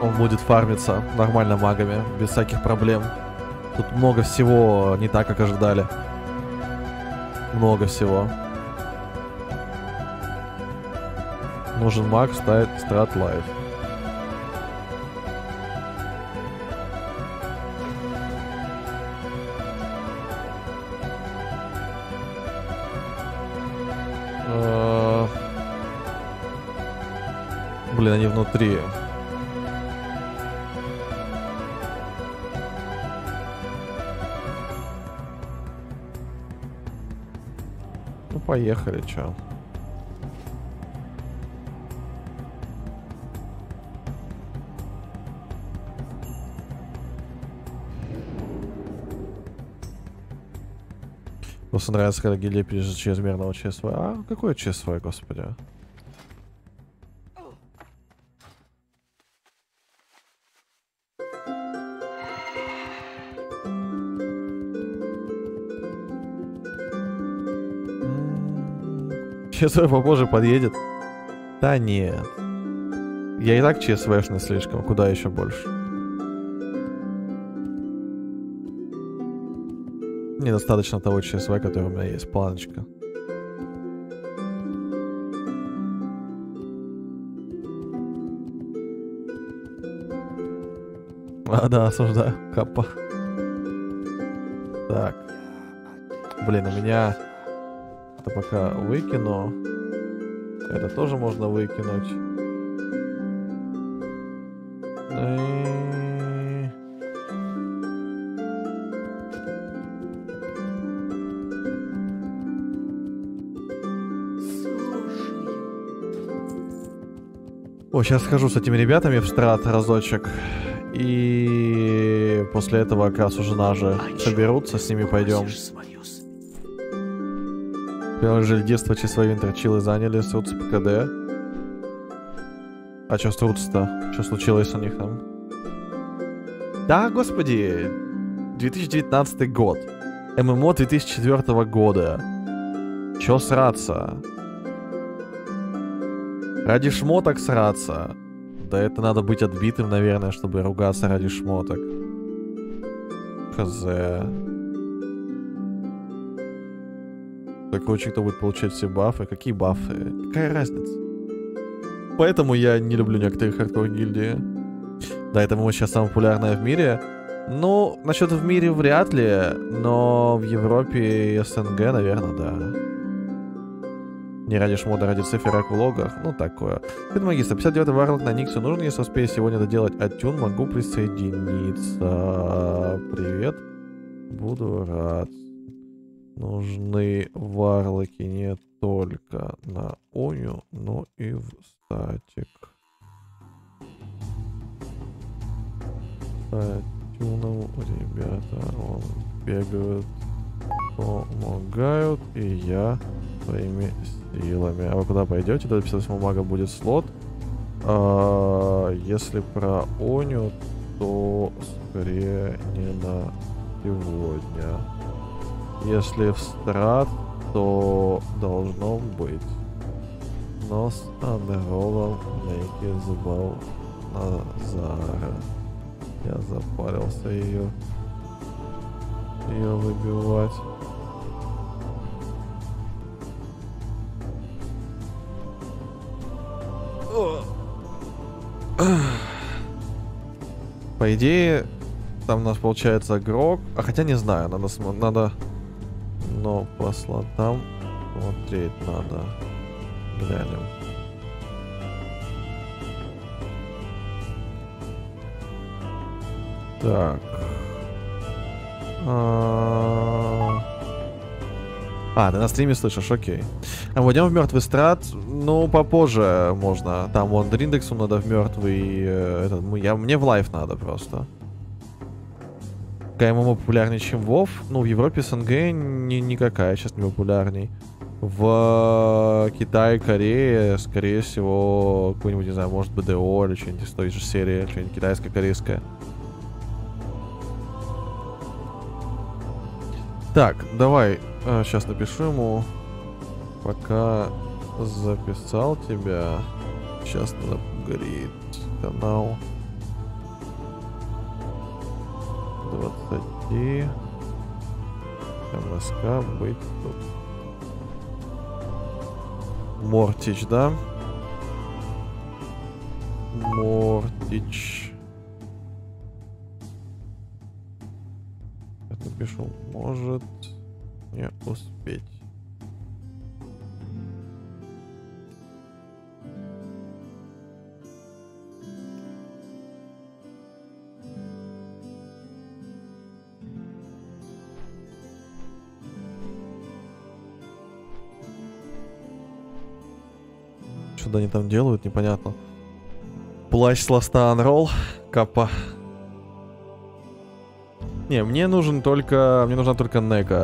Он будет фармиться нормально магами, без всяких проблем. Тут много всего не так, как ожидали. Много всего. Нужен маг, ставит страт лайф. Блин, они внутри. Ну, поехали, чё. Просто нравится, когда гильдия пишет чрезмерного ЧСВ. А какое ЧСВ, господи? ЧСВ попозже подъедет. Да нет. Я и так ЧСВшный слишком, куда еще больше. Недостаточно того ЧСВ, который у меня есть, планочка. А, да, осуждаю. Капа. Так. Блин, у меня... Это пока выкину. Это тоже можно выкинуть. О, сейчас схожу с этими ребятами в страт разочек. И после этого как раз уже нажи соберутся, с ними пойдем. Же детство числа винтерчилы заняли, срутся по КД. А чё срутся-то? Что случилось у них там? Да, господи! 2019 год. ММО 2004 года. Чё сраться? Ради шмоток сраться. Да это надо быть отбитым, наверное, чтобы ругаться ради шмоток. Хз. Такой очень кто будет получать все бафы. Какие бафы? Какая разница? Поэтому я не люблю некоторые хардкор гильдии. Да, это ММО сейчас самое популярное в мире. Ну, насчет в мире вряд ли, но в Европе и СНГ, наверное, да. Не ради шмода, ради циферок в логах. Ну, такое. Магистр. 59-й варлок на Никсу нужен. Если успею сегодня доделать оттюн, могу присоединиться. Привет. Буду рад. Нужны варлоки не только на Оню, но и в статик. Тюном ребята вон бегают, помогают, и я своими силами. А вы куда пойдете? До 58 мага будет слот. А, если про Оню, то скорее не на сегодня. Если в страт, то должно быть. Но с андеролом Нейки зубал Назара. Я запарился ее ее выбивать. По идее, там у нас получается игрок. А хотя не знаю, надо, надо, но по слотам смотреть надо. Глянем. Так. А, А, ты на стриме слышишь, окей. А войдем в мертвый страт, ну, попозже можно. Там вон Дриндексу надо в мертвый. э, мы- я, мне в лайф надо просто. Какая ММО популярнее, чем WoW? Ну, в Европе СНГ ни, никакая сейчас не популярней. В э, Китае, Корее, скорее всего, какой-нибудь, не знаю, может БДО или что-нибудь из той же серии, что-нибудь китайско-корейское. Так, давай, сейчас напишу ему, пока записал тебя. Сейчас надо горит канал 20 МСК быть тут. Мортич, да? Мортич. Это напишу. Может не успеть. Что-то они там делают, непонятно. Плащ с ласта анролл. Капа. Не, мне нужен только... Мне нужна только Нека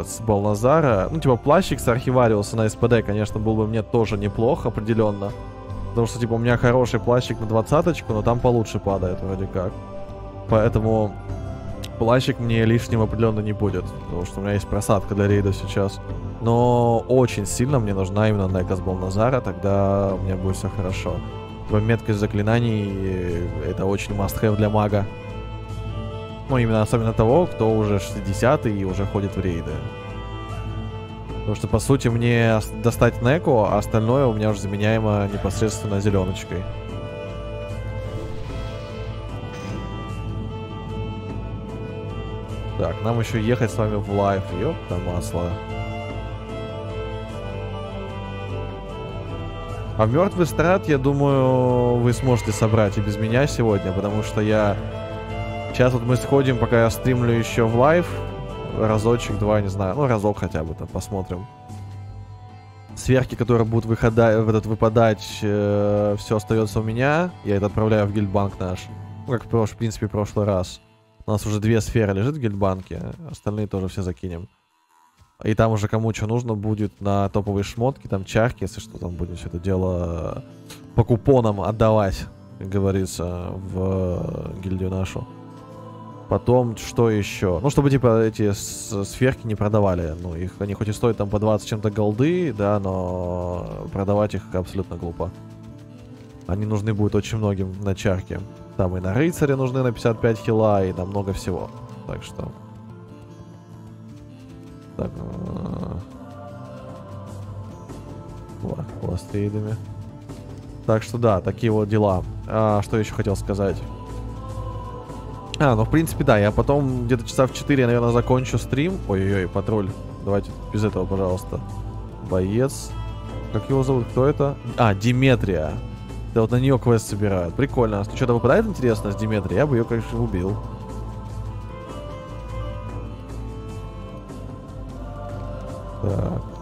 э, с Балназара. Ну, типа, плащик с Архивариуса на СПД, конечно, был бы мне тоже неплохо, определенно. Потому что, типа, у меня хороший плащик на двадцаточку, но там получше падает вроде как. Поэтому плащик мне лишним определенно не будет. Потому что у меня есть просадка для рейда сейчас. Но очень сильно мне нужна именно Нека с Балназара, тогда у меня будет все хорошо. Типа, меткость заклинаний это очень must-have для мага. Ну, именно особенно того, кто уже 60 и уже ходит в рейды. Потому что, по сути, мне ос- достать Неку, а остальное у меня уже заменяемо непосредственно зеленочкой. Так, нам еще ехать с вами в live. Ёпта масло. А мертвый страт, я думаю, вы сможете собрать и без меня сегодня, потому что я... Сейчас вот мы сходим, пока я стримлю еще в live. Разочек, два, не знаю. Ну, разок хотя бы, там, посмотрим. Сферы, которые будут выхода... этот выпадать, все остается у меня. Я это отправляю в гильдбанк наш. Ну, как, в принципе, в прошлый раз. У нас уже две сферы лежит в гильдбанке. Остальные тоже все закинем. И там уже кому что нужно будет на топовые шмотки, там чарки, если что, там будем все это дело по купонам отдавать, как говорится, в гильдию нашу. Потом, что еще? Ну, чтобы, типа, эти сферки не продавали. Ну, их, они хоть и стоят там по 20 чем-то голды, да, но продавать их абсолютно глупо. Они нужны будут очень многим на чарке. Там и на рыцаре нужны на 55 хила, и на много всего. Так что... Так. э, Во, ластрейдами. Так что да, такие вот дела. А, что еще хотел сказать? А, ну в принципе да, я потом где-то часа в 4, наверное, закончу стрим. Ой-ой-ой, патруль. Давайте без этого, пожалуйста. Боец. Как его зовут? Кто это? А, Диметрия. Да вот на нее квест собирают. Прикольно. Если что-то выпадает интересно с Диметрией, я бы ее, конечно, убил. Так.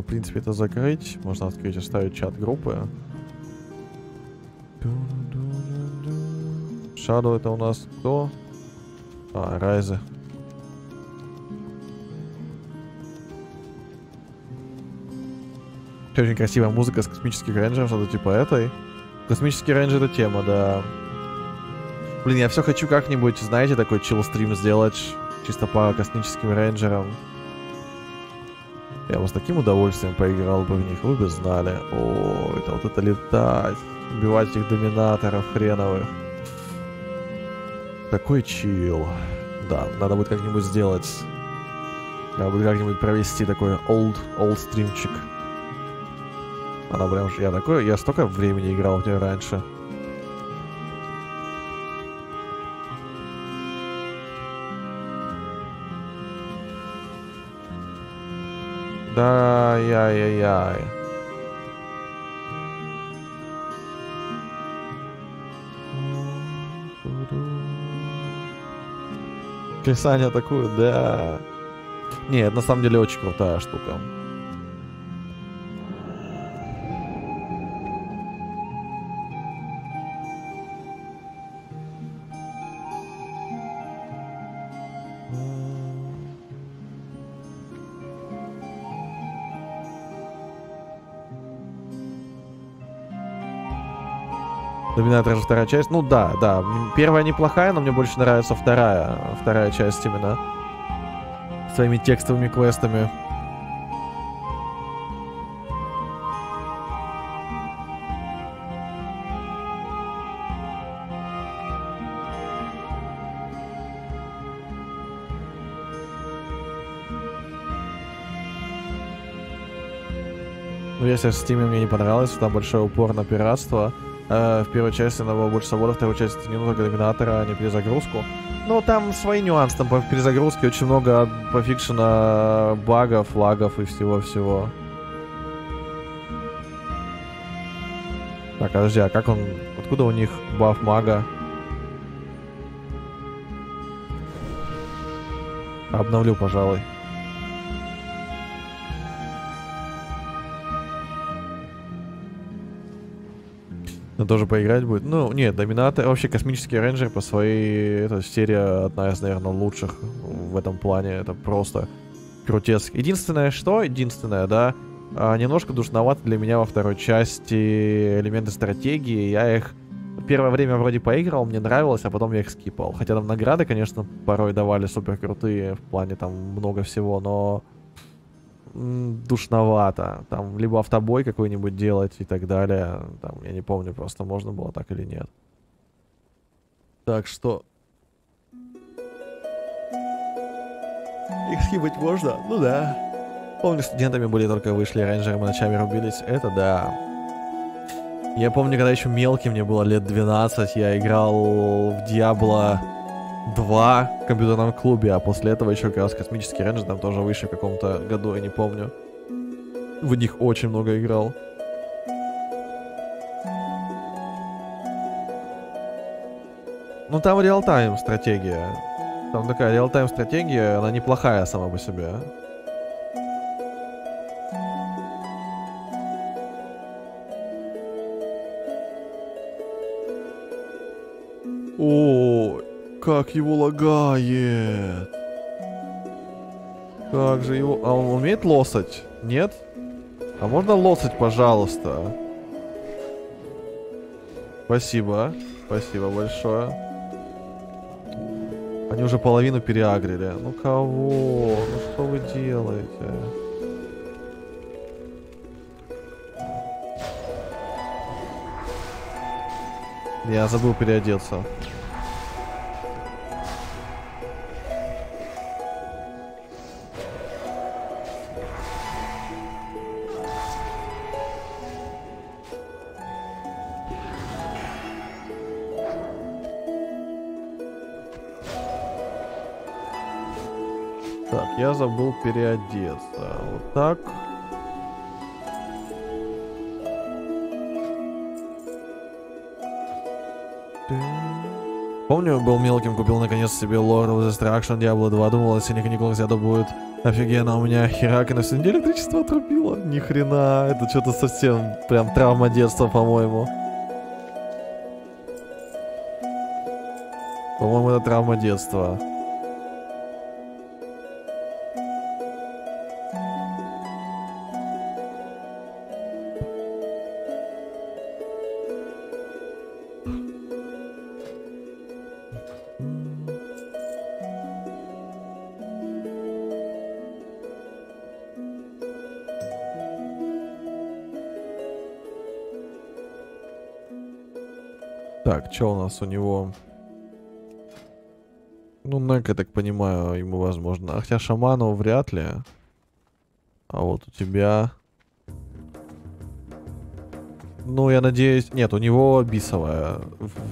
Можно, в принципе, это закрыть. Можно открыть, оставить чат группы. Shadow это у нас кто? А, Райзы. Очень красивая музыка с космических рейнджеров, что-то типа этой. Космический рейнджер это тема, да. Блин, я все хочу как-нибудь, знаете, такой чил стрим сделать. Чисто по космическим рейнджерам. Я бы с таким удовольствием поиграл бы в них, вы бы знали. О, это вот это летать, убивать этих доминаторов хреновых. Такой чил. Да, надо будет как-нибудь сделать. Надо будет как-нибудь провести такой old, old стримчик. Она прям... Я такой... Я столько времени играл в нее раньше. Да, яй-яй-яй. Крисане атакуют, да. Не, это на самом деле очень крутая штука. Доминатор же вторая часть. Ну да, да. Первая неплохая, но мне больше нравится вторая. Вторая часть именно. Своими текстовыми квестами. Ну, если в Steam мне не понравилось, там большой упор на пиратство. Э, в первой части надо было больше свободы, в второй части не нужно доминатора, а не перезагрузку. Но там свои нюансы, там по перезагрузке очень много пофикшена багов, лагов и всего-всего. Так, подожди, а как он... Откуда у них баф мага? Обновлю, пожалуй. Но тоже поиграть будет. Ну, нет, Доминатор, вообще Космический Рейнджер по своей... Это серия одна из, наверное, лучших в этом плане. Это просто крутец. Единственное, что? Единственное, да, а, немножко душновато для меня во второй части элементы стратегии. Я их первое время вроде поиграл, мне нравилось, а потом я их скипал. Хотя там награды, конечно, порой давали супер крутые, в плане там много всего, но душновато. Там либо автобой какой-нибудь делать и так далее. Там, я не помню просто, можно было так или нет. Так что... Их скипать можно? Ну да. Помню, студентами были только вышли, рейнджеры мы ночами рубились. Это да. Я помню, когда еще мелкий, мне было лет 12, я играл в Diablo 2 в компьютерном клубе, а после этого еще как раз космический рейнджер там тоже вышел в каком-то году, я не помню. В них очень много играл. Ну там реал-тайм стратегия. Там такая реал-тайм стратегия, она неплохая сама по себе. О, как его лагает. Как же его... А он умеет лосать? Нет? А можно лосать, пожалуйста? Спасибо. Спасибо большое. Они уже половину переагрили. Ну кого? Ну что вы делаете? Я забыл переодеться. Я забыл переодеться. Вот так. Помню, был мелким, купил наконец себе Lord of Destruction Diablo 2, думал, если не каникулах взято будет офигенно, у меня херак и на всю неделю электричество отрубило. Ни хрена, это что-то совсем прям травма детства, по-моему. По-моему, это травма детства. Что у нас у него? Ну, Нек, я так понимаю, ему возможно. Хотя шаману вряд ли. А вот у тебя... Ну, я надеюсь... Нет, у него бисовая.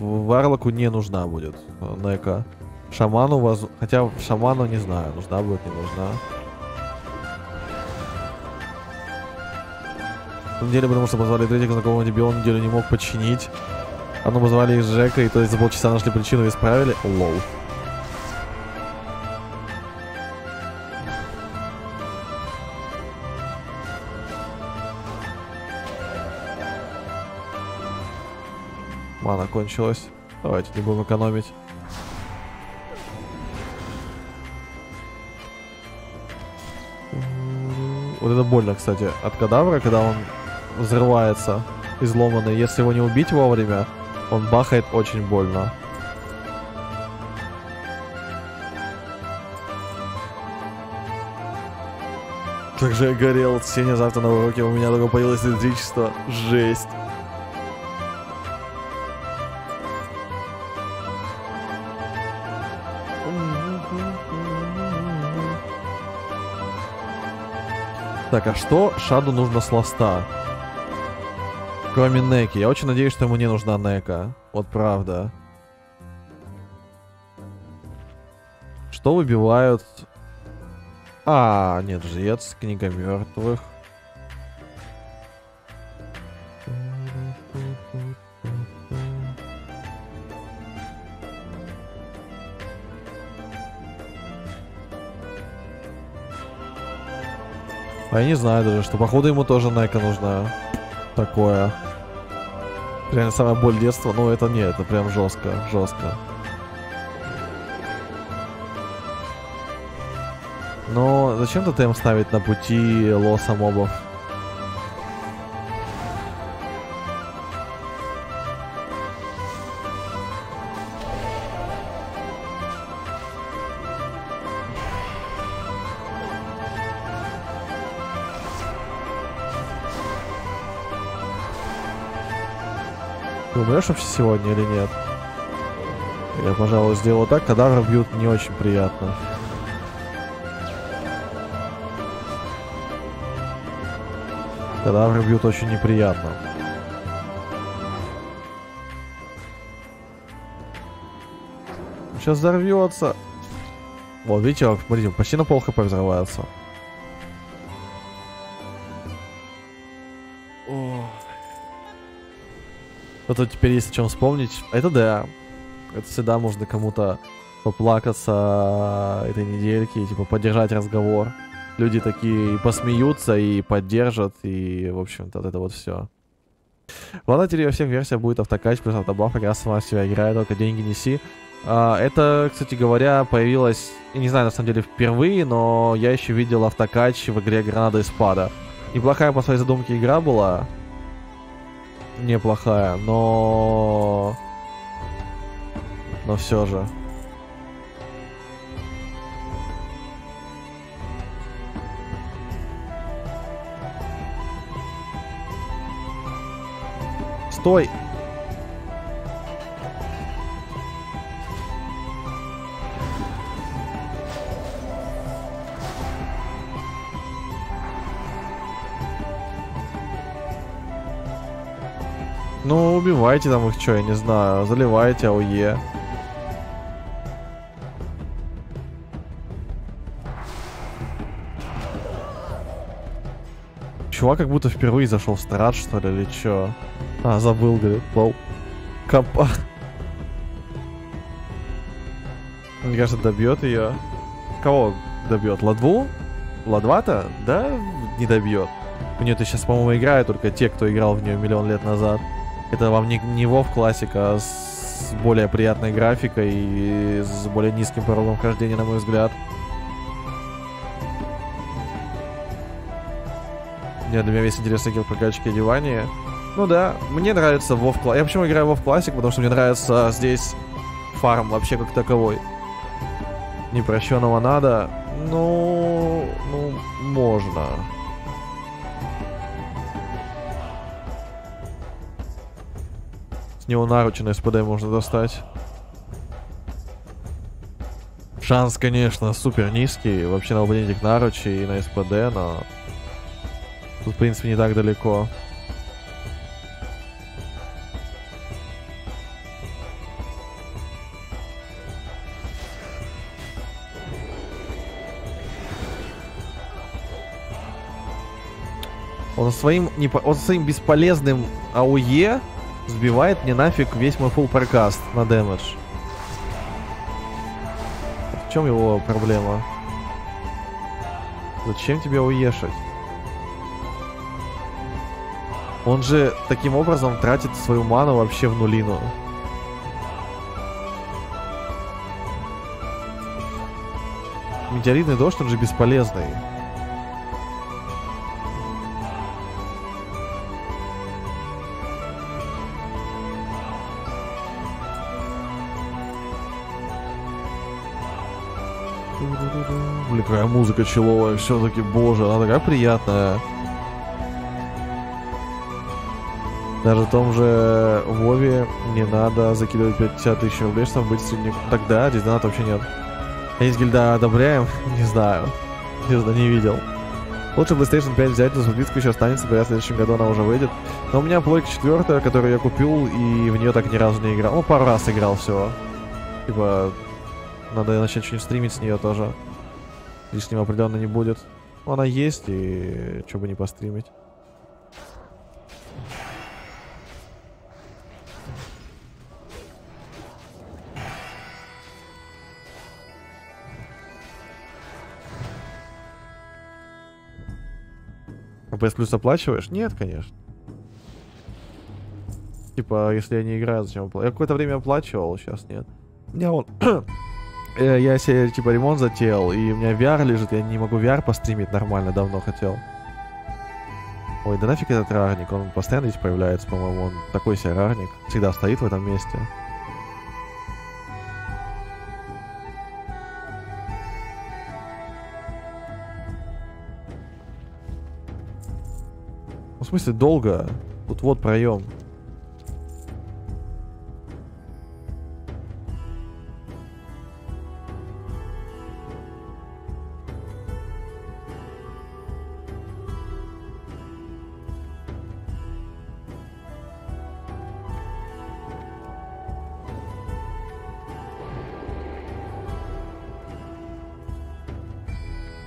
Варлоку не нужна будет Нека. Шаману воз... Хотя шаману не знаю, нужна будет, не нужна. На деле, потому что позвали третьего знакомого дебила неделю не мог починить. А ну позвали из Жека, и то есть за полчаса нашли причину и исправили. Лол. Мана кончилась. Давайте не будем экономить. Вот это больно, кстати, от кадавра, когда он взрывается изломанный. Если его не убить вовремя, Он бахает очень больно. Как же я горел. Сеня завтра на уроке. У меня только появилось электричество. Жесть. Так, а что Шаду нужно с ласта? Кроме Неки. Я очень надеюсь, что ему не нужна Нека. Вот правда. Что выбивают... А, нет, жрец, книга мертвых. А я не знаю даже, что походу ему тоже Нека нужна. Такое. Реально самая боль детства, но это не, это прям жестко, жестко. Но зачем тотем ставить на пути лоса мобов? Умрешь вообще сегодня или нет? Я, пожалуй, сделаю так, кадавра бьют не очень приятно. Кадавры бьют очень неприятно. Сейчас взорвется. Вот, видите, смотрите, почти на пол хп взрывается. Тут теперь есть о чем вспомнить. Это да. Это всегда можно кому-то поплакаться этой недельки, типа поддержать разговор. Люди такие и посмеются, и поддержат, и, в общем-то, вот это вот все. Ладно, теперь во всех версиях будет автокач плюс автобаф, игра сама в себя играет, только деньги неси. А, это, кстати говоря, появилось, я не знаю, на самом деле, впервые, но я еще видел автокач в игре Гранада и Спада. Неплохая по своей задумке игра была. Неплохая, но... Но все же. Стой! Ну, убивайте там их, что, я не знаю. Заливайте АОЕ. Чувак как будто впервые зашел в страт, что ли, или чё? А, забыл, говорит, лол. Капа. Мне кажется, добьет ее. Кого добьет? Ладву? Ладва-то? Да, не добьет. У нее-то сейчас, по-моему, играют только те, кто играл в нее миллион лет назад. Это вам не, не WoW классика, а с более приятной графикой и с более низким порогом хождения, на мой взгляд. Нет, для меня весь интерес такие прокачки одевания. Ну да, мне нравится WoW Classic. Я почему играю в WoW Classic? Потому что мне нравится здесь фарм вообще как таковой. Непрощенного надо. Ну, ну, можно. Него наручи на СПД можно достать. Шанс, конечно, супер низкий. Вообще на этих наручи и на СПД, но... Тут, в принципе, не так далеко. Он своим, не, он своим бесполезным АУЕ сбивает мне нафиг весь мой full прокаст на дэмэдж. В чем его проблема? Зачем тебе уешать? Он же таким образом тратит свою ману вообще в нулину. Метеоритный дождь, он же бесполезный. Музыка человая, все-таки, боже, она такая приятная. Даже в том же Вове не надо закидывать 50 тысяч рублей, чтобы быть средним. Тогда здесь вообще нет. А Есть гильда одобряем? Не знаю. Не знаю, не видел. Лучше PlayStation 5 взять, но подписка еще останется, говорят, в следующем году она уже выйдет. Но у меня плойка четвертая, которую я купил, и в нее так ни разу не играл. Ну, пару раз играл всего. Типа, надо начать что-нибудь стримить с нее тоже. Лишнего определенно не будет. Она есть, и что бы не постримить. А PS Plus оплачиваешь? Нет, конечно. Типа, если я не играю, зачем оплачивать? Я какое-то время оплачивал, сейчас нет. У меня он... Э, я себе, типа, ремонт затеял, и у меня VR лежит, я не могу VR постримить нормально, давно хотел. Ой, да нафиг этот рарник, он постоянно здесь появляется, по-моему, он такой себе рарник. Всегда стоит в этом месте. Ну, в смысле, долго? Тут вот проем.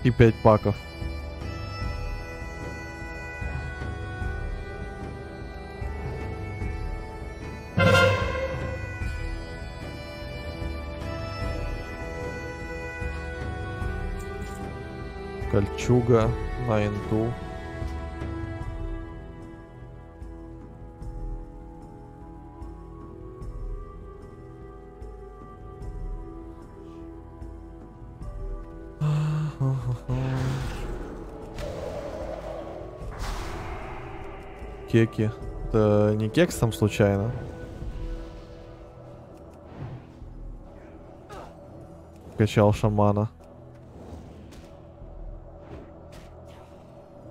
И 5 паков. Кольчуга на инту. Кеки. Это не кекс там случайно? Качал шамана.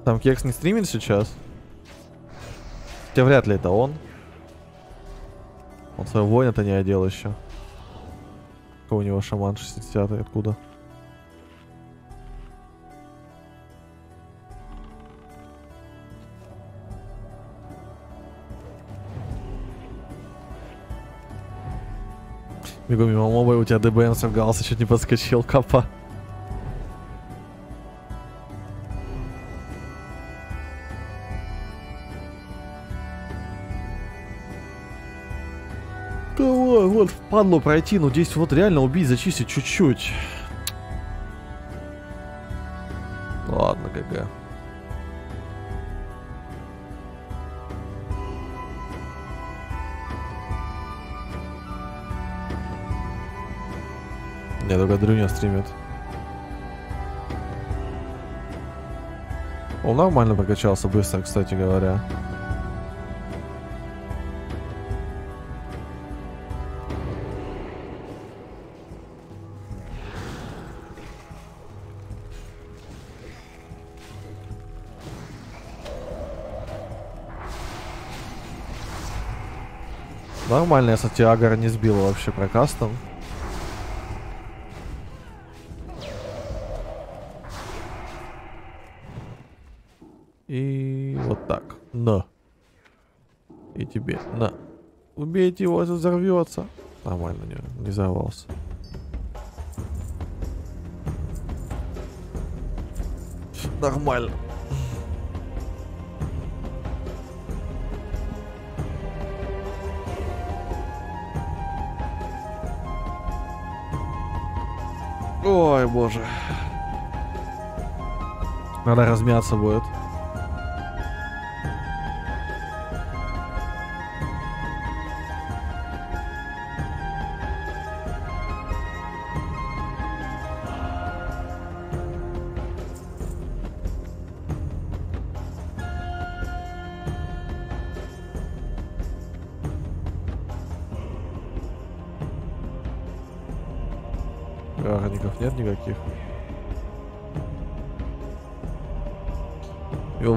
Там кекс не стримит сейчас? Хотя вряд ли это он. Он свою воин-то не одел еще. Какой у него шаман 60 откуда? Бегу мимо моба, у тебя ДБН соргался, чуть не подскочил, капа. Давай, вот, впадло пройти, но здесь вот реально убить, зачистить чуть-чуть. Ладно, ГГ. Не, только Дрюня стримит. Он нормально прокачался быстро, кстати говоря. Нормально, я, кстати, не сбил вообще прокастом. И вот так. На. И тебе. На. Убейте его, это взорвется. Нормально, не, не взорвался. Нормально. Ой, боже. Надо размяться будет.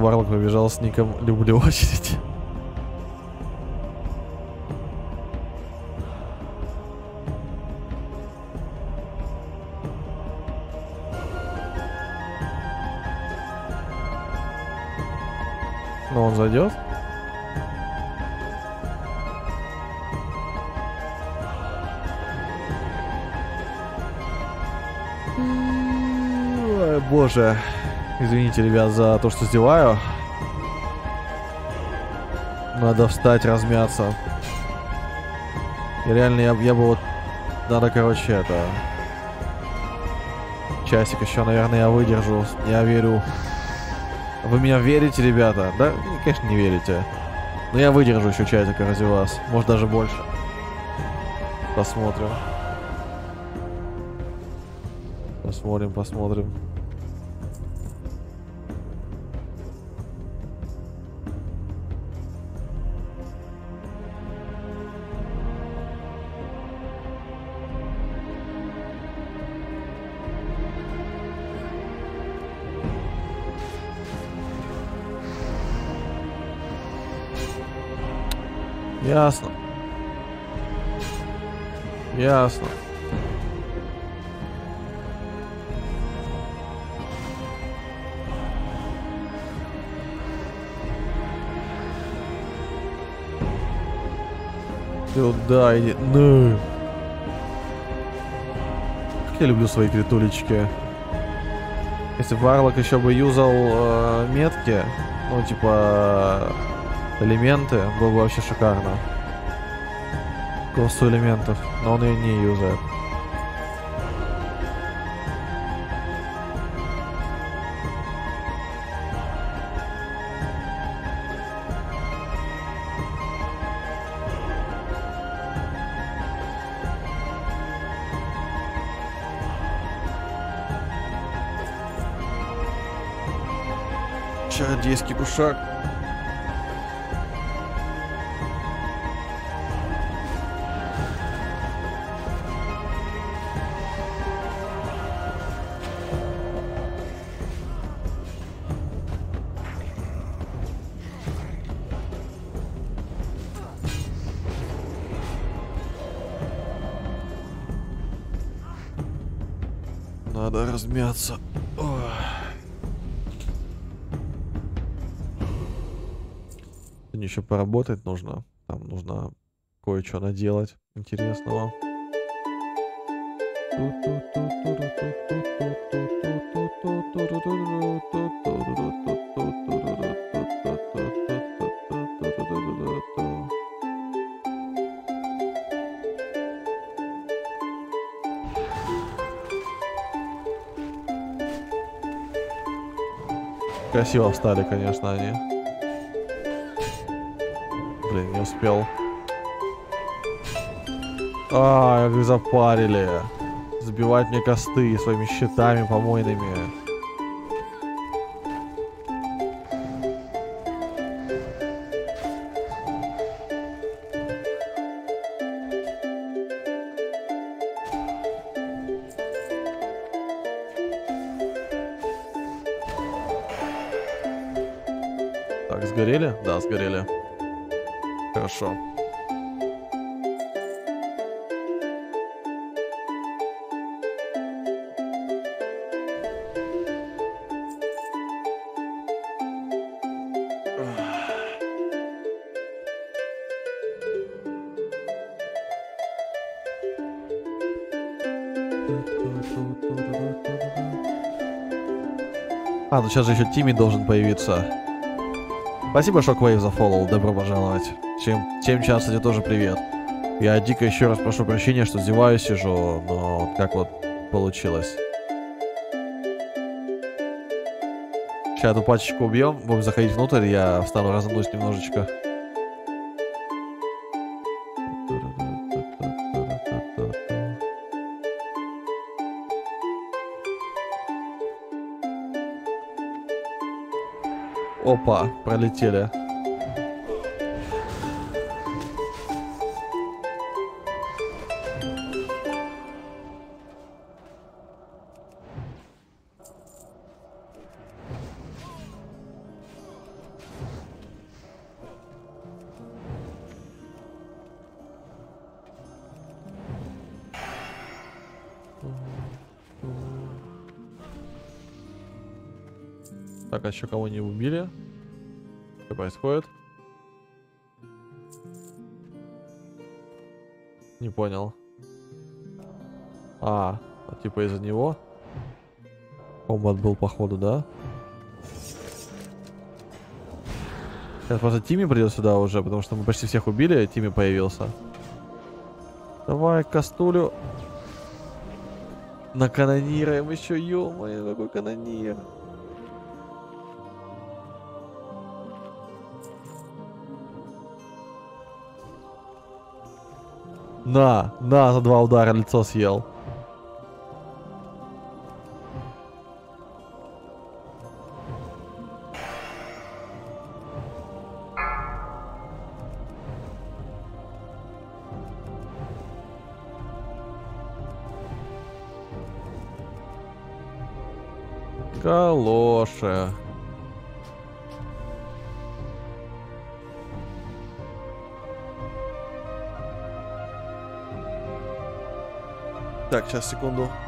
Варлок побежал с ником «Люблю очередь». Но он зайдет? Ой, боже. Извините, ребят, за то, что издеваю. Надо встать, размяться. И реально, я, я бы вот... Надо, короче, это... Часик еще, наверное, я выдержу. Я верю. Вы меня верите, ребята? Да? Конечно, не верите. Но я выдержу еще часик ради вас. Может, даже больше. Посмотрим. Посмотрим, посмотрим. Ясно. Ясно. Сюда иди. Ну. Как я люблю свои критулечки. Если Варлок еще бы юзал э, метки, ну типа элементы, было бы вообще шикарно. Курсу элементов, но он ее не юзает. Поработать нужно. Там нужно кое-что наделать интересного. Красиво встали, конечно, они. Успел. А, как запарили. Забивать мне косты своими щитами помойными. Ну сейчас же еще Тимми должен появиться. Спасибо, Shockwave, за фоллоу. Добро пожаловать. Чем, тем час, кстати, тоже привет. Я дико еще раз прошу прощения, что зеваю, сижу, но вот как вот получилось. Сейчас эту пачечку убьем, будем заходить внутрь, я встану, разомнусь немножечко. Опа, пролетели. Так, а еще кого не убили? Что происходит? Не понял. А, а типа из-за него? Комбат был походу, да? Сейчас просто Тими придет сюда уже, потому что мы почти всех убили, Тими появился. Давай, Кастулю. Наканонируем еще, ё-моё, какой канонир. На, на, за два удара лицо съел. Так, сейчас,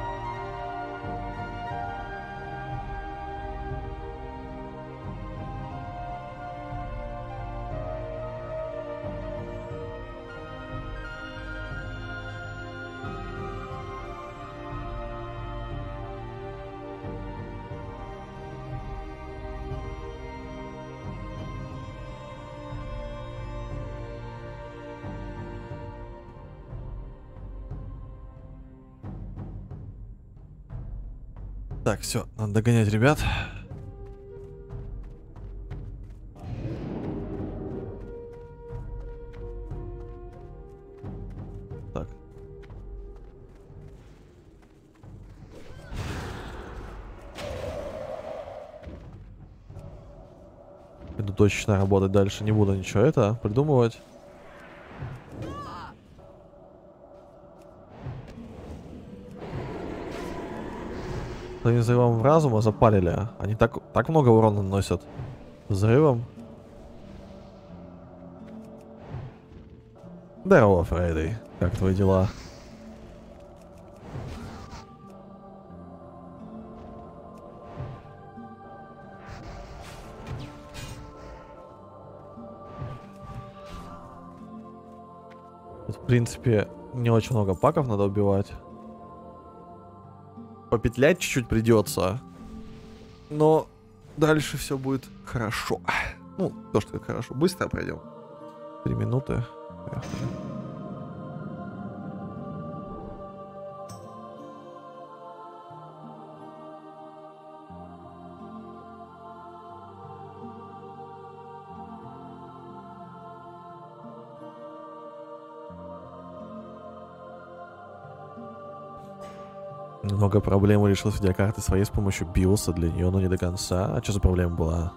Так, все, надо догонять ребят. Так. Иду точечно работать дальше, не буду ничего это придумывать. Они взрывом разума запалили. Они так, так много урона наносят. Взрывом. Здорово, Фрейдей. Как твои дела? В принципе, не очень много паков надо убивать. Попетлять чуть-чуть придется. Но дальше все будет хорошо. Ну, то, что хорошо. Быстро пройдем. Три минуты. Поехали. Много проблем решил с видеокарты своей с помощью биоса для нее, но не до конца. А что за проблема была?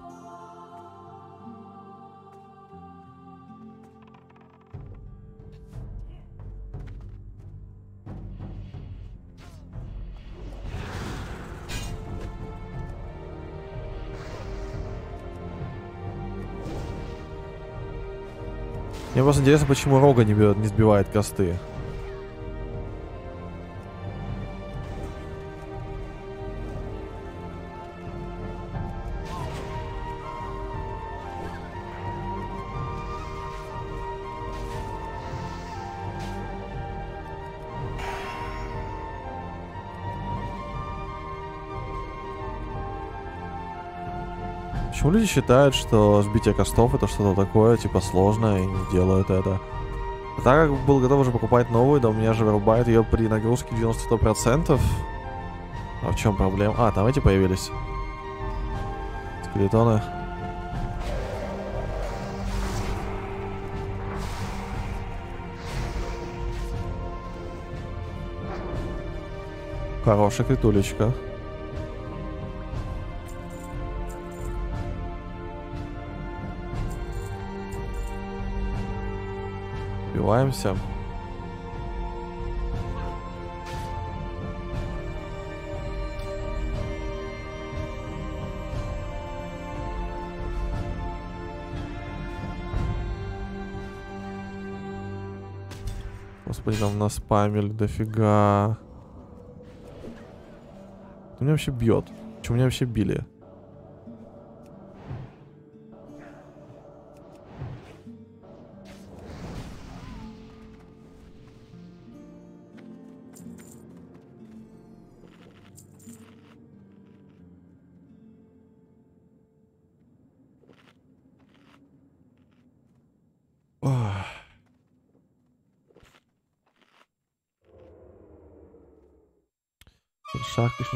Мне просто интересно, почему Рога не, бьет, не сбивает косты. Считают, что сбитие костов это что-то такое, типа, сложное, и не делают это? А так как был готов уже покупать новую, да у меня же вырубает ее при нагрузке 90%. А в чем проблема? А, там эти появились. Скелетоны. Хорошая критулечка. Убиваемся. Господи, там нас спамили дофига. Кто меня вообще бьет? Почему меня вообще били?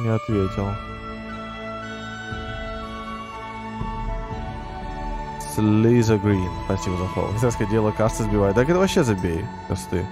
Не ответил. Слиза Грин. Спасибо за фолл. Нельзя дело касты сбивает. Так это вообще забей, касты.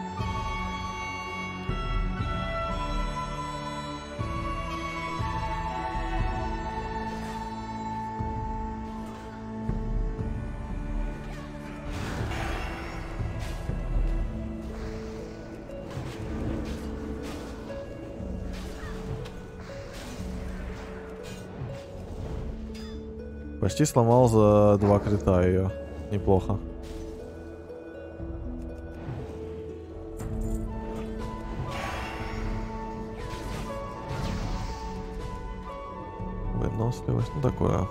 Почти сломал за два крита ее. Неплохо. Выносливость, ну такое.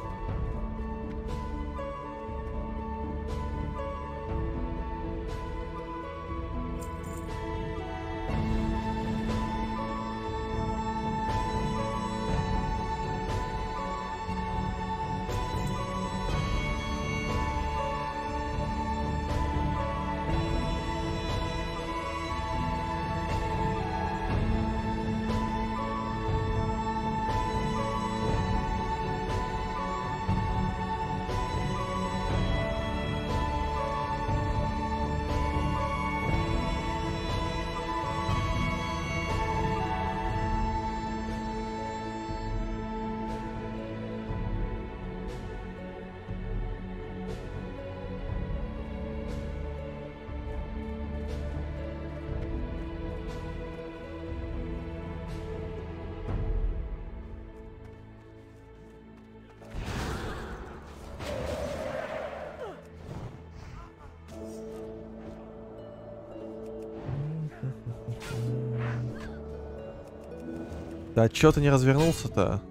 Да чё ты не развернулся-то?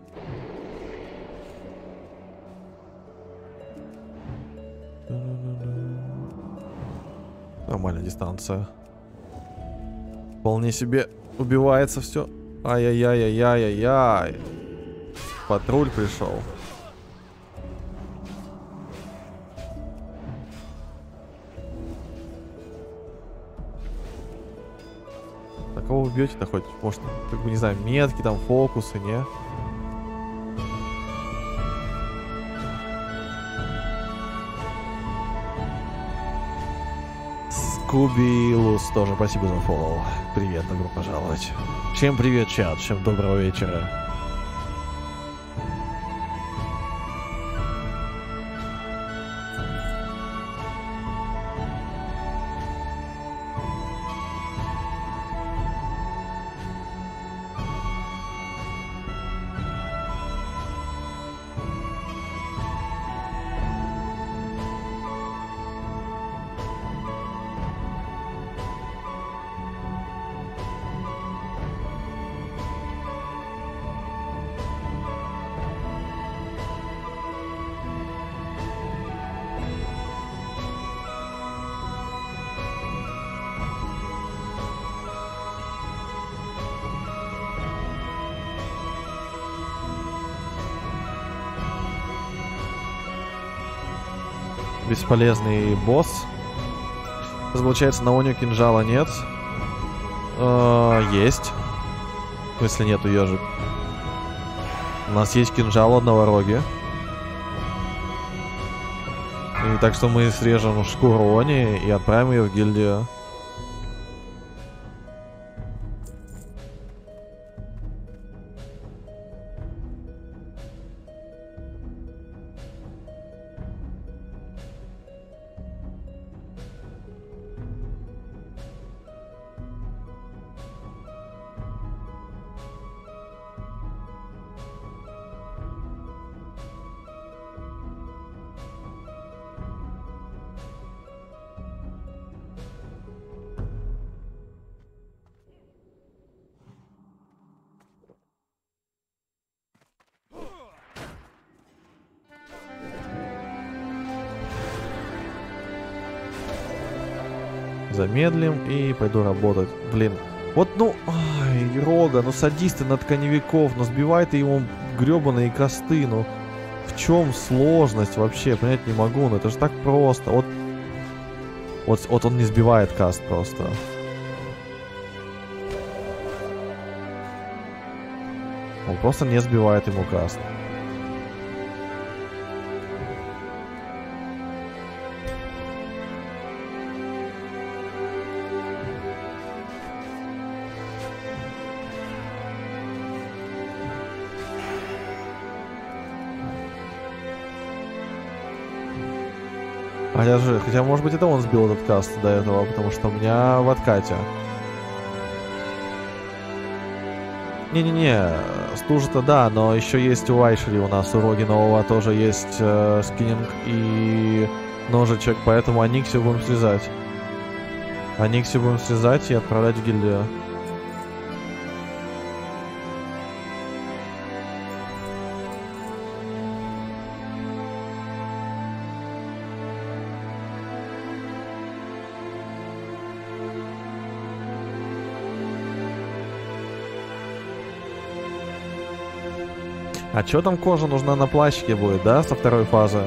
Нормальная дистанция. Вполне себе убивается все. Ай-яй-яй-яй-яй-яй. Патруль пришел. Вы бьете-то хоть? Может, как бы, не знаю, метки, там, фокусы, не? Скубилус тоже спасибо за фоллоу. Привет, добро пожаловать. Всем привет, чат, всем доброго вечера. Бесполезный босс. Получается, на Оню кинжала нет. Э, есть. В смысле нету ежик. У нас есть кинжал одного роги. И так что мы срежем шкуру Они и отправим ее в гильдию. И пойду работать. Блин, вот ну, ай, Рога, ну садись ты на тканевиков, ну сбивай ты ему гребаные косты, ну в чем сложность вообще, понять не могу, ну это же так просто. Вот, вот, вот он не сбивает каст просто. Он просто не сбивает ему каст. Хотя же, хотя может быть это он сбил этот каст до этого, потому что у меня в откате. Не-не-не, стужа-то да, но еще есть у Айшери у нас, у Роги нового тоже есть э, скиннинг и ножичек, поэтому Аниксию будем срезать. Аниксию будем срезать и отправлять в гильдию. А чё там кожа нужна на плащике будет, да, со второй фазы?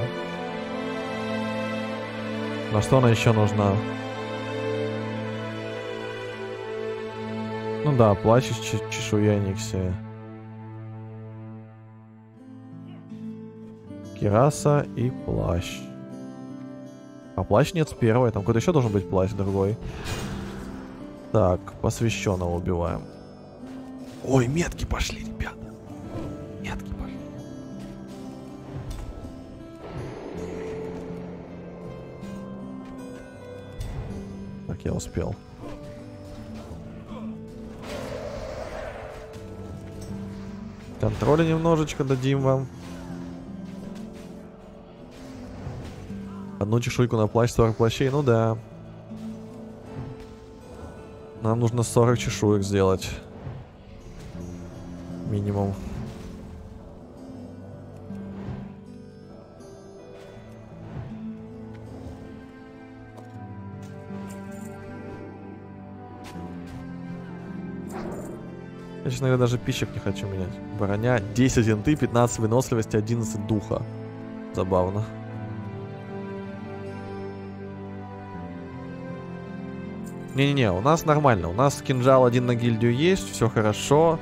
На что она еще нужна? Ну да, плащ из чешуя Никсия. Кираса и плащ. А плащ нет с первой, там какой-то еще должен быть плащ другой. Так, посвященного убиваем. Ой, метки пошли, Так, я успел. Контроля немножечко дадим вам. Одну чешуйку на плащ, 40 плащей, ну да. Нам нужно 40 чешуек сделать. Я наверное, даже пищек не хочу менять. Броня 10 инты, 15 выносливости, 11 духа. Забавно. Не-не-не, у нас нормально. У нас кинжал один на гильдию есть, все хорошо.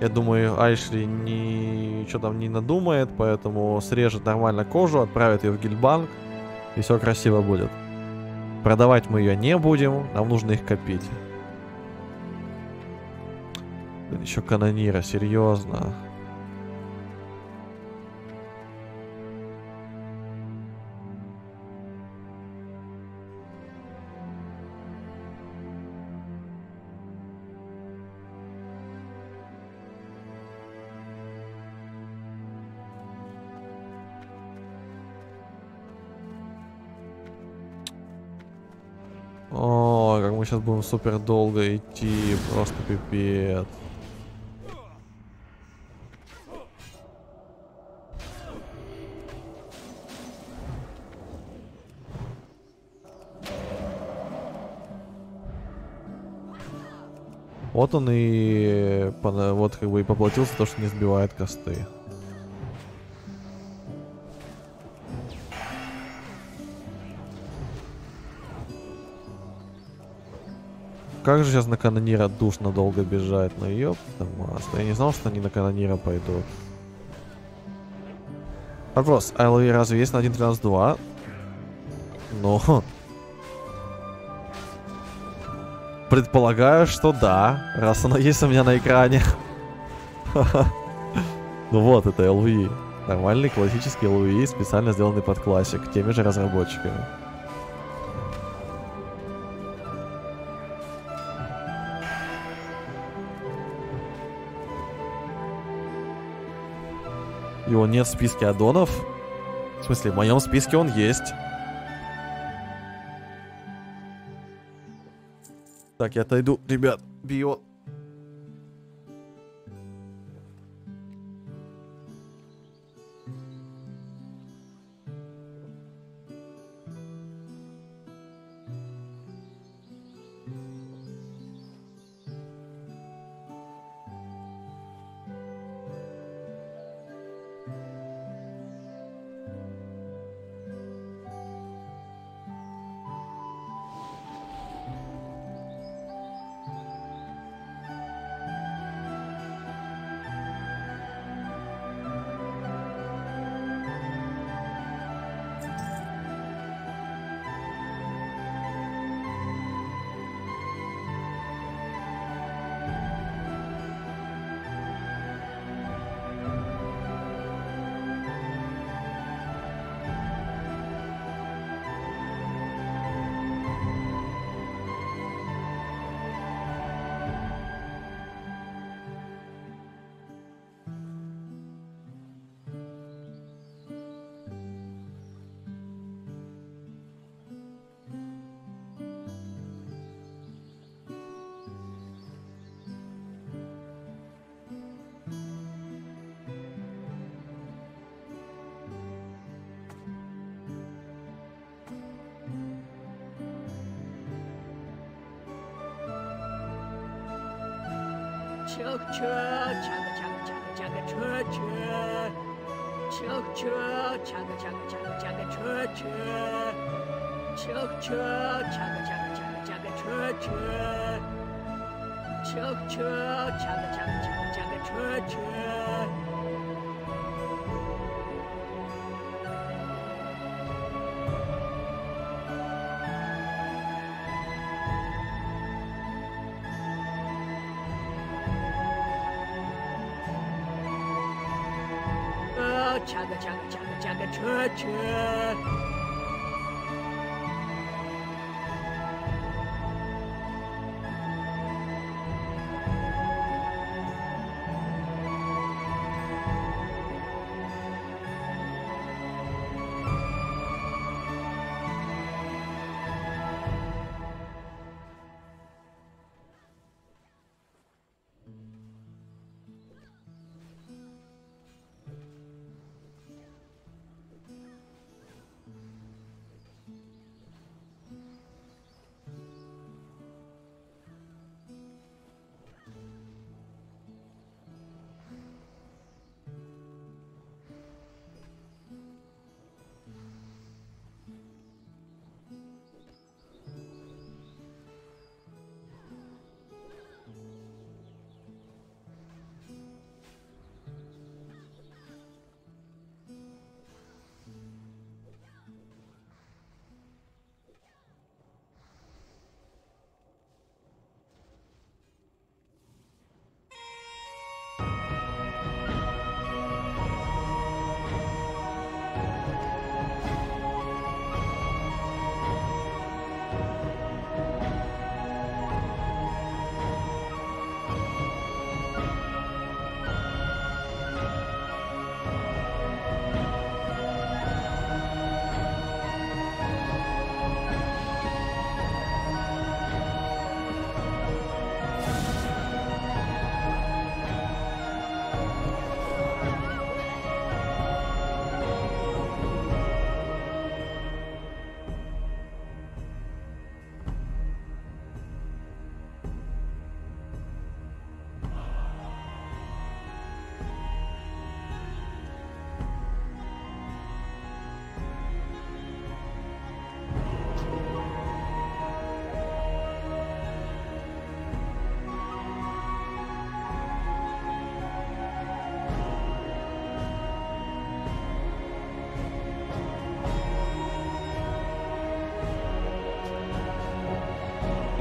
Я думаю, Айшли ничего там не надумает, поэтому срежет нормально кожу, отправит ее в гильдбанк, и все красиво будет. Продавать мы ее не будем, нам нужно их копить. Еще канонира, серьезно. О, как мы сейчас будем супер долго идти, просто пипец. Вот он и вот как бы и поплатился то, что не сбивает косты. Как же сейчас на канонира душно долго бежать, ну ёпта масло. Я не знал, что они на канонира пойдут. Вопрос, айлови разве есть на 1.13.2? Ну... Предполагаю, что да, раз она есть у меня на экране. Ну вот, это LVE. Нормальный классический LVE, специально сделанный под классик, теми же разработчиками. Его нет в списке аддонов? В смысле, в моем списке он есть. Так, я отойду, ребят. Био.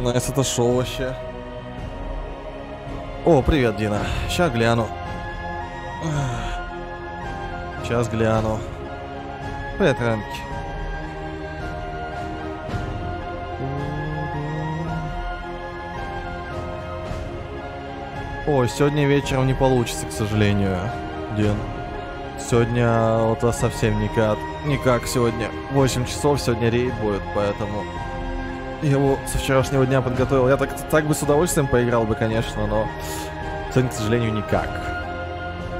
Nice отошел вообще. О, привет, Дина. Сейчас гляну. Сейчас гляну. Привет, Рэнки. Ой, сегодня вечером не получится, к сожалению, Дин. Сегодня вот совсем никак. Никак сегодня. 8 часов сегодня рейд будет, поэтому... Я его со вчерашнего дня подготовил. Я так, так бы с удовольствием поиграл бы, конечно, но сегодня, к сожалению, никак.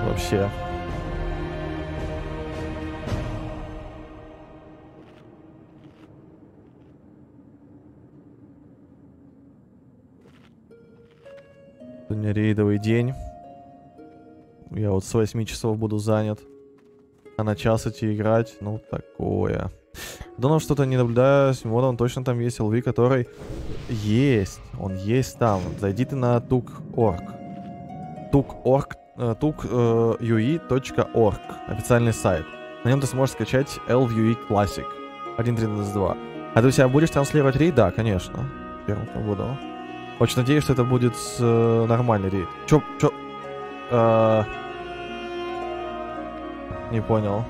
Вообще. Сегодня рейдовый день. Я вот с 8 часов буду занят. А на час идти играть, ну такое. Давно что-то не наблюдаюсь. Вот он точно там есть LV, который есть. Он есть там. Зайди ты на tuk.org э, tuk.ue.org Официальный сайт. На нем ты сможешь скачать LVUE Classic 1.13.2. А ты у себя будешь транслировать рейд? Да, конечно. Первым буду. Очень надеюсь, что это будет э, нормальный рейд. Чё, чё? Э, не понял.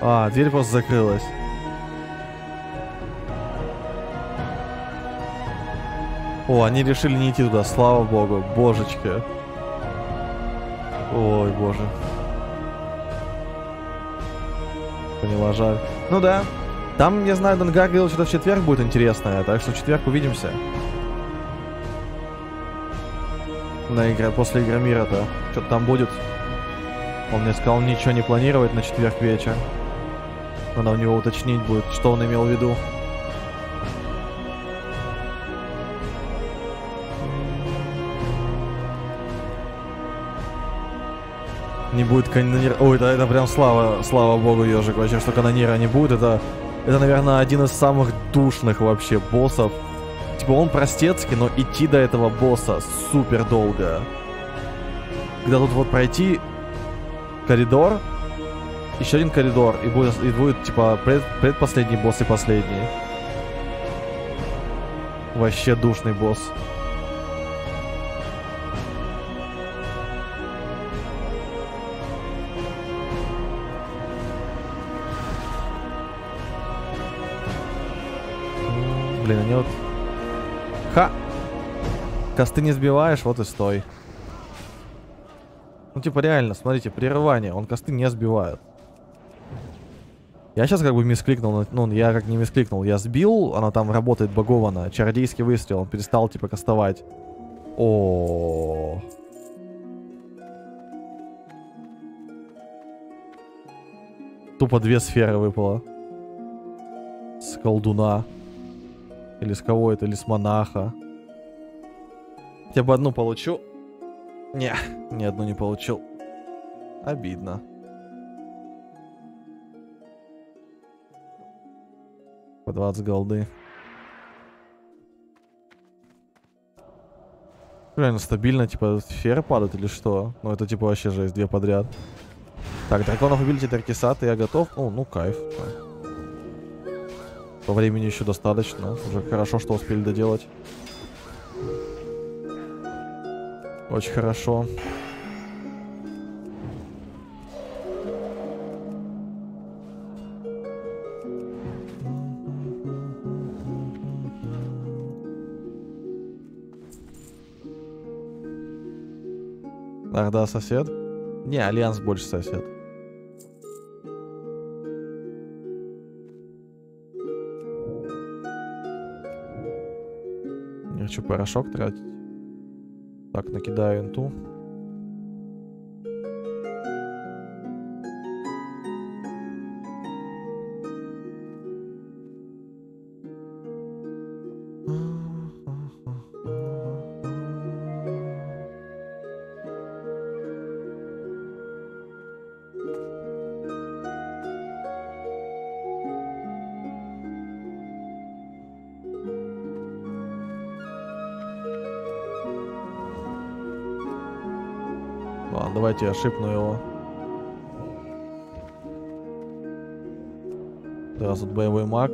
А, дверь просто закрылась. О, они решили не идти туда, слава богу, божечка. Ой, боже. Поняла, жаль. Ну да. Там, я знаю, Дангар говорил, что в четверг будет интересное, так что в четверг увидимся. На игре, после Игромира-то. Что-то там будет. Он мне сказал ничего не планировать на четверг вечер. Надо у него уточнить будет, что он имел в виду. Не будет канонир... Ой, это, это прям слава, слава богу, ежик вообще, что канонира не будет. Это, это, наверное, один из самых душных вообще боссов. Типа он простецкий, но идти до этого босса супер долго. Когда тут вот пройти коридор, еще один коридор, и будет, и будет типа пред, предпоследний босс и последний. Вообще душный босс. Блин, они вот... Ха! Косты не сбиваешь, вот и стой. Ну, типа, реально, смотрите, прерывание. Он косты не сбивает. Я сейчас как бы мискликнул, ну, я как не мискликнул, я сбил, она там работает багована, чародейский выстрел, он перестал, типа, кастовать. О. Тупо две сферы выпало. С колдуна. Или с кого это, или с монаха. Хотя бы одну получу. Не, ни одну не получил. Обидно. По 20 голды. Реально стабильно, типа, сферы падают или что? Ну, это, типа, вообще жесть, две подряд. Так, драконов убили, теперь кисаты, я готов. О, ну, кайф. По времени еще достаточно. Уже хорошо, что успели доделать. Очень хорошо. Ах, да, сосед? Не, Альянс больше сосед. Не хочу порошок тратить. Так, накидаю инту. Давайте я его. Раз тут боевой маг.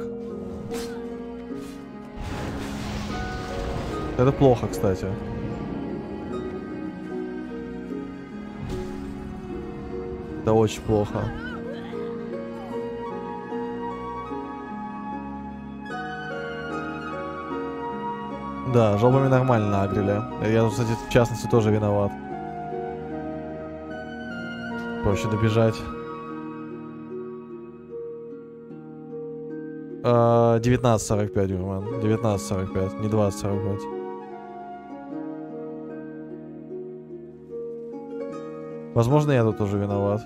Это плохо, кстати. Это очень плохо. Да, жопами нормально агрили. Я, кстати, в частности тоже виноват. Проще добежать. А, 19.45, Гурман. 19.45, не 20.45. Возможно, я тут тоже виноват.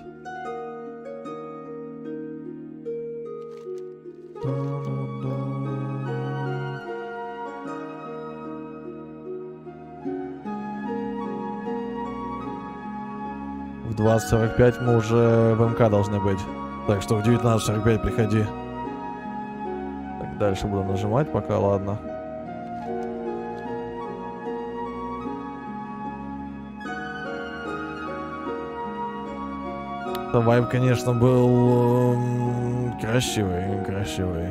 В 20.45 мы уже в МК должны быть. Так что в 19.45 приходи. Так, дальше буду нажимать пока, ладно. Это вайб, конечно, был эм, красивый, красивый.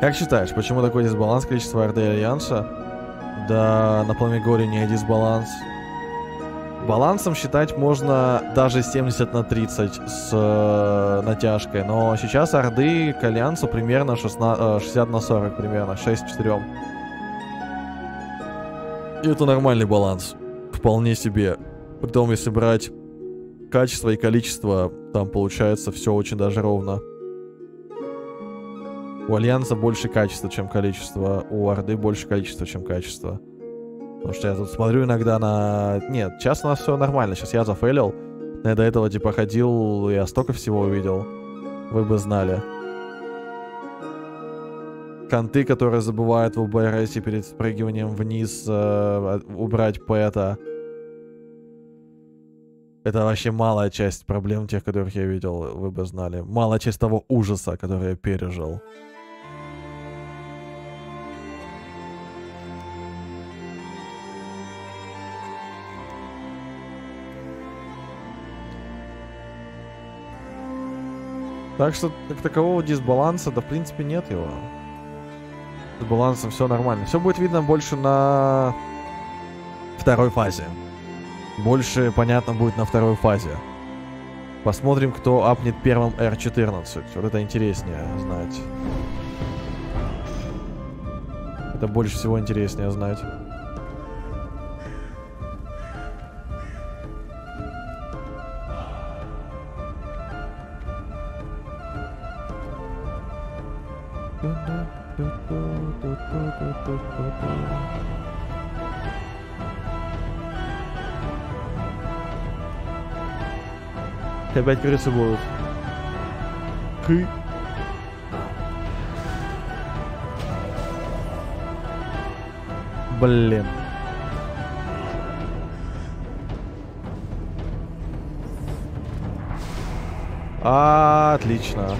Как считаешь, почему такой дисбаланс количества РД и Альянса? Да, на Пламегоре не дисбаланс. Балансом считать можно даже 70 на 30 с э, натяжкой, но сейчас орды к Альянсу примерно 16, э, 60 на 40 примерно, 6 к 4. И это нормальный баланс. Вполне себе. Притом, если брать качество и количество, там получается все очень даже ровно. У Альянса больше качества, чем количество. У Орды больше количества, чем качество. Потому что я тут смотрю иногда на... Нет, сейчас у нас все нормально. Сейчас я зафейлил. Но я до этого типа ходил, я столько всего увидел. Вы бы знали. конты, которые забывают в УБРС перед спрыгиванием вниз э, убрать пэта. Это вообще малая часть проблем тех, которых я видел, вы бы знали. Малая часть того ужаса, который я пережил. Так что, как такового дисбаланса, да, в принципе, нет его. С балансом все нормально. Все будет видно больше на второй фазе. Больше понятно будет на второй фазе. Посмотрим, кто апнет первым R14. Вот это интереснее знать. Это больше всего интереснее знать. Опять крысы будут. Хы. Блин. Отлично.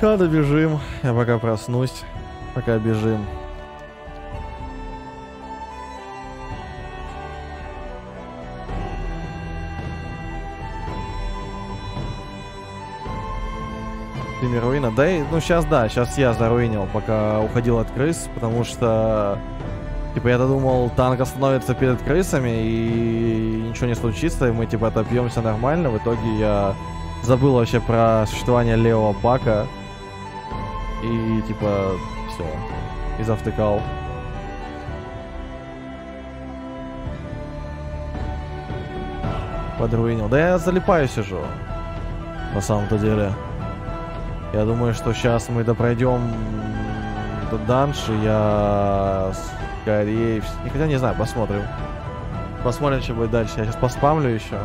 Сейчас добежим. Я пока проснусь. Пока бежим. Тимир руина. Да, и, ну сейчас да, сейчас я заруинил, пока уходил от крыс, потому что Типа я-то думал, танк остановится перед крысами и ничего не случится, и мы типа отобьемся нормально. В итоге я забыл вообще про существование левого бака. И типа все. И завтыкал. Подруинил. Да я залипаю сижу. На самом-то деле. Я думаю, что сейчас мы допройдем до данж, и я скорее... Хотя не знаю, посмотрим. Посмотрим, что будет дальше. Я сейчас поспамлю еще.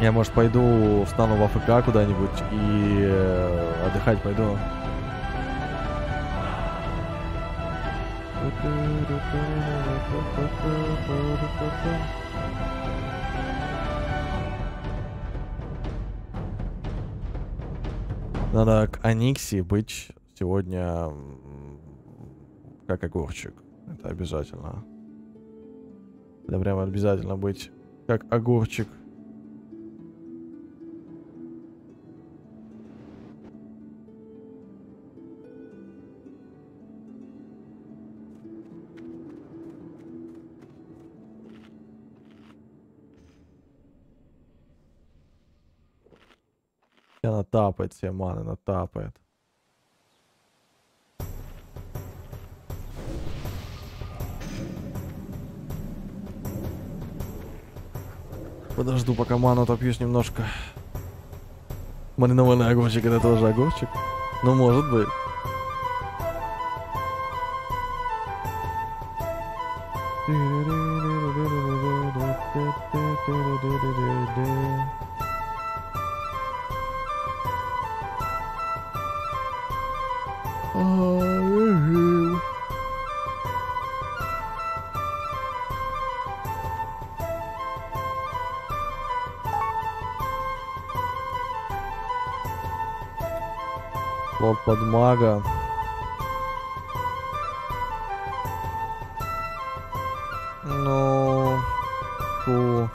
Я, может, пойду, встану в АФК куда-нибудь и э, отдыхать пойду. Надо к Аникси быть сегодня как огурчик. Это обязательно. Это прям обязательно быть как огурчик. И она тапает все маны, она тапает. Подожду, пока ману топьюсь немножко. Маринованный огурчик, это тоже огурчик? Ну, может быть. Под мага. Ну, ку,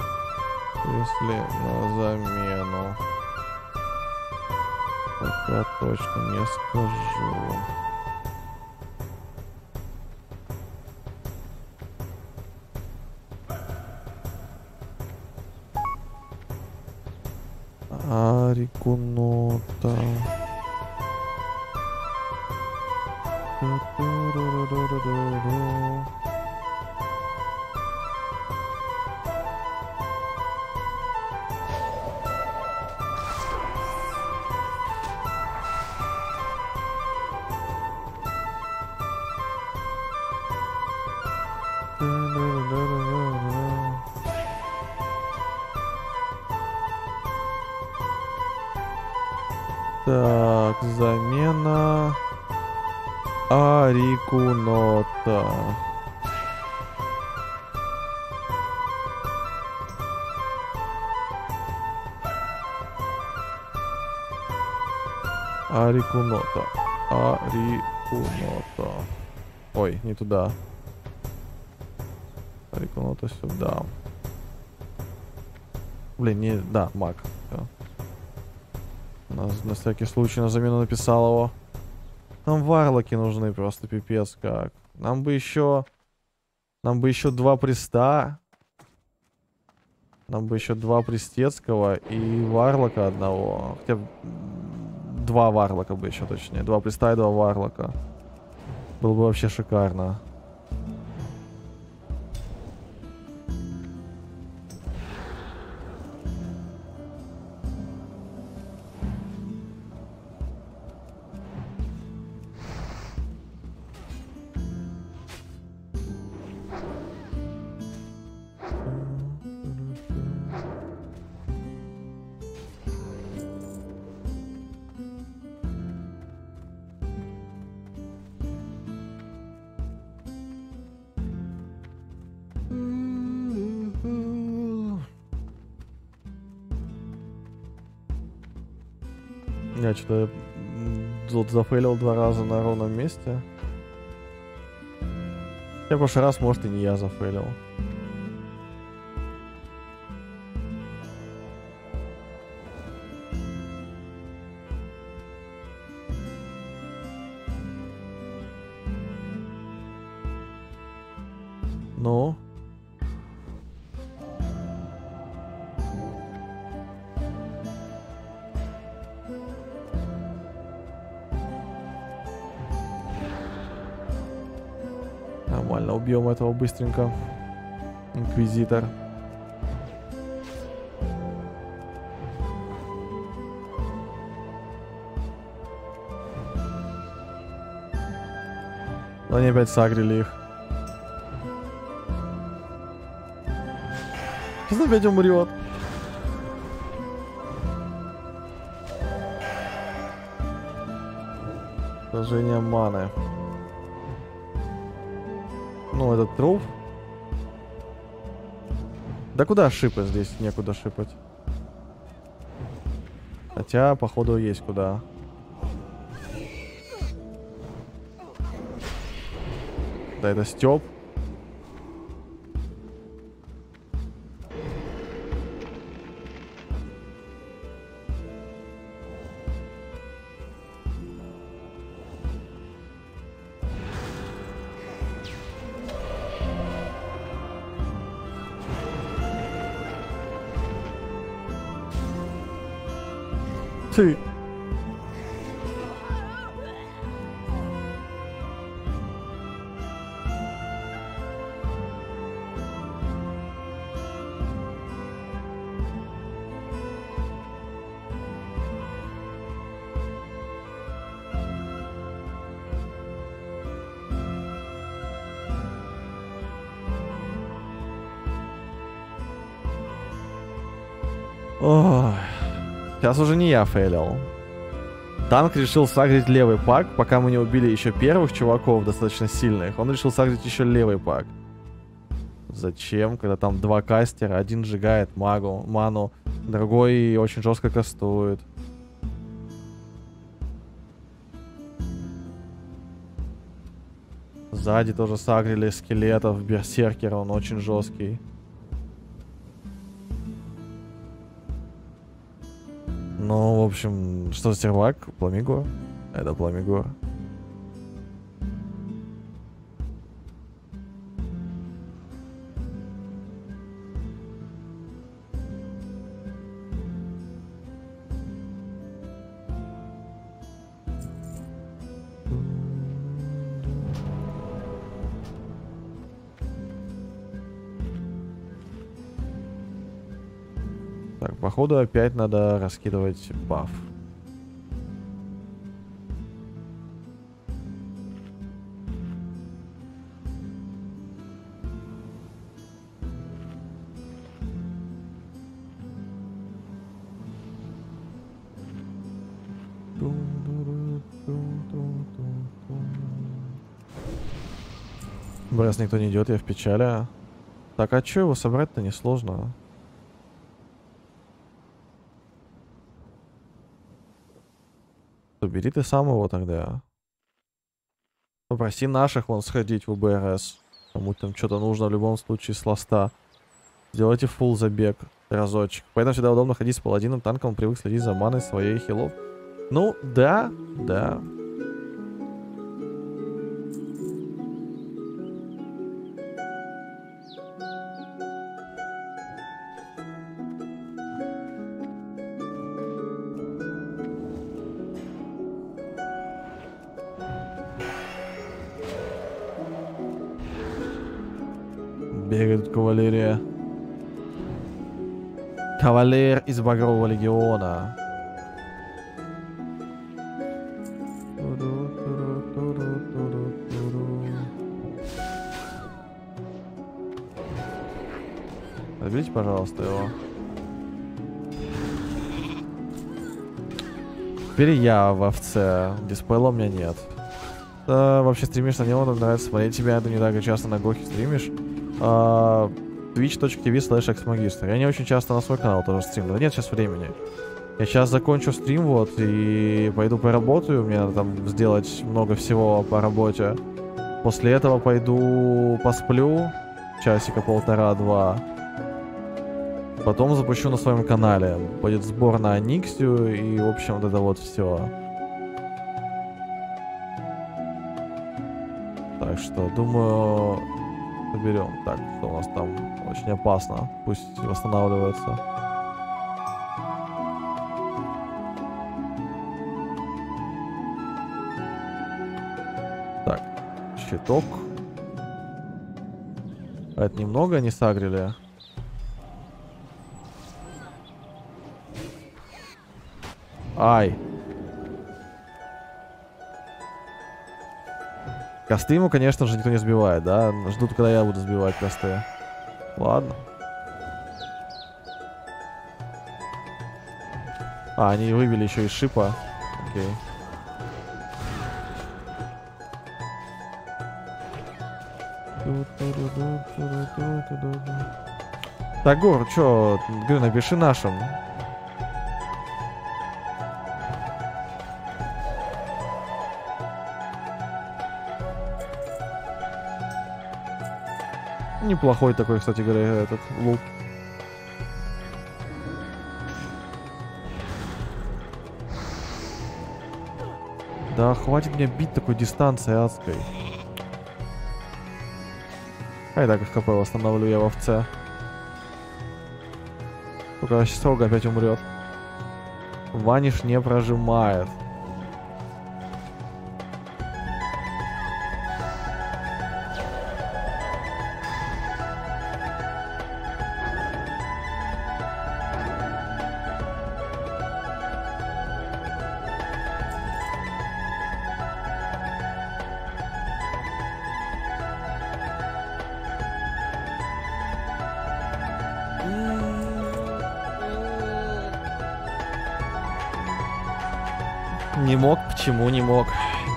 если на замену. Пока точно не скажу. Арикунота. Арикунота. Ой, не туда. Арикунота сюда. Блин, не... Да, маг. Всё. На, на всякий случай на замену написал его. Нам варлоки нужны просто пипец как. Нам бы еще... Нам бы еще два приста. Нам бы еще два пристецкого и варлока одного. Хотя два варлока бы еще точнее. Два приста и два варлока. Было бы вообще шикарно. Тут зафейлил два раза на ровном месте. Я в прошлый раз, может, и не я зафейлил. Быстренько. Инквизитор. Но они опять сагрили их. Сейчас опять умрет. Сожжение маны. Ну, этот труп. Да куда шипать здесь? Некуда шипать. Хотя, походу, есть куда. Да, это Степ. Сейчас уже не я фейлил. Танк решил сагрить левый пак, пока мы не убили еще первых чуваков достаточно сильных. Он решил сагрить еще левый пак. Зачем, когда там два кастера, один сжигает магу, ману, другой очень жестко кастует. Сзади тоже сагрили скелетов, берсеркера, он очень жесткий. Общем, что за сервак? Пламигор? Это Пламигор. Походу опять надо раскидывать баф. Раз никто не идет, я в печали. Так, а чё его собрать-то несложно? Бери ты сам его тогда. Попроси наших вон сходить в УБРС. Кому там что-то нужно в любом случае с ласта. Сделайте фул забег разочек. Поэтому всегда удобно ходить с паладином, танком, он привык следить за маной своей хилов. Ну, да, да. Из Багрового легиона. Заберите, пожалуйста, его. Теперь я в овце. Диспейла у меня нет. Да, вообще стримишь на него, нравится смотреть тебя, ты не так часто на Гохе стримишь. А, twitch.tv slash. Я не очень часто на свой канал тоже стримлю. Нет сейчас времени. Я сейчас закончу стрим вот и пойду поработаю. Мне надо там сделать много всего по работе. После этого пойду посплю. Часика полтора-два. Потом запущу на своем канале. Будет сбор на Аниксию и, в общем, вот это вот все. Так что, думаю, Заберем. Так, что у нас там очень опасно. Пусть восстанавливается. Так, щиток. А это немного не сагрили? Ай. Косты ему, конечно же, никто не сбивает, да? Ждут, когда я буду сбивать косты. Ладно. А, они вывели еще из шипа. Окей. Так, Гор, чё, напиши нашим. Неплохой такой, кстати говоря, этот лук. Да хватит мне бить такой дистанцией адской. А и так ХП восстановлю я в овце. Только сейчас опять умрет. Ваниш не прожимает.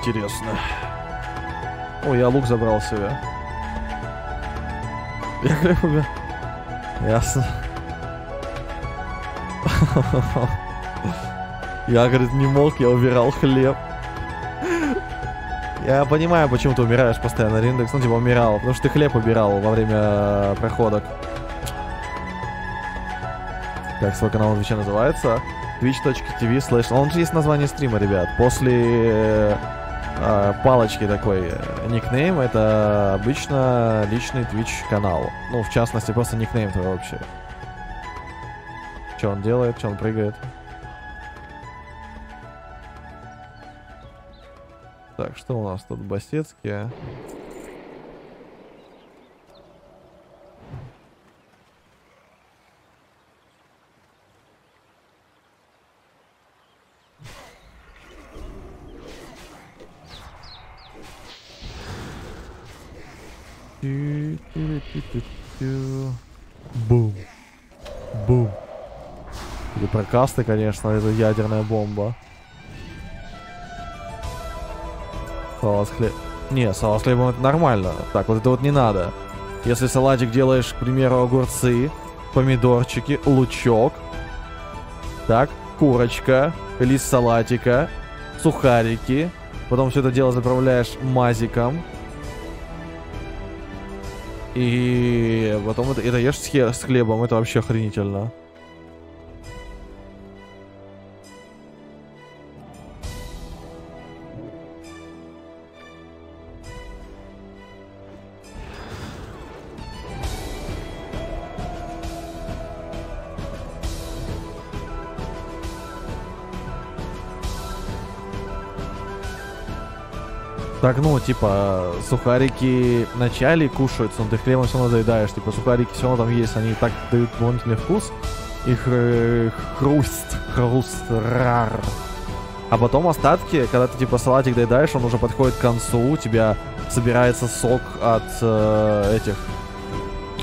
Интересно. Ой, я лук забрал себе. Я говорю, Ясно. Я, говорит, не мог, я убирал хлеб. Я понимаю, почему ты умираешь постоянно, Риндекс. Ну, типа, умирал. Потому что ты хлеб убирал во время э, проходок. Как свой канал на Твиче называется? twitch.tv slash... Он же есть название стрима, ребят. После э, палочки такой э, никнейм, это обычно личный Twitch канал. Ну, в частности, просто никнейм твой вообще. Что он делает, что он прыгает. Так, что у нас тут? Басецкие. Бум. Бум. Или прокасты, конечно, это ядерная бомба. Салат. Не, салат с это нормально. Так, вот это вот не надо. Если салатик делаешь, к примеру, огурцы, помидорчики, лучок. Так, курочка, лист салатика, сухарики. Потом все это дело заправляешь мазиком. И потом это, это ешь с, хлебом. Это вообще охренительно. Так, ну, типа, сухарики в начале кушаются, но ты хлебом все равно заедаешь. Типа, сухарики все равно там есть, они так дают дополнительный вкус. И хр- хруст, хруст, рар. А потом остатки, когда ты, типа, салатик доедаешь, он уже подходит к концу, у тебя собирается сок от э, этих,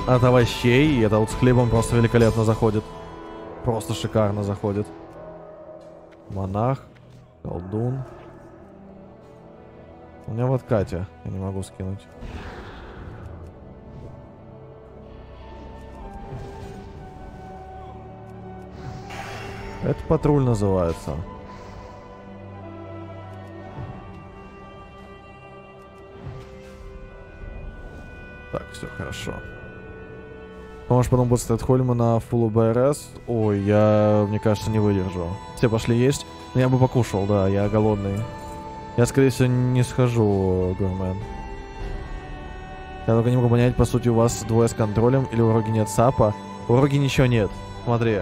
от овощей, и это вот с хлебом просто великолепно заходит. Просто шикарно заходит. Монах, колдун. У меня вот Катя. Я не могу скинуть. Это патруль называется. Так, все хорошо. Можешь потом будет Стэтхольма на фулл БРС. Ой, я, мне кажется, не выдержу. Все пошли есть. Но я бы покушал, да, я голодный. Я, скорее всего, не схожу, Гурмен. Я только не могу понять, по сути, у вас двое с контролем или у Роги нет сапа. У Роги ничего нет. Смотри.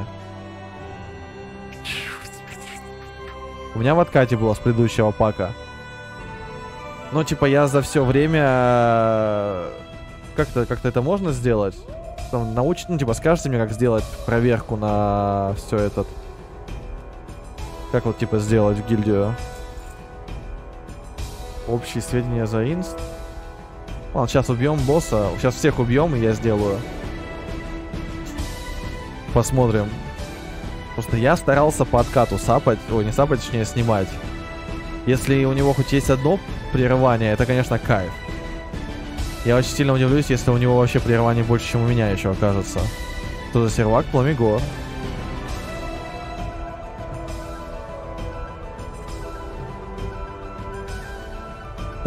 У меня в откате было с предыдущего пака. Ну, типа, я за все время... э, Как-то как это можно сделать? Там научить, ну, типа, скажете мне, как сделать проверку на все этот... Как вот, типа, сделать в гильдию? Общие сведения за инст. Ладно, сейчас убьем босса. Сейчас всех убьем, и я сделаю. Посмотрим. Просто я старался по откату сапать. Ой, не сапать, точнее, снимать. Если у него хоть есть одно прерывание, это, конечно, кайф. Я очень сильно удивлюсь, если у него вообще прерываний больше, чем у меня еще окажется. Что за сервак? Пламего.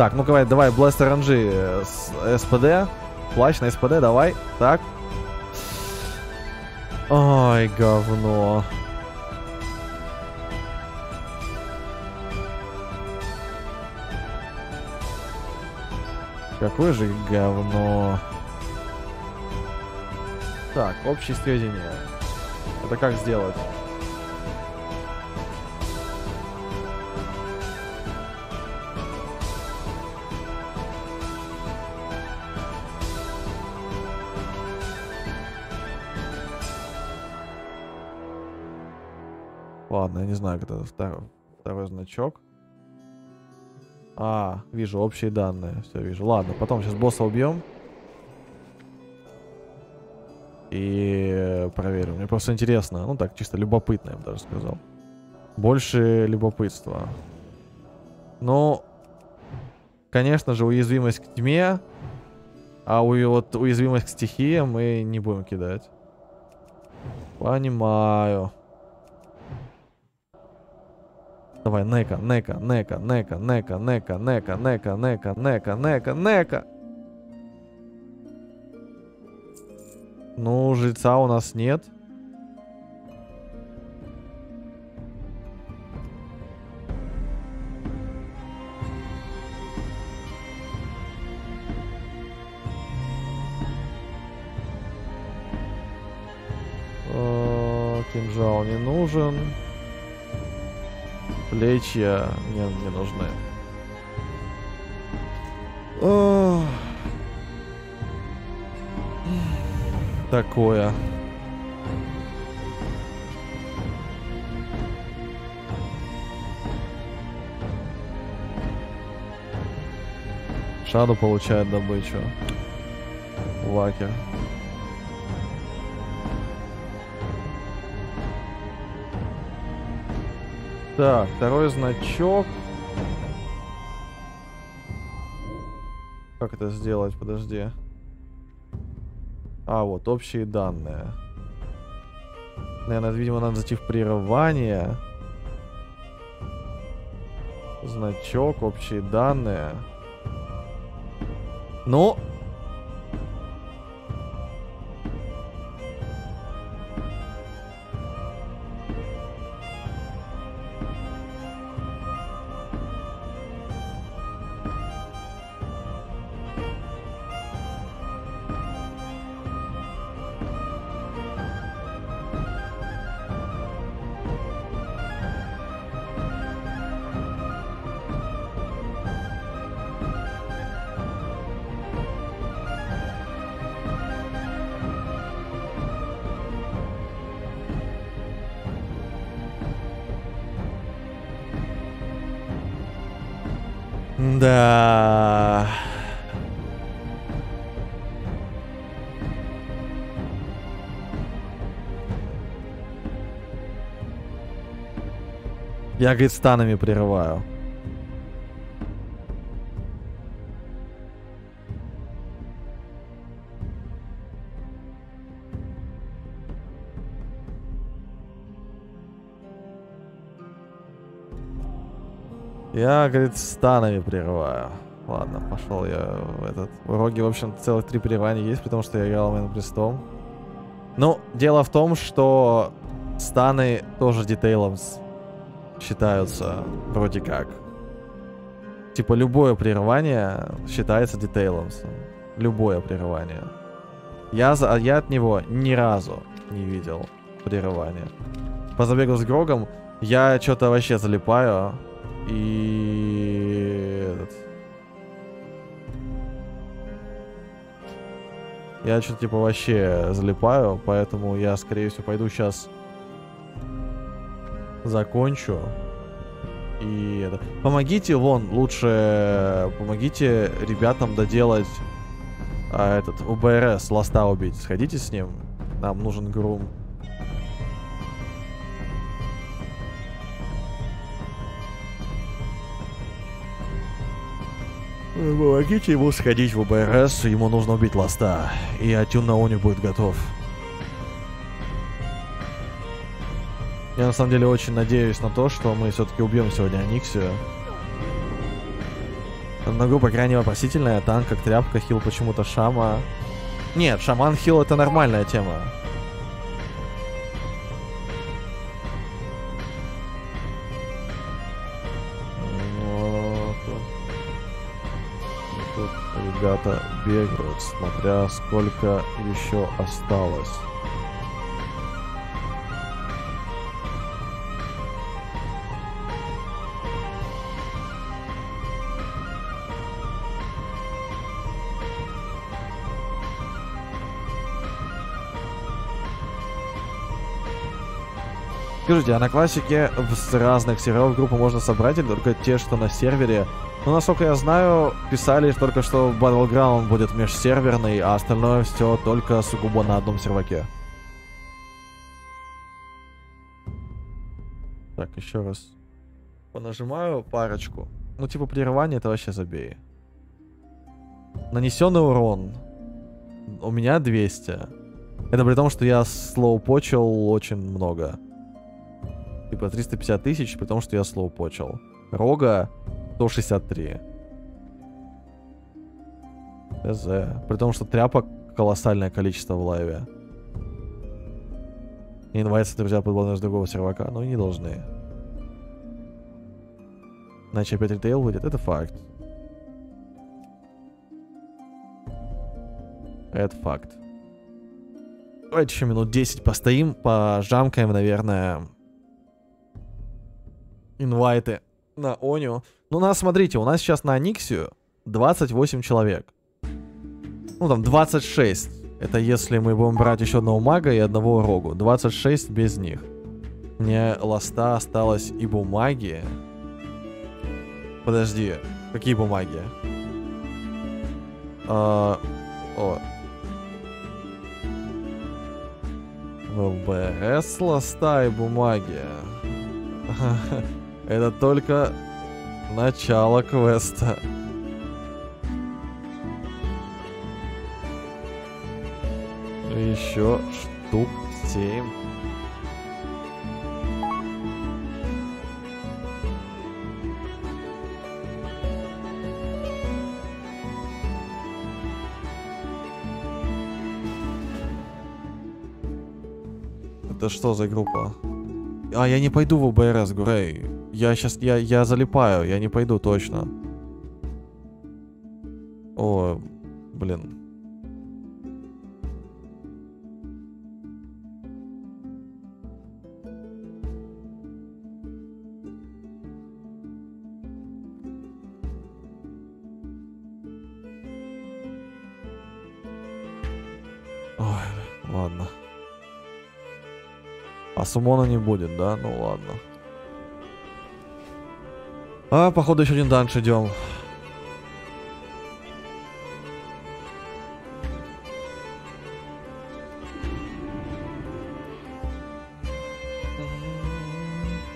Так, ну давай, давай, Blast RNG э, с СПД. Плащ на СПД, давай. Так. Ой, говно. Какое же говно. Так, общие сведения. Это как сделать? Ладно, я не знаю, как это второй, второй значок. А, вижу, общие данные. Все, вижу. Ладно, потом сейчас босса убьем. И проверим. Мне просто интересно. Ну так, чисто любопытно, я бы даже сказал. Больше любопытства. Ну, конечно же, уязвимость к тьме. А у, вот уязвимость к стихиям мы не будем кидать. Понимаю. Давай, нека, нека, нека, нека, нека, нека, нека, нека, нека, нека, нека, нека. Ну, жреца у нас нет. Э, Кинжал не нужен. Плечья мне не нужны. Такое. Шаду получает добычу. Лакер. Так, второй значок. Как это сделать? Подожди. А, вот, общие данные. Наверное, видимо, надо зайти в прерывание. Значок, общие данные. Ну. Я, говорит, станами прерываю. Я, говорит, станами прерываю. Ладно, пошел я в этот... В Роге, в общем, целых три прерывания есть, потому что я играл Мэн Престом. Ну, дело в том, что станы тоже детейлом с- считаются вроде как. Типа любое прерывание считается детейлом. Любое прерывание. Я, за, а я от него ни разу не видел прерывания. По забегу с Грогом я что-то вообще залипаю. И... Я что-то типа вообще залипаю, поэтому я, скорее всего, пойду сейчас закончу. И это... Помогите, вон, лучше помогите ребятам доделать а, этот УБРС, ласта убить. Сходите с ним. Нам нужен грум. Помогите ему сходить в УБРС, ему нужно убить ласта. И Атюн на Они будет готов. Я на самом деле очень надеюсь на то, что мы все-таки убьем сегодня Аниксию. Но группа крайне вопросительная. Танк как тряпка, хил почему-то шама. Нет, шаман хил это нормальная тема. Тут ребята бегают, смотря сколько еще осталось. Скажите, а на классике с разных серверов группы можно собрать или только те, что на сервере? Ну, насколько я знаю, писали только, что Battleground будет межсерверный, а остальное все только сугубо на одном серваке. Так, еще раз. Понажимаю парочку. Ну, типа, прерывание это вообще забей. Нанесенный урон. У меня 200. Это при том, что я слоупочил очень много. Типа 350 тысяч, потому что я слово почел. Рога 163. ТЗ. При том, что тряпок колоссальное количество в лайве. И инвайсы друзья подборные с другого сервака, но не должны. Иначе опять ритейл выйдет, это факт. Это факт. Давайте еще минут 10 постоим, пожамкаем, наверное, инвайты на Оню. Ну, нас, смотрите, у нас сейчас на Аниксию 28 человек. Ну, там 26. Это если мы будем брать еще одного мага и одного рогу. 26 без них. Мне ласта осталось и бумаги. Подожди, какие бумаги? А, о. ВБС ласта и бумаги. Это только начало квеста. Еще штук 7. Это что за группа? А, я не пойду в УБРС, Гурей. Я сейчас, я, я залипаю, я не пойду точно. О, блин. Ой, ладно. А сумона не будет, да? Ну ладно. А, походу, еще один данж идем.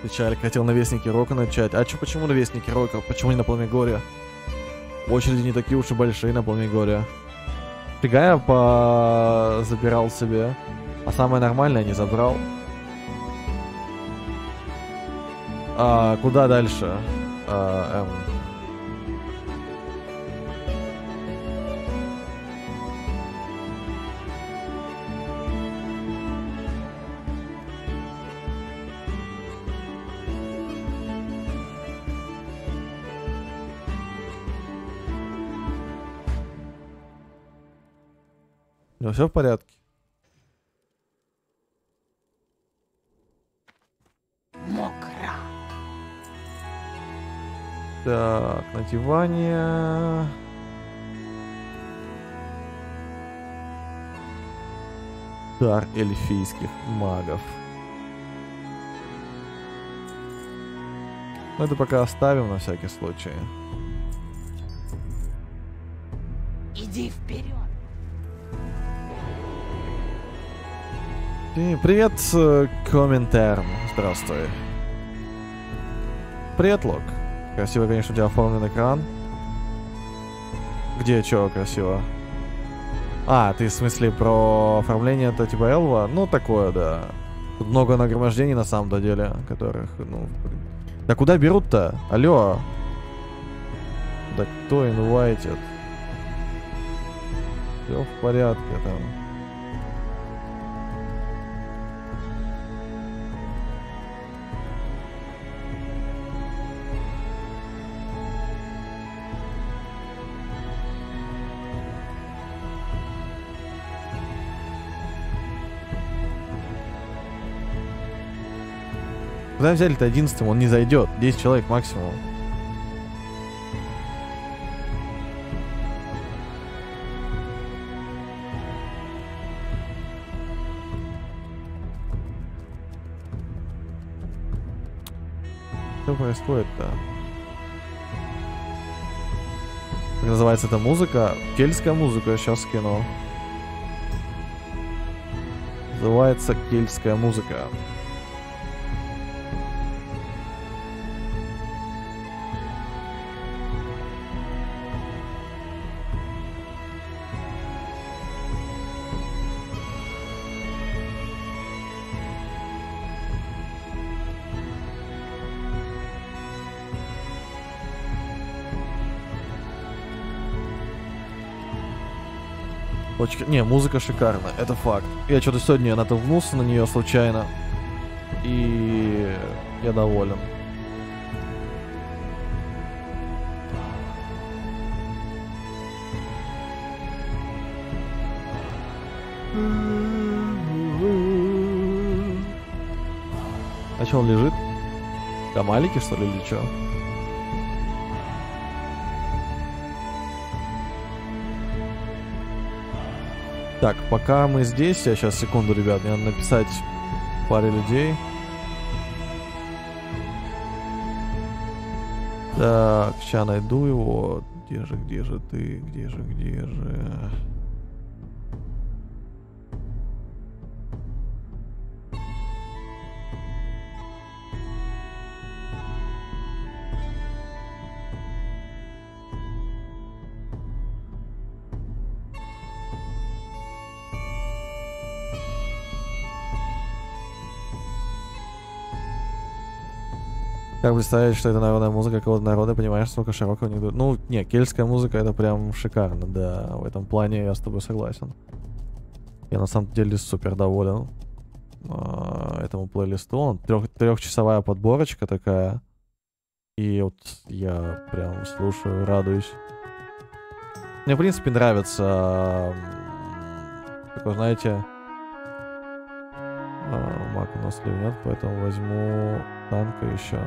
Печаль, хотел на Вестнике Рока начать. А чё, почему на Вестнике Рока? Почему не на Пламегоре? Очереди не такие уж и большие на Пламегоре. Фига я по... забирал себе. А самое нормальное не забрал. А, куда дальше? А, эм. Ну, все в порядке. Так, надевание. Дар эльфийских магов. Ну, это пока оставим на всякий случай. Иди вперед. И привет, э, комментарм. Здравствуй. Привет, Лок. Красиво, конечно, у тебя оформлен экран. Где что красиво? А, ты в смысле про оформление это типа Элва? Ну, такое, да. Тут много нагромождений на самом-то деле, которых, ну... Да куда берут-то? Алло. Да кто инвайтит? Все в порядке там. Куда взяли-то 11 он не зайдет. 10 человек максимум. Что происходит-то? Как называется эта музыка? Кельтская музыка сейчас скину. Называется кельтская музыка. Точка. Не, музыка шикарная, это факт. Я что-то сегодня натолкнулся на нее случайно. И я доволен. А что он лежит? Камалики, что ли, или что? Так, пока мы здесь, я сейчас секунду, ребят, мне надо написать паре людей. Так, сейчас найду его. Где же, где же ты? Где же, где же? Представить, что это народная музыка какого-то народа, понимаешь, сколько широкого них... Ну, не, кельтская музыка это прям шикарно, да. В этом плане я с тобой согласен. Я на самом деле супер доволен а, этому плейлисту. Он трех, трехчасовая подборочка такая. И вот я прям слушаю, радуюсь. Мне, в принципе, нравится... м, Такой, знаете... Мак у нас или нет, поэтому возьму танка еще.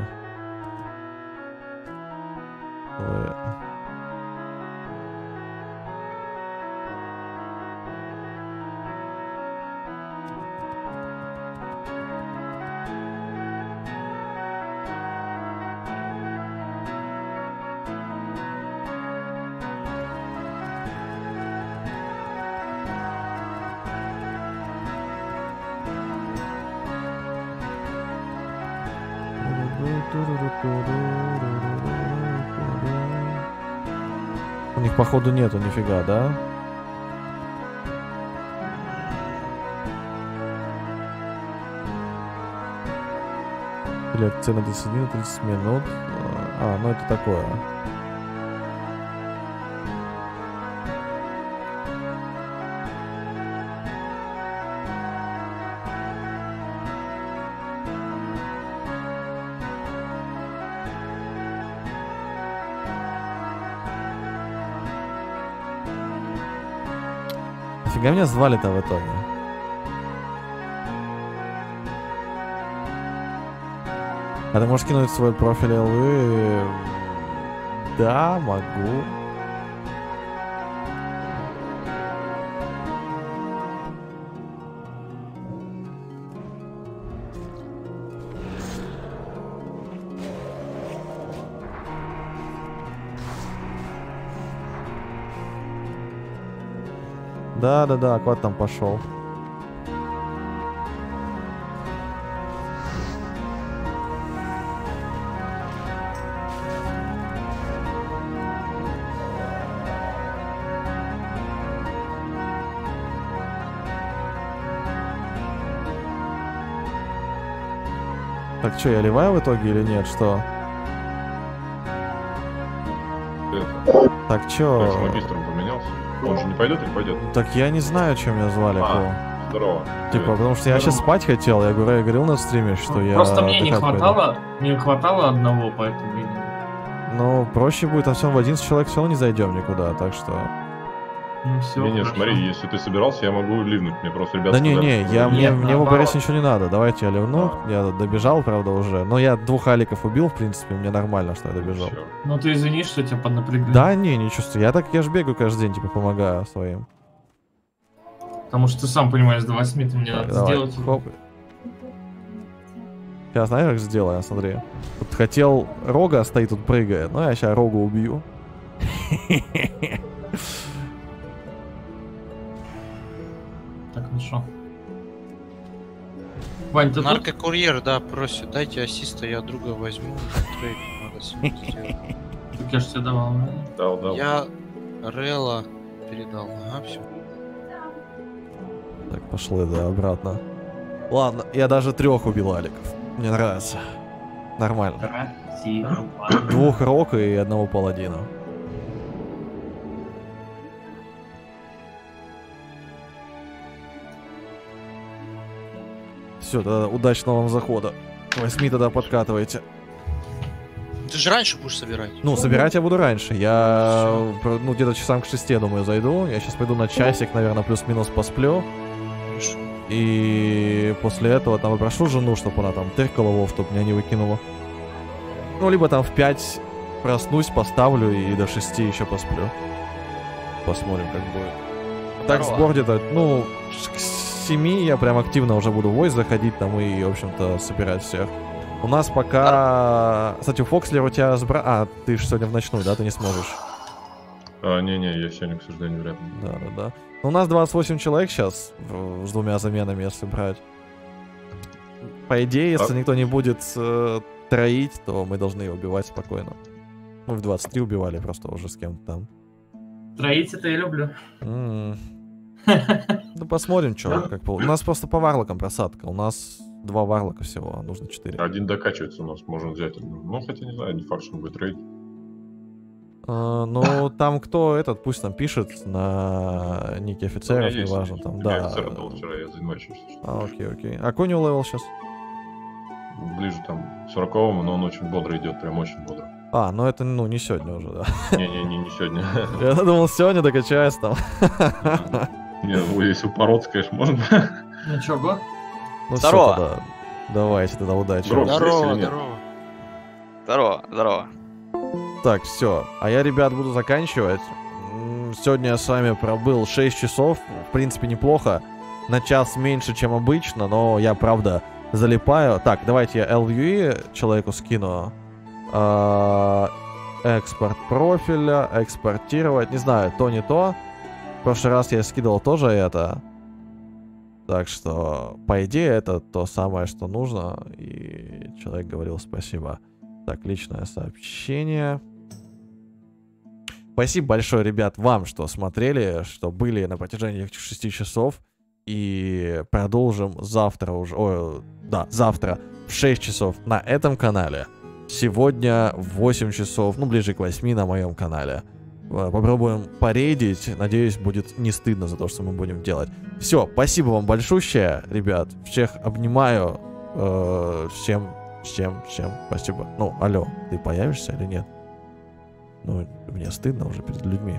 Походу, нету нифига, да? Лекция на 10 минут, 30 минут. А, ну это такое. Нафига меня звали-то в итоге? А ты можешь кинуть свой профиль LV? Да, могу. Да, да, да, куда там пошел? Так что, я ливаю в итоге или нет? Что? Так чё? магистром поменялся? Он же не пойдет или пойдет? Так я не знаю, чем меня звали. А, Ко. Здорово. Типа, потому что я сейчас спать хотел, я говорю, я говорил на стриме, что я... Просто мне не как пойду. хватало, не хватало одного, поэтому Ну, проще будет, а все в 11 человек все равно не зайдем никуда, так что... Ну все. Не, не, смотри, если ты собирался, я могу ливнуть. Мне просто ребята Да не, не, я, мне, Нет, мне в. Борис ничего не надо, давайте я ливну, я добежал, правда, уже. Но я двух аликов убил, в принципе, мне нормально, что я добежал. Ну ты извини, что тебя поднапрягли. Да, не, не чувствую, я так, я же бегаю каждый день, типа, помогаю своим. Потому что ты сам понимаешь, до 8 ты мне Так, надо давай, сделать. хоп. Сейчас знаешь, как сделаю, смотри. Тут хотел рога стоит, тут прыгает, но я сейчас рога убью. Вань, ты тут? Наркокурьер, да, просит, дайте ассиста, я друга возьму. Трейд надо сделать. Так я ж тебе давал. да? Дал, дал. Я Релла передал. Ага, все. Так, пошли, да, обратно. Ладно, я даже трех убил аликов. Мне нравится. Нормально. Красиво. Двух рока и одного паладина. Все, тогда удачного вам захода. К восьми тогда подкатывайте. Ты же раньше будешь собирать. Ну, собирать я буду раньше. Я, ну, где-то часам к шести, я думаю, зайду. Я сейчас пойду на часик, наверное, плюс-минус посплю. И после этого там попрошу жену, чтобы она там тыркала Вов, чтобы меня не выкинула. Ну, либо там в 5 проснусь, поставлю и до 6 еще посплю. Посмотрим, как будет. Так, сбор где-то, ну, к 7 я прям активно уже буду в войс заходить там и, в общем-то, собирать всех. У нас пока... Кстати, у Фокслер у тебя сбра... А, ты же сегодня в ночную, да? Ты не сможешь. А, не-не, я сегодня, к сожалению, вряд ли. Да, да, да. Ну, У нас 28 человек сейчас с двумя заменами, если брать. По идее, если А- никто не будет э, троить, то мы должны ее убивать спокойно. Мы в 23 убивали просто уже с кем-то там. Троить это я люблю. М. Ну, посмотрим, что как пол- У нас просто по варлокам просадка. У нас два варлока всего, а нужно четыре. Один докачивается у нас, можно взять. одну. Ну, хотя не знаю, не факт, что он будет рейд. А, ну, там кто этот, пусть там пишет на нике офицеров, неважно, там, да. офицером был вчера, я занимаюсь. А, окей, окей. А коню level сейчас? Ближе там к 40 но он очень бодро идет, прям очень бодро. А, ну это, ну, не сегодня уже, да. Не-не-не, не сегодня. Я думал, сегодня докачаюсь там. Не, ну, если упороться, конечно, можно. Ну чё, го? Ну Здорово. тогда. Давайте тогда удачи. Здорово. Здорово, здорово. Здорово, здорово. Так, все. А я, ребят, буду заканчивать. Сегодня я с вами пробыл 6 часов. В принципе, неплохо. На час меньше, чем обычно, но я, правда, залипаю. Так, давайте я LUE человеку скину. А, Экспорт профиля, экспортировать. Не знаю, то не то. В прошлый раз я скидывал тоже это. Так что, по идее, это то самое, что нужно. И человек говорил спасибо. Так, личное сообщение. Спасибо большое, ребят, вам, что смотрели, что были на протяжении этих 6 часов. И продолжим завтра уже. Ой, да, завтра в 6 часов на этом канале. Сегодня в 8 часов, ну, ближе к 8 на моем канале. Э, Попробуем порейдить. Надеюсь, будет не стыдно за то, что мы будем делать. Все, спасибо вам большущее, ребят. Всех обнимаю. Э, Всем, всем, всем спасибо. Ну, алло, ты появишься или нет? Ну, мне стыдно уже перед людьми.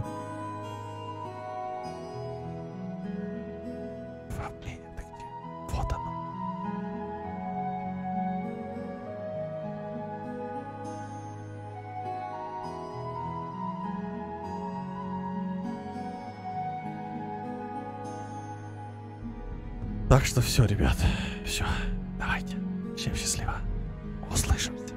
Так что все, ребят. Все. Давайте. Всем счастливо. Услышимся.